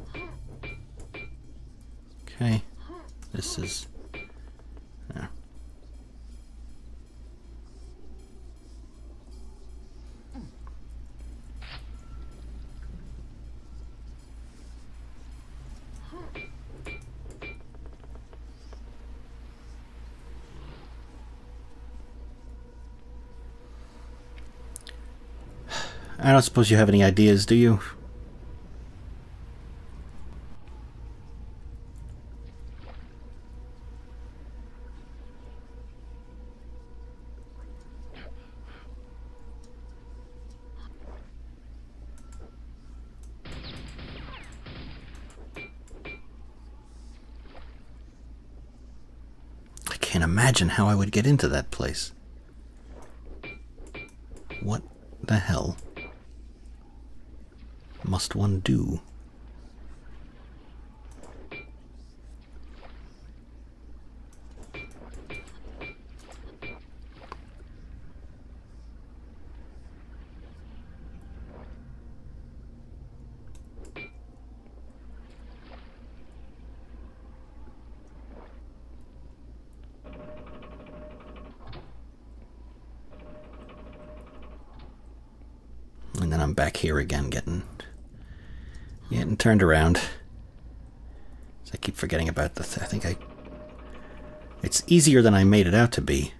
S1: don't suppose you have any ideas, do you? I can't imagine how I would get into that place. What the hell? must one do? And then I'm back here again, get turned around. So I keep forgetting about the. I think I. It's easier than I made it out to be.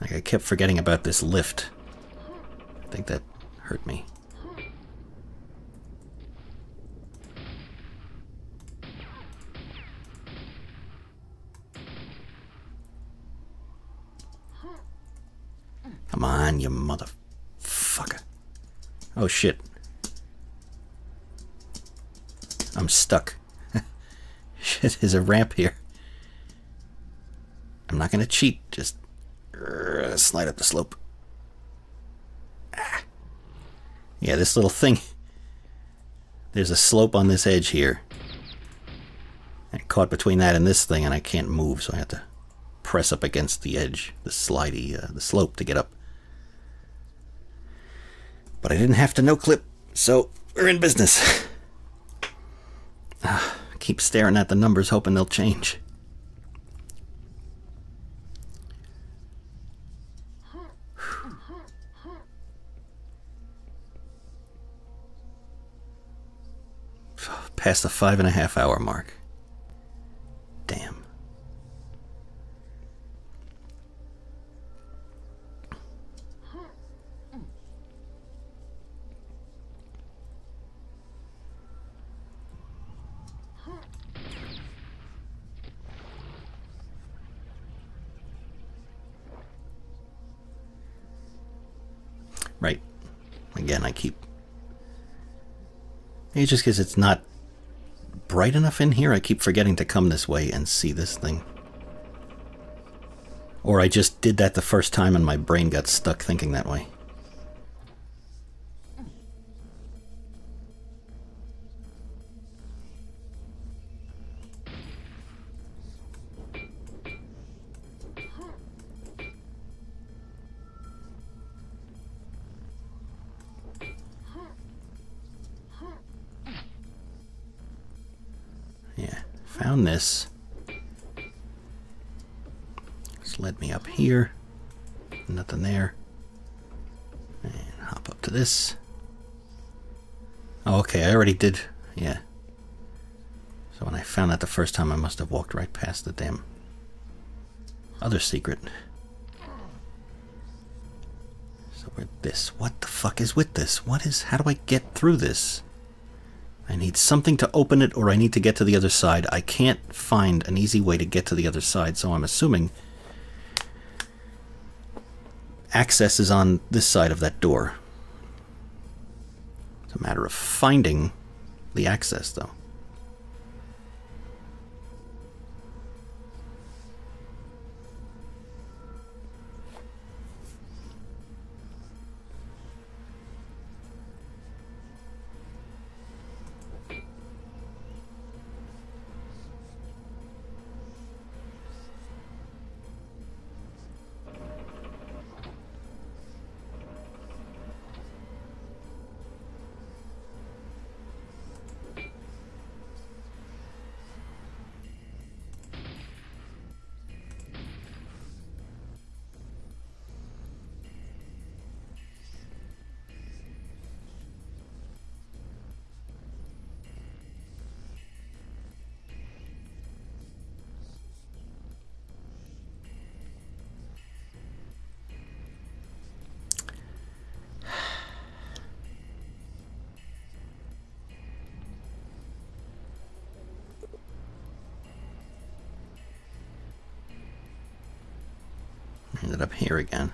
S1: Like I kept forgetting about this lift. I think that hurt me. Come on, you motherfucker. Oh shit. I'm stuck. [laughs] Shit, there's a ramp here. I'm not going to cheat. Just uh, slide up the slope. Ah. Yeah, this little thing. [laughs] There's a slope on this edge here. I caught between that and this thing, and I can't move, so I have to press up against the edge, the slidey, uh, the slope to get up. But I didn't have to no clip, so we're in business. [laughs] keep staring at the numbers hoping they'll change. [sighs] Past the five and a half hour mark. It's just because it's not bright enough in here. I keep forgetting to come this way and see this thing. Or I just did that the first time and my brain got stuck thinking that way. this? Oh, okay, I already did. Yeah. So when I found that the first time, I must have walked right past the damn other secret. So with this, what the fuck is with this? What is, how do I get through this? I need something to open it or I need to get to the other side. I can't find an easy way to get to the other side, so I'm assuming access is on this side of that door finding the access, though. again.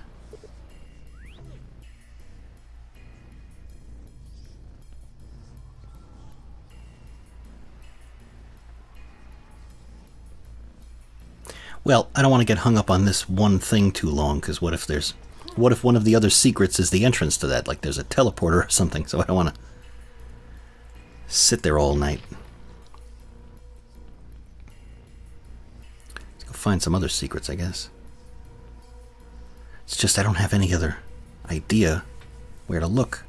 S1: Well, I don't want to get hung up on this one thing too long, because what if there's... What if one of the other secrets is the entrance to that? Like there's a teleporter or something, [laughs] so I don't want to sit there all night. Let's go find some other secrets, I guess just I don't have any other idea where to look.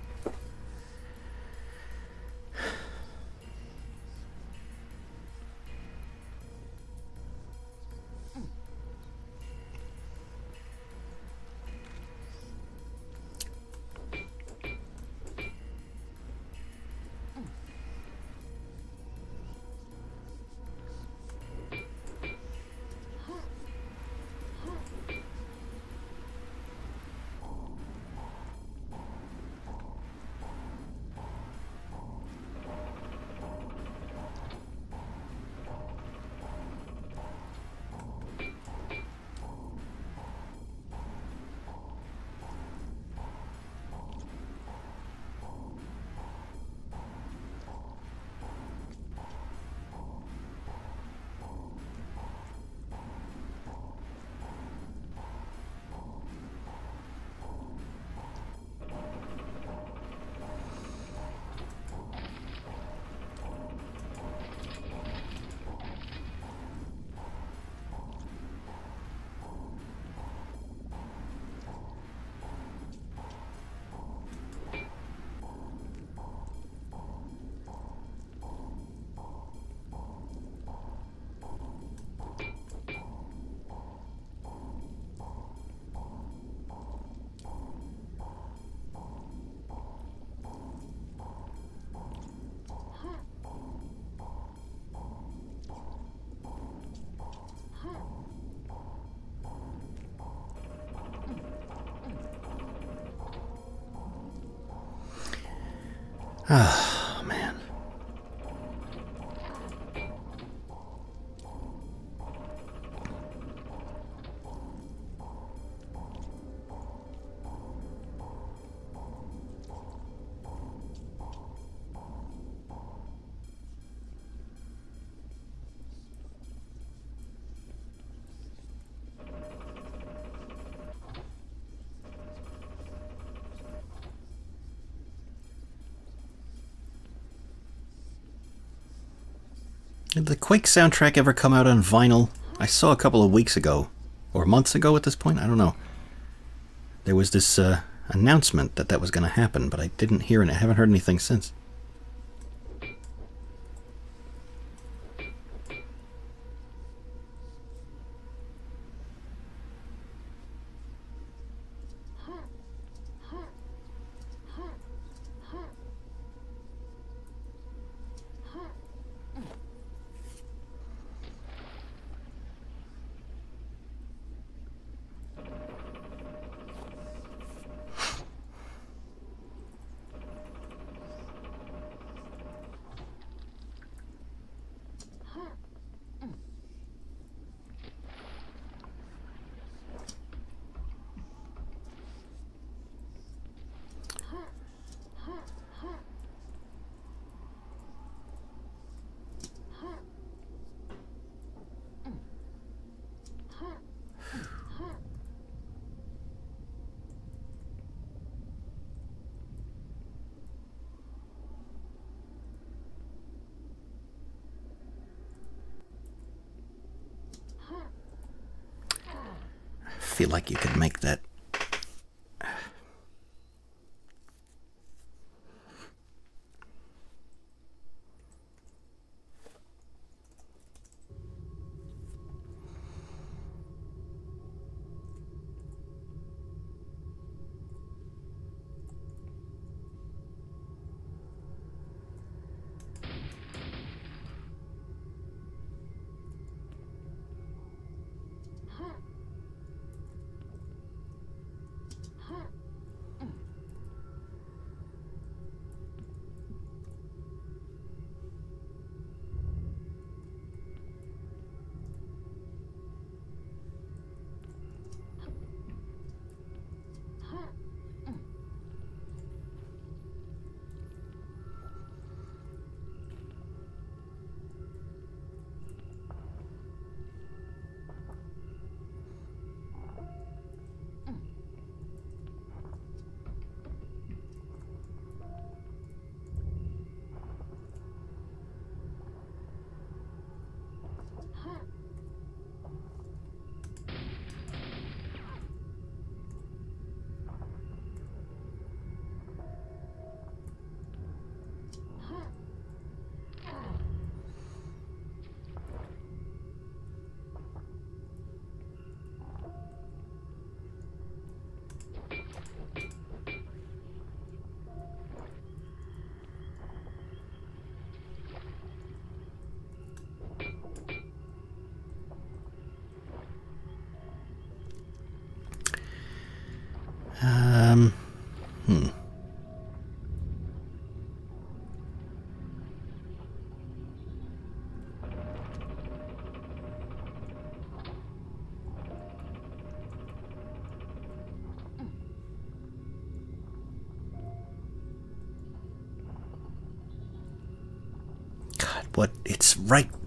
S1: Ah. [sighs] [sighs] Quake soundtrack ever come out on vinyl? I saw a couple of weeks ago, or months ago at this point, I don't know. There was this uh, announcement that that was going to happen, but I didn't hear and I haven't heard anything since.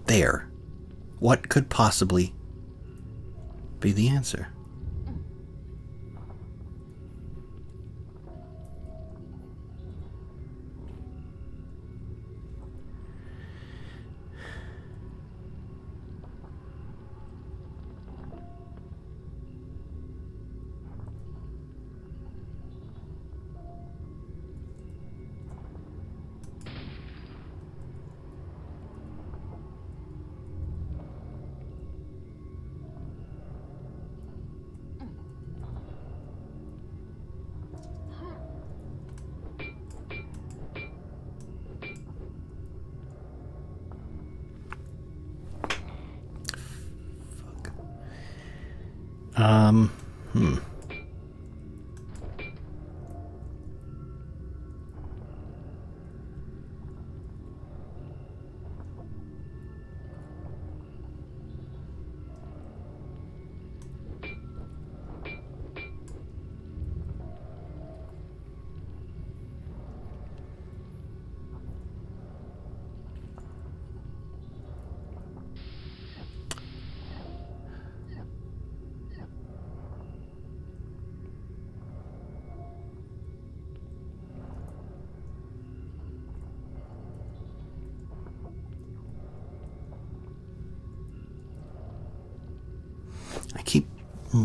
S1: there, what could possibly be the answer?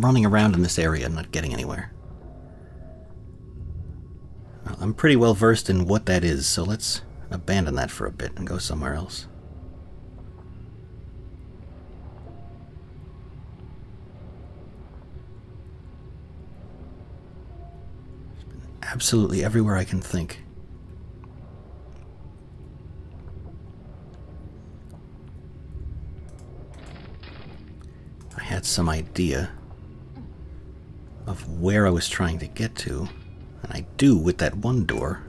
S1: running around in this area and not getting anywhere. Well, I'm pretty well versed in what that is, so let's abandon that for a bit and go somewhere else. absolutely everywhere I can think. I had some idea where I was trying to get to, and I do with that one door.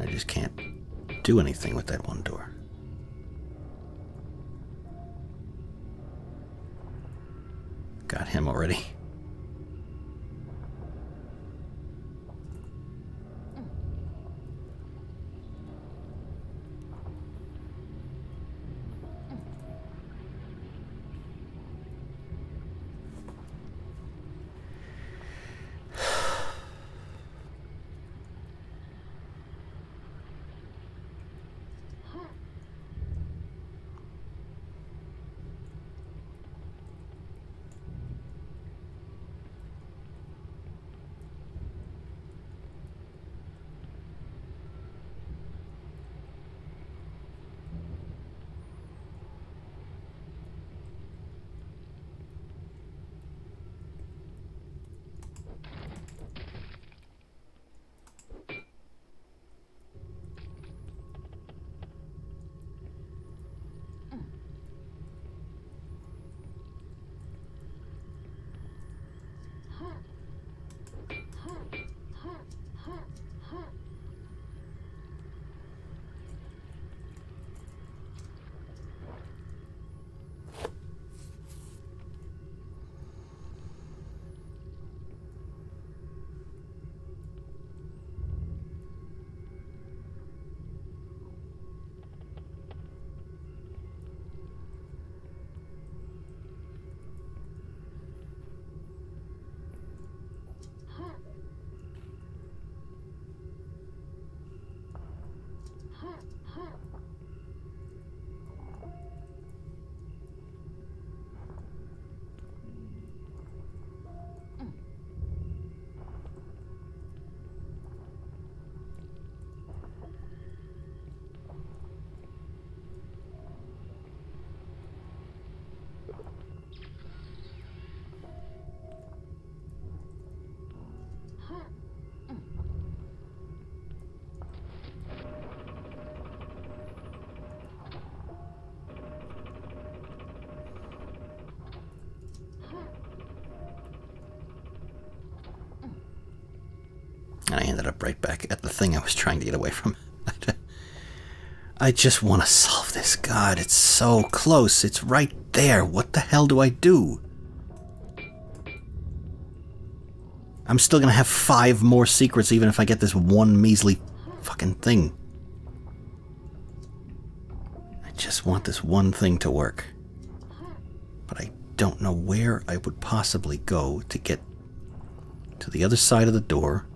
S1: I just can't do anything with that one door. and I ended up right back at the thing I was trying to get away from. [laughs] I just want to solve this. God, it's so close. It's right there. What the hell do I do? I'm still going to have five more secrets even if I get this one measly fucking thing. I just want this one thing to work. But I don't know where I would possibly go to get to the other side of the door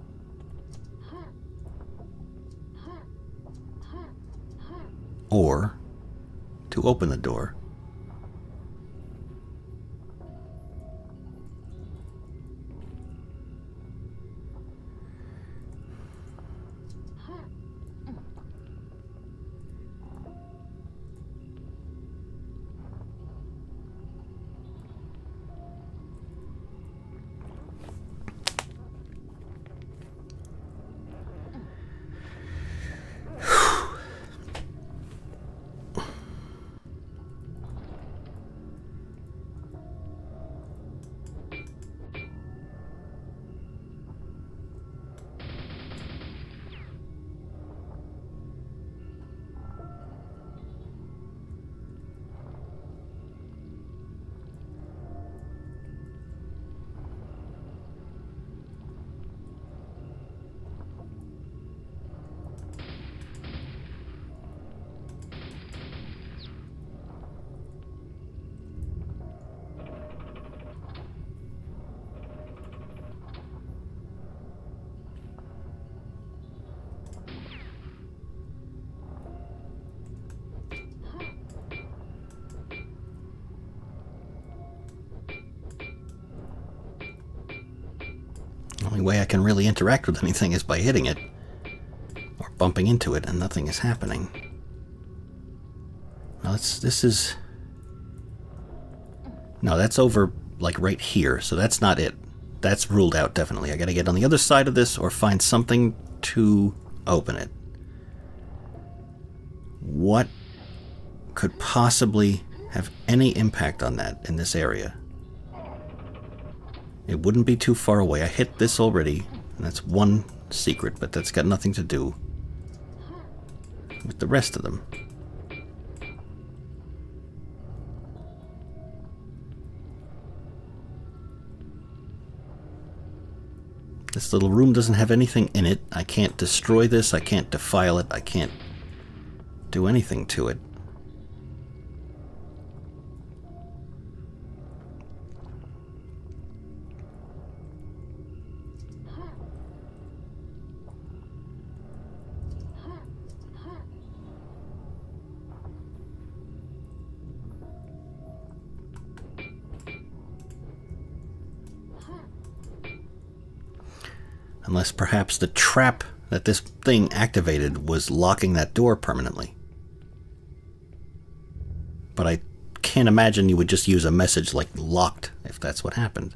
S1: open the door interact with anything is by hitting it or bumping into it, and nothing is happening. Now, it's, this is. No, that's over like right here, so that's not it. That's ruled out definitely. I gotta get on the other side of this or find something to open it. What could possibly have any impact on that in this area? It wouldn't be too far away. I hit this already. That's one secret, but that's got nothing to do with the rest of them. This little room doesn't have anything in it. I can't destroy this. I can't defile it. I can't do anything to it. Unless perhaps the trap that this thing activated was locking that door permanently. But I can't imagine you would just use a message like locked if that's what happened.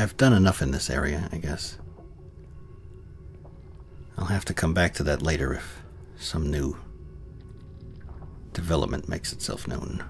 S1: I've done enough in this area, I guess. I'll have to come back to that later if some new development makes itself known.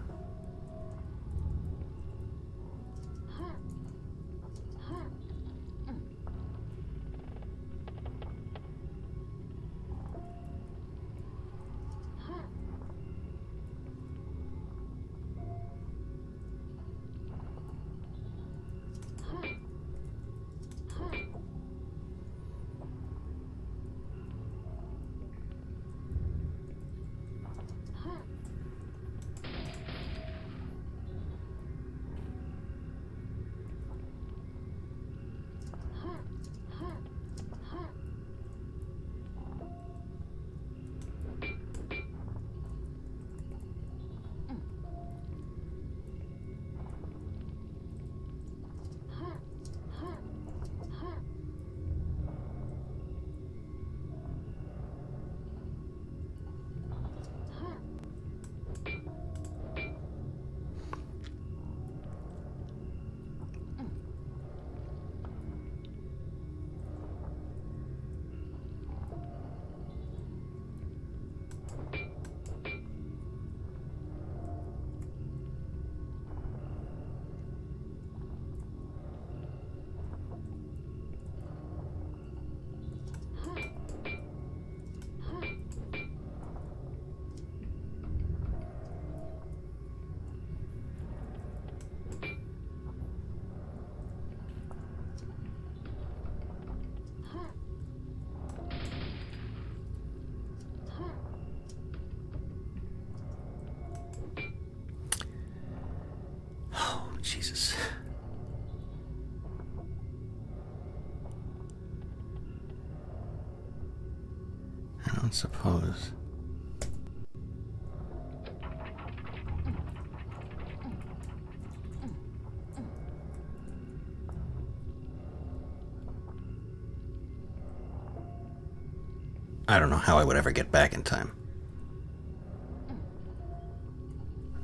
S1: I don't know how I would ever get back in time.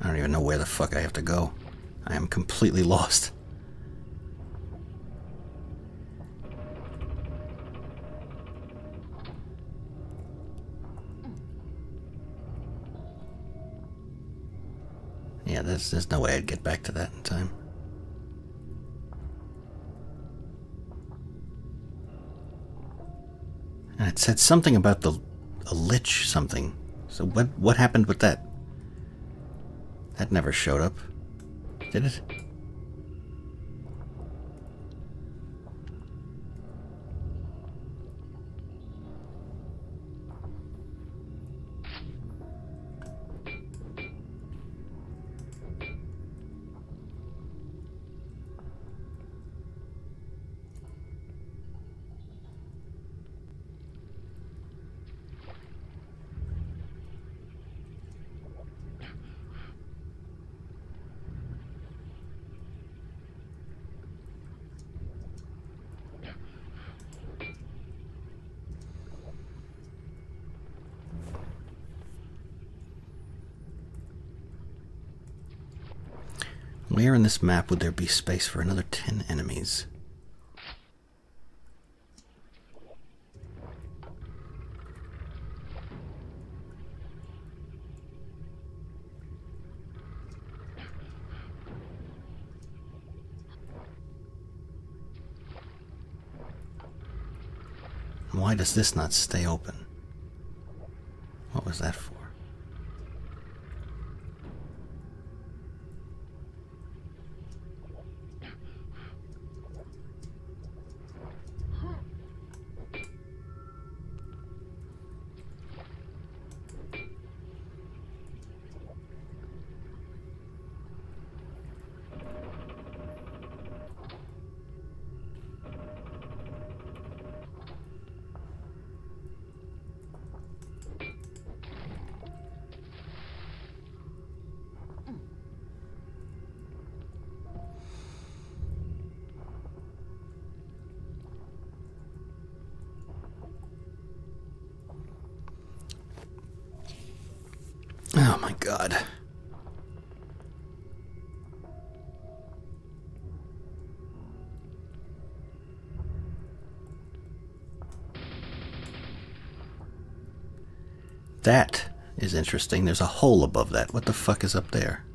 S1: I don't even know where the fuck I have to go. I am completely lost. Yeah, there's, there's no way I'd get back to that in time. It said something about the a lich something. So what what happened with that? That never showed up, did it? this map would there be space for another 10 enemies? Why does this not stay open? What was that for? That is interesting. There's a hole above that. What the fuck is up there?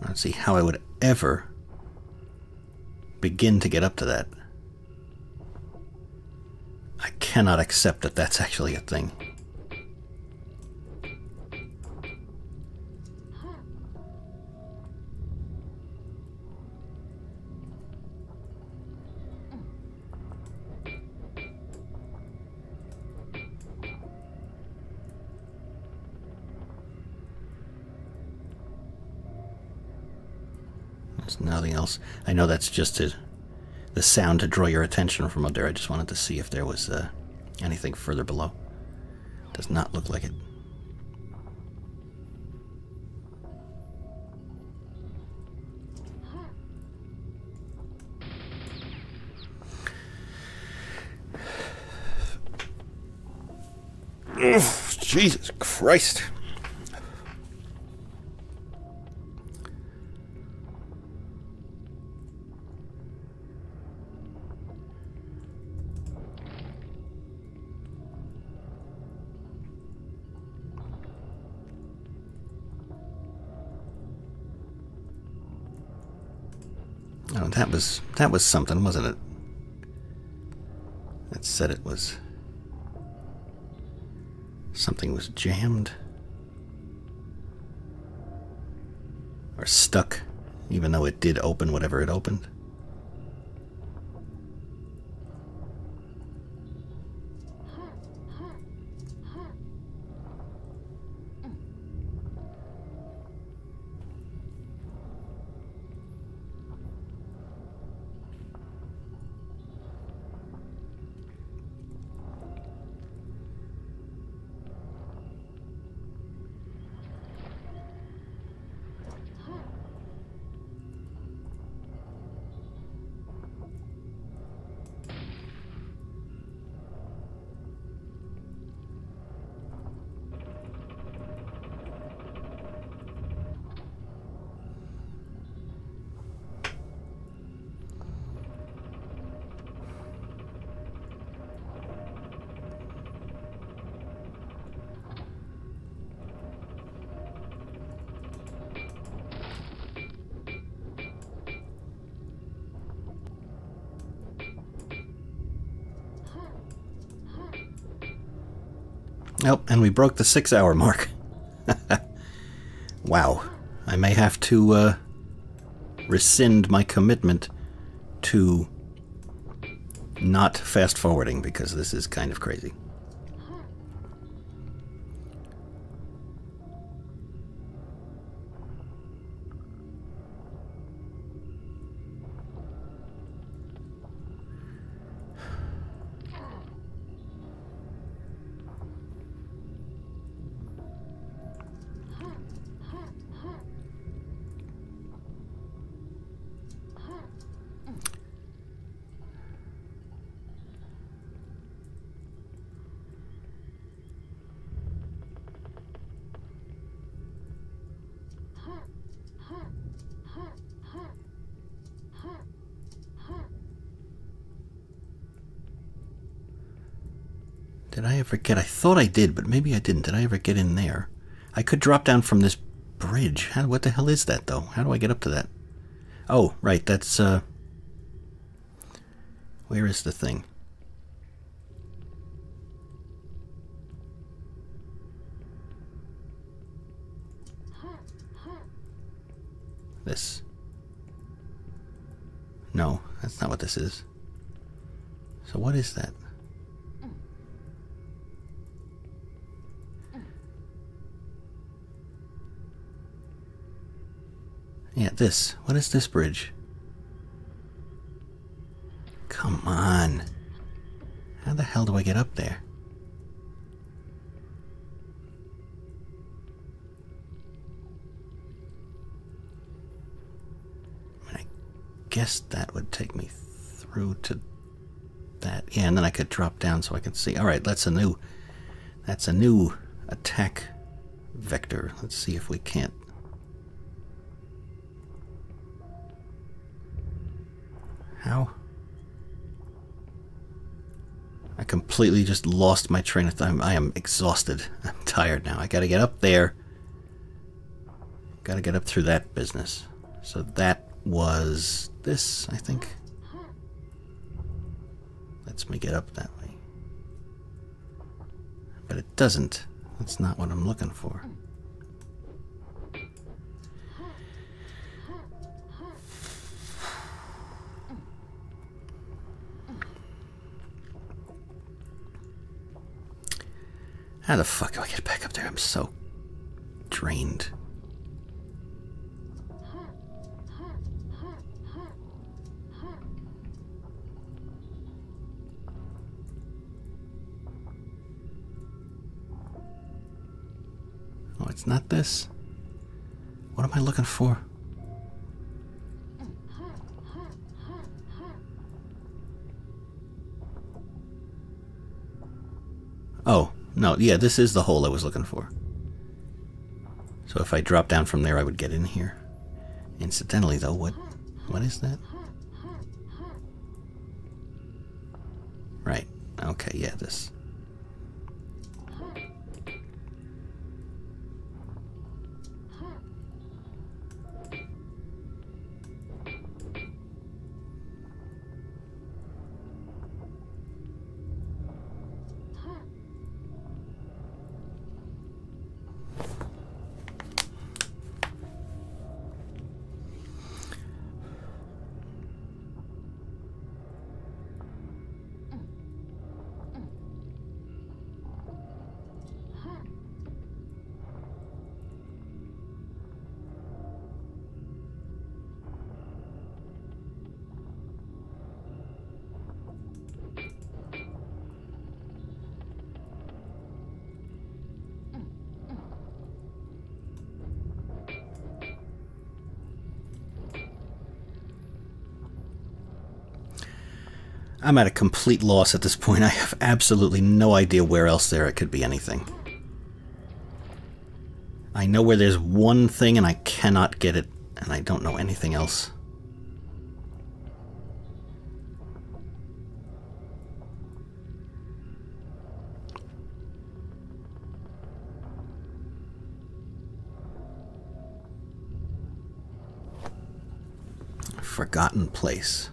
S1: I don't see how I would ever begin to get up to that. I cannot accept that that's actually a thing. know that's just to, the sound to draw your attention from up there. I just wanted to see if there was uh, anything further below. Does not look like it. Jesus Christ. That was something, wasn't it? That said it was... Something was jammed. Or stuck, even though it did open whatever it opened. Nope, and we broke the six hour mark. [laughs] wow. I may have to uh, rescind my commitment to not fast forwarding because this is kind of crazy. thought I did, but maybe I didn't. Did I ever get in there? I could drop down from this bridge. How, what the hell is that, though? How do I get up to that? Oh, right, that's, uh... Where is the thing? This. No, that's not what this is. So what is that? at this. What is this bridge? Come on. How the hell do I get up there? I guess that would take me through to that. Yeah, and then I could drop down so I can see. All right, that's a new, that's a new attack vector. Let's see if we can't How? I completely just lost my train of thought. I am exhausted. I'm tired now. I gotta get up there. Gotta get up through that business. So that was this, I think. Let's me get up that way. But it doesn't. That's not what I'm looking for. How the fuck do I get back up there? I'm so drained. Oh, it's not this. What am I looking for? Oh, no, yeah, this is the hole I was looking for. So if I drop down from there, I would get in here. Incidentally, though, what what is that? Right. Okay, yeah, this. I'm at a complete loss at this point. [laughs] I have absolutely no idea where else there it could be anything. I know where there's one thing and I cannot get it, and I don't know anything else. Forgotten place.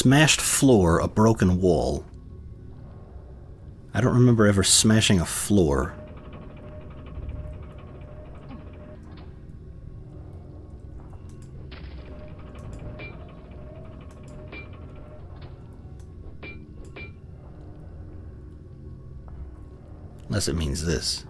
S1: smashed floor, a broken wall. I don't remember ever smashing a floor. Unless it means this.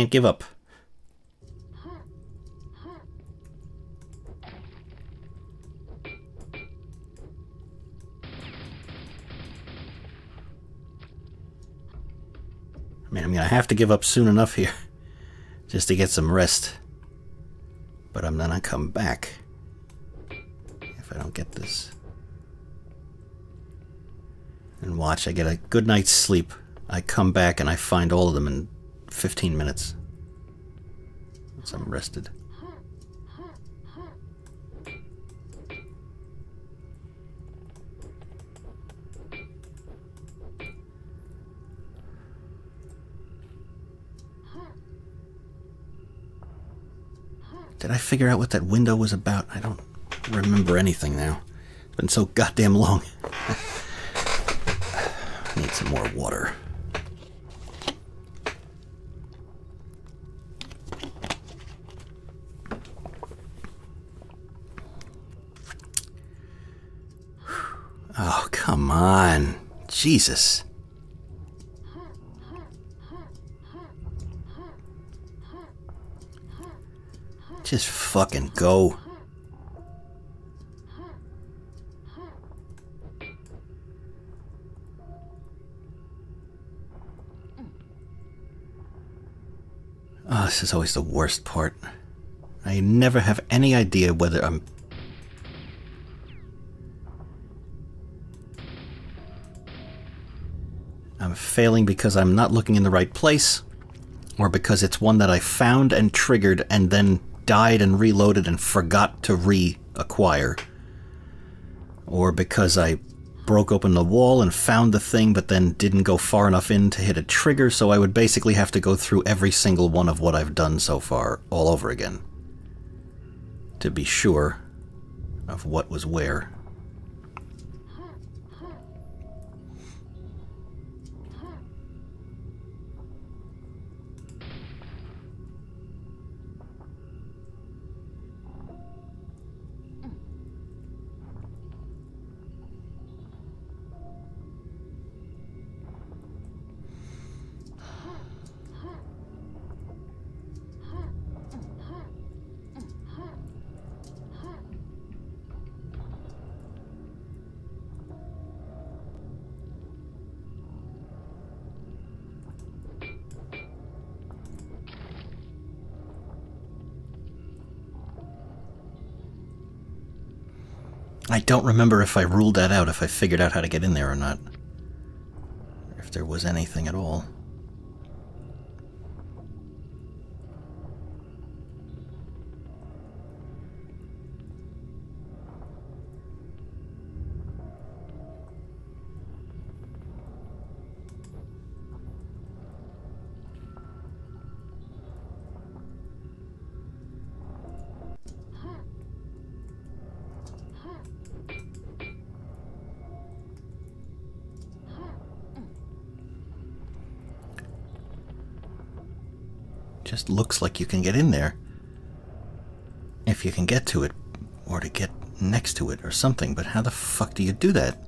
S1: can't give up. I mean, I'm going to have to give up soon enough here [laughs] just to get some rest. But I'm going to come back if I don't get this. And watch, I get a good night's sleep. I come back and I find all of them and 15 minutes. I'm rested. Did I figure out what that window was about? I don't remember anything now. It's been so goddamn long. [laughs] I need some more water. Jesus. Just fucking go. Oh, this is always the worst part. I never have any idea whether I'm failing because I'm not looking in the right place, or because it's one that I found and triggered and then died and reloaded and forgot to reacquire. Or because I broke open the wall and found the thing but then didn't go far enough in to hit a trigger, so I would basically have to go through every single one of what I've done so far all over again. To be sure of what was where. don't remember if I ruled that out, if I figured out how to get in there or not. if there was anything at all. looks like you can get in there. If you can get to it, or to get next to it, or something, but how the fuck do you do that?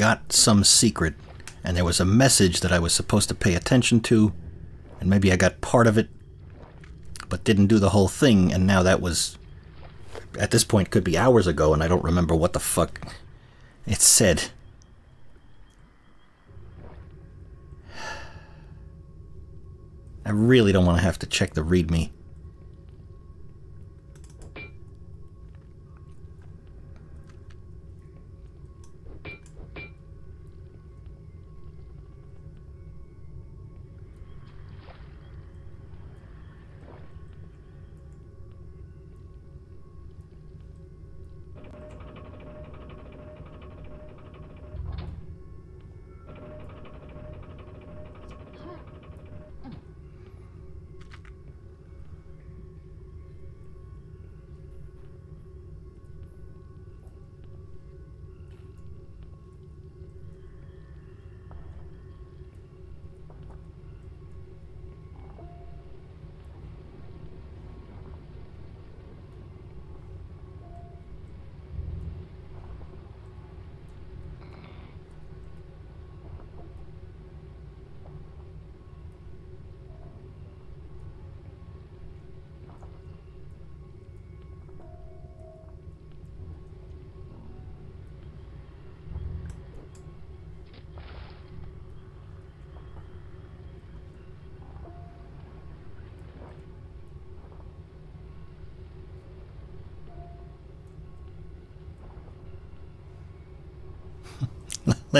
S1: got some secret, and there was a message that I was supposed to pay attention to, and maybe I got part of it, but didn't do the whole thing, and now that was, at this point, could be hours ago, and I don't remember what the fuck it said. I really don't want to have to check the README.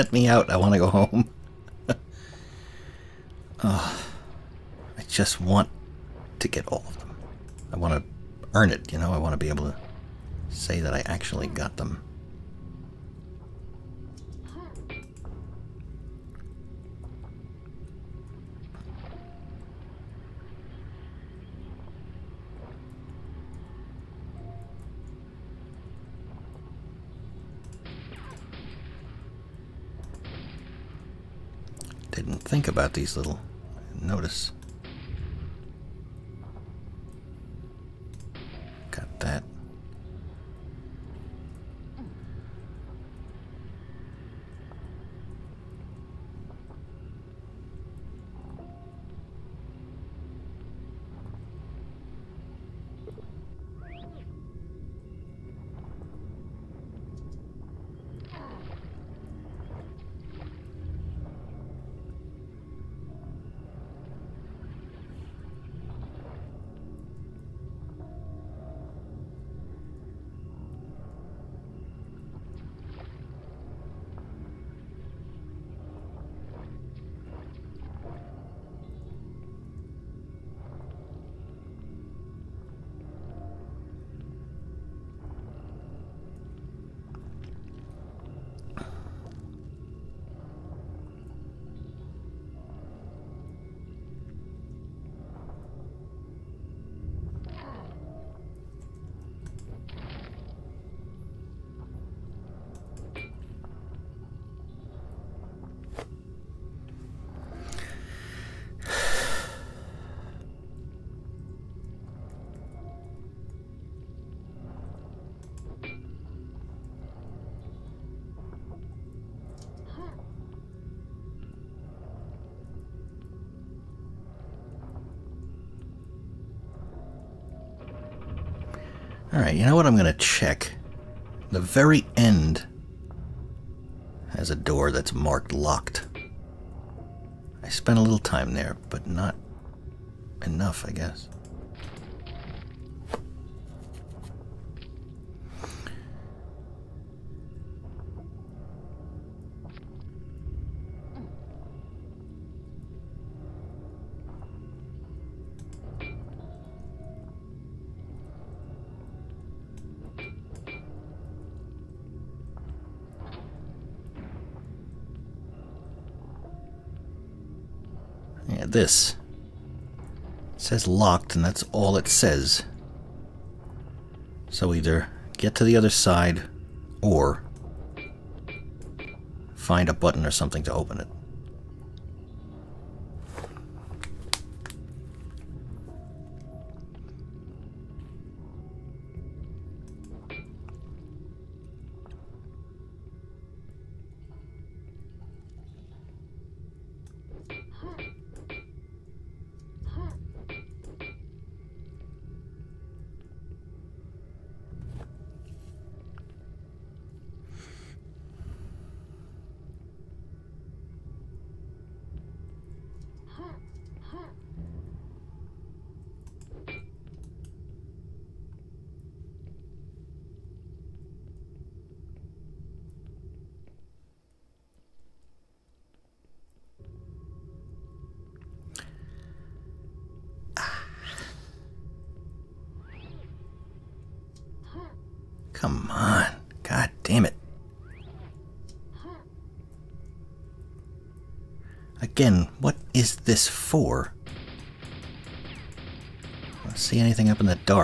S1: let me out. I want to go home. oh, [laughs] I just want to get all of them. I want to earn it, you know? I want to be able to say that I actually got them. about these little notice Alright, you know what I'm going to check? The very end has a door that's marked locked. I spent a little time there, but not enough, I guess. this? It says locked, and that's all it says. So either get to the other side, or find a button or something to open it.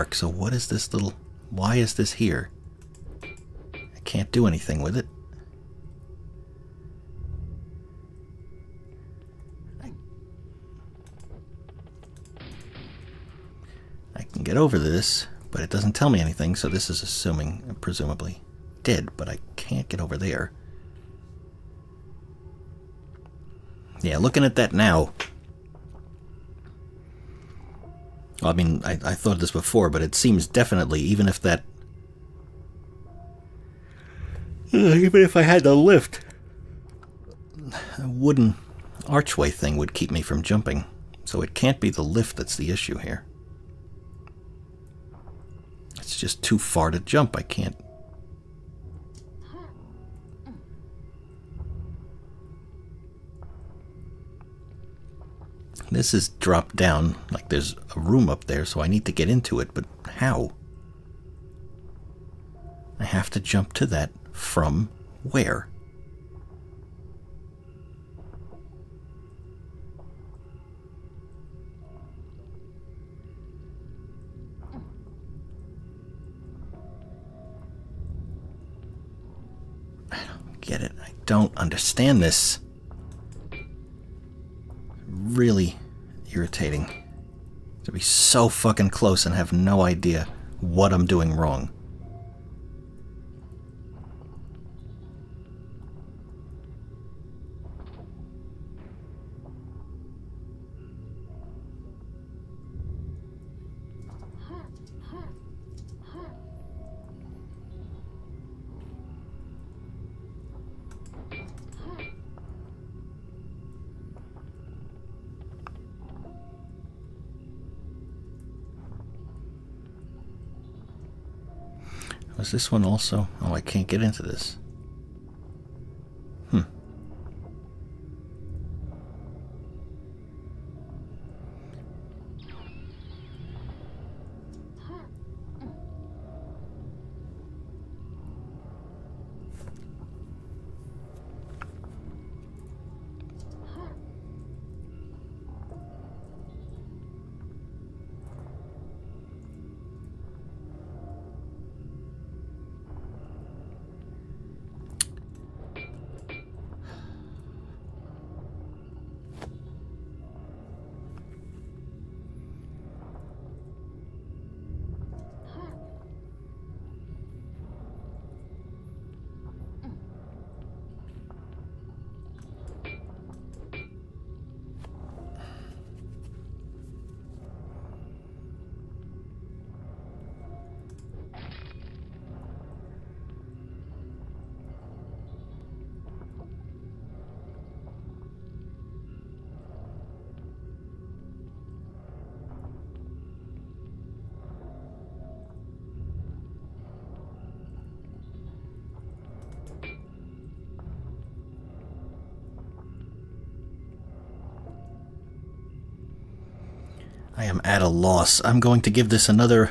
S1: dark, so what is this little... Why is this here? I can't do anything with it. I, I can get over this, but it doesn't tell me anything, so this is assuming, presumably, dead, but I can't get over there. Yeah, looking at that now, I mean, I, I thought this before, but it seems definitely, even if that. Uh, even if I had to lift, a wooden archway thing would keep me from jumping. So it can't be the lift that's the issue here. It's just too far to jump. I can't this is dropped down, like there's a room up there, so I need to get into it, but how? I have to jump to that from where? I don't get it. I don't understand this. Really irritating. To be so fucking close and have no idea what I'm doing wrong. Is this one also? Oh, I can't get into this. loss. I'm going to give this another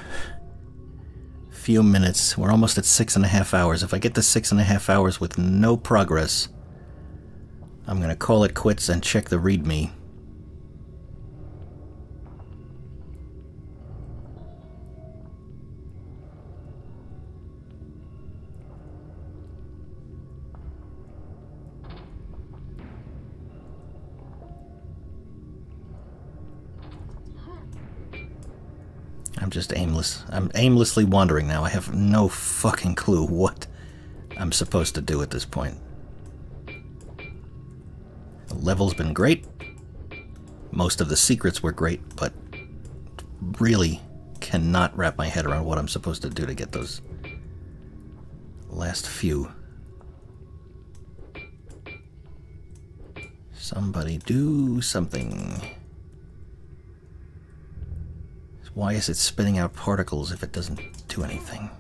S1: few minutes. We're almost at six and a half hours. If I get to six and a half hours with no progress, I'm going to call it quits and check the README. aimlessly wandering now. I have no fucking clue what I'm supposed to do at this point. The level's been great. Most of the secrets were great, but really cannot wrap my head around what I'm supposed to do to get those last few. Somebody do something. Why is it spitting out particles if it doesn't do anything?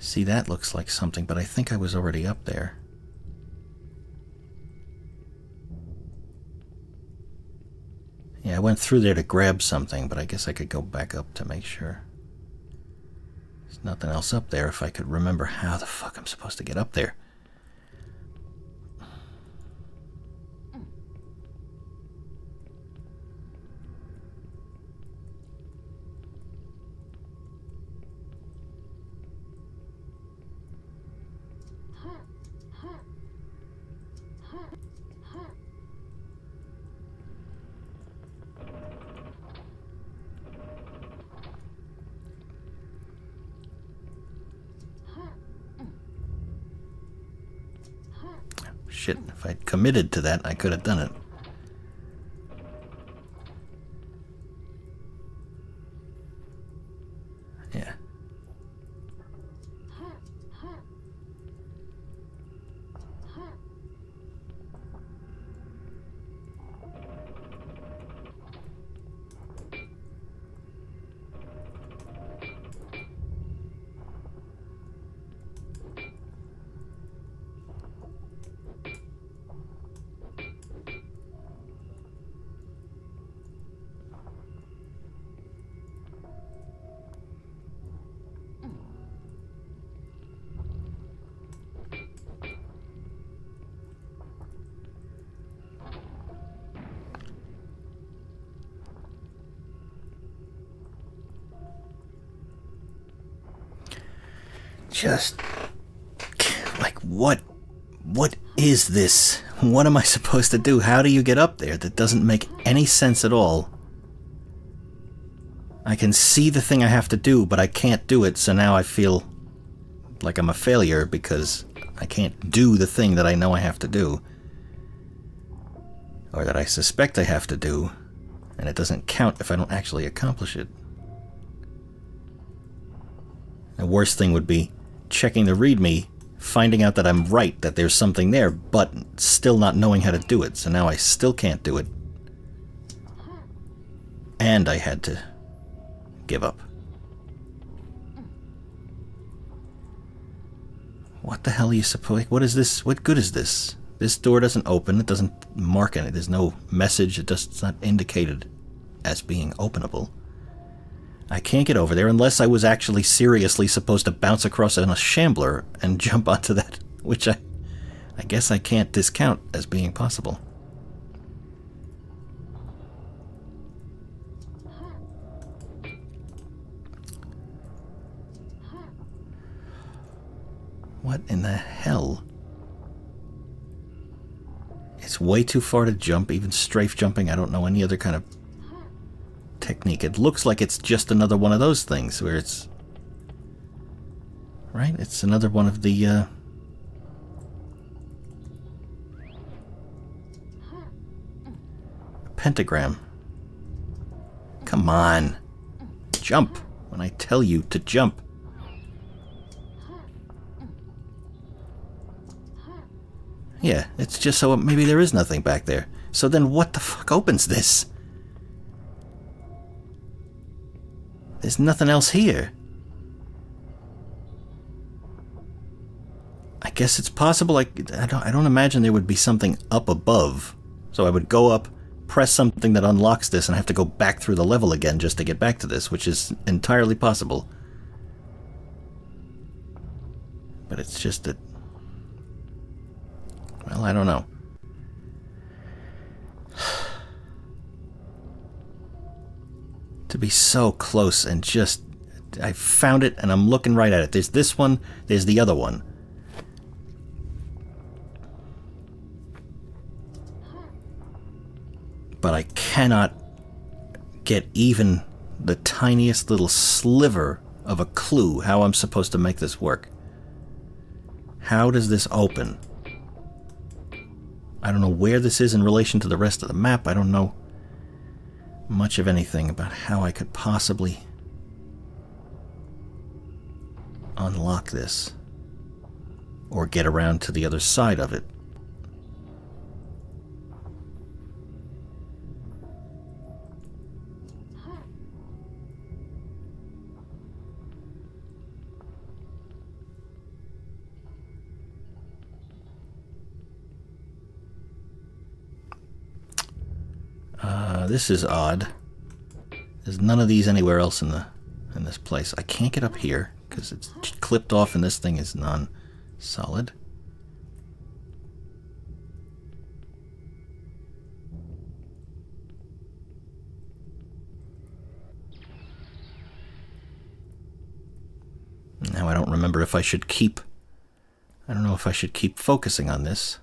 S1: See, that looks like something, but I think I was already up there. Yeah, I went through there to grab something, but I guess I could go back up to make sure. There's nothing else up there if I could remember how the fuck I'm supposed to get up there. committed to that, I could have done it. is this? What am I [laughs] supposed to do? How do you get up there? That doesn't make any sense at all. I can see the thing I have to do, but I can't do it, so now I feel like I'm a failure because I can't do the thing that I know I have to do. Or that I suspect I have to do, and it doesn't count if I don't actually accomplish it. The worst thing would be checking the README finding out that I'm right, that there's something there, but still not knowing how to do it. So now I still can't do it. And I had to give up. What the hell are you supposed... What is this? What good is this? This door doesn't open. It doesn't mark any. There's no message. It just, it's not indicated as being openable. I can't get over there unless I was actually seriously supposed to bounce across on a shambler and [laughs] jump onto that, which I, I guess I can't discount as being possible. What in the hell? It's way too far to jump, even strafe jumping. I don't know any other kind of technique. It looks like it's just another one of those things where it's right. It's another one of the. Uh, pentagram. Come on. Jump when I tell you to jump. Yeah, it's just so maybe there is nothing back there. So then what the fuck opens this? There's nothing else here. I guess it's possible. I, I, don't, I don't imagine there would be something up above. So I would go up, press something that unlocks this, and I have to go back through the level again just to get back to this, which is entirely possible. But it's just that... Well, I don't know. to be so close and just I found it and I'm looking right at it. There's this one, there's the other one. But I cannot get even the tiniest little sliver of a clue how I'm supposed to make this work. How does this open? I don't know where this is in relation to the rest of the map. I don't know much of anything about how I could possibly unlock this or get around to the other side of it. Uh, this is odd. There's none of these anywhere else in the in this place. I can't get up here because it's clipped off and this thing is non-solid. Now I don't remember if I should keep... I don't know if I should keep focusing on this.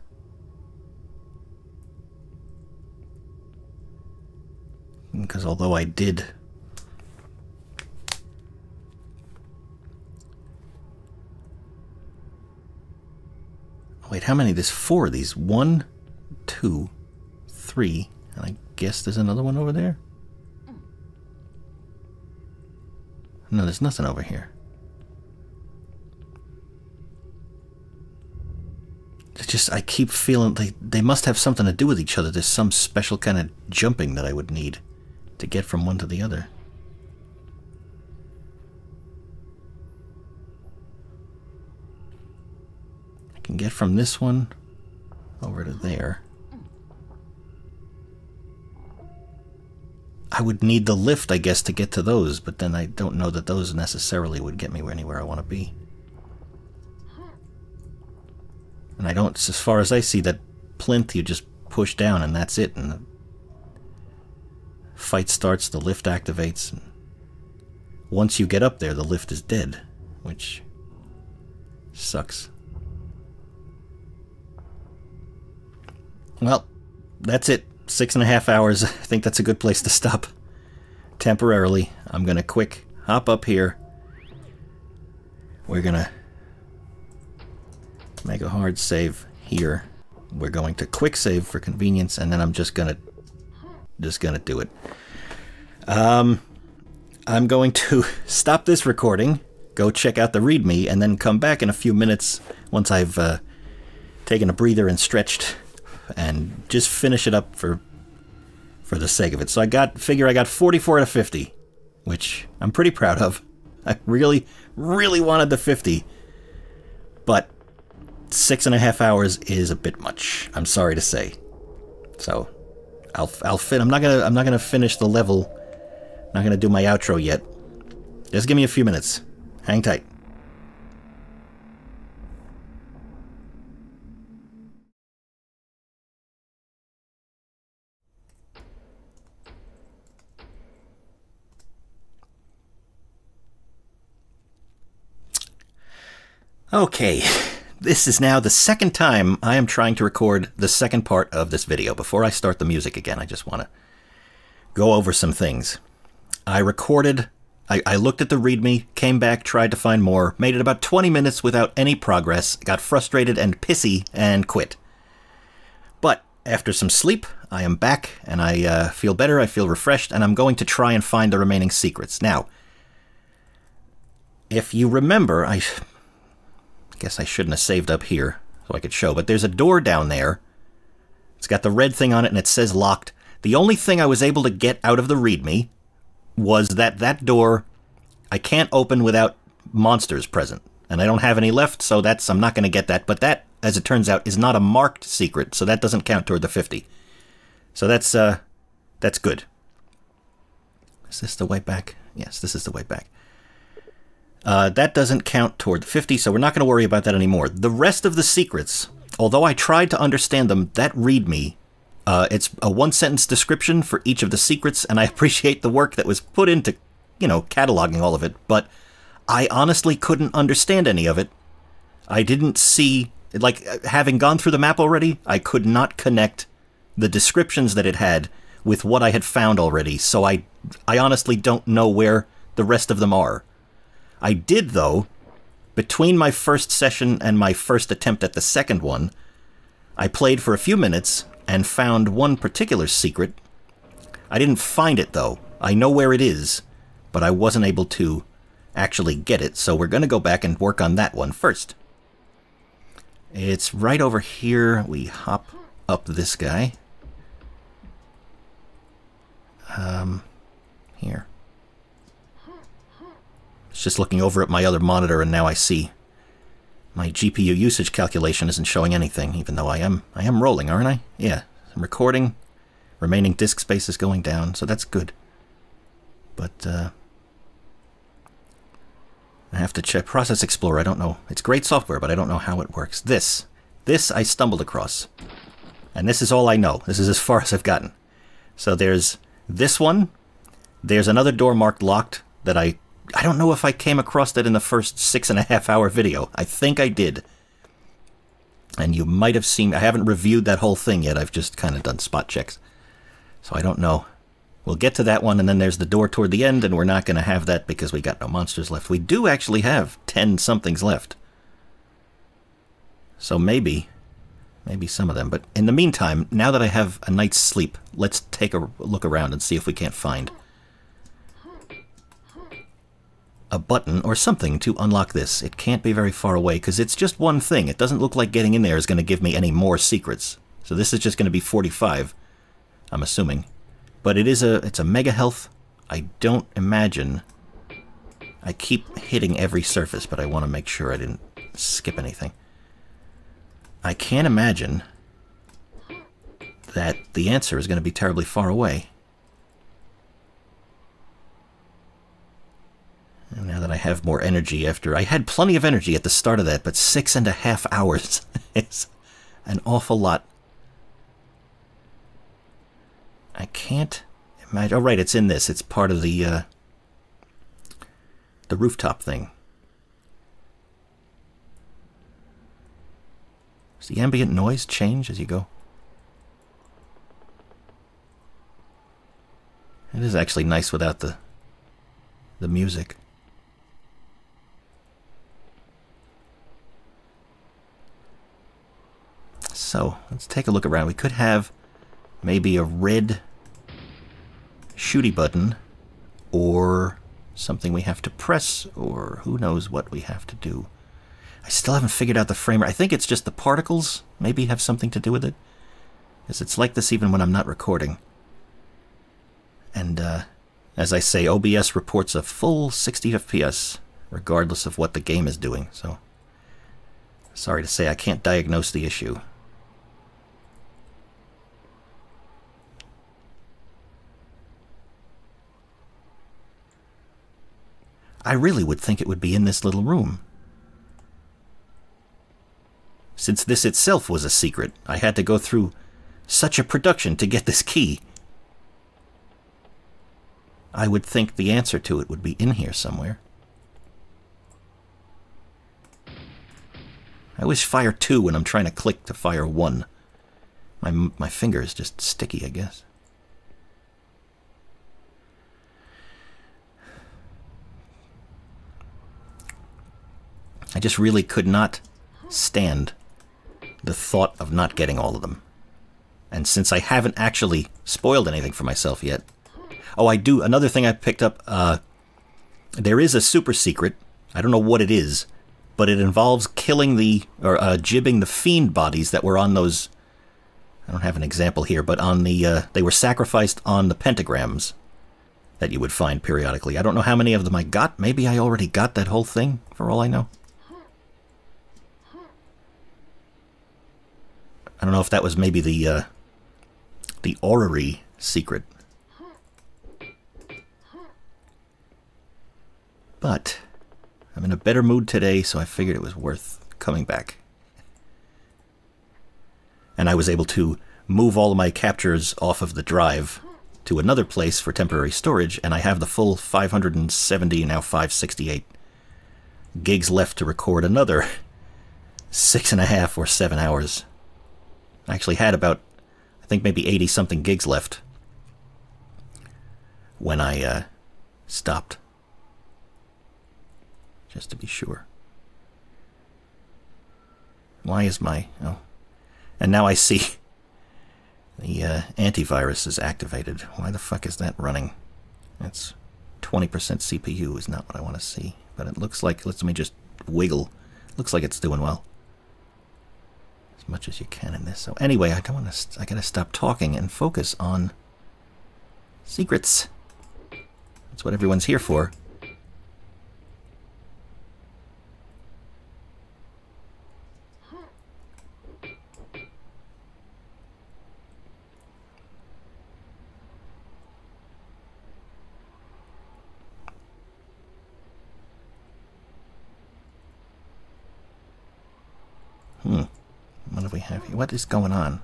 S1: because although I did Wait, how many? There's four of these. One, two, three, and I guess there's another one over there? No, there's nothing over here. It's just, I keep feeling they, they must have something to do with each other. There's some special kind of jumping that I would need to get from one to the other. I can get from this one over to there. I would need the lift, I guess, to get to those, but then I don't know that those necessarily would get me anywhere I want to be. And I don't, as far as I see, that plinth you just push down and that's it, and Fight starts, the lift activates. once you get up there, the lift is dead, which sucks. Well, that's it. Six and a half hours. [laughs] I think that's a good place to stop. Temporarily, I'm going to quick hop up here. We're going to make a hard save here. We're going to quick save for convenience, and then I'm just going to just gonna do it. Um, I'm going to [laughs] stop this recording, go check out the README, and then come back in a few minutes once I've uh, taken a breather and stretched, and just finish it up for for the sake of it. So I got figure I got 44 out of 50, which I'm pretty proud of. [laughs] I really, really wanted the 50, but six and a half hours is a bit much. I'm sorry to say. So I'll I'll fin I'm not gonna I'm not gonna finish the level. I'm not gonna do my outro yet. Just give me a few minutes. Hang tight. Okay. This is now the second time I am trying to record the second part of this video. Before I start the music again, I just want to go over some things. I recorded, I, I, looked at the README, came back, tried to find more, made it about 20 minutes without any progress, got frustrated and pissy, and quit. But after some sleep, I am back, and I uh, feel better, I feel refreshed, and I'm going to try and find the remaining secrets. Now, if you remember, I Guess I shouldn't have saved up here so I could show, but there's a door down there. It's got the red thing on it and it says locked. The only thing I was able to get out of the README was that that door I can't open without monsters present. And I don't have any left, so that's I'm not going to get that. But that, as it turns out, is not a marked secret, so that doesn't count toward the 50. So that's uh, that's good. Is this the way back? Yes, this is the way back. Uh, that doesn't count toward the 50, so we're not going to worry about that anymore. The rest of the secrets, although I tried to understand them, that read uh, it's a one-sentence description for each of the secrets, and I [laughs] appreciate the work that was put into, you know, cataloging all of it, but I honestly couldn't understand any of it. I didn't see, like, having gone through the map already, I could not connect the descriptions that it had with what I had found already, so I, I honestly don't know where the rest of them are. I did, though, between my first session and my first attempt at the second one, I played for a few minutes and found one particular secret. I didn't find it, though. I know where it is, but I wasn't able to actually get it, so we're going to go back and work on that one first. It's right over here. We hop up this guy. Um, here was just looking over at my other monitor and now I see. My GPU usage calculation isn't showing anything, even though I am I am rolling, aren't I? Yeah, I'm recording. Remaining disk space is going down, so that's good. But uh, I have to check Process Explorer. I don't know. It's great software, but I don't know how it works. This, this I stumbled across, and this is all I know. This is as far [laughs] as I've gotten. So there's this one. There's another door marked locked that I I don't know if I came across that in the first six and a half hour video. I think I did. And you might have seen, I haven't reviewed that whole thing yet. I've just kind of done spot checks. So I don't know. We'll get to that one, and then there's the door toward the end, and we're not going to have that because we got no monsters left. We do actually have 10 somethings left. So maybe, maybe some of them. But in the meantime, now that I have a night's sleep, let's take a look around and see if we can't find a button or something to unlock this. It can't be very far away because it's just one thing. It doesn't look like getting in there is going to give me any more secrets. So this is just going to be 45, I'm assuming. But it is a it's a mega health. I don't imagine. I keep hitting every surface, but I want to make sure I didn't skip anything. I can't imagine that the answer is going to be terribly far away. Now that I have more energy after I had plenty of energy at the start of that, but six and a half [laughs] hours is an awful lot. I can't imagine. Oh, right, it's in this. It's part of the uh, the rooftop thing. Does the ambient noise change as you go? It is actually nice without the the music. So let's take a look around. We could have maybe a red shooty button or something we have to press or who knows what we have to do. I still haven't figured out the rate. I think it's just the particles maybe have something to do with it. Because it's like this even when I'm not recording. And uh, as I say, OBS reports a full 60 FPS regardless of what the game is doing. So sorry to say I can't diagnose the issue. I really would think it would be in this little room. Since this itself was a secret, I had to go through such a production to get this key. I would think the answer to it would be in here somewhere. I always fire two when I'm trying to click to fire one. My, my finger is just sticky, I guess. just really could not stand the thought of not getting all of them. And since I haven't actually spoiled anything for myself yet. Oh, I do. Another thing I picked up uh, there is a super secret. I don't know what it is, but it involves killing the, or uh, gibbing the fiend bodies that were on those. I don't have an example here, but on the, uh, they were sacrificed on the pentagrams that you would find periodically. I don't know how many of them I got. Maybe I already got that whole thing, for all I know. I don't know if that was maybe the uh, the orrery secret. But I'm in a better mood today, so I figured it was worth coming back. And I was able to move all of my captures off of the drive to another place for temporary storage, and I have the full 570, now 568 gigs left to record another [laughs] six and a half or seven hours I actually had about, I think maybe 80 something gigs left when I uh, stopped. Just to be sure. Why is my. Oh. And now I see [laughs] the uh, antivirus is activated. Why the fuck is that running? That's 20% CPU is not what I want to see. But it looks like. Let us me just wiggle. Looks like it's doing well as much as you can in this. So anyway, I don't want to. I gotta stop talking and focus on secrets. That's what everyone's here for. What is going on?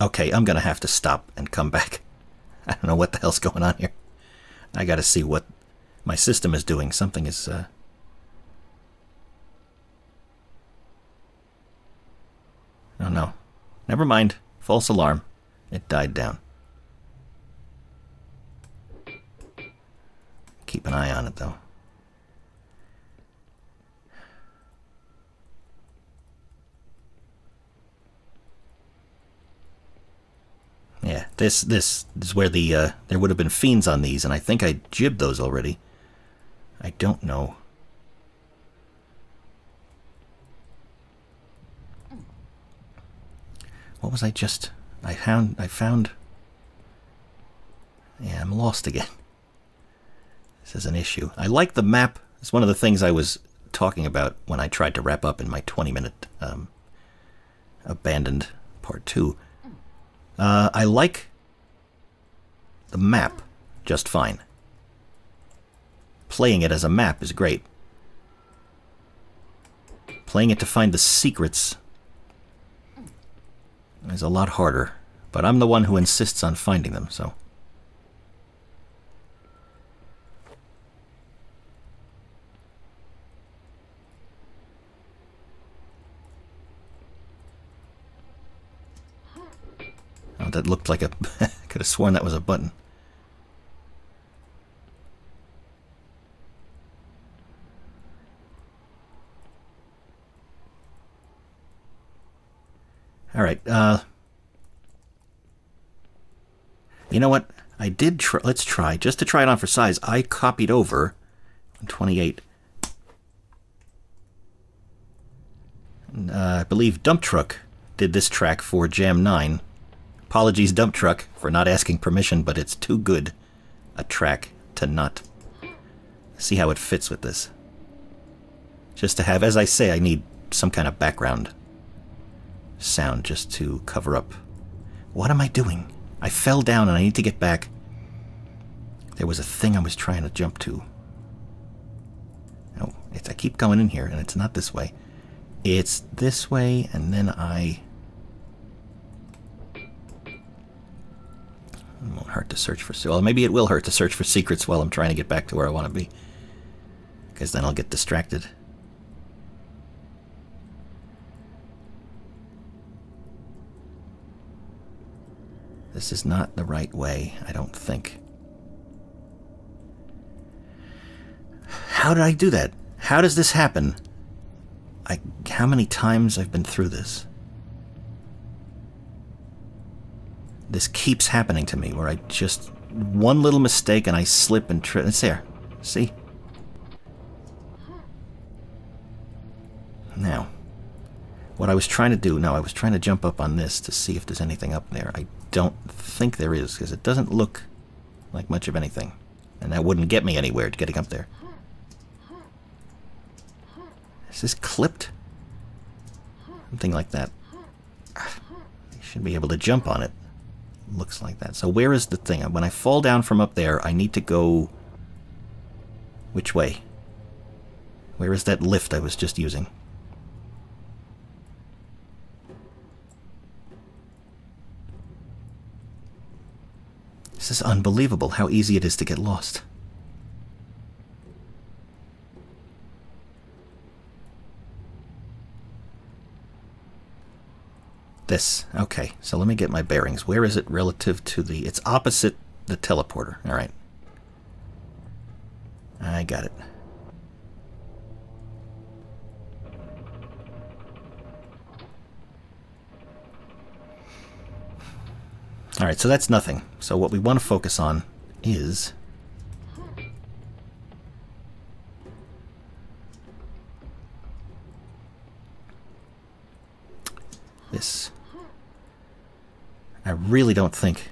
S1: Okay, I'm gonna have to stop and come back. [laughs] I don't know what the hell's going on here. I gotta see what my system is doing. Something is. Uh... Oh no. Never mind. False alarm. It died down. Keep an eye on it though. Yeah, this this is where the uh, there would have been fiends on these, and I think I gibbed those already. I don't know. What was I just? I found. I found. Yeah, I'm lost again. [laughs] This is an issue. I like the map. It's one of the things I was talking about when I tried to wrap up in my 20-minute um, abandoned part two. Uh, I like the map just fine. Playing it as a map is great. Playing it to find the secrets is a lot harder, but I'm the one who insists on finding them, so... That looked like a... [laughs] could have sworn that was a button. All right. Uh, you know what? I did try. Let's try. Just to try it on for size, I copied over 28. Uh, I believe dumptruck did this track for Jam 9. Apologies, dumptruck, for not asking permission, but it's too good a track to not. See how it fits with this. Just to have, as I say, I need some kind of background sound just to cover up. What am I doing? I fell down and I need to get back. There was a thing I was trying to jump to. No, oh, it's, I keep going in here and it's not this way. It's this way and then I... It won't hurt to search for... Well, maybe it will hurt to search for secrets while I'm trying to get back to where I want to be. Because then I'll get distracted. This is not the right way, I don't think. How did I do that? How does this happen? I, how many times I've been through this? this keeps happening to me where I just one little mistake and I slip and trip. It's there. See? Now, what I was trying to do, now I was trying to jump up on this to see if there's anything up there. I don't think there is because it doesn't look like much of anything. And that wouldn't get me anywhere to getting up there. Is this clipped? Something like that. I [sighs] should be able to jump on it looks like that. So where is the thing? When I fall down from up there, I need to go... Which way? Where is that lift I was just using? This is unbelievable how easy it is to get lost. This. Okay, so let me get my bearings. Where is it relative to the... It's opposite the teleporter. All right. I got it. All right, so that's nothing. So what we want to focus on is this. I really don't think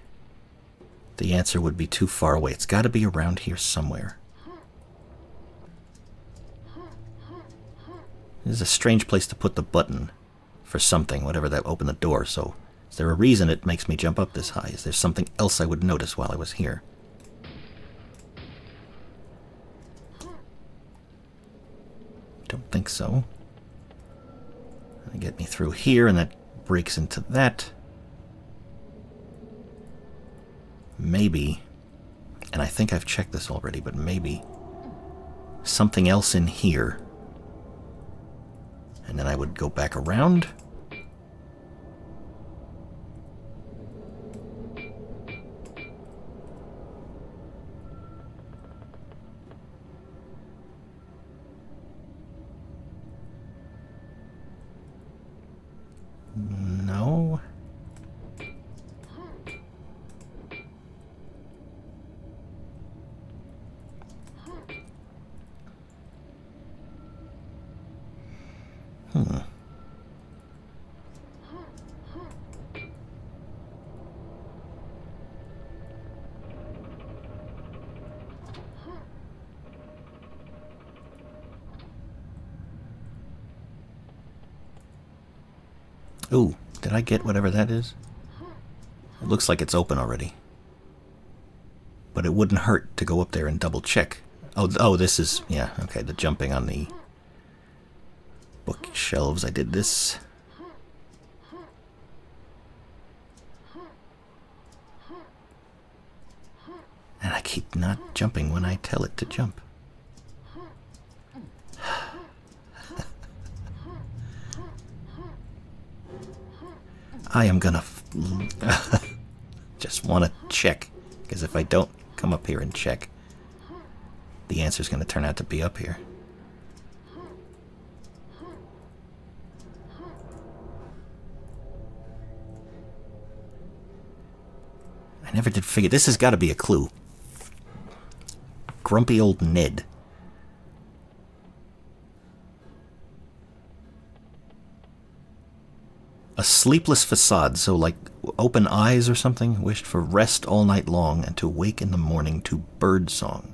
S1: the answer would be too far away. It's got to be around here somewhere. This is a strange place to put the button for something, whatever that opened the door, so is there a reason it makes me jump up this high? Is there something else I would notice while I was here? Don't think so. Get me through here, and that breaks into that. Maybe, and I think I've checked this already, but maybe something else in here. And then I would go back around. No. Hmm. Did I get whatever that is? It looks like it's open already. But it wouldn't hurt to go up there and double check. Oh, oh, this is, yeah, okay, the jumping on the bookshelves. I did this. And I keep not jumping when I tell it to jump. I am gonna [laughs] just want to check because if I don't come up here and check, the answer's gonna turn out to be up here. I never did figure. This has got to be a clue. Grumpy old Ned. A sleepless facade, so like open eyes or something, wished for rest all night long and to wake in the morning to bird song.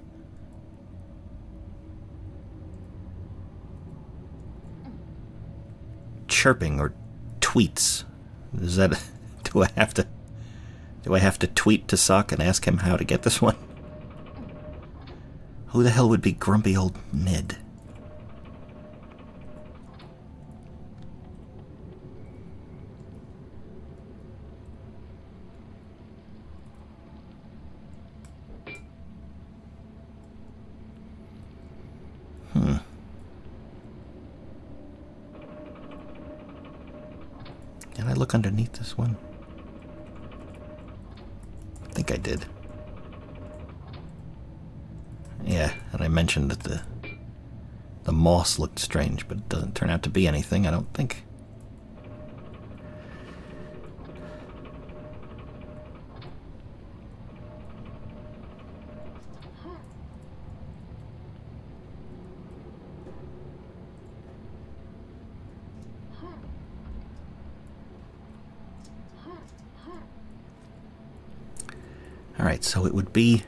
S1: Chirping or tweets. Is that [laughs] do I have to do I have to tweet to Sock and ask him how to get this one? Who the hell would be grumpy old Ned? Can hmm. Did I look underneath this one? I think I did. Yeah, and I mentioned that the the moss looked strange, but it doesn't turn out to be anything, I don't think. Alright, so it would be...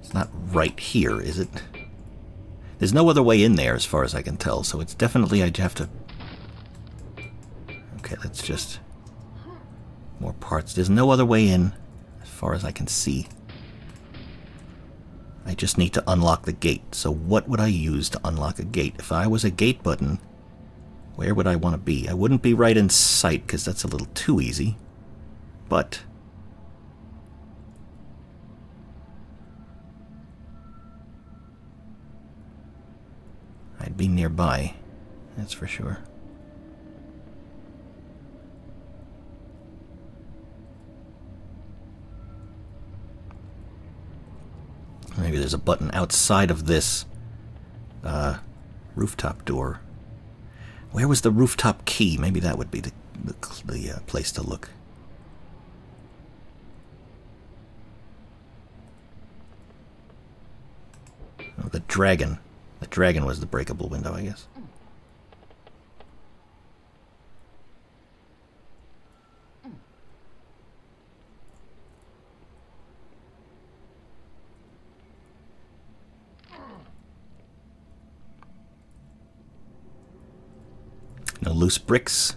S1: It's not right here, is it? There's no other way in there as far as I can tell, so it's definitely I'd have to... Okay, let's just... More parts. There's no other way in as far as I can see. I just need to unlock the gate. So what would I use to unlock a gate? If I was a gate button, where would I want to be? I wouldn't be right in sight, because that's a little too easy. But... I'd be nearby, that's for sure. Maybe there's a button outside of this uh, rooftop door where was the rooftop key? Maybe that would be the, the, the uh, place to look. Oh, the dragon. The dragon was the breakable window, I guess. no loose bricks,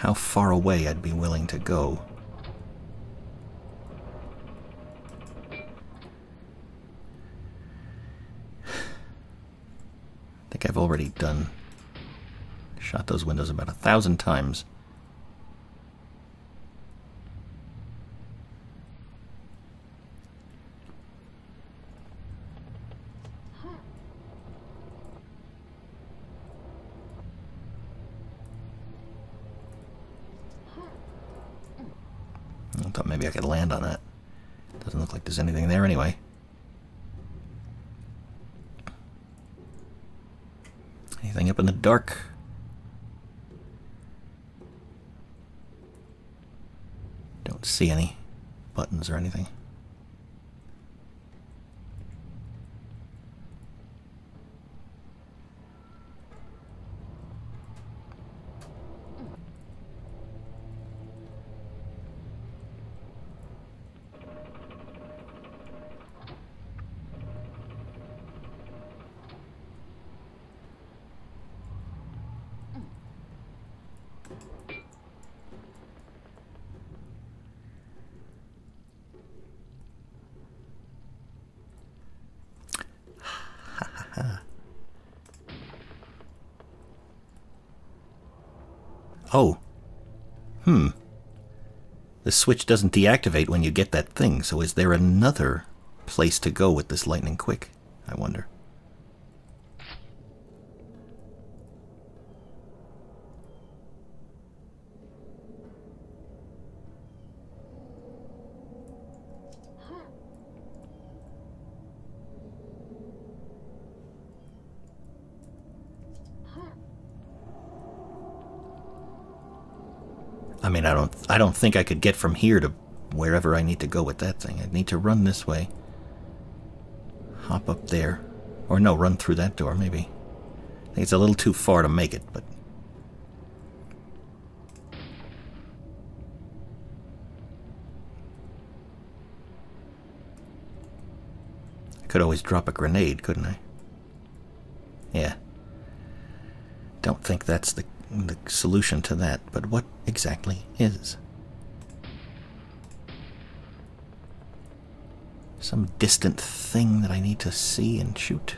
S1: how far away I'd be willing to go. [sighs] I think I've already done shot those windows about a thousand times. switch doesn't deactivate when you get that thing, so is there another place to go with this lightning quick? I wonder. don't think I could get from here to wherever I need to go with that thing. I'd need to run this way. Hop up there. Or no, run through that door, maybe. I think it's a little too far to make it, but... I could always drop a grenade, couldn't I? Yeah. Don't think that's the, the solution to that, but what exactly is? some distant thing that I need to see and shoot.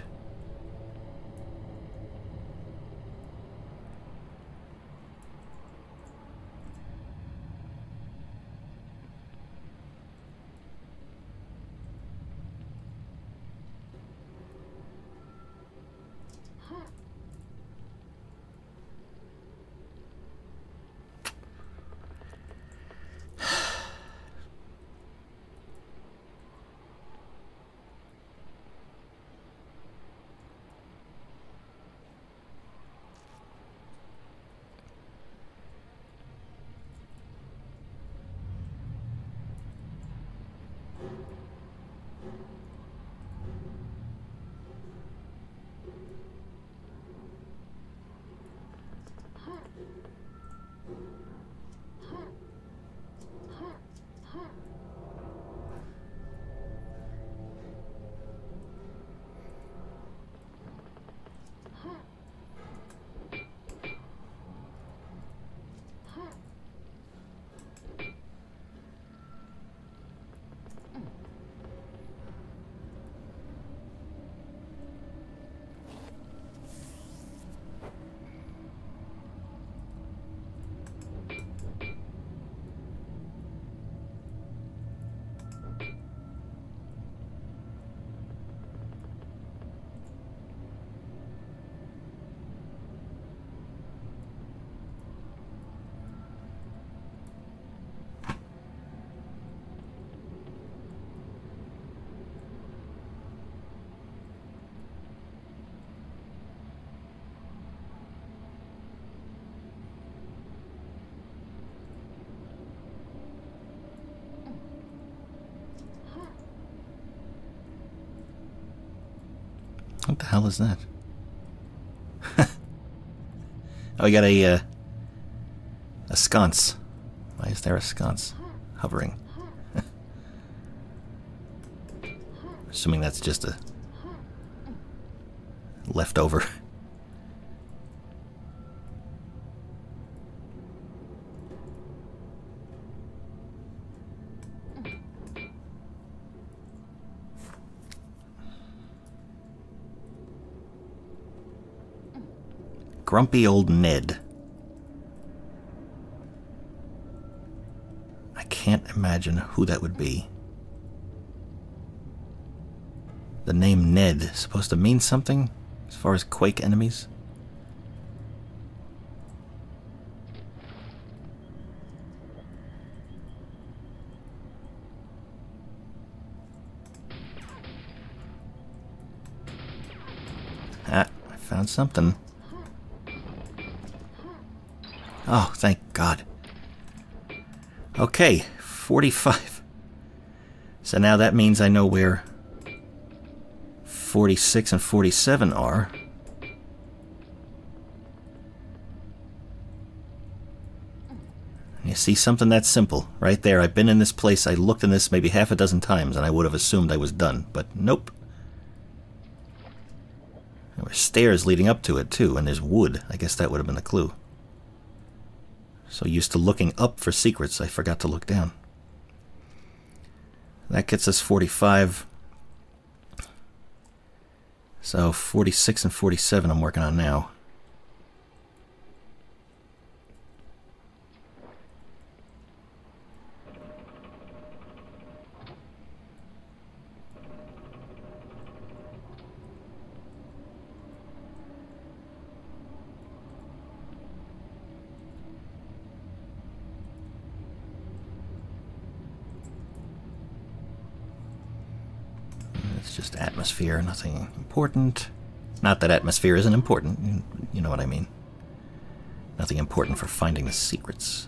S1: What the hell is that? [laughs] oh, we got a uh, a sconce. Why is there a sconce hovering? [laughs] Assuming that's just a leftover. [laughs] grumpy old Ned. I can't imagine who that would be. The name Ned is supposed to mean something as far as Quake enemies? Ah, I found something. Oh, thank God. Okay, 45. So now that means I know where 46 and 47 are. You see, something that simple. Right there, I've been in this place, I looked in this maybe half a dozen times, and I would have assumed I was done, but nope. There were stairs leading up to it, too, and there's wood. I guess that would have been the clue. So used to looking up for secrets, I forgot to look down. That gets us 45. So 46 and 47 I'm working on now. nothing important. Not that atmosphere isn't important, you know what I mean. Nothing important for finding the secrets.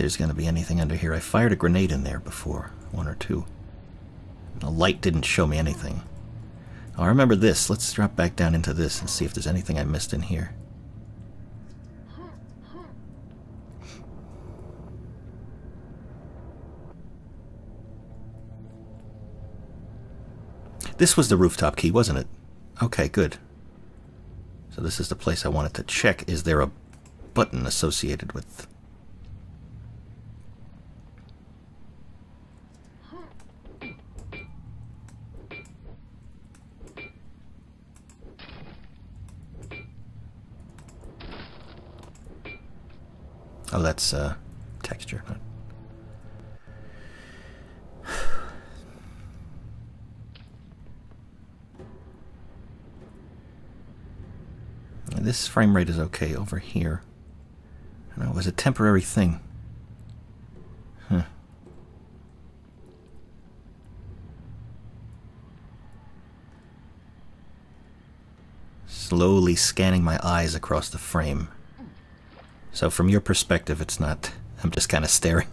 S1: there's going to be anything under here. I fired a grenade in there before, one or two. The light didn't show me anything. Oh, I remember this. Let's drop back down into this and see if there's anything I missed in here. This was the rooftop key, wasn't it? Okay, good. So this is the place I wanted to check. Is there a button associated with that's uh, texture. [sighs] this frame rate is okay over here. I know it was a temporary thing. Slowly scanning my eyes across the frame. So from your perspective, it's not... I'm just kind of staring.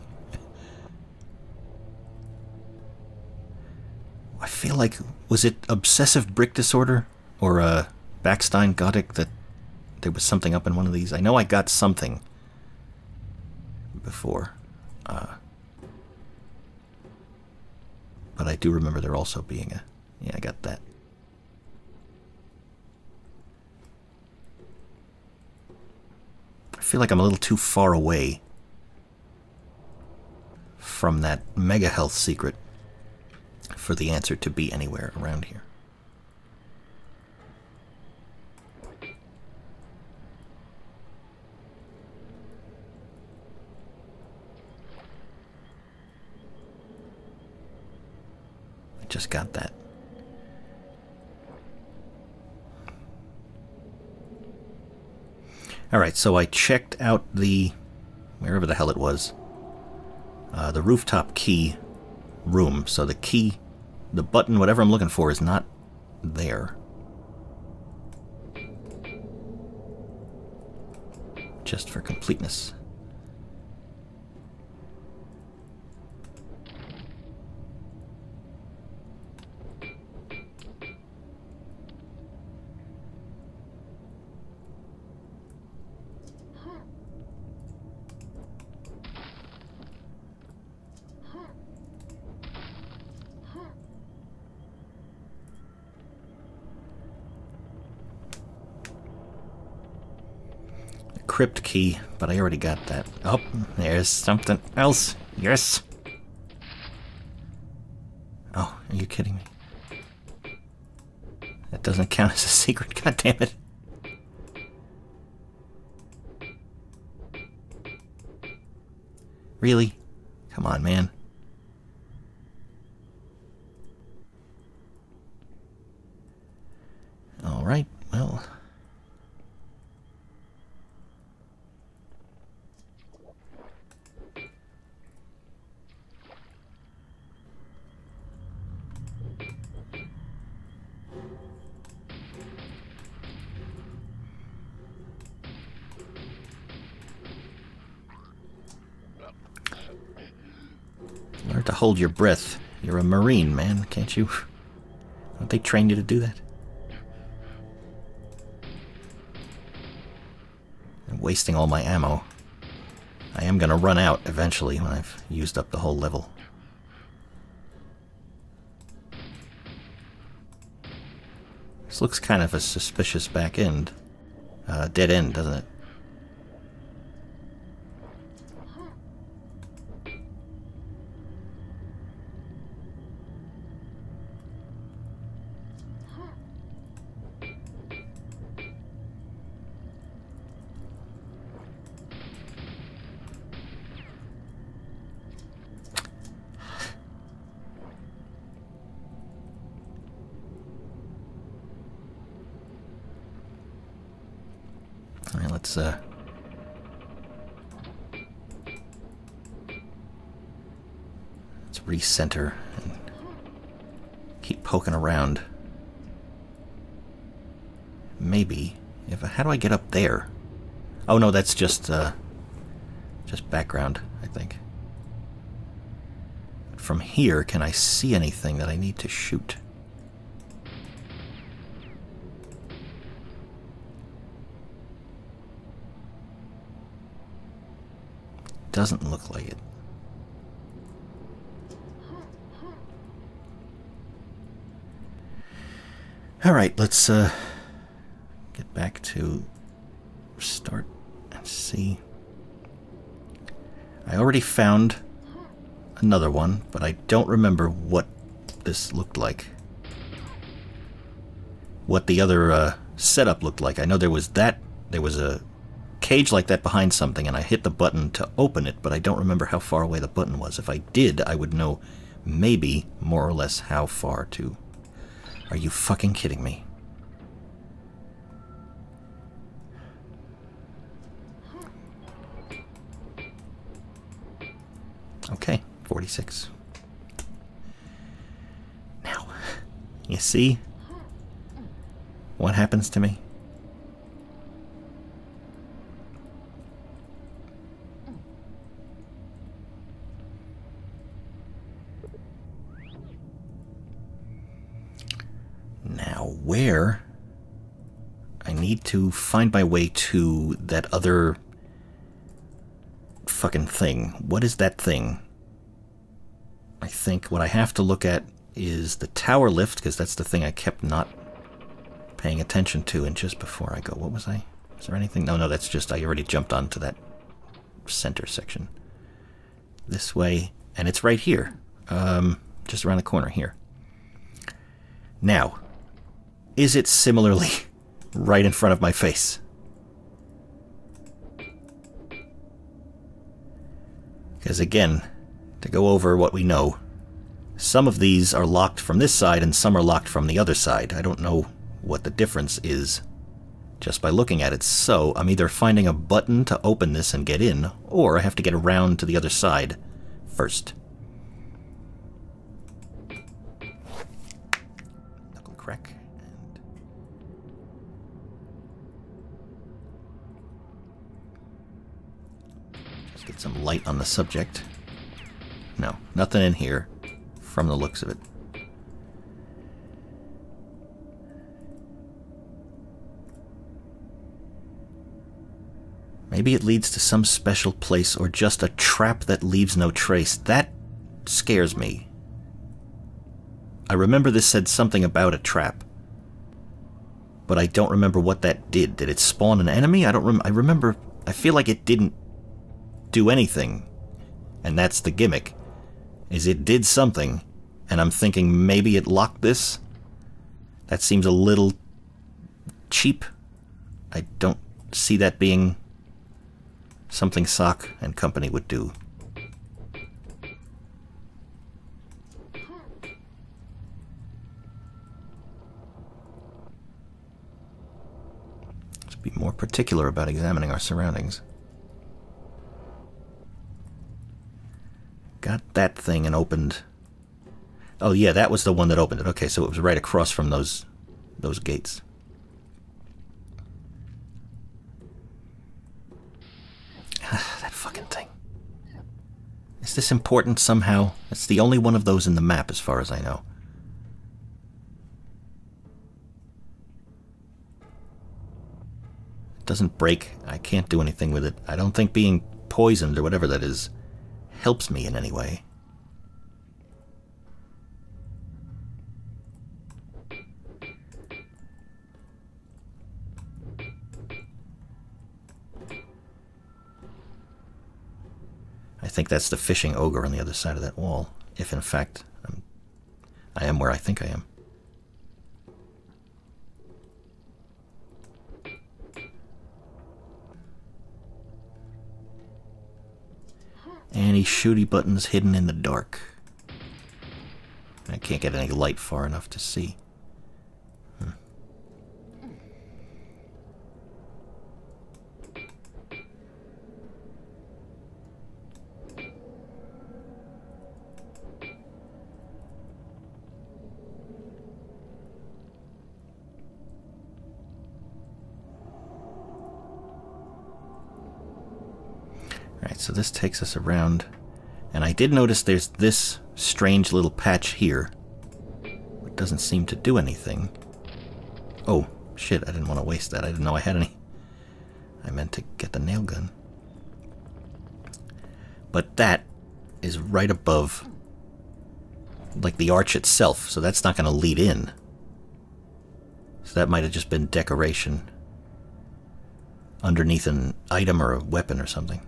S1: [laughs] I feel like... Was it obsessive brick disorder? Or, a Backstein Gothic that there was something up in one of these? I know I got something before. Uh, but I do remember there also being a... Yeah, I got that. feel like I'm a little too far away from that mega health secret for the answer to be anywhere around here. I just got that. All right, so I checked out the wherever the hell it was, uh, the rooftop key room. So the key, the button, whatever I'm looking for, is not there. Just for completeness. key, but I already got that. Oh, there's something else. Yes! Oh, are you kidding me? That doesn't count as a secret, [laughs] God damn it! Really? Come on, man. hold your breath. You're a Marine, man, can't you? Don't they train you to do that? I'm wasting all my ammo. I am going to run out eventually when I've used up the whole level. This looks kind of a suspicious back end. Uh, dead end, doesn't it? center and keep poking around. Maybe. if I, How do I get up there? Oh no, that's just, uh, just background, I think. From here, can I see anything that I need to shoot? Doesn't look like it. All right, let's uh, get back to start and see. I already found another one, but I don't remember what this looked like. What the other uh, setup looked like. I know there was that, there was a cage like that behind something, and I hit the button to open it, but I don't remember how far away the button was. If I did, I would know maybe more or less how far to are you fucking kidding me? Okay, 46. Now, [laughs] you see what happens to me? find my way to that other fucking thing. What is that thing? I think what I have to look at is the tower lift, because that's the thing I kept not paying attention to. And just before I go, what was I? Is there anything? No, no, that's just, I already jumped onto that center section. This way, and it's right here, um, just around the corner here. Now, is it similarly right in front of my face. Because again, to go over what we know, some of these are locked from this side and some are locked from the other side. I don't know what the difference is just by looking at it, so I'm either finding a button to open this and get in, or I have to get around to the other side first. some light on the subject. No, nothing in here from the looks of it. Maybe it leads to some special place or just a trap that leaves no trace. That scares me. I remember this said something about a trap. But I don't remember what that did. Did it spawn an enemy? I don't rem I remember I feel like it didn't do anything. And that's the gimmick, is it did something, and I'm thinking maybe it locked this? That seems a little cheap. I don't see that being something Sock and company would do. Let's be more particular about examining our surroundings. got that thing and opened. Oh yeah, that was the one that opened it. Okay, so it was right across from those those gates. [sighs] that fucking thing. Is this important somehow? It's the only one of those in the map as far as I know. It doesn't break. I can't do anything with it. I don't think being poisoned or whatever that is helps me in any way. I think that's the fishing ogre on the other side of that wall, if in fact I'm, I am where I think I am. Any shooty buttons hidden in the dark. I can't get any light far enough to see. Alright, so this takes us around. And I did notice there's this strange little patch here. It doesn't seem to do anything. Oh, shit, I didn't want to waste that. I didn't know I had any. I meant to get the nail gun. But that is right above, like, the arch itself, so that's not going to lead in. So that might have just been decoration underneath an item or a weapon or something.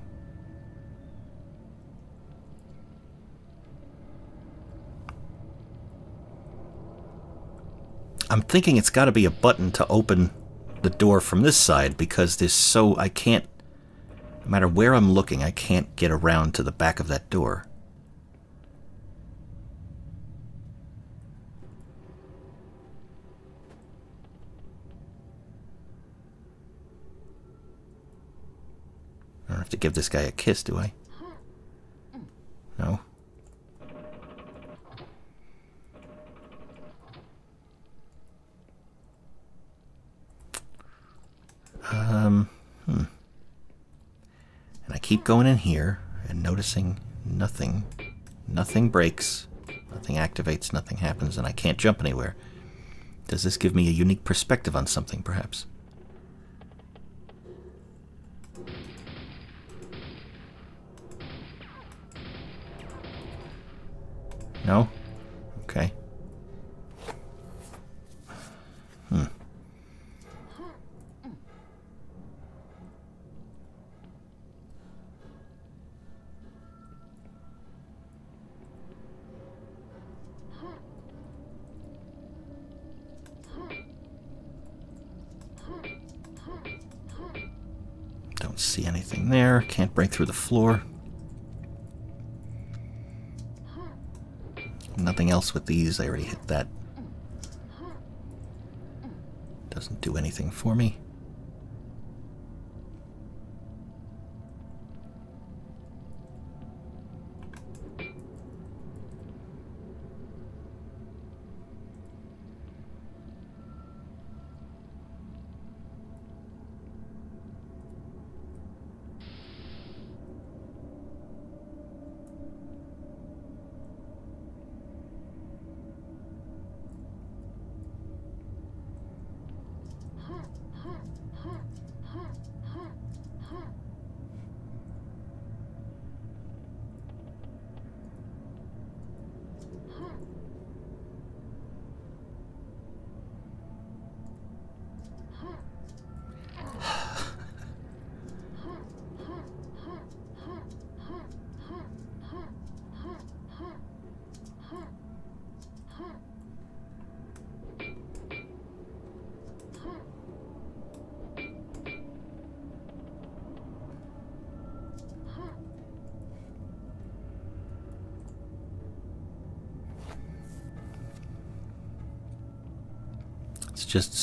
S1: I'm thinking it's got to be a button to open the door from this side because there's so I can't no matter where I'm looking I can't get around to the back of that door I don't have to give this guy a kiss do I no Um, hmm. And I keep going in here and noticing nothing. Nothing breaks. Nothing activates. Nothing happens. And I can't jump anywhere. Does this give me a unique perspective on something, perhaps? No? Okay. see anything there. Can't break through the floor. Nothing else with these. I already hit that. Doesn't do anything for me.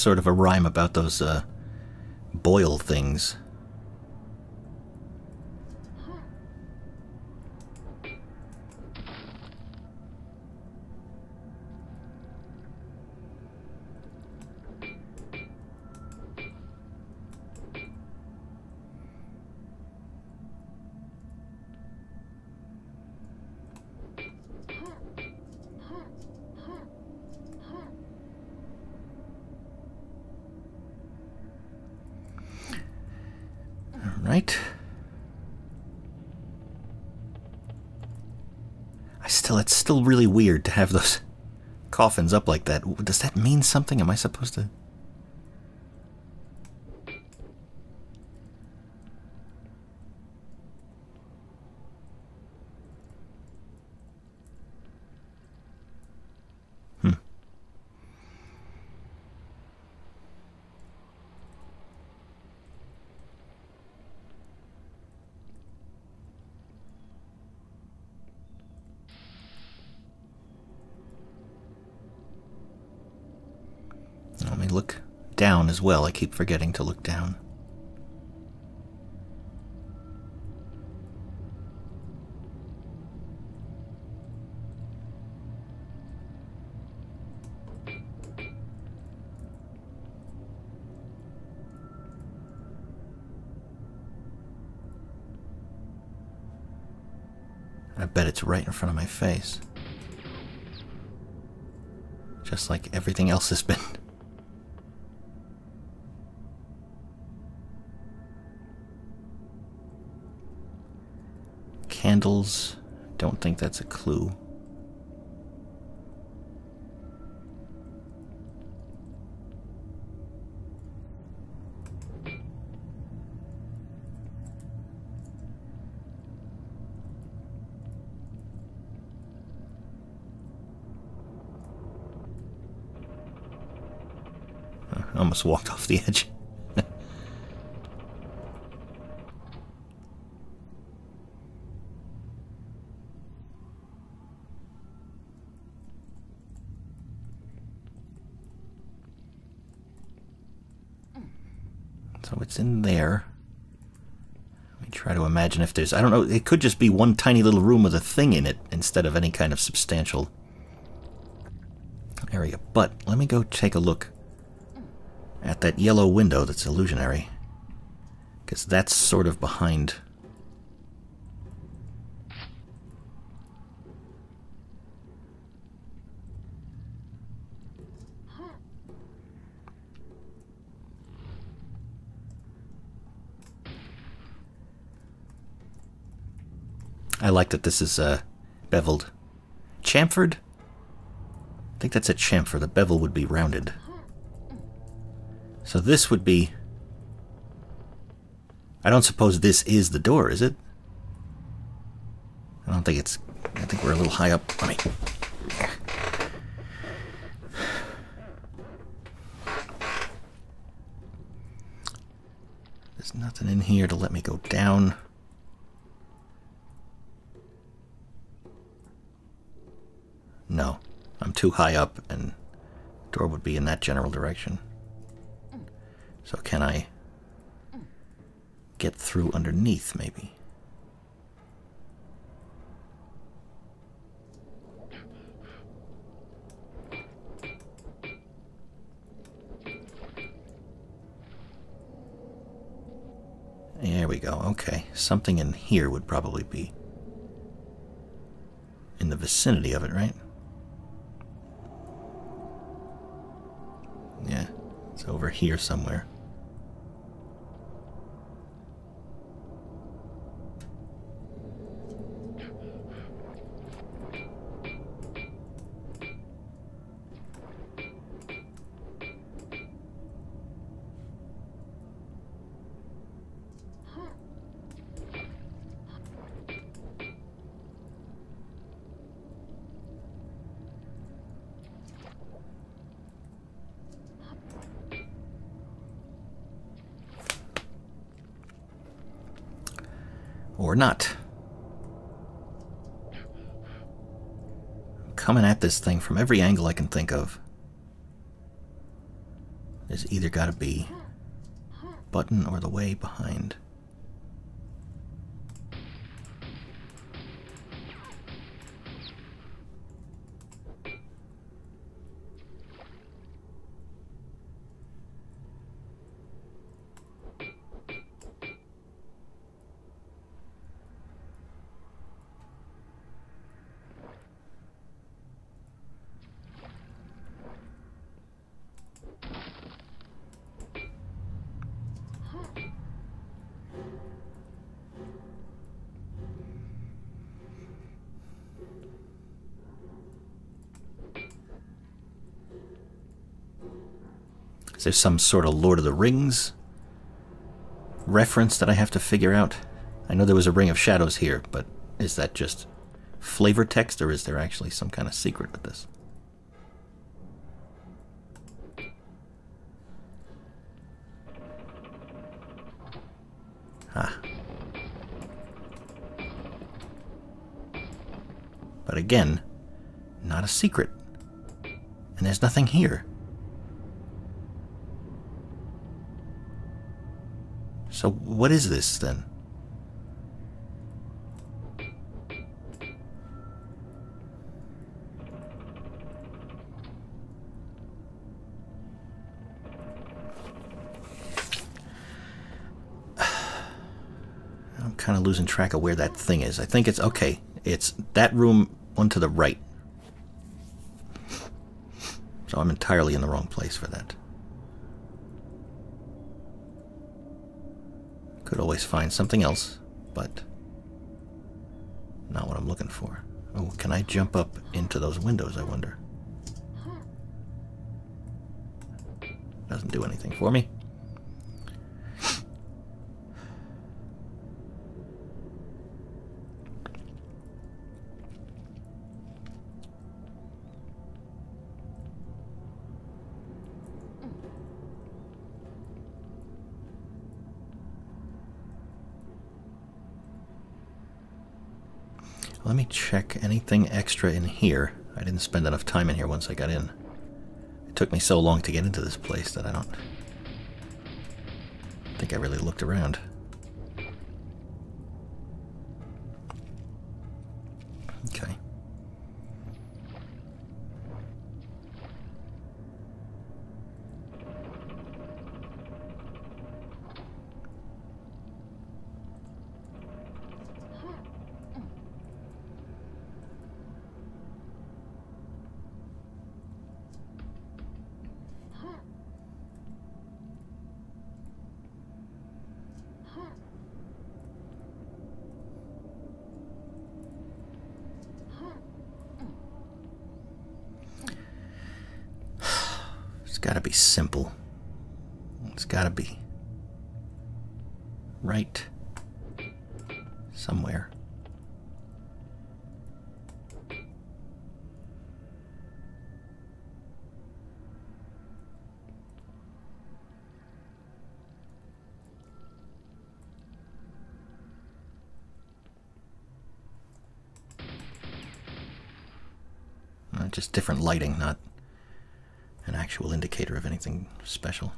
S1: sort of a rhyme about those uh, boil things. coffins up like that. Does that mean something? Am I supposed to? well. I keep forgetting to look down. I bet it's right in front of my face. Just like everything else has been. [laughs] needles. Don't think that's a clue. I almost walked [laughs] off the edge. imagine if there's, I don't know, it could just be one tiny little room with a thing in it instead of any kind of substantial area. But let me go take a look at that yellow window that's illusionary. Because that's sort of behind I like that this is uh, beveled. Chamfered? I think that's a chamfer. The bevel would be rounded. So this would be... I don't suppose this is the door, is it? I don't think it's... I think we're a little high up. Let me... There's nothing in here to let me go down. too high up and door would be in that general direction. So can I get through underneath maybe? There we go. Okay. Something in here would probably be in the vicinity of it, right? over here somewhere. not? I'm coming at this thing from every angle I can think of. There's either got to be button or the way behind. there's some sort of Lord of the Rings reference that I have to figure out? I know there was a Ring of Shadows here, but is that just flavor text or is there actually some kind of secret with this? Ah. But again, not a secret. And there's nothing here. So what is this then? [sighs] I'm kind of losing track of where that thing is. I think it's okay. It's that room one to the right. So I'm entirely in the wrong place for that. always find something else, but not what I'm looking for. Oh, can I jump up into those windows, I wonder? Doesn't do anything for me. something extra in here. I didn't spend enough time in here once I got in. It took me so long to get into this place that I don't think I really looked around. special.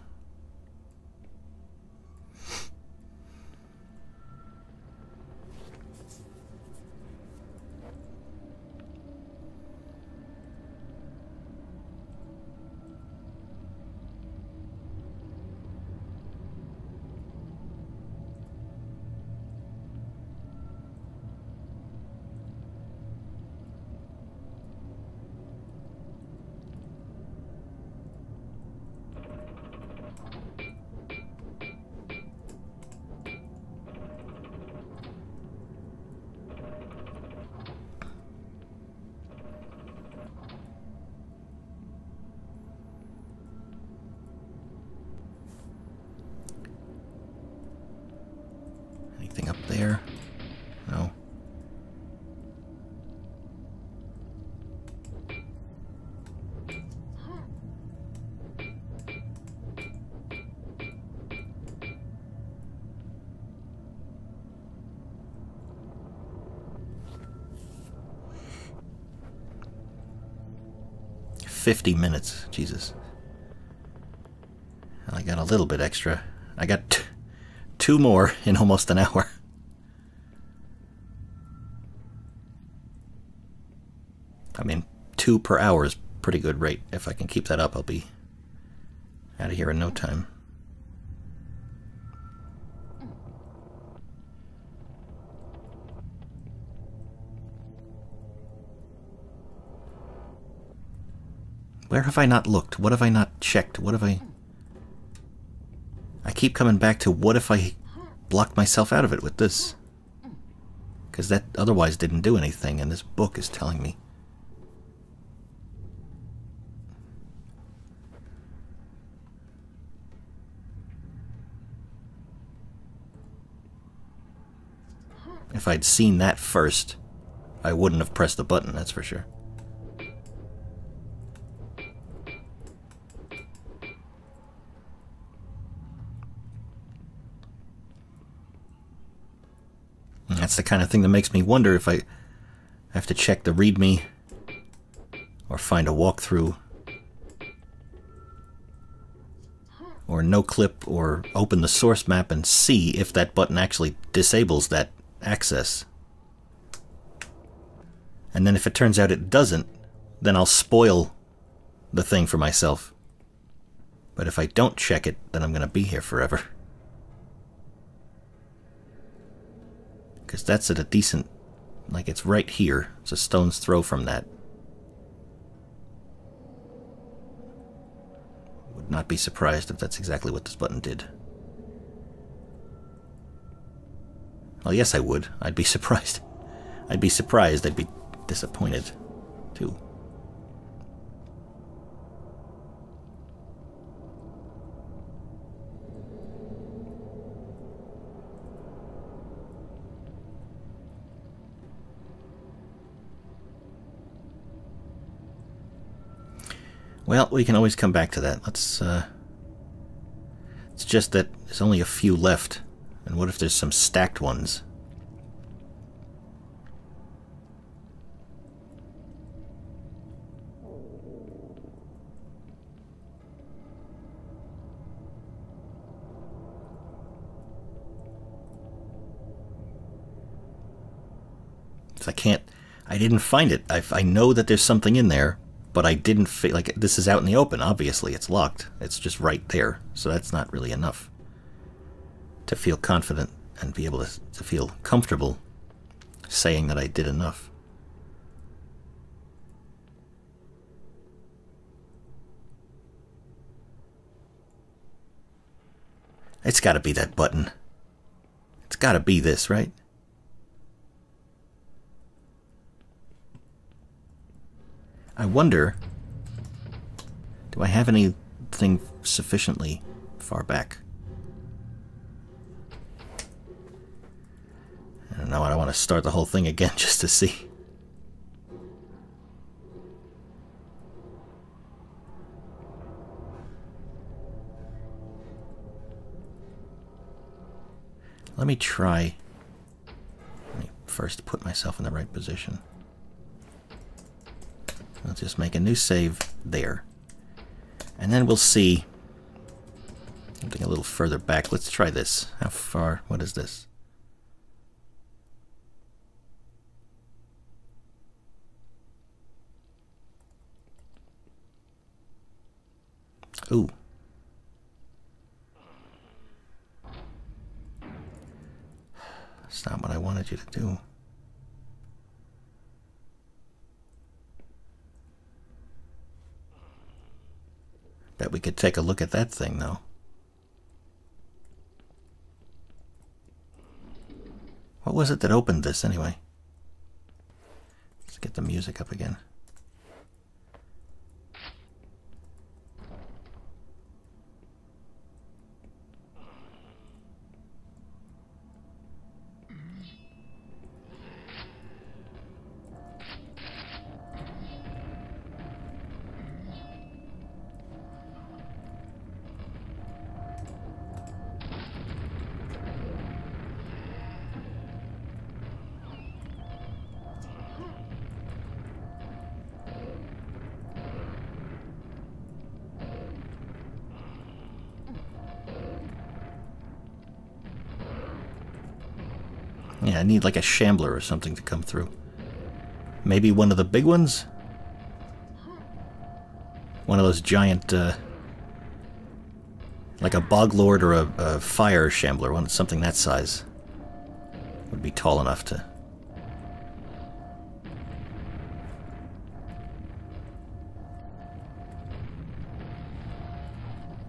S1: 50 minutes. Jesus. I got a little bit extra. I got two more in almost an hour. I mean, two per hour is pretty good rate. If I can keep that up, I'll be out of here in no time. Where have I not looked? What have I not checked? What have I... I keep coming back to what if I blocked myself out of it with this? Because that otherwise didn't do anything, and this book is telling me. If I'd seen that first, I wouldn't have pressed the button, that's for sure. the kind of thing that makes me wonder if I have to check the README or find a walkthrough or no clip or open the source map and see if that button actually disables that access. And then if it turns out it doesn't, then I'll spoil the thing for myself. But if I don't check it, then I'm going to be here forever. Because that's at a decent... Like, it's right here. It's a stone's throw from that. Would not be surprised if that's exactly what this button did. Well, yes, I would. I'd be [laughs] surprised. I'd be surprised. I'd be disappointed. Well, we can always come back to that. Let's, uh... It's just that there's only a few left. And what if there's some stacked ones? I can't, I didn't find it. I, I know that there's something in there, but I didn't feel like this is out in the open. Obviously, it's locked. It's just right there. So that's not really enough to feel confident and be able to, to feel comfortable saying that I did enough. It's got to be that button. It's got to be this, right? I wonder, do I have anything sufficiently far back? I don't know, I don't want to start the whole thing again [laughs] just to see. Let me try. Let me first put myself in the right position. Let's just make a new save there. And then we'll see something a little further back. Let's try this. How far? What is this? Ooh. That's not what I wanted you to do. Bet we could take a look at that thing, though. What was it that opened this, anyway? Let's get the music up again. Yeah, I need like a shambler or something to come through. Maybe one of the big ones? One of those giant, uh, like a bog lord or a, a fire shambler, one something that size would be tall enough to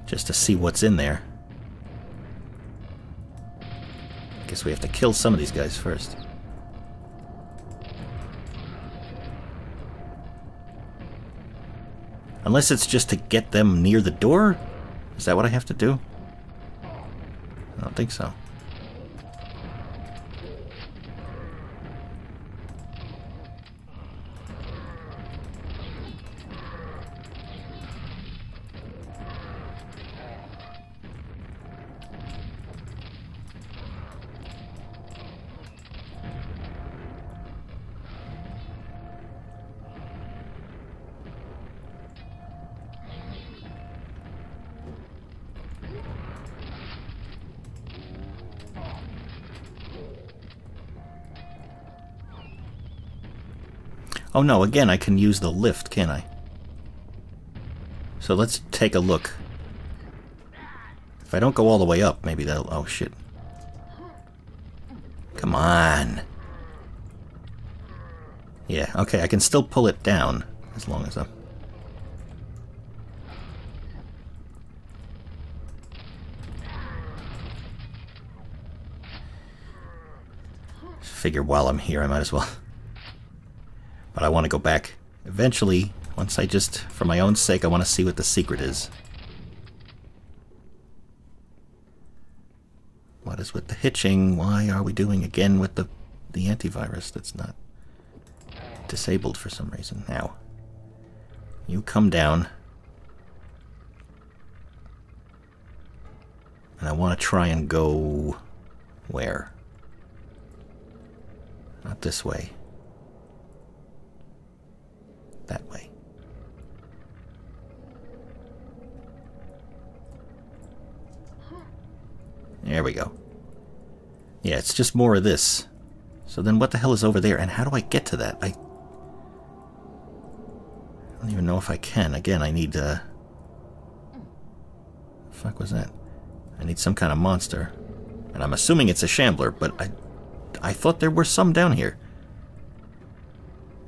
S1: just to see what's in there. Guess we have to kill some of these guys first. Unless it's just to get them near the door? Is that what I have to do? I don't think so. Oh no, again, I can use the lift, can I? So let's take a look. If I don't go all the way up, maybe that'll... Oh, shit. Come on. Yeah, okay, I can still pull it down as long as I'm... Figure while I'm here, I might as well... But I want to go back eventually, once I just, for my own sake, I want to see what the secret is. What is with the hitching? Why are we doing again with the, the antivirus that's not disabled for some reason? Now, you come down. And I want to try and go... where? Not this way. There we go. Yeah, it's just more of this. So then what the hell is over there? And how do I get to that? I, I don't even know if I can. Again, I need, uh... fuck was that? I need some kind of monster. And I'm assuming it's a shambler, but I... I thought there were some down here.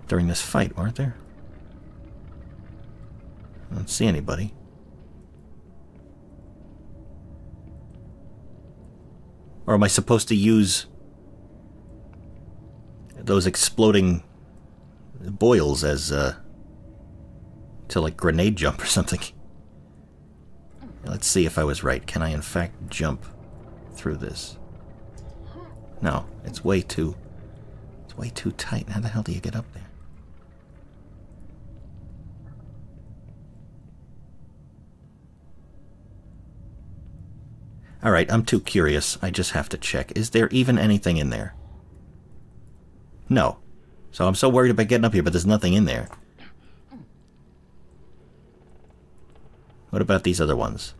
S1: During this fight, weren't there? I don't see anybody. Or am I supposed to use those exploding boils as, uh, to like grenade jump or something? Let's see if I was right. Can I in fact jump through this? No, it's way too, it's way too tight. How the hell do you get up there? All right, I'm too curious. I just have to check. Is there even anything in there? No. So I'm so worried about getting up here, but there's nothing in there. What about these other ones?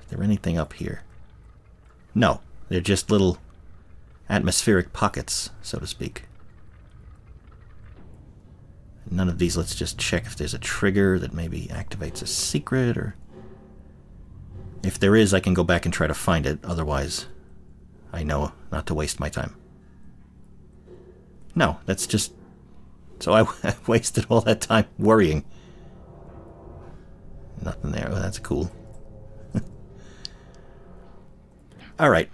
S1: Is there anything up here? No. They're just little atmospheric pockets, so to speak. None of these. Let's just check if there's a trigger that maybe activates a secret or... If there is, I can go back and try to find it. Otherwise, I know not to waste my time. No, that's just... So I [laughs] wasted all that time worrying. Nothing there. Oh, that's cool. [laughs] all right.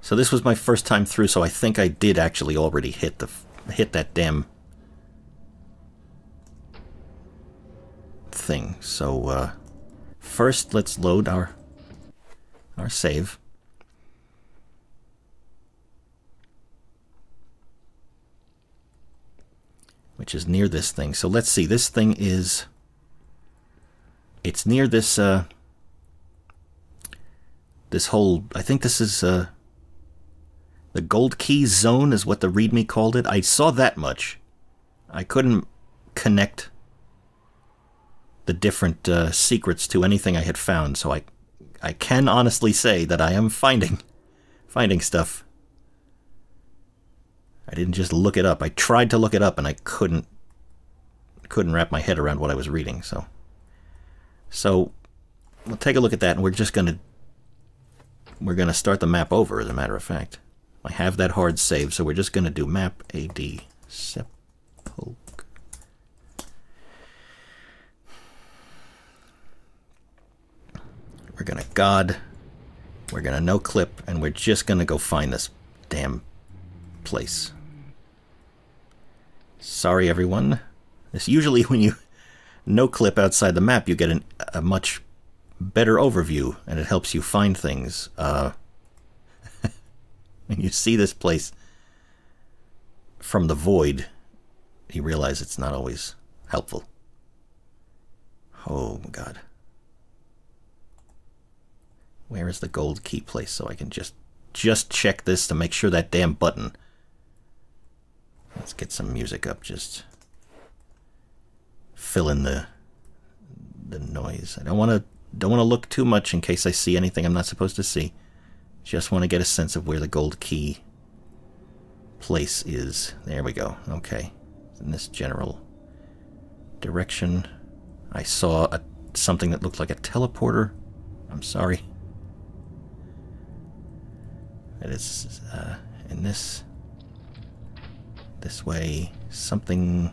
S1: So this was my first time through, so I think I did actually already hit the hit that damn thing. So uh, First, let's load our our save. Which is near this thing. So let's see, this thing is... It's near this, uh... This whole... I think this is, uh... The gold key zone is what the readme called it. I saw that much. I couldn't connect the different uh, secrets to anything I had found, so I, I can honestly say that I am finding, finding stuff. I didn't just look it up. I tried to look it up and I couldn't, couldn't wrap my head around what I was reading. So, so we'll take a look at that, and we're just gonna, we're gonna start the map over. As a matter of fact, I have that hard save, so we're just gonna do map ad Sep. We're gonna God. We're gonna no clip, and we're just gonna go find this damn place. Sorry, everyone. It's usually [laughs] when you no clip outside the map, you get an, a much better overview, and it helps you find things. Uh, [laughs] when you see this place from the void, you realize it's not always helpful. Oh, God. Where is the gold key place so I can just just check this to make sure that damn button. Let's get some music up just fill in the the noise. I don't want to don't want to look too much in case I see anything I'm not supposed to see. Just want to get a sense of where the gold key place is. There we go. Okay. In this general direction, I saw a, something that looked like a teleporter. I'm sorry. It is uh, in this this way something.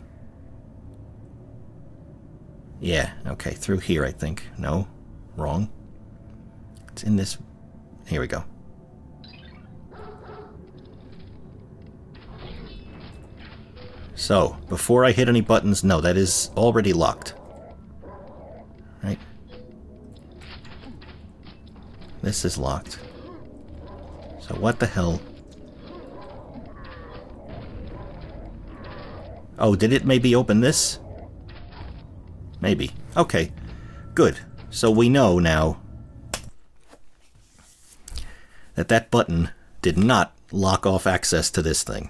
S1: Yeah, okay, through here I think. No, wrong. It's in this. Here we go. So, before I hit any buttons, no, that is already locked. Right? This is locked. So what the hell? Oh, did it maybe open this? Maybe. Okay. Good. So we know now that that button did not lock off access to this thing.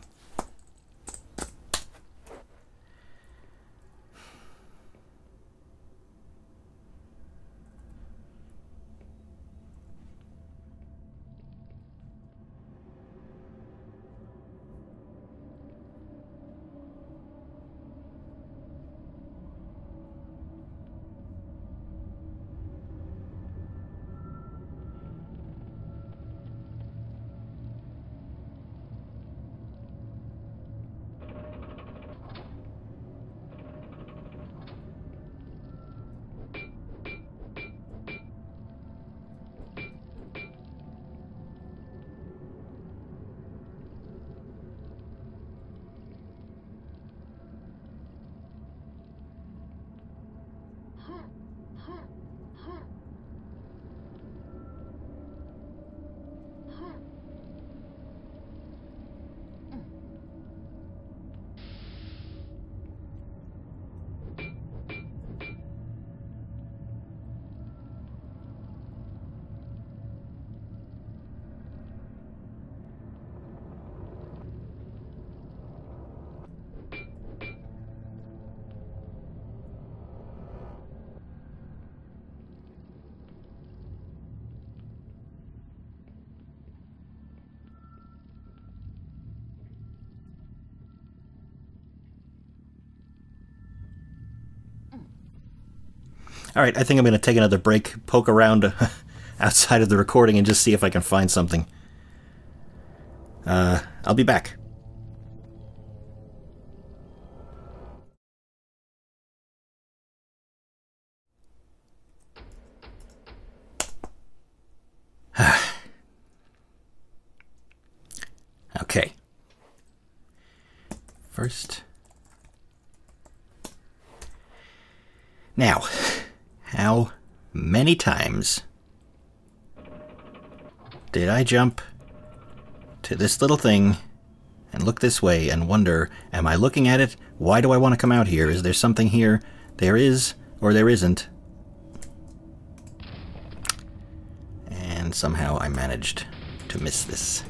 S1: All right, I think I'm going to take another break, poke around [laughs] outside of the recording, and just see if I can find something. Uh, I'll be back. times. Did I jump to this little thing and look this way and wonder, am I looking at it? Why do I want to come out here? Is there something here? There is, or there isn't. And somehow I managed to miss this.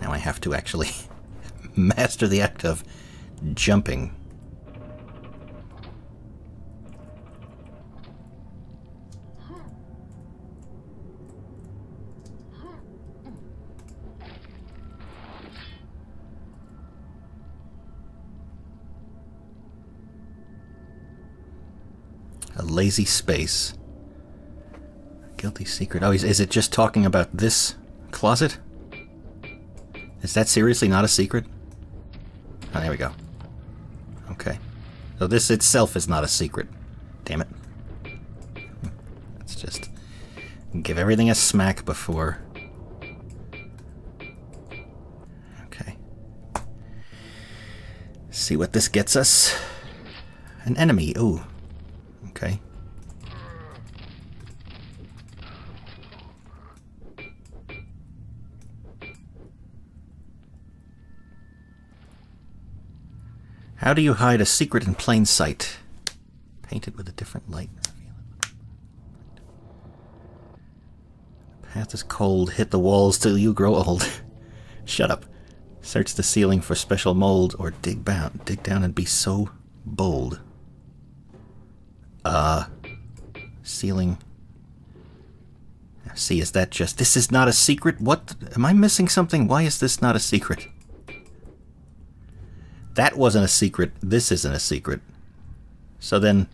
S1: Now I have to actually [laughs] master the act of jumping. lazy space. Guilty secret. Oh, is, is it just talking about this closet? Is that seriously not a secret? Oh, there we go. Okay. So this itself is not a secret. Damn it. Let's just give everything a smack before... Okay. See what this gets us. An enemy. Ooh. How do you hide a secret in plain sight? Painted with a different light. The path is cold. Hit the walls till you grow old. [laughs] Shut up. Search the ceiling for special mold or dig, down, dig down and be so bold. Uh, ceiling. See, is that just... This is not a secret? What? Am I missing something? Why is this not a secret? That wasn't a secret. This isn't a secret. So then...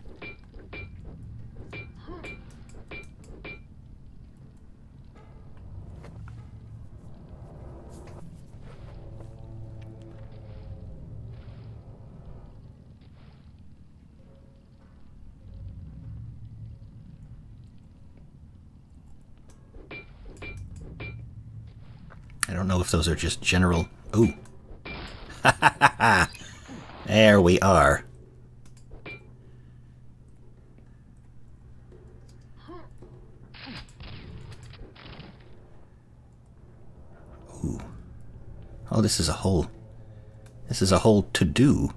S1: I don't know if those are just general... Ooh. [laughs] there we are. Ooh. Oh, this is a whole... This is a whole to-do.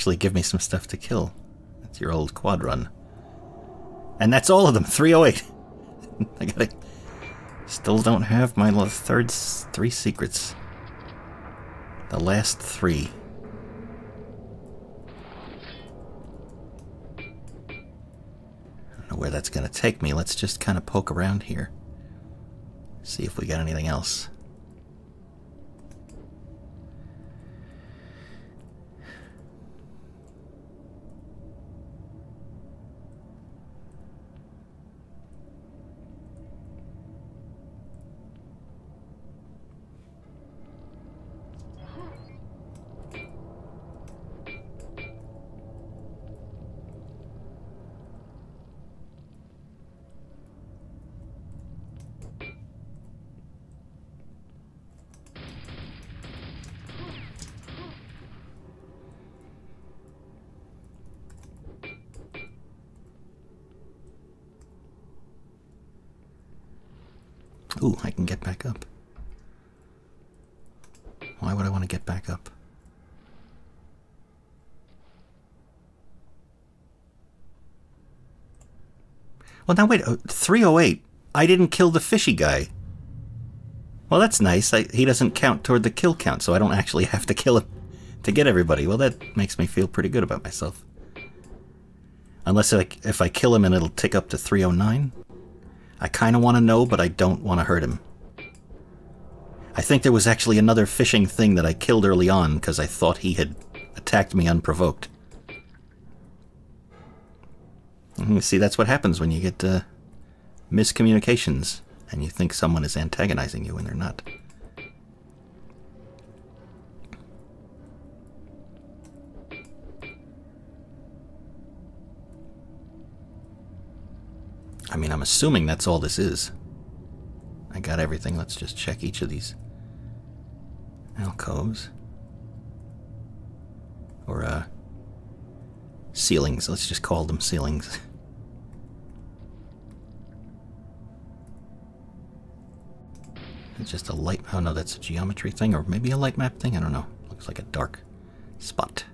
S1: actually give me some stuff to kill. That's your old quad run. And that's all of them, 308! [laughs] I gotta... Still don't have my third three secrets. The last three. I don't know where that's gonna take me. Let's just kind of poke around here. See if we got anything else. Well, now wait, uh, 308. I didn't kill the fishy guy. Well, that's nice. I, he doesn't count toward the kill count, so I don't actually have to kill him to get everybody. Well, that makes me feel pretty good about myself. Unless if I kill him and it'll tick up to 309. I kind of want to know, but I don't want to hurt him. I think there was actually another fishing thing that I killed early on because I thought he had attacked me unprovoked. You see, that's what happens when you get uh, miscommunications and you think someone is antagonizing you when they're not. I mean, I'm assuming that's all this is. I got everything. Let's just check each of these alcoves. Or, uh, ceilings. Let's just call them ceilings. [laughs] It's just a light. Oh no, that's a geometry thing, or maybe a light map thing. I don't know. Looks like a dark spot.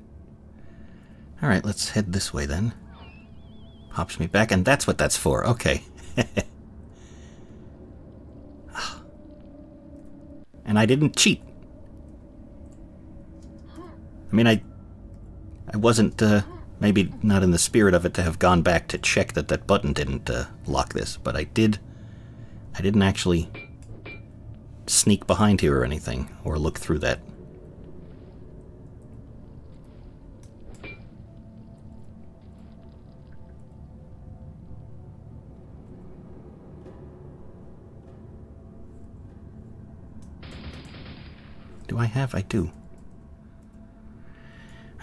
S1: All right, let's head this way then. Pops me back, and that's what that's for. Okay. [laughs] Ah. and I didn't cheat. I mean, I, I wasn't. Uh, maybe not in the spirit of it to have gone back to check that that button didn't uh, lock this, but I did. I didn't actually sneak behind here or anything, or look through that. Do I have? I do.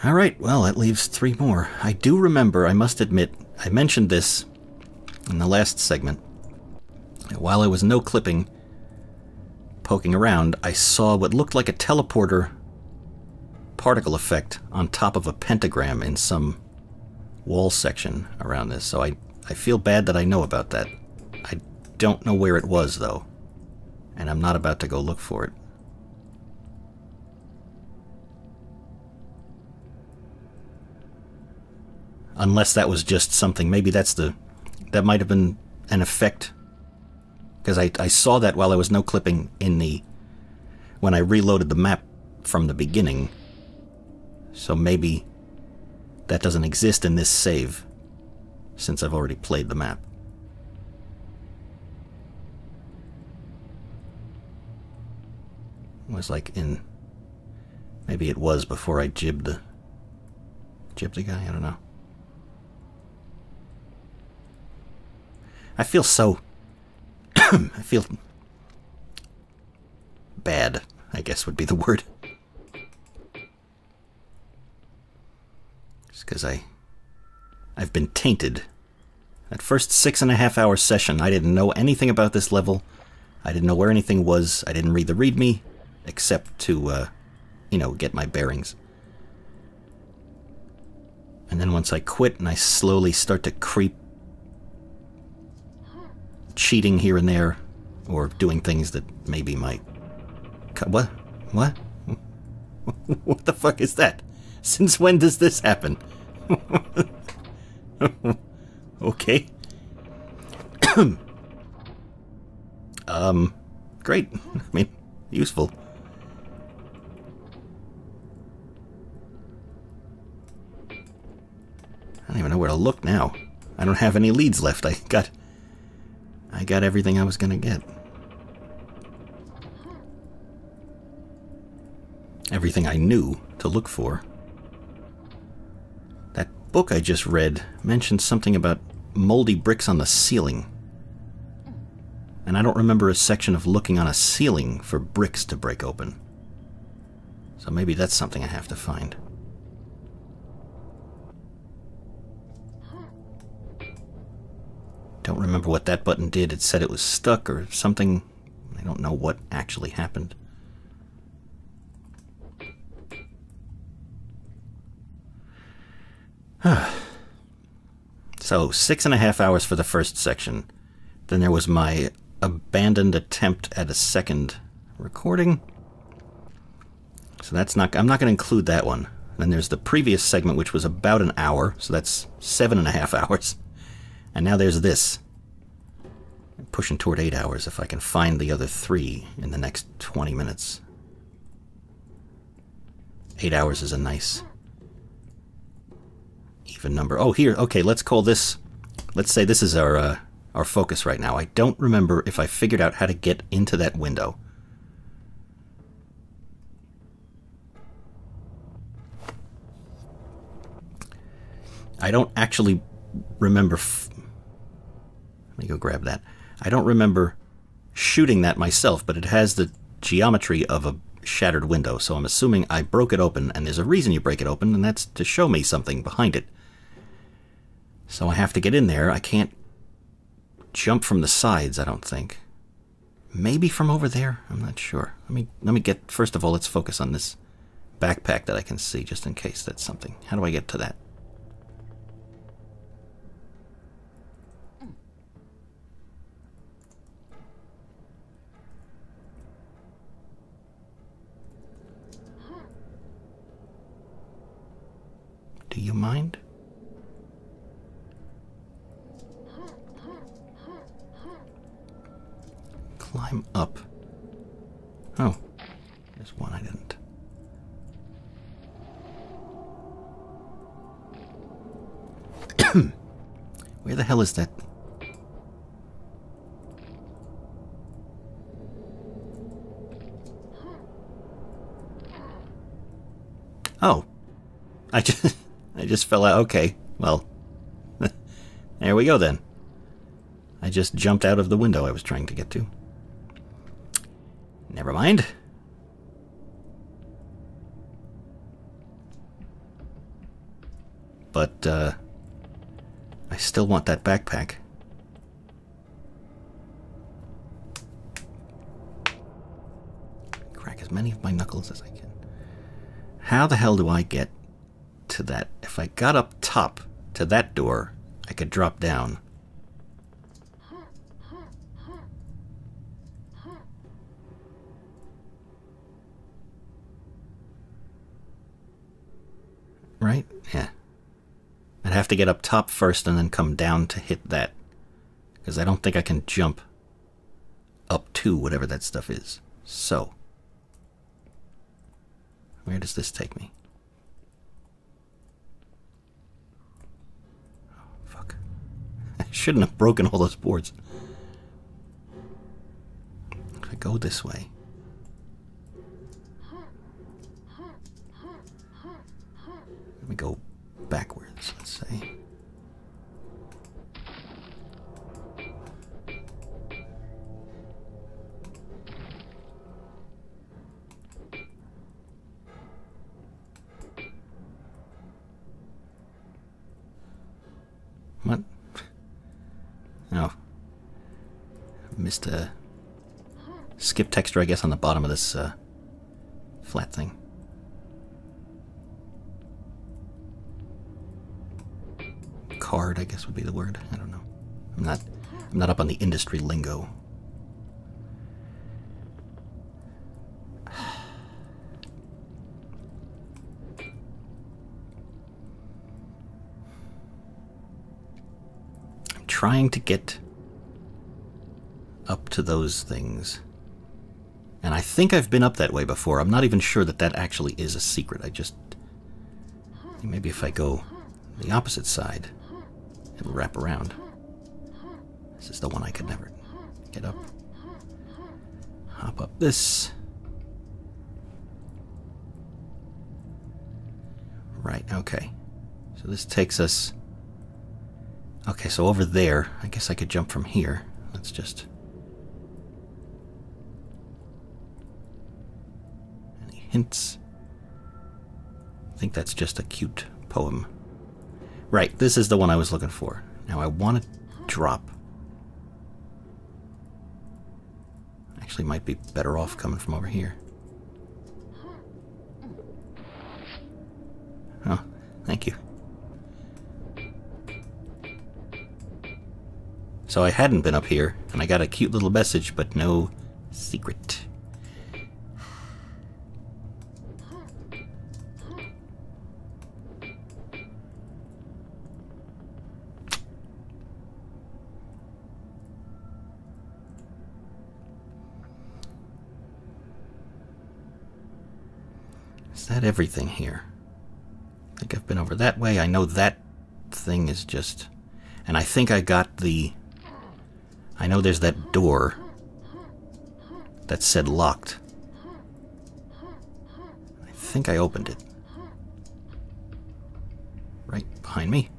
S1: All right, well, that leaves three more. I do remember, I must admit, I mentioned this in the last segment. While I was no clipping, Poking around, I saw what looked like a teleporter particle effect on top of a pentagram in some wall section around this, so I, I feel bad that I know about that. I don't know where it was, though, and I'm not about to go look for it. Unless that was just something, maybe that's the, that might have been an effect because I, I saw that while I was no clipping in the when I reloaded the map from the beginning. So maybe that doesn't exist in this save since I've already played the map. It was like in maybe it was before I gibbed the gibbed the guy, I don't know. I feel so [coughs] I feel bad, I guess would be the word. Just because I, I've been tainted. That first six and a half hour session, I didn't know anything about this level. I didn't know where anything was. I didn't read the readme, except to, uh, you know, get my bearings. And then once I quit and I slowly start to creep cheating here and there or doing things that maybe might. What? What? [laughs] what the fuck is that? Since when does this happen? [laughs] okay. [coughs] um, great. I mean, useful. I don't even know where to look now. I don't have any leads left. I got I got everything I was gonna get. Everything I knew to look for. That book I just read mentioned something about moldy bricks on the ceiling. And I don't remember a section of looking on a ceiling for bricks to break open. So maybe that's something I have to find. Don't remember what that button did. It said it was stuck or something. I don't know what actually happened. [sighs] so, six and a half hours for the first section. Then there was my abandoned attempt at a second recording. So that's not, I'm not going to include that one. Then there's the previous segment, which was about an hour, so that's seven and a half [laughs] hours. And now there's this. I'm pushing toward eight hours if I can find the other three in the next 20 minutes. Eight hours is a nice even number. Oh, here. Okay, let's call this. Let's say this is our uh, our focus right now. I don't remember if I figured out how to get into that window. I don't actually remember let me go grab that. I don't remember shooting that myself, but it has the geometry of a shattered window, so I'm assuming I broke it open, and there's a reason you break it open, and that's to show me something behind it. So I have to get in there. I can't jump from the sides, I don't think. Maybe from over there? I'm not sure. Let me, let me get, first of all, let's focus on this backpack that I can see, just in case that's something. How do I get to that?
S3: Do you mind?
S1: Climb up. Oh, there's one I didn't. [coughs] Where the hell is that? Oh, I [laughs] just I just fell out. Okay, well, [laughs] there we go then. I just jumped out of the window I was trying to get to. Never mind. But, uh, I still want that backpack. Crack as many of my knuckles as I can. How the hell do I get to that. If I got up top to that door, I could drop down. Right? Yeah. I'd have to get up top first and then come down to hit that. Because I don't think I can jump up to whatever that stuff is. So. Where does this take me? Shouldn't have broken all those boards. I go this way. Let me go backwards, let's say. missed a skip texture, I guess, on the bottom of this uh, flat thing. Card, I guess, would be the word. I don't know. I'm not. I'm not up on the industry lingo. [sighs] I'm trying to get up to those things. And I think I've been up that way before. I'm not even sure that that actually is a secret. I just... Maybe if I go the opposite side, it'll wrap around. This is the one I could never get up. Hop up this. Right, okay. So this takes us... Okay, so over there, I guess I could jump from here. Let's just... hints. I think that's just a cute poem. Right, this is the one I was looking for. Now I want to drop. Actually might be better off coming from over here. Oh, thank you. So I hadn't been up here, and I got a cute little message, but no secret. that everything here? I think I've been over that way. I know that thing is just... And I think I got the... I know there's that door that said locked. I think I opened it. Right behind me.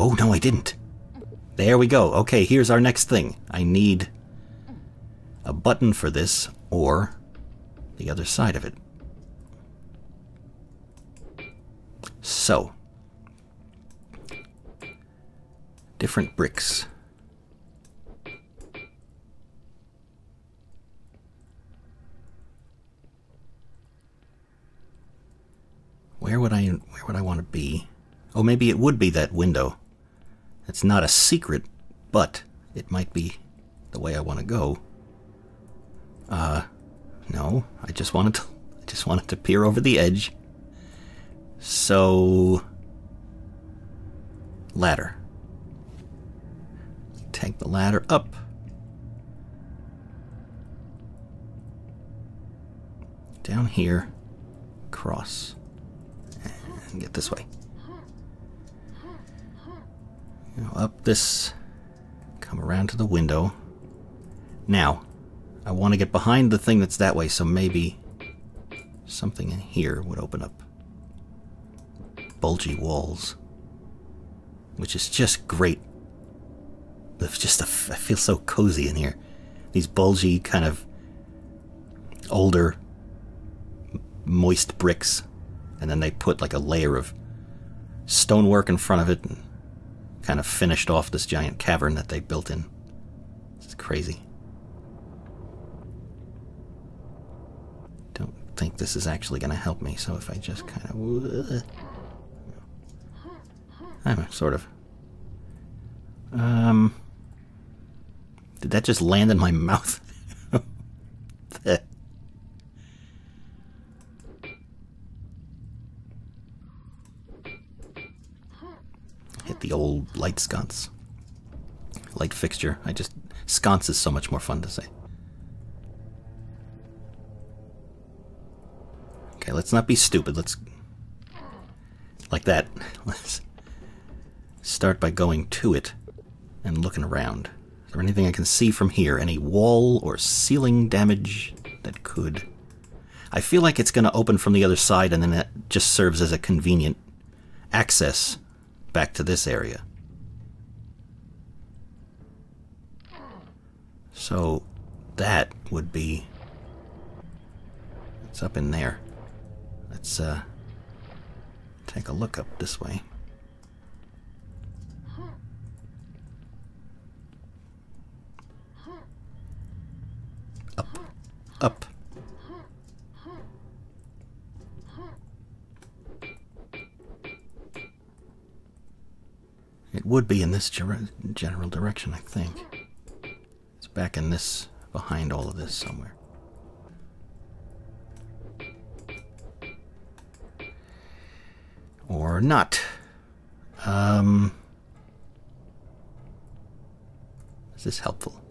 S1: Oh, no, I didn't. There we go. Okay, here's our next thing. I need a button for this or the other side of it. So, different bricks. Where would I where would I want to be? Oh, maybe it would be that window. It's not a secret, but it might be the way I want to go. Uh, no, I just wanted to I just wanted to peer over the edge so. Ladder. Take the ladder up. Down here. Cross. And get this way. Now up this. Come around to the window. Now, I want to get behind the thing that's that way, so maybe something in here would open up bulgy walls, which is just great. It's just a, I feel so cozy in here. These bulgy kind of older moist bricks, and then they put like a layer of stonework in front of it and kind of finished off this giant cavern that they built in. It's crazy. Don't think this is actually going to help me, so if I just kind of... I'm sort of. Um, did that just land in my mouth? [laughs] Hit the old light sconce. Light fixture. I just. Sconce is so much more fun to say. Okay, let's not be stupid. Let's. Like that. [laughs] let's start by going to it and looking around. Is there anything I can see from here? Any wall or ceiling damage that could... I feel like it's going to open from the other side and then it just serves as a convenient access back to this area. So that would be... It's up in there. Let's uh, take a look up this way. up. It would be in this general direction, I think. It's back in this, behind all of this somewhere. Or not. Um, is this helpful?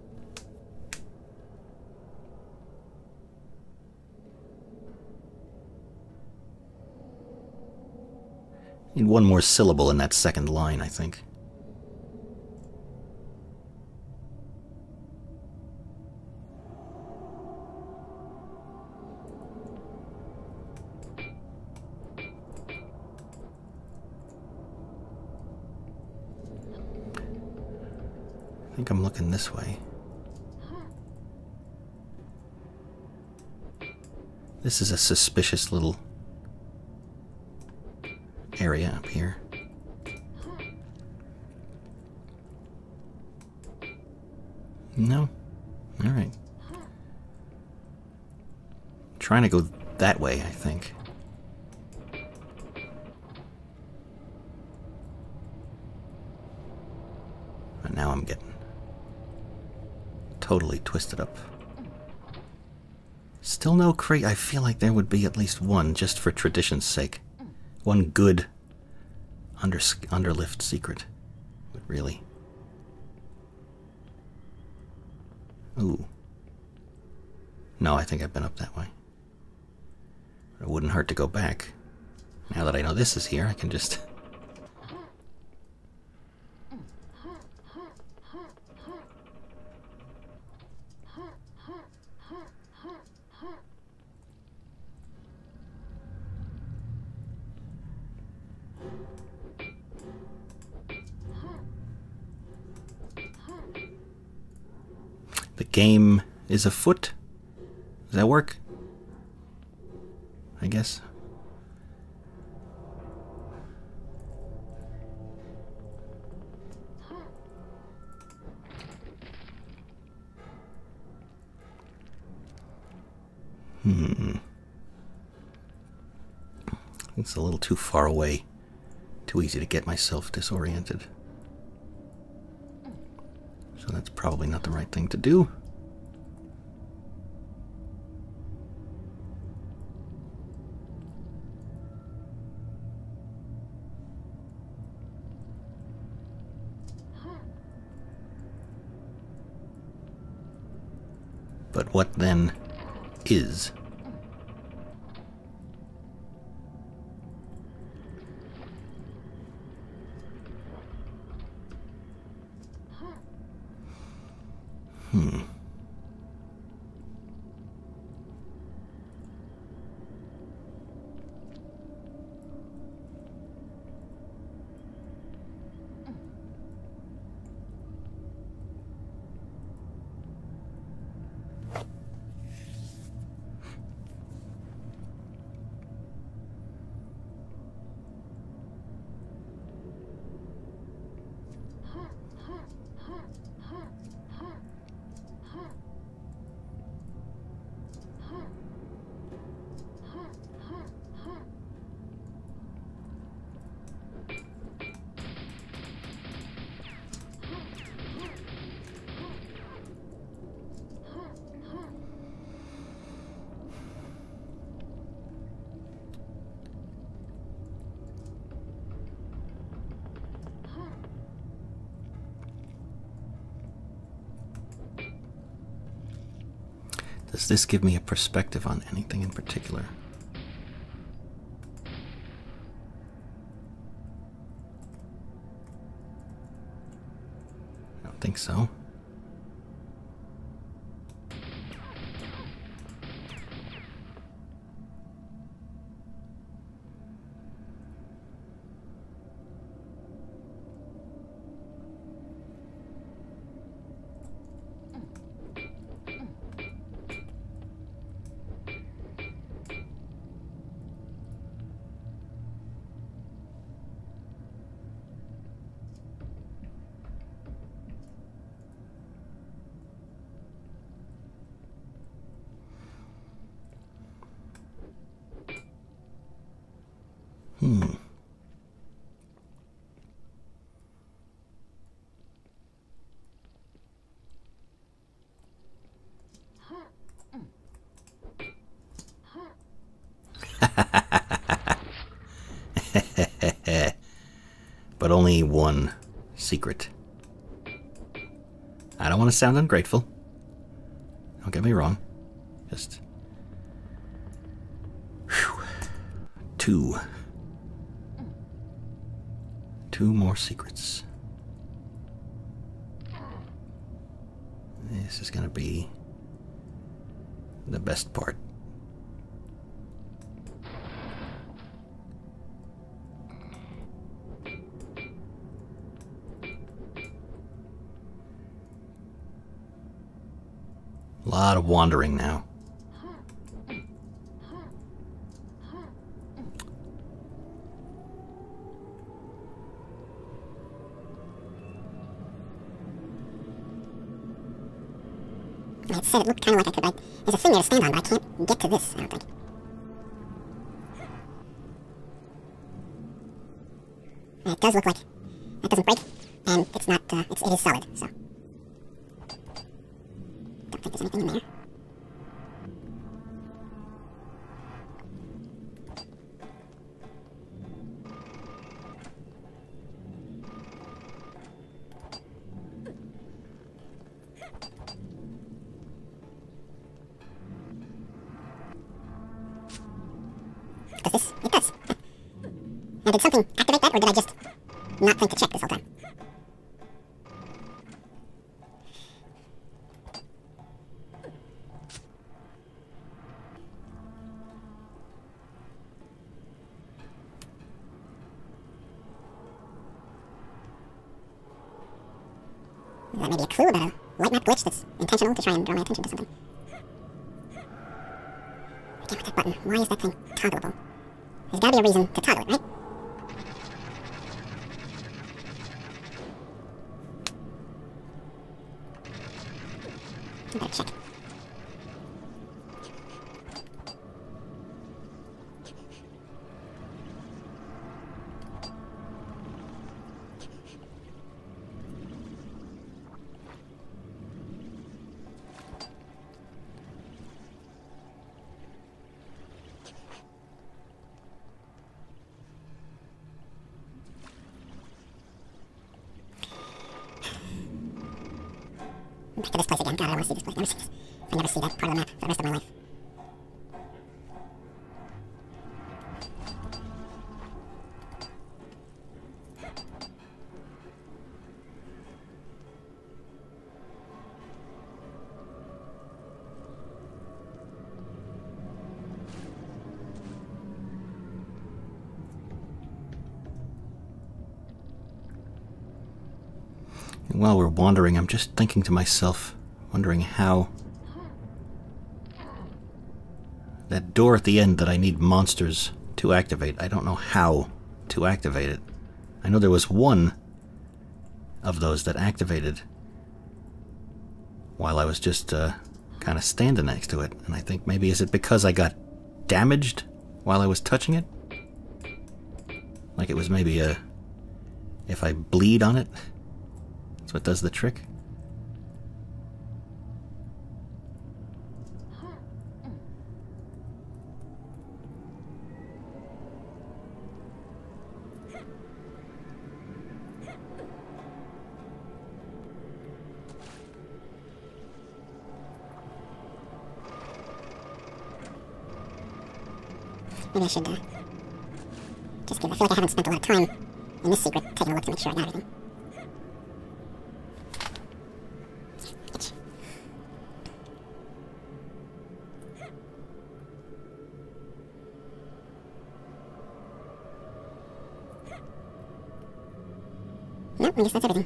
S1: Need one more syllable in that second line, I think. I think I'm looking this way. This is a suspicious little area up here. No? Alright. Trying to go that way, I think. But now I'm getting totally twisted up. Still no crate. I feel like there would be at least one just for tradition's sake one good under underlift secret. But really. Ooh. No, I think I've been up that way. But it wouldn't hurt to go back. Now that I know this is here, I can just game is afoot. Does that work? I guess. Hmm. It's a little too far away. Too easy to get myself disoriented. So that's probably not the right thing to do. But what then is? Hmm. Does this give me a perspective on anything in particular? I don't think so. only one secret. I don't want to sound ungrateful. Don't get me wrong. Just. Whew. Two. Two more secrets. This is gonna be the best part. lot of wandering now.
S3: I said it looked kind of like I could, like, there's a thing there to stand on, but I can't get to this, I don't think. it does look like it doesn't break, and it's not, uh, it's, it is solid, so sneaking [laughs] in try and draw my attention.
S1: wandering, I'm just thinking to myself, wondering how that door at the end that I need monsters to activate, I don't know how to activate it. I know there was one of those that activated while I was just uh, kind of standing next to it. And I think maybe is it because I got damaged while I was touching it? Like it was maybe a... Uh, if I bleed on it? So it does the trick.
S3: Maybe I should uh, just give. I feel like I haven't spent a lot of time in this secret taking a look to make sure I got everything. that's everything.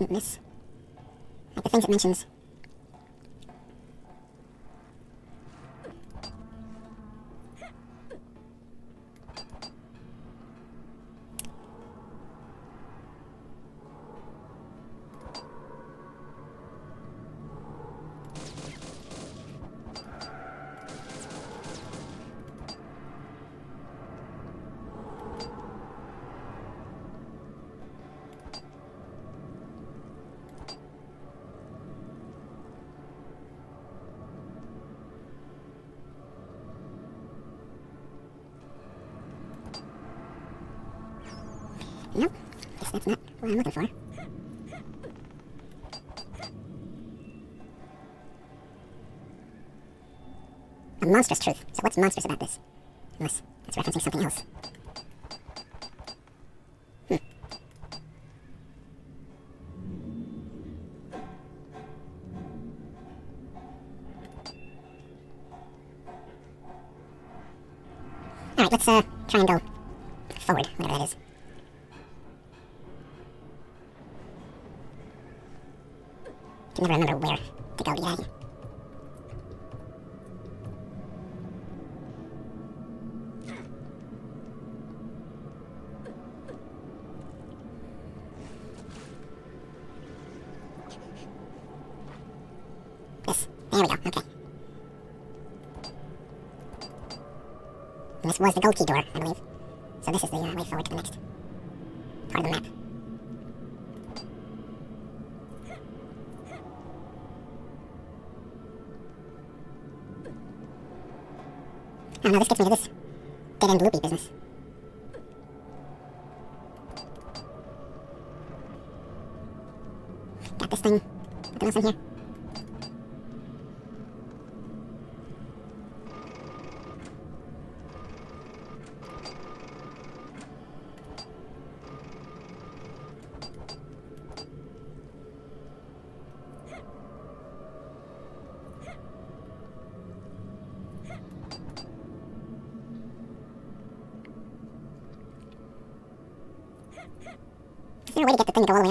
S3: didn't miss. Like the things it mentions monstrous truth. So what's monstrous about this? Unless it's referencing something else.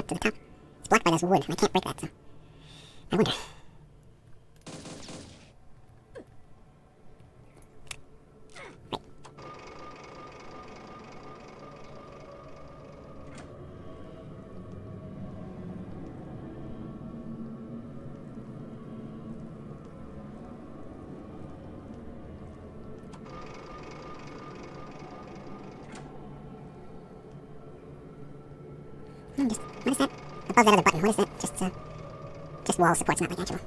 S3: to the top. It's blocked by this wood, and I can't break that. all support's not my actual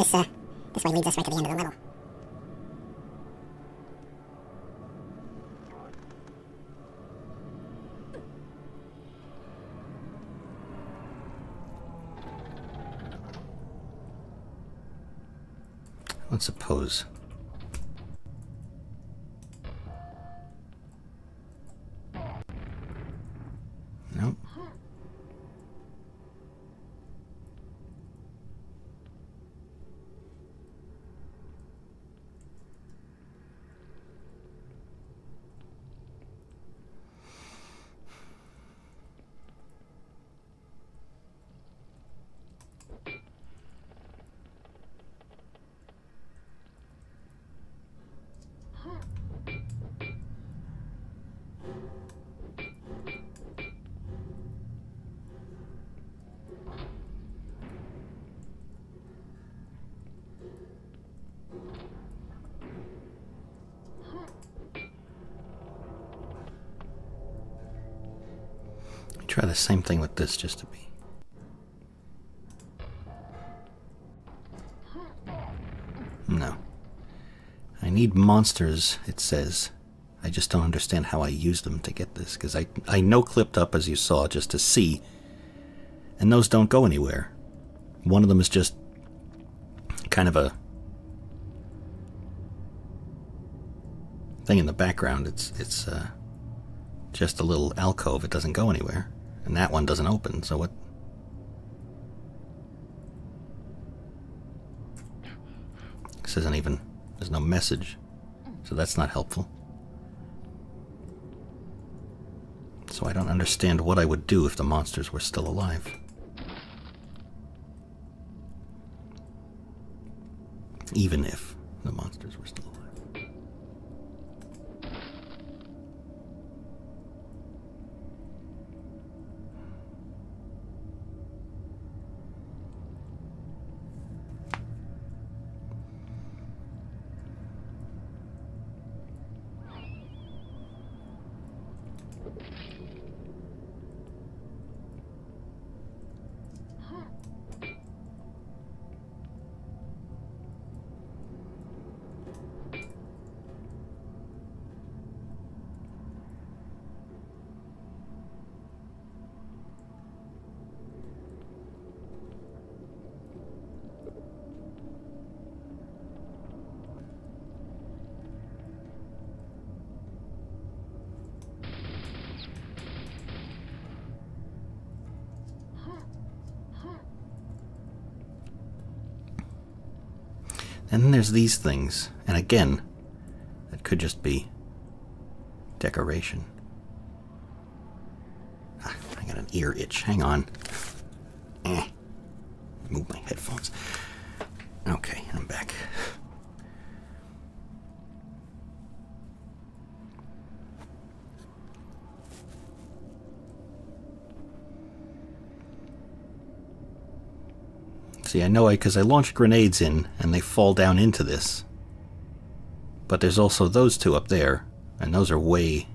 S3: This, uh, this way leads us right to the end of the level.
S1: Let's suppose try the same thing with this just to be. No. I need monsters, it says. I just don't understand how I use them to get this, because I, I know clipped up, as you saw, just to see, and those don't go anywhere. One of them is just kind of a thing in the background. It's, it's uh, just a little alcove. It doesn't go anywhere. And that one doesn't open, so what? This isn't even, there's no message. So that's not helpful. So I don't understand what I would do if the monsters were still alive. Even if. these things. And again, that could just be decoration. Ah, I got an ear itch. Hang on. Eh. Move my headphones. know I because I launch grenades in and they fall down into this. But there's also those two up there, and those are way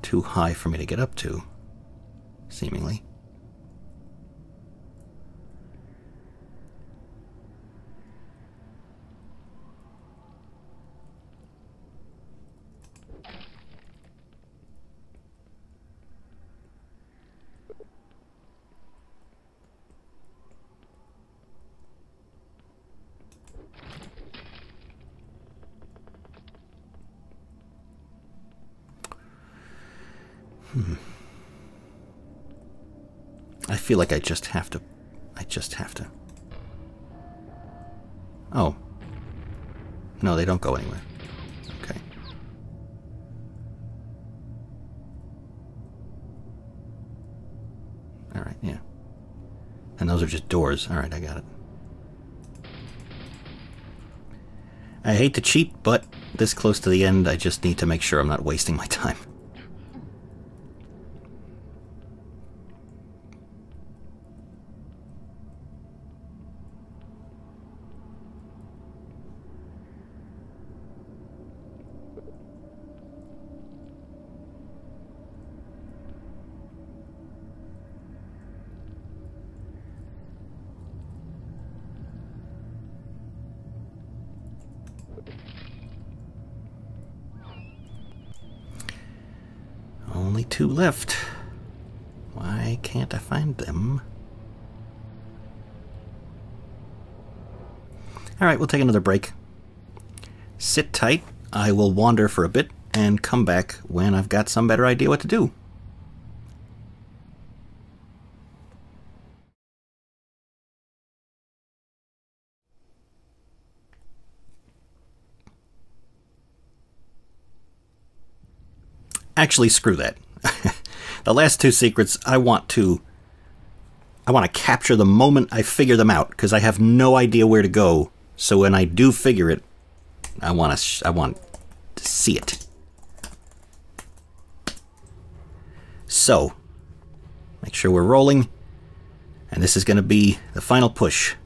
S1: too high for me to get up to, seemingly. feel like I just have to. I just have to. Oh. No, they don't go anywhere. Okay. Alright, yeah. And those are just doors. Alright, I got it. I hate to cheat, but this close to the end, I just need to make sure I'm not wasting my [laughs] time. we'll take another break. Sit tight. I will wander for a bit and come back when I've got some better idea what to do. Actually, screw that. [laughs] the last two secrets, I want to I want to capture the moment I figure them out because I have no idea where to go so when I do figure it, I want to I want to see it. So, make sure we're rolling. And this is going to be the final push.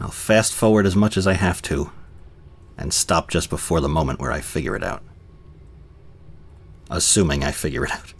S1: I'll fast forward as much as I have to and stop just before the moment where I figure it out. Assuming I figure it out.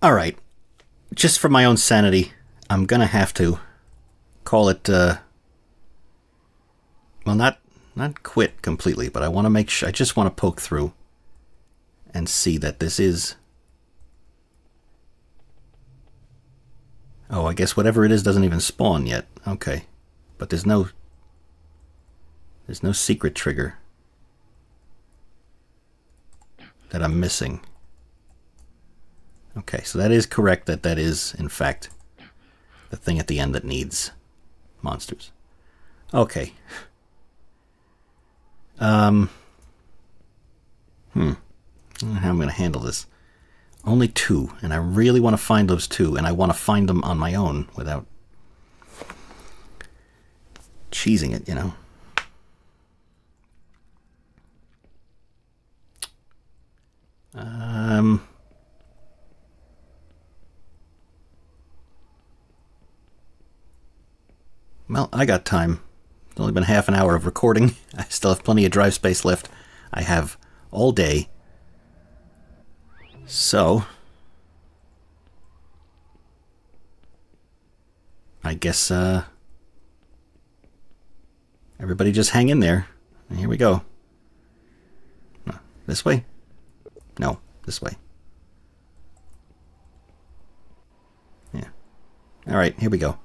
S1: All right. Just for my own sanity, I'm going to have to call it uh well not not quit completely, but I want to make sure I just want to poke through and see that this is Oh, I guess whatever it is doesn't even spawn yet. Okay. But there's no there's no secret trigger that I'm missing. Okay, so that is correct that that is, in fact, the thing at the end that needs monsters. Okay. Um, hmm. how I'm going to handle this. Only two, and I really want to find those two, and I want to find them on my own without cheesing it, you know? I got time. It's only been half an hour of recording. [laughs] I still have plenty of drive space left. I have all day. So... I guess, uh... Everybody just hang in there. Here we go. This way? No, this way. Yeah. Alright, here we go.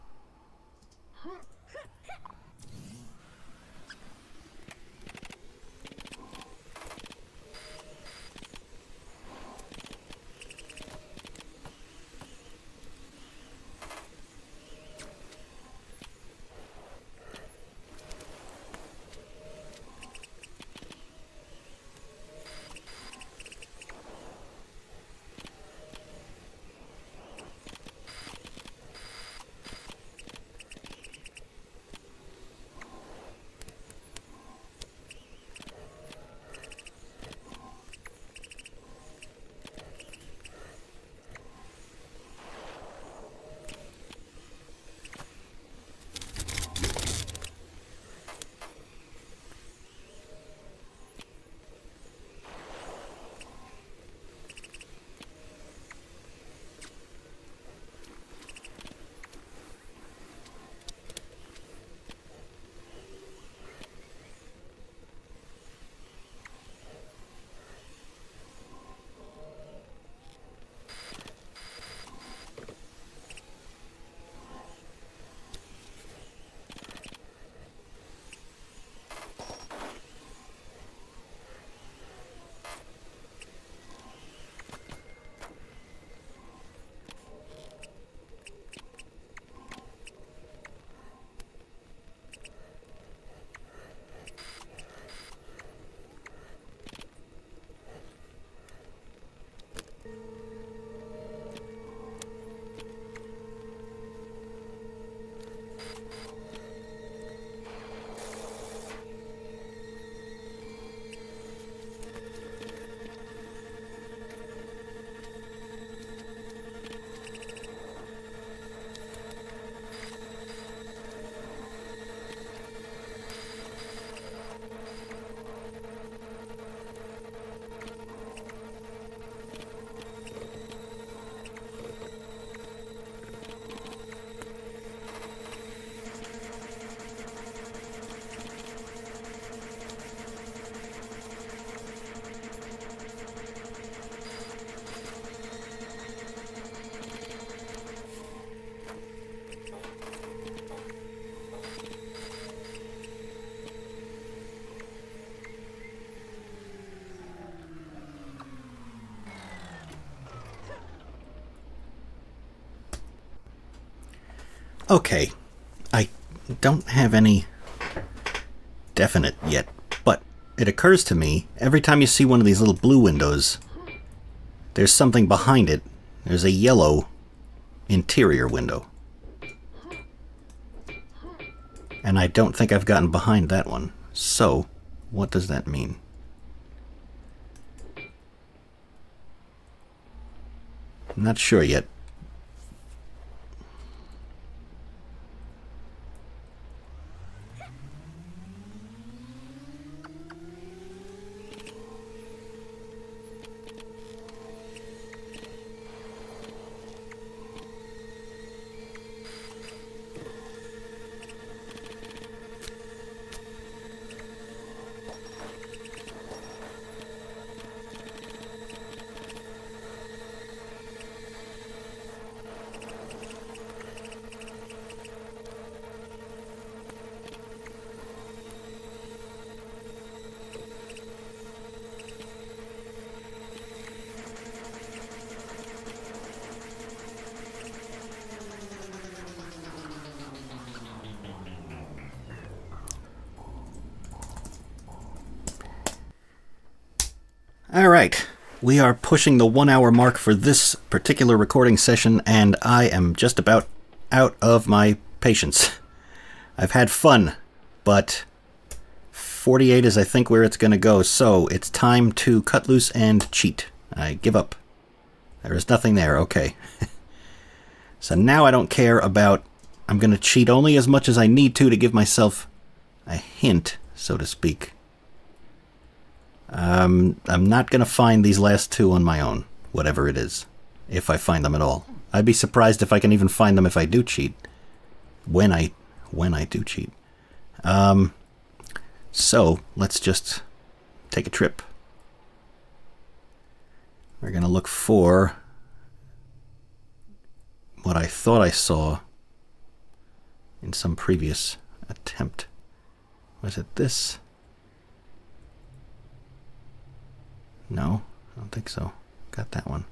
S1: Okay, I don't have any definite yet, but it occurs to me every time you see one of these little blue windows, there's something behind it. There's a yellow interior window. And I don't think I've gotten behind that one. So, what does that mean? I'm not sure yet. pushing the one hour mark for this particular recording session, and I am just about out of my patience. [laughs] I've had fun, but 48 is, I think, where it's going to go, so it's time to cut loose and cheat. I give up. There is nothing there, okay. [laughs] so now I don't care about... I'm going to cheat only as much as I need to to give myself a hint, so to speak. I'm I'm not gonna find these last two on my own, whatever it is, if I find them at all. I'd be surprised if I can even find them if I do cheat. When I when I do cheat. Um, so let's just take a trip. We're gonna look for what I thought I saw in some previous attempt. Was it this? No, I don't think so. Got that one.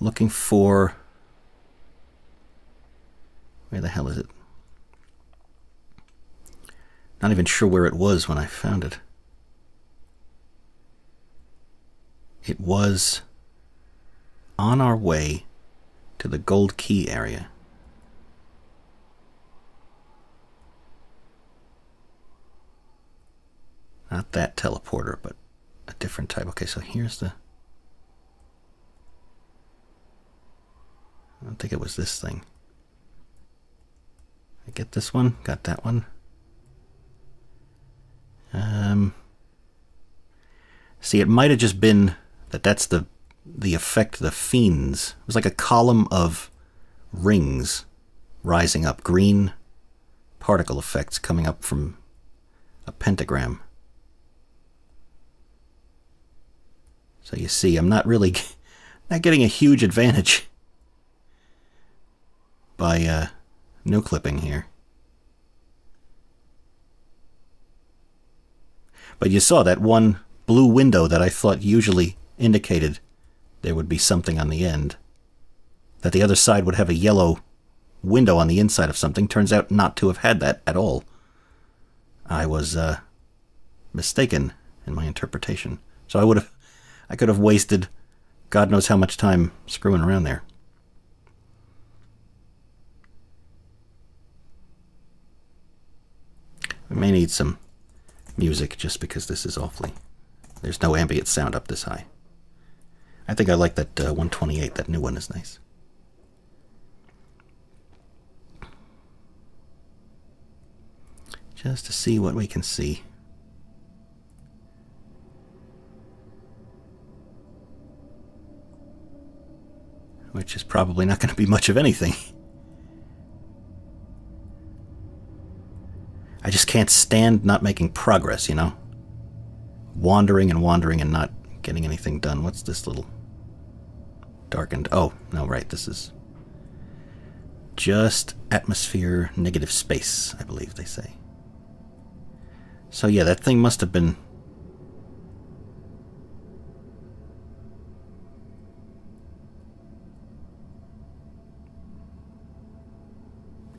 S1: Looking for. Where the hell is it? Not even sure where it was when I found it. It was on our way to the Gold Key area. Not that teleporter, but a different type. Okay, so here's the. I don't think it was this thing. I get this one, got that one. Um, see, it might have just been that that's the the effect the fiends. It was like a column of rings rising up, green particle effects coming up from a pentagram. So you see, I'm not really [laughs] not getting a huge advantage by uh, no clipping here. But you saw that one blue window that I thought usually indicated there would be something on the end. That the other side would have a yellow window on the inside of something turns out not to have had that at all. I was uh, mistaken in my interpretation. So I would have I could have wasted God knows how much time screwing around there. We may need some music just because this is awfully... There's no ambient sound up this high. I think I like that uh, 128. That new one is nice. Just to see what we can see. which is probably not going to be much of anything. I just can't stand not making progress, you know? Wandering and wandering and not getting anything done. What's this little darkened? Oh, no, right, this is just atmosphere negative space, I believe they say. So yeah, that thing must have been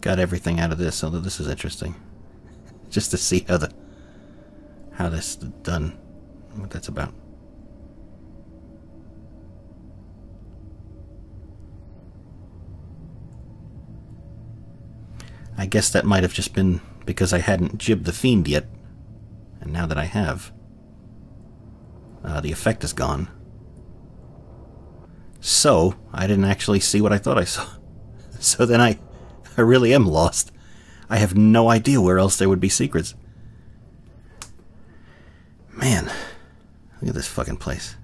S1: got everything out of this, although this is interesting. [laughs] Just to see how the how this done, what that's about. I guess that might have just been because I hadn't gibbed the fiend yet, and now that I have, uh, the effect is gone. So, I didn't actually see what I thought I saw. [laughs] So then I I really am lost. I have no idea where else there would be secrets. Man, look at this fucking place.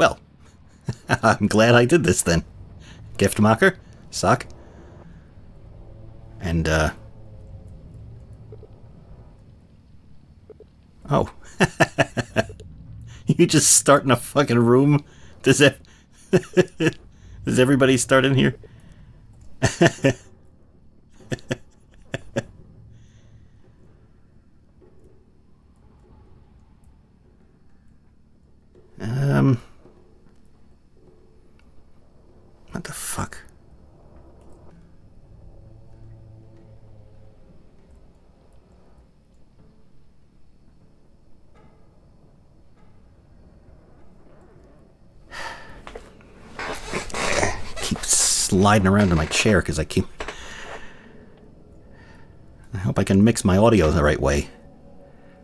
S1: Well, [laughs] I'm glad I did this then. Giftmacher, sock, and, uh... Oh. [laughs] you just start in a fucking room? Does that... [laughs] Does everybody start in here? What the fuck? [sighs] keep sliding around in my chair because I keep... I hope I can mix my audio the right way.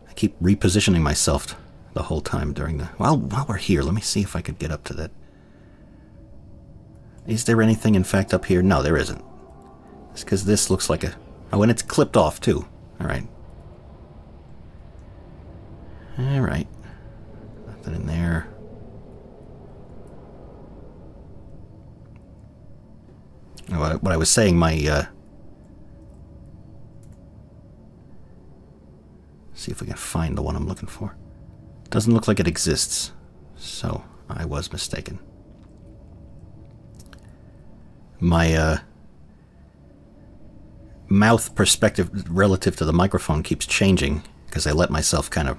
S1: I keep repositioning myself the whole time during the... While, while we're here, let me see if I could get up to that... Is there anything, in fact, up here? No, there isn't. It's because this looks like a... Oh, and it's clipped off, too. All right. All right. Nothing in there. What I was saying, my... Uh... See if we can find the one I'm looking for. Doesn't look like it exists, so I was mistaken my uh, mouth perspective relative to the microphone keeps changing because I let myself kind of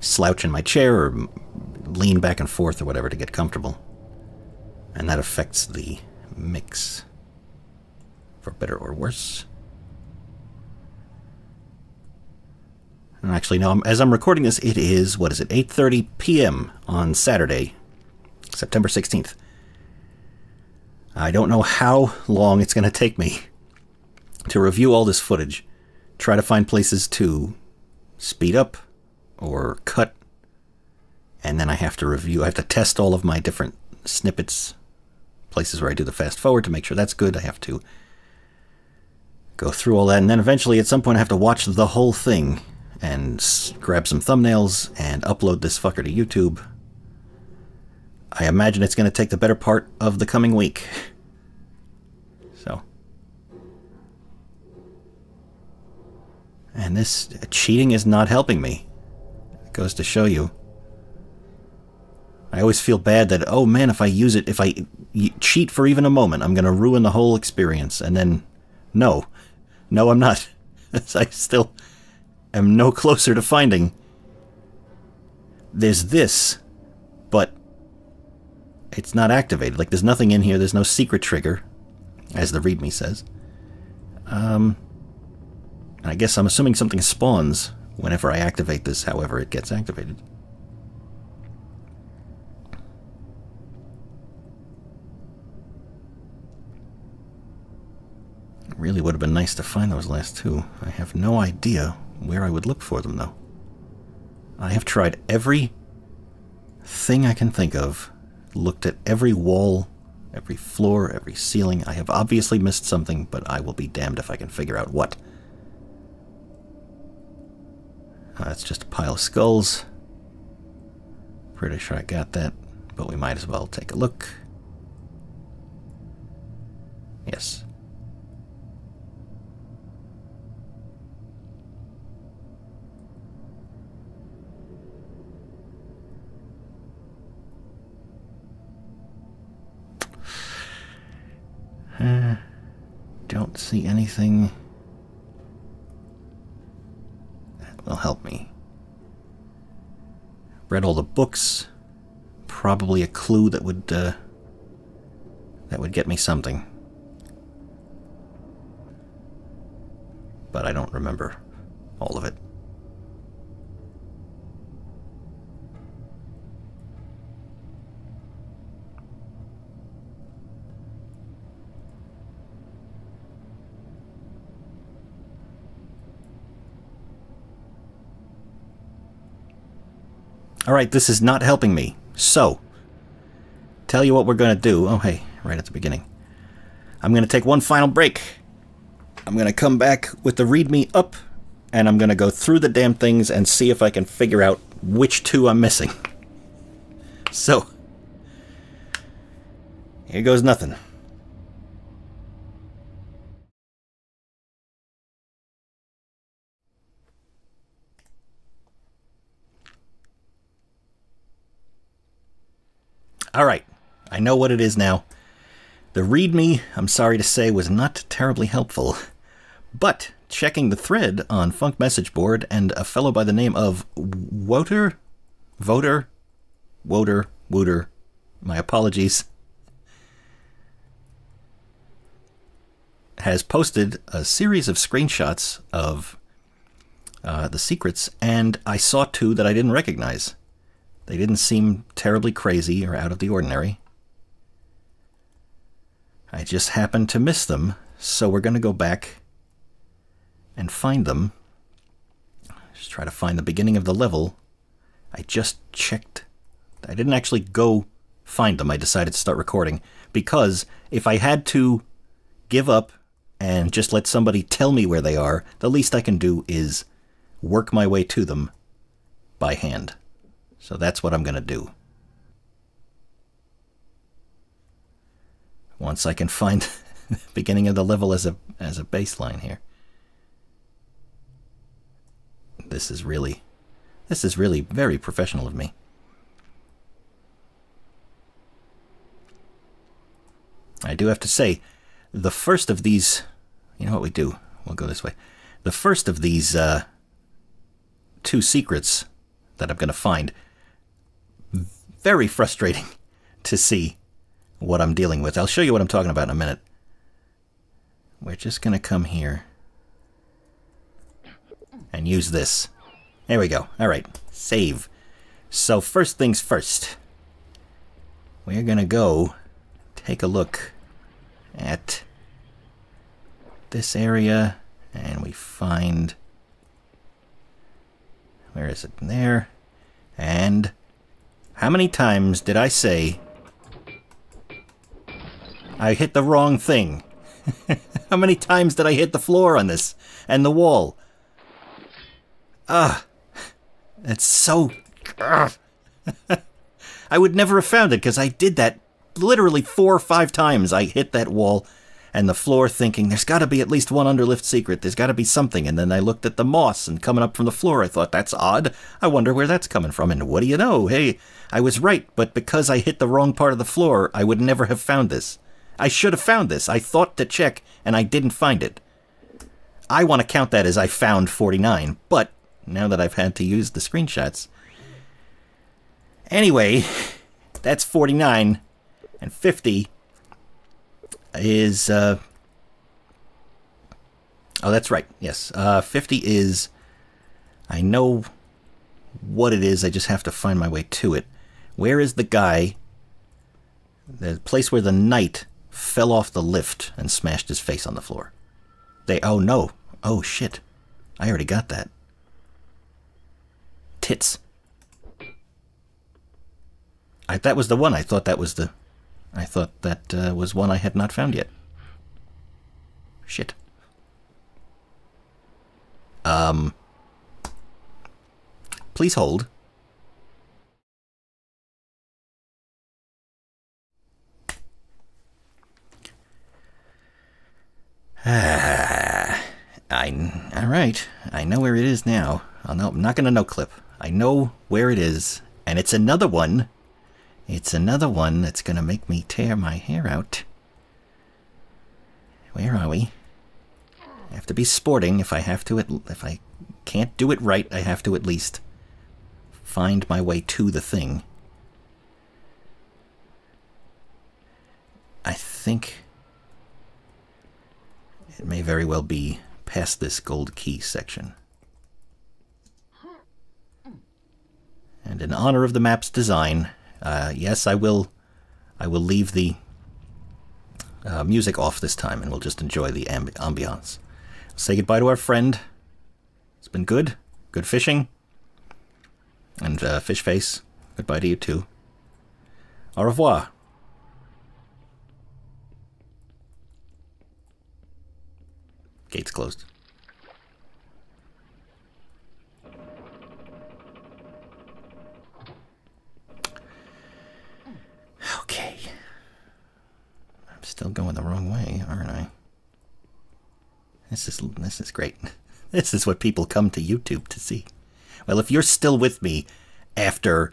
S1: slouch in my chair or lean back and forth or whatever to get comfortable. And that affects the mix, for better or worse. And actually, no, as I'm recording this, it is, what is it, 8.30 p.m. on Saturday, September 16th. I don't know how long it's going to take me to review all this footage, try to find places to speed up or cut, and then I have to review. I have to test all of my different snippets, places where I do the fast forward to make sure that's good. I have to go through all that, and then eventually at some point I have to watch the whole thing and grab some thumbnails and upload this fucker to YouTube. I imagine it's going to take the better part of the coming week. [laughs] And this cheating is not helping me. It goes to show you. I always feel bad that, oh man, if I use it, if I cheat for even a moment, I'm going to ruin the whole experience. And then, no. No, I'm not. [laughs] I still am no closer to finding. There's this, but it's not activated. Like, there's nothing in here. There's no secret trigger, as the README says. Um, I guess I'm assuming something spawns whenever I activate this, however it gets activated. It really would have been nice to find those last two. I have no idea where I would look for them, though. I have tried every thing I can think of, looked at every wall, every floor, every ceiling. I have obviously missed something, but I will be damned if I can figure out what. That's just a pile of skulls. Pretty sure I got that, but we might as well take a look. Yes. Uh, don't see anything will help me. Read all the books. Probably a clue that would uh, that would get me something. But I don't remember all of it. Alright, this is not helping me. So, tell you what we're going to do. Oh, hey, right at the beginning. I'm going to take one final break. I'm going to come back with the README up, and I'm going to go through the damn things and see if I can figure out which two I'm missing. So, here goes nothing. All right, I know what it is now. The README, I'm sorry to say, was not terribly helpful. But checking the thread on Func Message Board and a fellow by the name of Woter, Voter, Woter, Wooter, my apologies, has posted a series of screenshots of uh, the secrets, and I saw two that I didn't recognize. They didn't seem terribly crazy or out of the ordinary. I just happened to miss them, so we're going to go back and find them. Just try to find the beginning of the level. I just checked. I didn't actually go find them. I decided to start recording because if I had to give up and just let somebody tell me where they are, the least I can do is work my way to them by hand. So that's what I'm going to do. Once I can find [laughs] the beginning of the level as a, as a baseline here. This is really, this is really very professional of me. I do have to say, the first of these, you know what we do? We'll go this way. The first of these uh, two secrets that I'm going to find very frustrating to see what I'm dealing with. I'll show you what I'm talking about in a minute. We're just going to come here and use this. There we go. All right, save. So first things first, we're going to go take a look at this area and we find where is it? There. And how many times did I say I hit the wrong thing? [laughs] How many times did I hit the floor on this and the wall? Ah, it's so. Ugh. [laughs] I would never have found it because I did that literally four or five times. I hit that wall and the floor thinking, there's got to be at least one underlift secret. There's got to be something. And then I looked at the moss and coming up from the floor, I thought, that's odd. I wonder where that's coming from. And what do you know? Hey, I was right, but because I hit the wrong part of the floor, I would never have found this. I should have found this. I thought to check, and I didn't find it. I want to count that as I found 49, but now that I've had to use the screenshots. Anyway, [laughs] that's 49 and 50 is uh, oh, that's right. Yes, uh, fifty is. I know what it is. I just have to find my way to it. Where is the guy? The place where the knight fell off the lift and smashed his face on the floor. They. Oh no. Oh shit. I already got that. Tits. I, that was the one. I thought that was the I thought that uh, was one I had not found yet. Shit. Um. Please hold. Ah, [sighs] I all right. I know where it is now. I'm not gonna no clip. I know where it is, and it's another one it's another one that's going to make me tear my hair out. Where are we? I have to be sporting if I have to. If I can't do it right, I have to at least find my way to the thing. I think it may very well be past this gold key section. And in honor of the map's design, uh, yes, I will. I will leave the uh, music off this time, and we'll just enjoy the amb- ambiance. Say goodbye to our friend. It's been good. Good fishing. And uh, fish face. Goodbye to you too. Au revoir. Gates closed. Okay. I'm still going the wrong way, aren't I? This is this is great. [laughs] This is what people come to YouTube to see. Well, if you're still with me after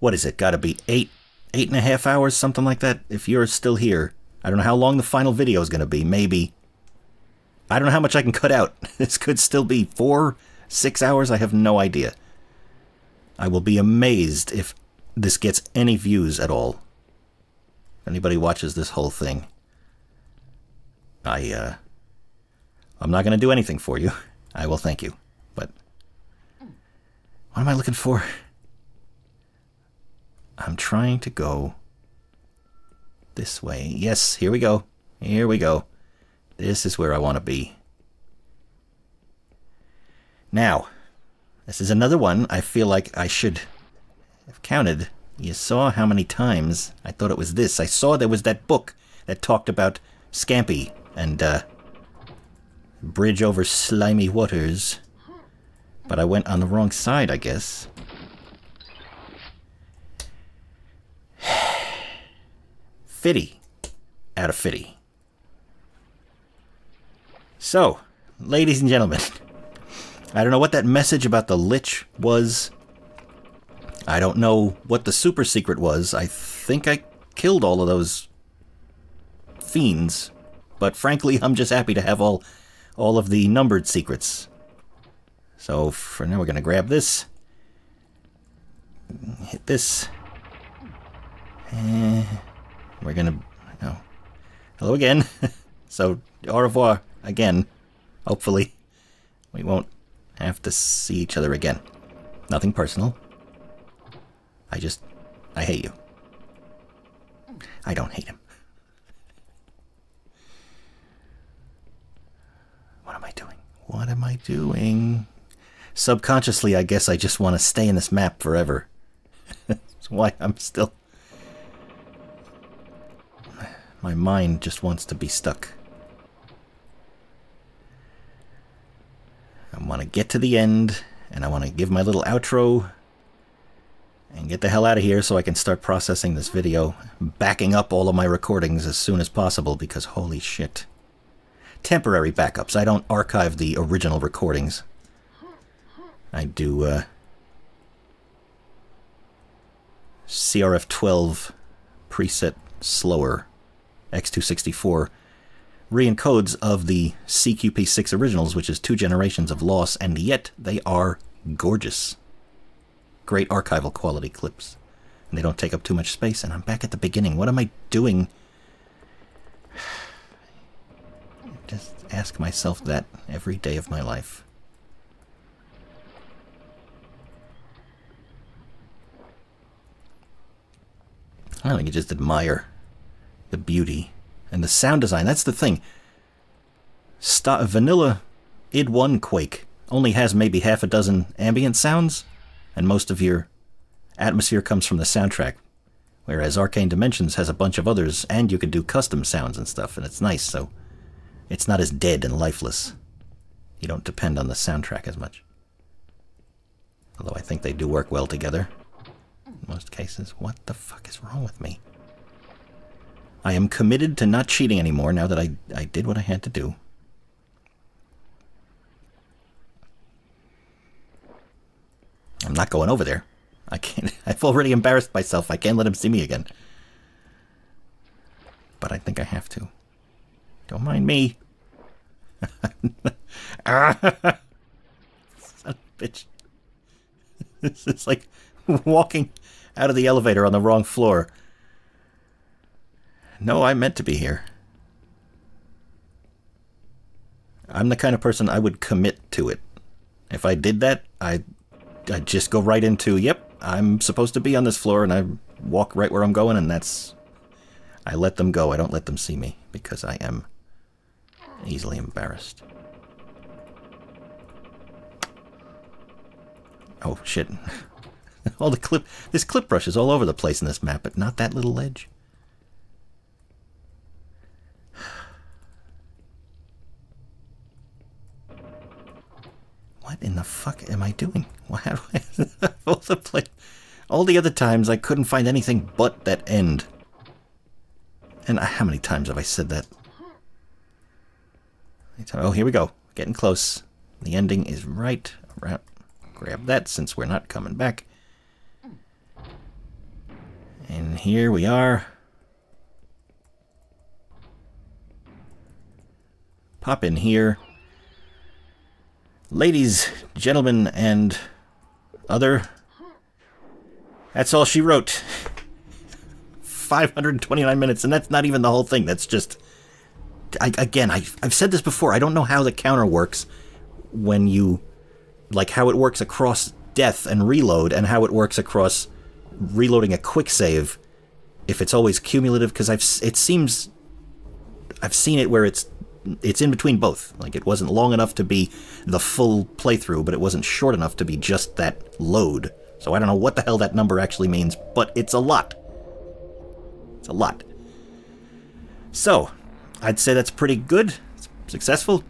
S1: what is it? Got to be eight, eight and a half hours, something like that. If you're still here, I don't know how long the final video is going to be. Maybe I don't know how much I can cut out. [laughs] This could still be four, six hours. I have no idea. I will be amazed if this gets any views at all anybody watches this whole thing, I, uh, I'm not going to do anything for you. [laughs] I will thank you. But what am I looking for? I'm trying to go this way. Yes, here we go. Here we go. This is where I want to be. Now, this is another one I feel like I should have counted you saw how many times I thought it was this. I saw there was that book that talked about Scampi and, uh, Bridge over Slimy Waters. But I went on the wrong side, I guess. [sighs] Fitty. Out of Fitty. So, ladies and gentlemen, [laughs] I don't know what that message about the Lich was. I don't know what the super secret was. I think I killed all of those fiends. But frankly, [laughs] I'm just happy to have all, all of the numbered secrets. So for now, we're going to grab this. Hit this. and eh, we're going to... No. Hello again. [laughs] so au revoir again. Hopefully. We won't have to see each other again. Nothing personal. I just, I hate you. I don't hate him. What am I doing? What am I doing? Subconsciously, I guess I just want to stay in this map forever. [laughs] That's why I'm still... My mind just wants to be stuck. I want to get to the end, and I want to give my little outro and get the hell out of here so I can start processing this video, backing up all of my recordings as soon as possible because holy shit. Temporary backups. I don't archive the original recordings. I do uh, CRF12 preset slower X264 reencodes of the CQP6 originals, which is two generations of loss, and yet they are gorgeous great archival quality clips. And they don't take up too much space, and I'm back at the beginning. What am I doing? [sighs] Just ask myself that every day of my life. I think you just admire the beauty and the sound design. That's the thing. St vanilla id1 Quake only has maybe half a dozen ambient sounds, and most of your atmosphere comes from the soundtrack. Whereas Arcane Dimensions has a bunch of others, and you can do custom sounds and stuff, and it's nice, so it's not as dead and lifeless. You don't depend on the soundtrack as much. Although I think they do work well together. In most cases. What the fuck is wrong with me? I am committed to not cheating anymore now that I, I did what I had to do. I'm not going over there. I can't. [laughs] I've already embarrassed myself. I can't let him see me again. But I think I have to. Don't mind me. [laughs] of a bitch. [laughs] This is like walking out of the elevator on the wrong floor. No, I meant to be here. I'm the kind of person I would commit to it. If I did that, I I just go right into, yep, I'm supposed to be on this floor, and I walk right where I'm going, and that's. I let them go. I don't let them see me because I am easily embarrassed. Oh shit! [laughs] all the clip. This clip brush is all over the place in this map, but not that little ledge. What in the fuck am I doing? [laughs] Why all the play? All the other times I couldn't find anything but that end. And uh, how many times have I said that? Oh, here we go. Getting close. The ending is right around. Grab that since we're not coming back. And here we are. Pop in here. Ladies, gentlemen, and other. That's all she wrote. 529 minutes, and that's not even the whole thing. That's just. I, again, I, I've said this before. I don't know how the counter works when you. Like, how it works across death and reload, and how it works across reloading a quick save. If it's always cumulative, because I've it seems I've seen it where it's it's in between both. Like it wasn't long enough to be the full playthrough, but it wasn't short enough to be just that load. So I don't know what the hell that number actually means, but it's a lot. It's a lot. So, I'd say that's pretty good. It's successful.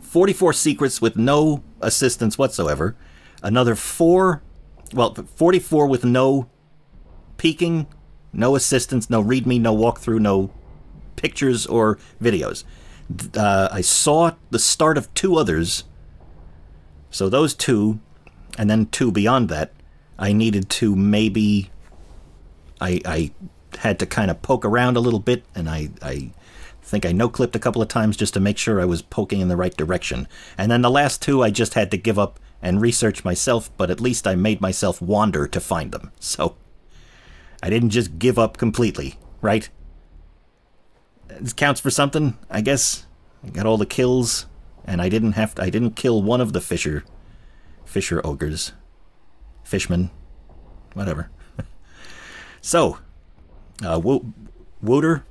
S1: 44 secrets with no assistance whatsoever. Another 4, well, 44 with no peeking, no assistance, no readme, no walkthrough, no pictures or videos uh, I saw the start of two others. So those two, and then two beyond that, I needed to maybe. I, I had to kind of poke around a little bit, and I, I think I no clipped a couple of times just to make sure I was poking in the right direction. And then the last two I just had to give up and research myself, but at least I made myself wander to find them. So I didn't just give up completely, right? this counts for something, I guess. I got all the kills, and I didn't have to, I didn't kill one of the fisher, fisher ogres, fishmen, whatever. [laughs] so, uh, Wo- Wooter,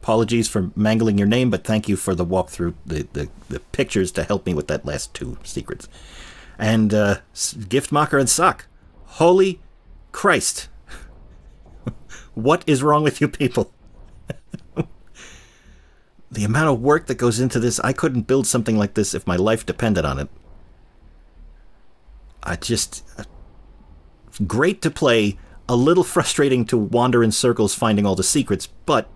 S1: apologies for mangling your name, but thank you for the walkthrough, the, the, the pictures to help me with that last two secrets. And uh, Gift and Sock, holy Christ. [laughs] what is wrong with you people? [laughs] The amount of work that goes into this, I couldn't build something like this if my life depended on it. I just great to play, a little [laughs] frustrating to wander in circles finding all the secrets, but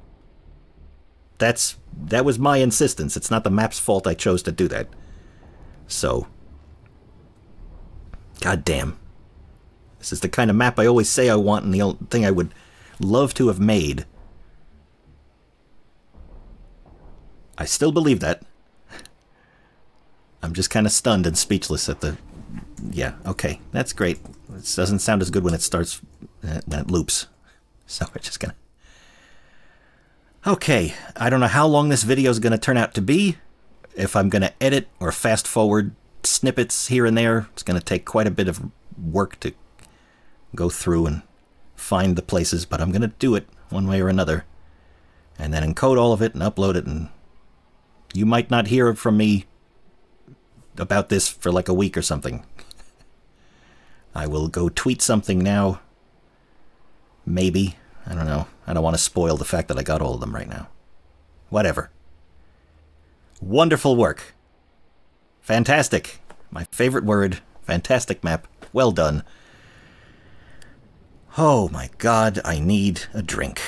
S1: that's that was my insistence. It's not the map's fault I chose to do that. So God damn. This is the kind of map I always say I want and the only thing I would love to have made. I still believe that. I'm just kind of stunned and speechless at the... Yeah, okay, that's great. It doesn't sound as good when it starts... Uh, when it loops. So we're just gonna... Okay, I don't know how long this video is going to turn out to be. If I'm going to edit or fast forward snippets here and there, it's going to take quite a bit of work to go through and find the places, but I'm going to do it one way or another. And then encode all of it and upload it and you might not hear from me about this for like a week or something. I will go tweet something now. Maybe. I don't know. I don't want to spoil the fact that I got all of them right now. Whatever. Wonderful work. Fantastic. My favorite word. Fantastic map. Well done. Oh my god, I need a drink.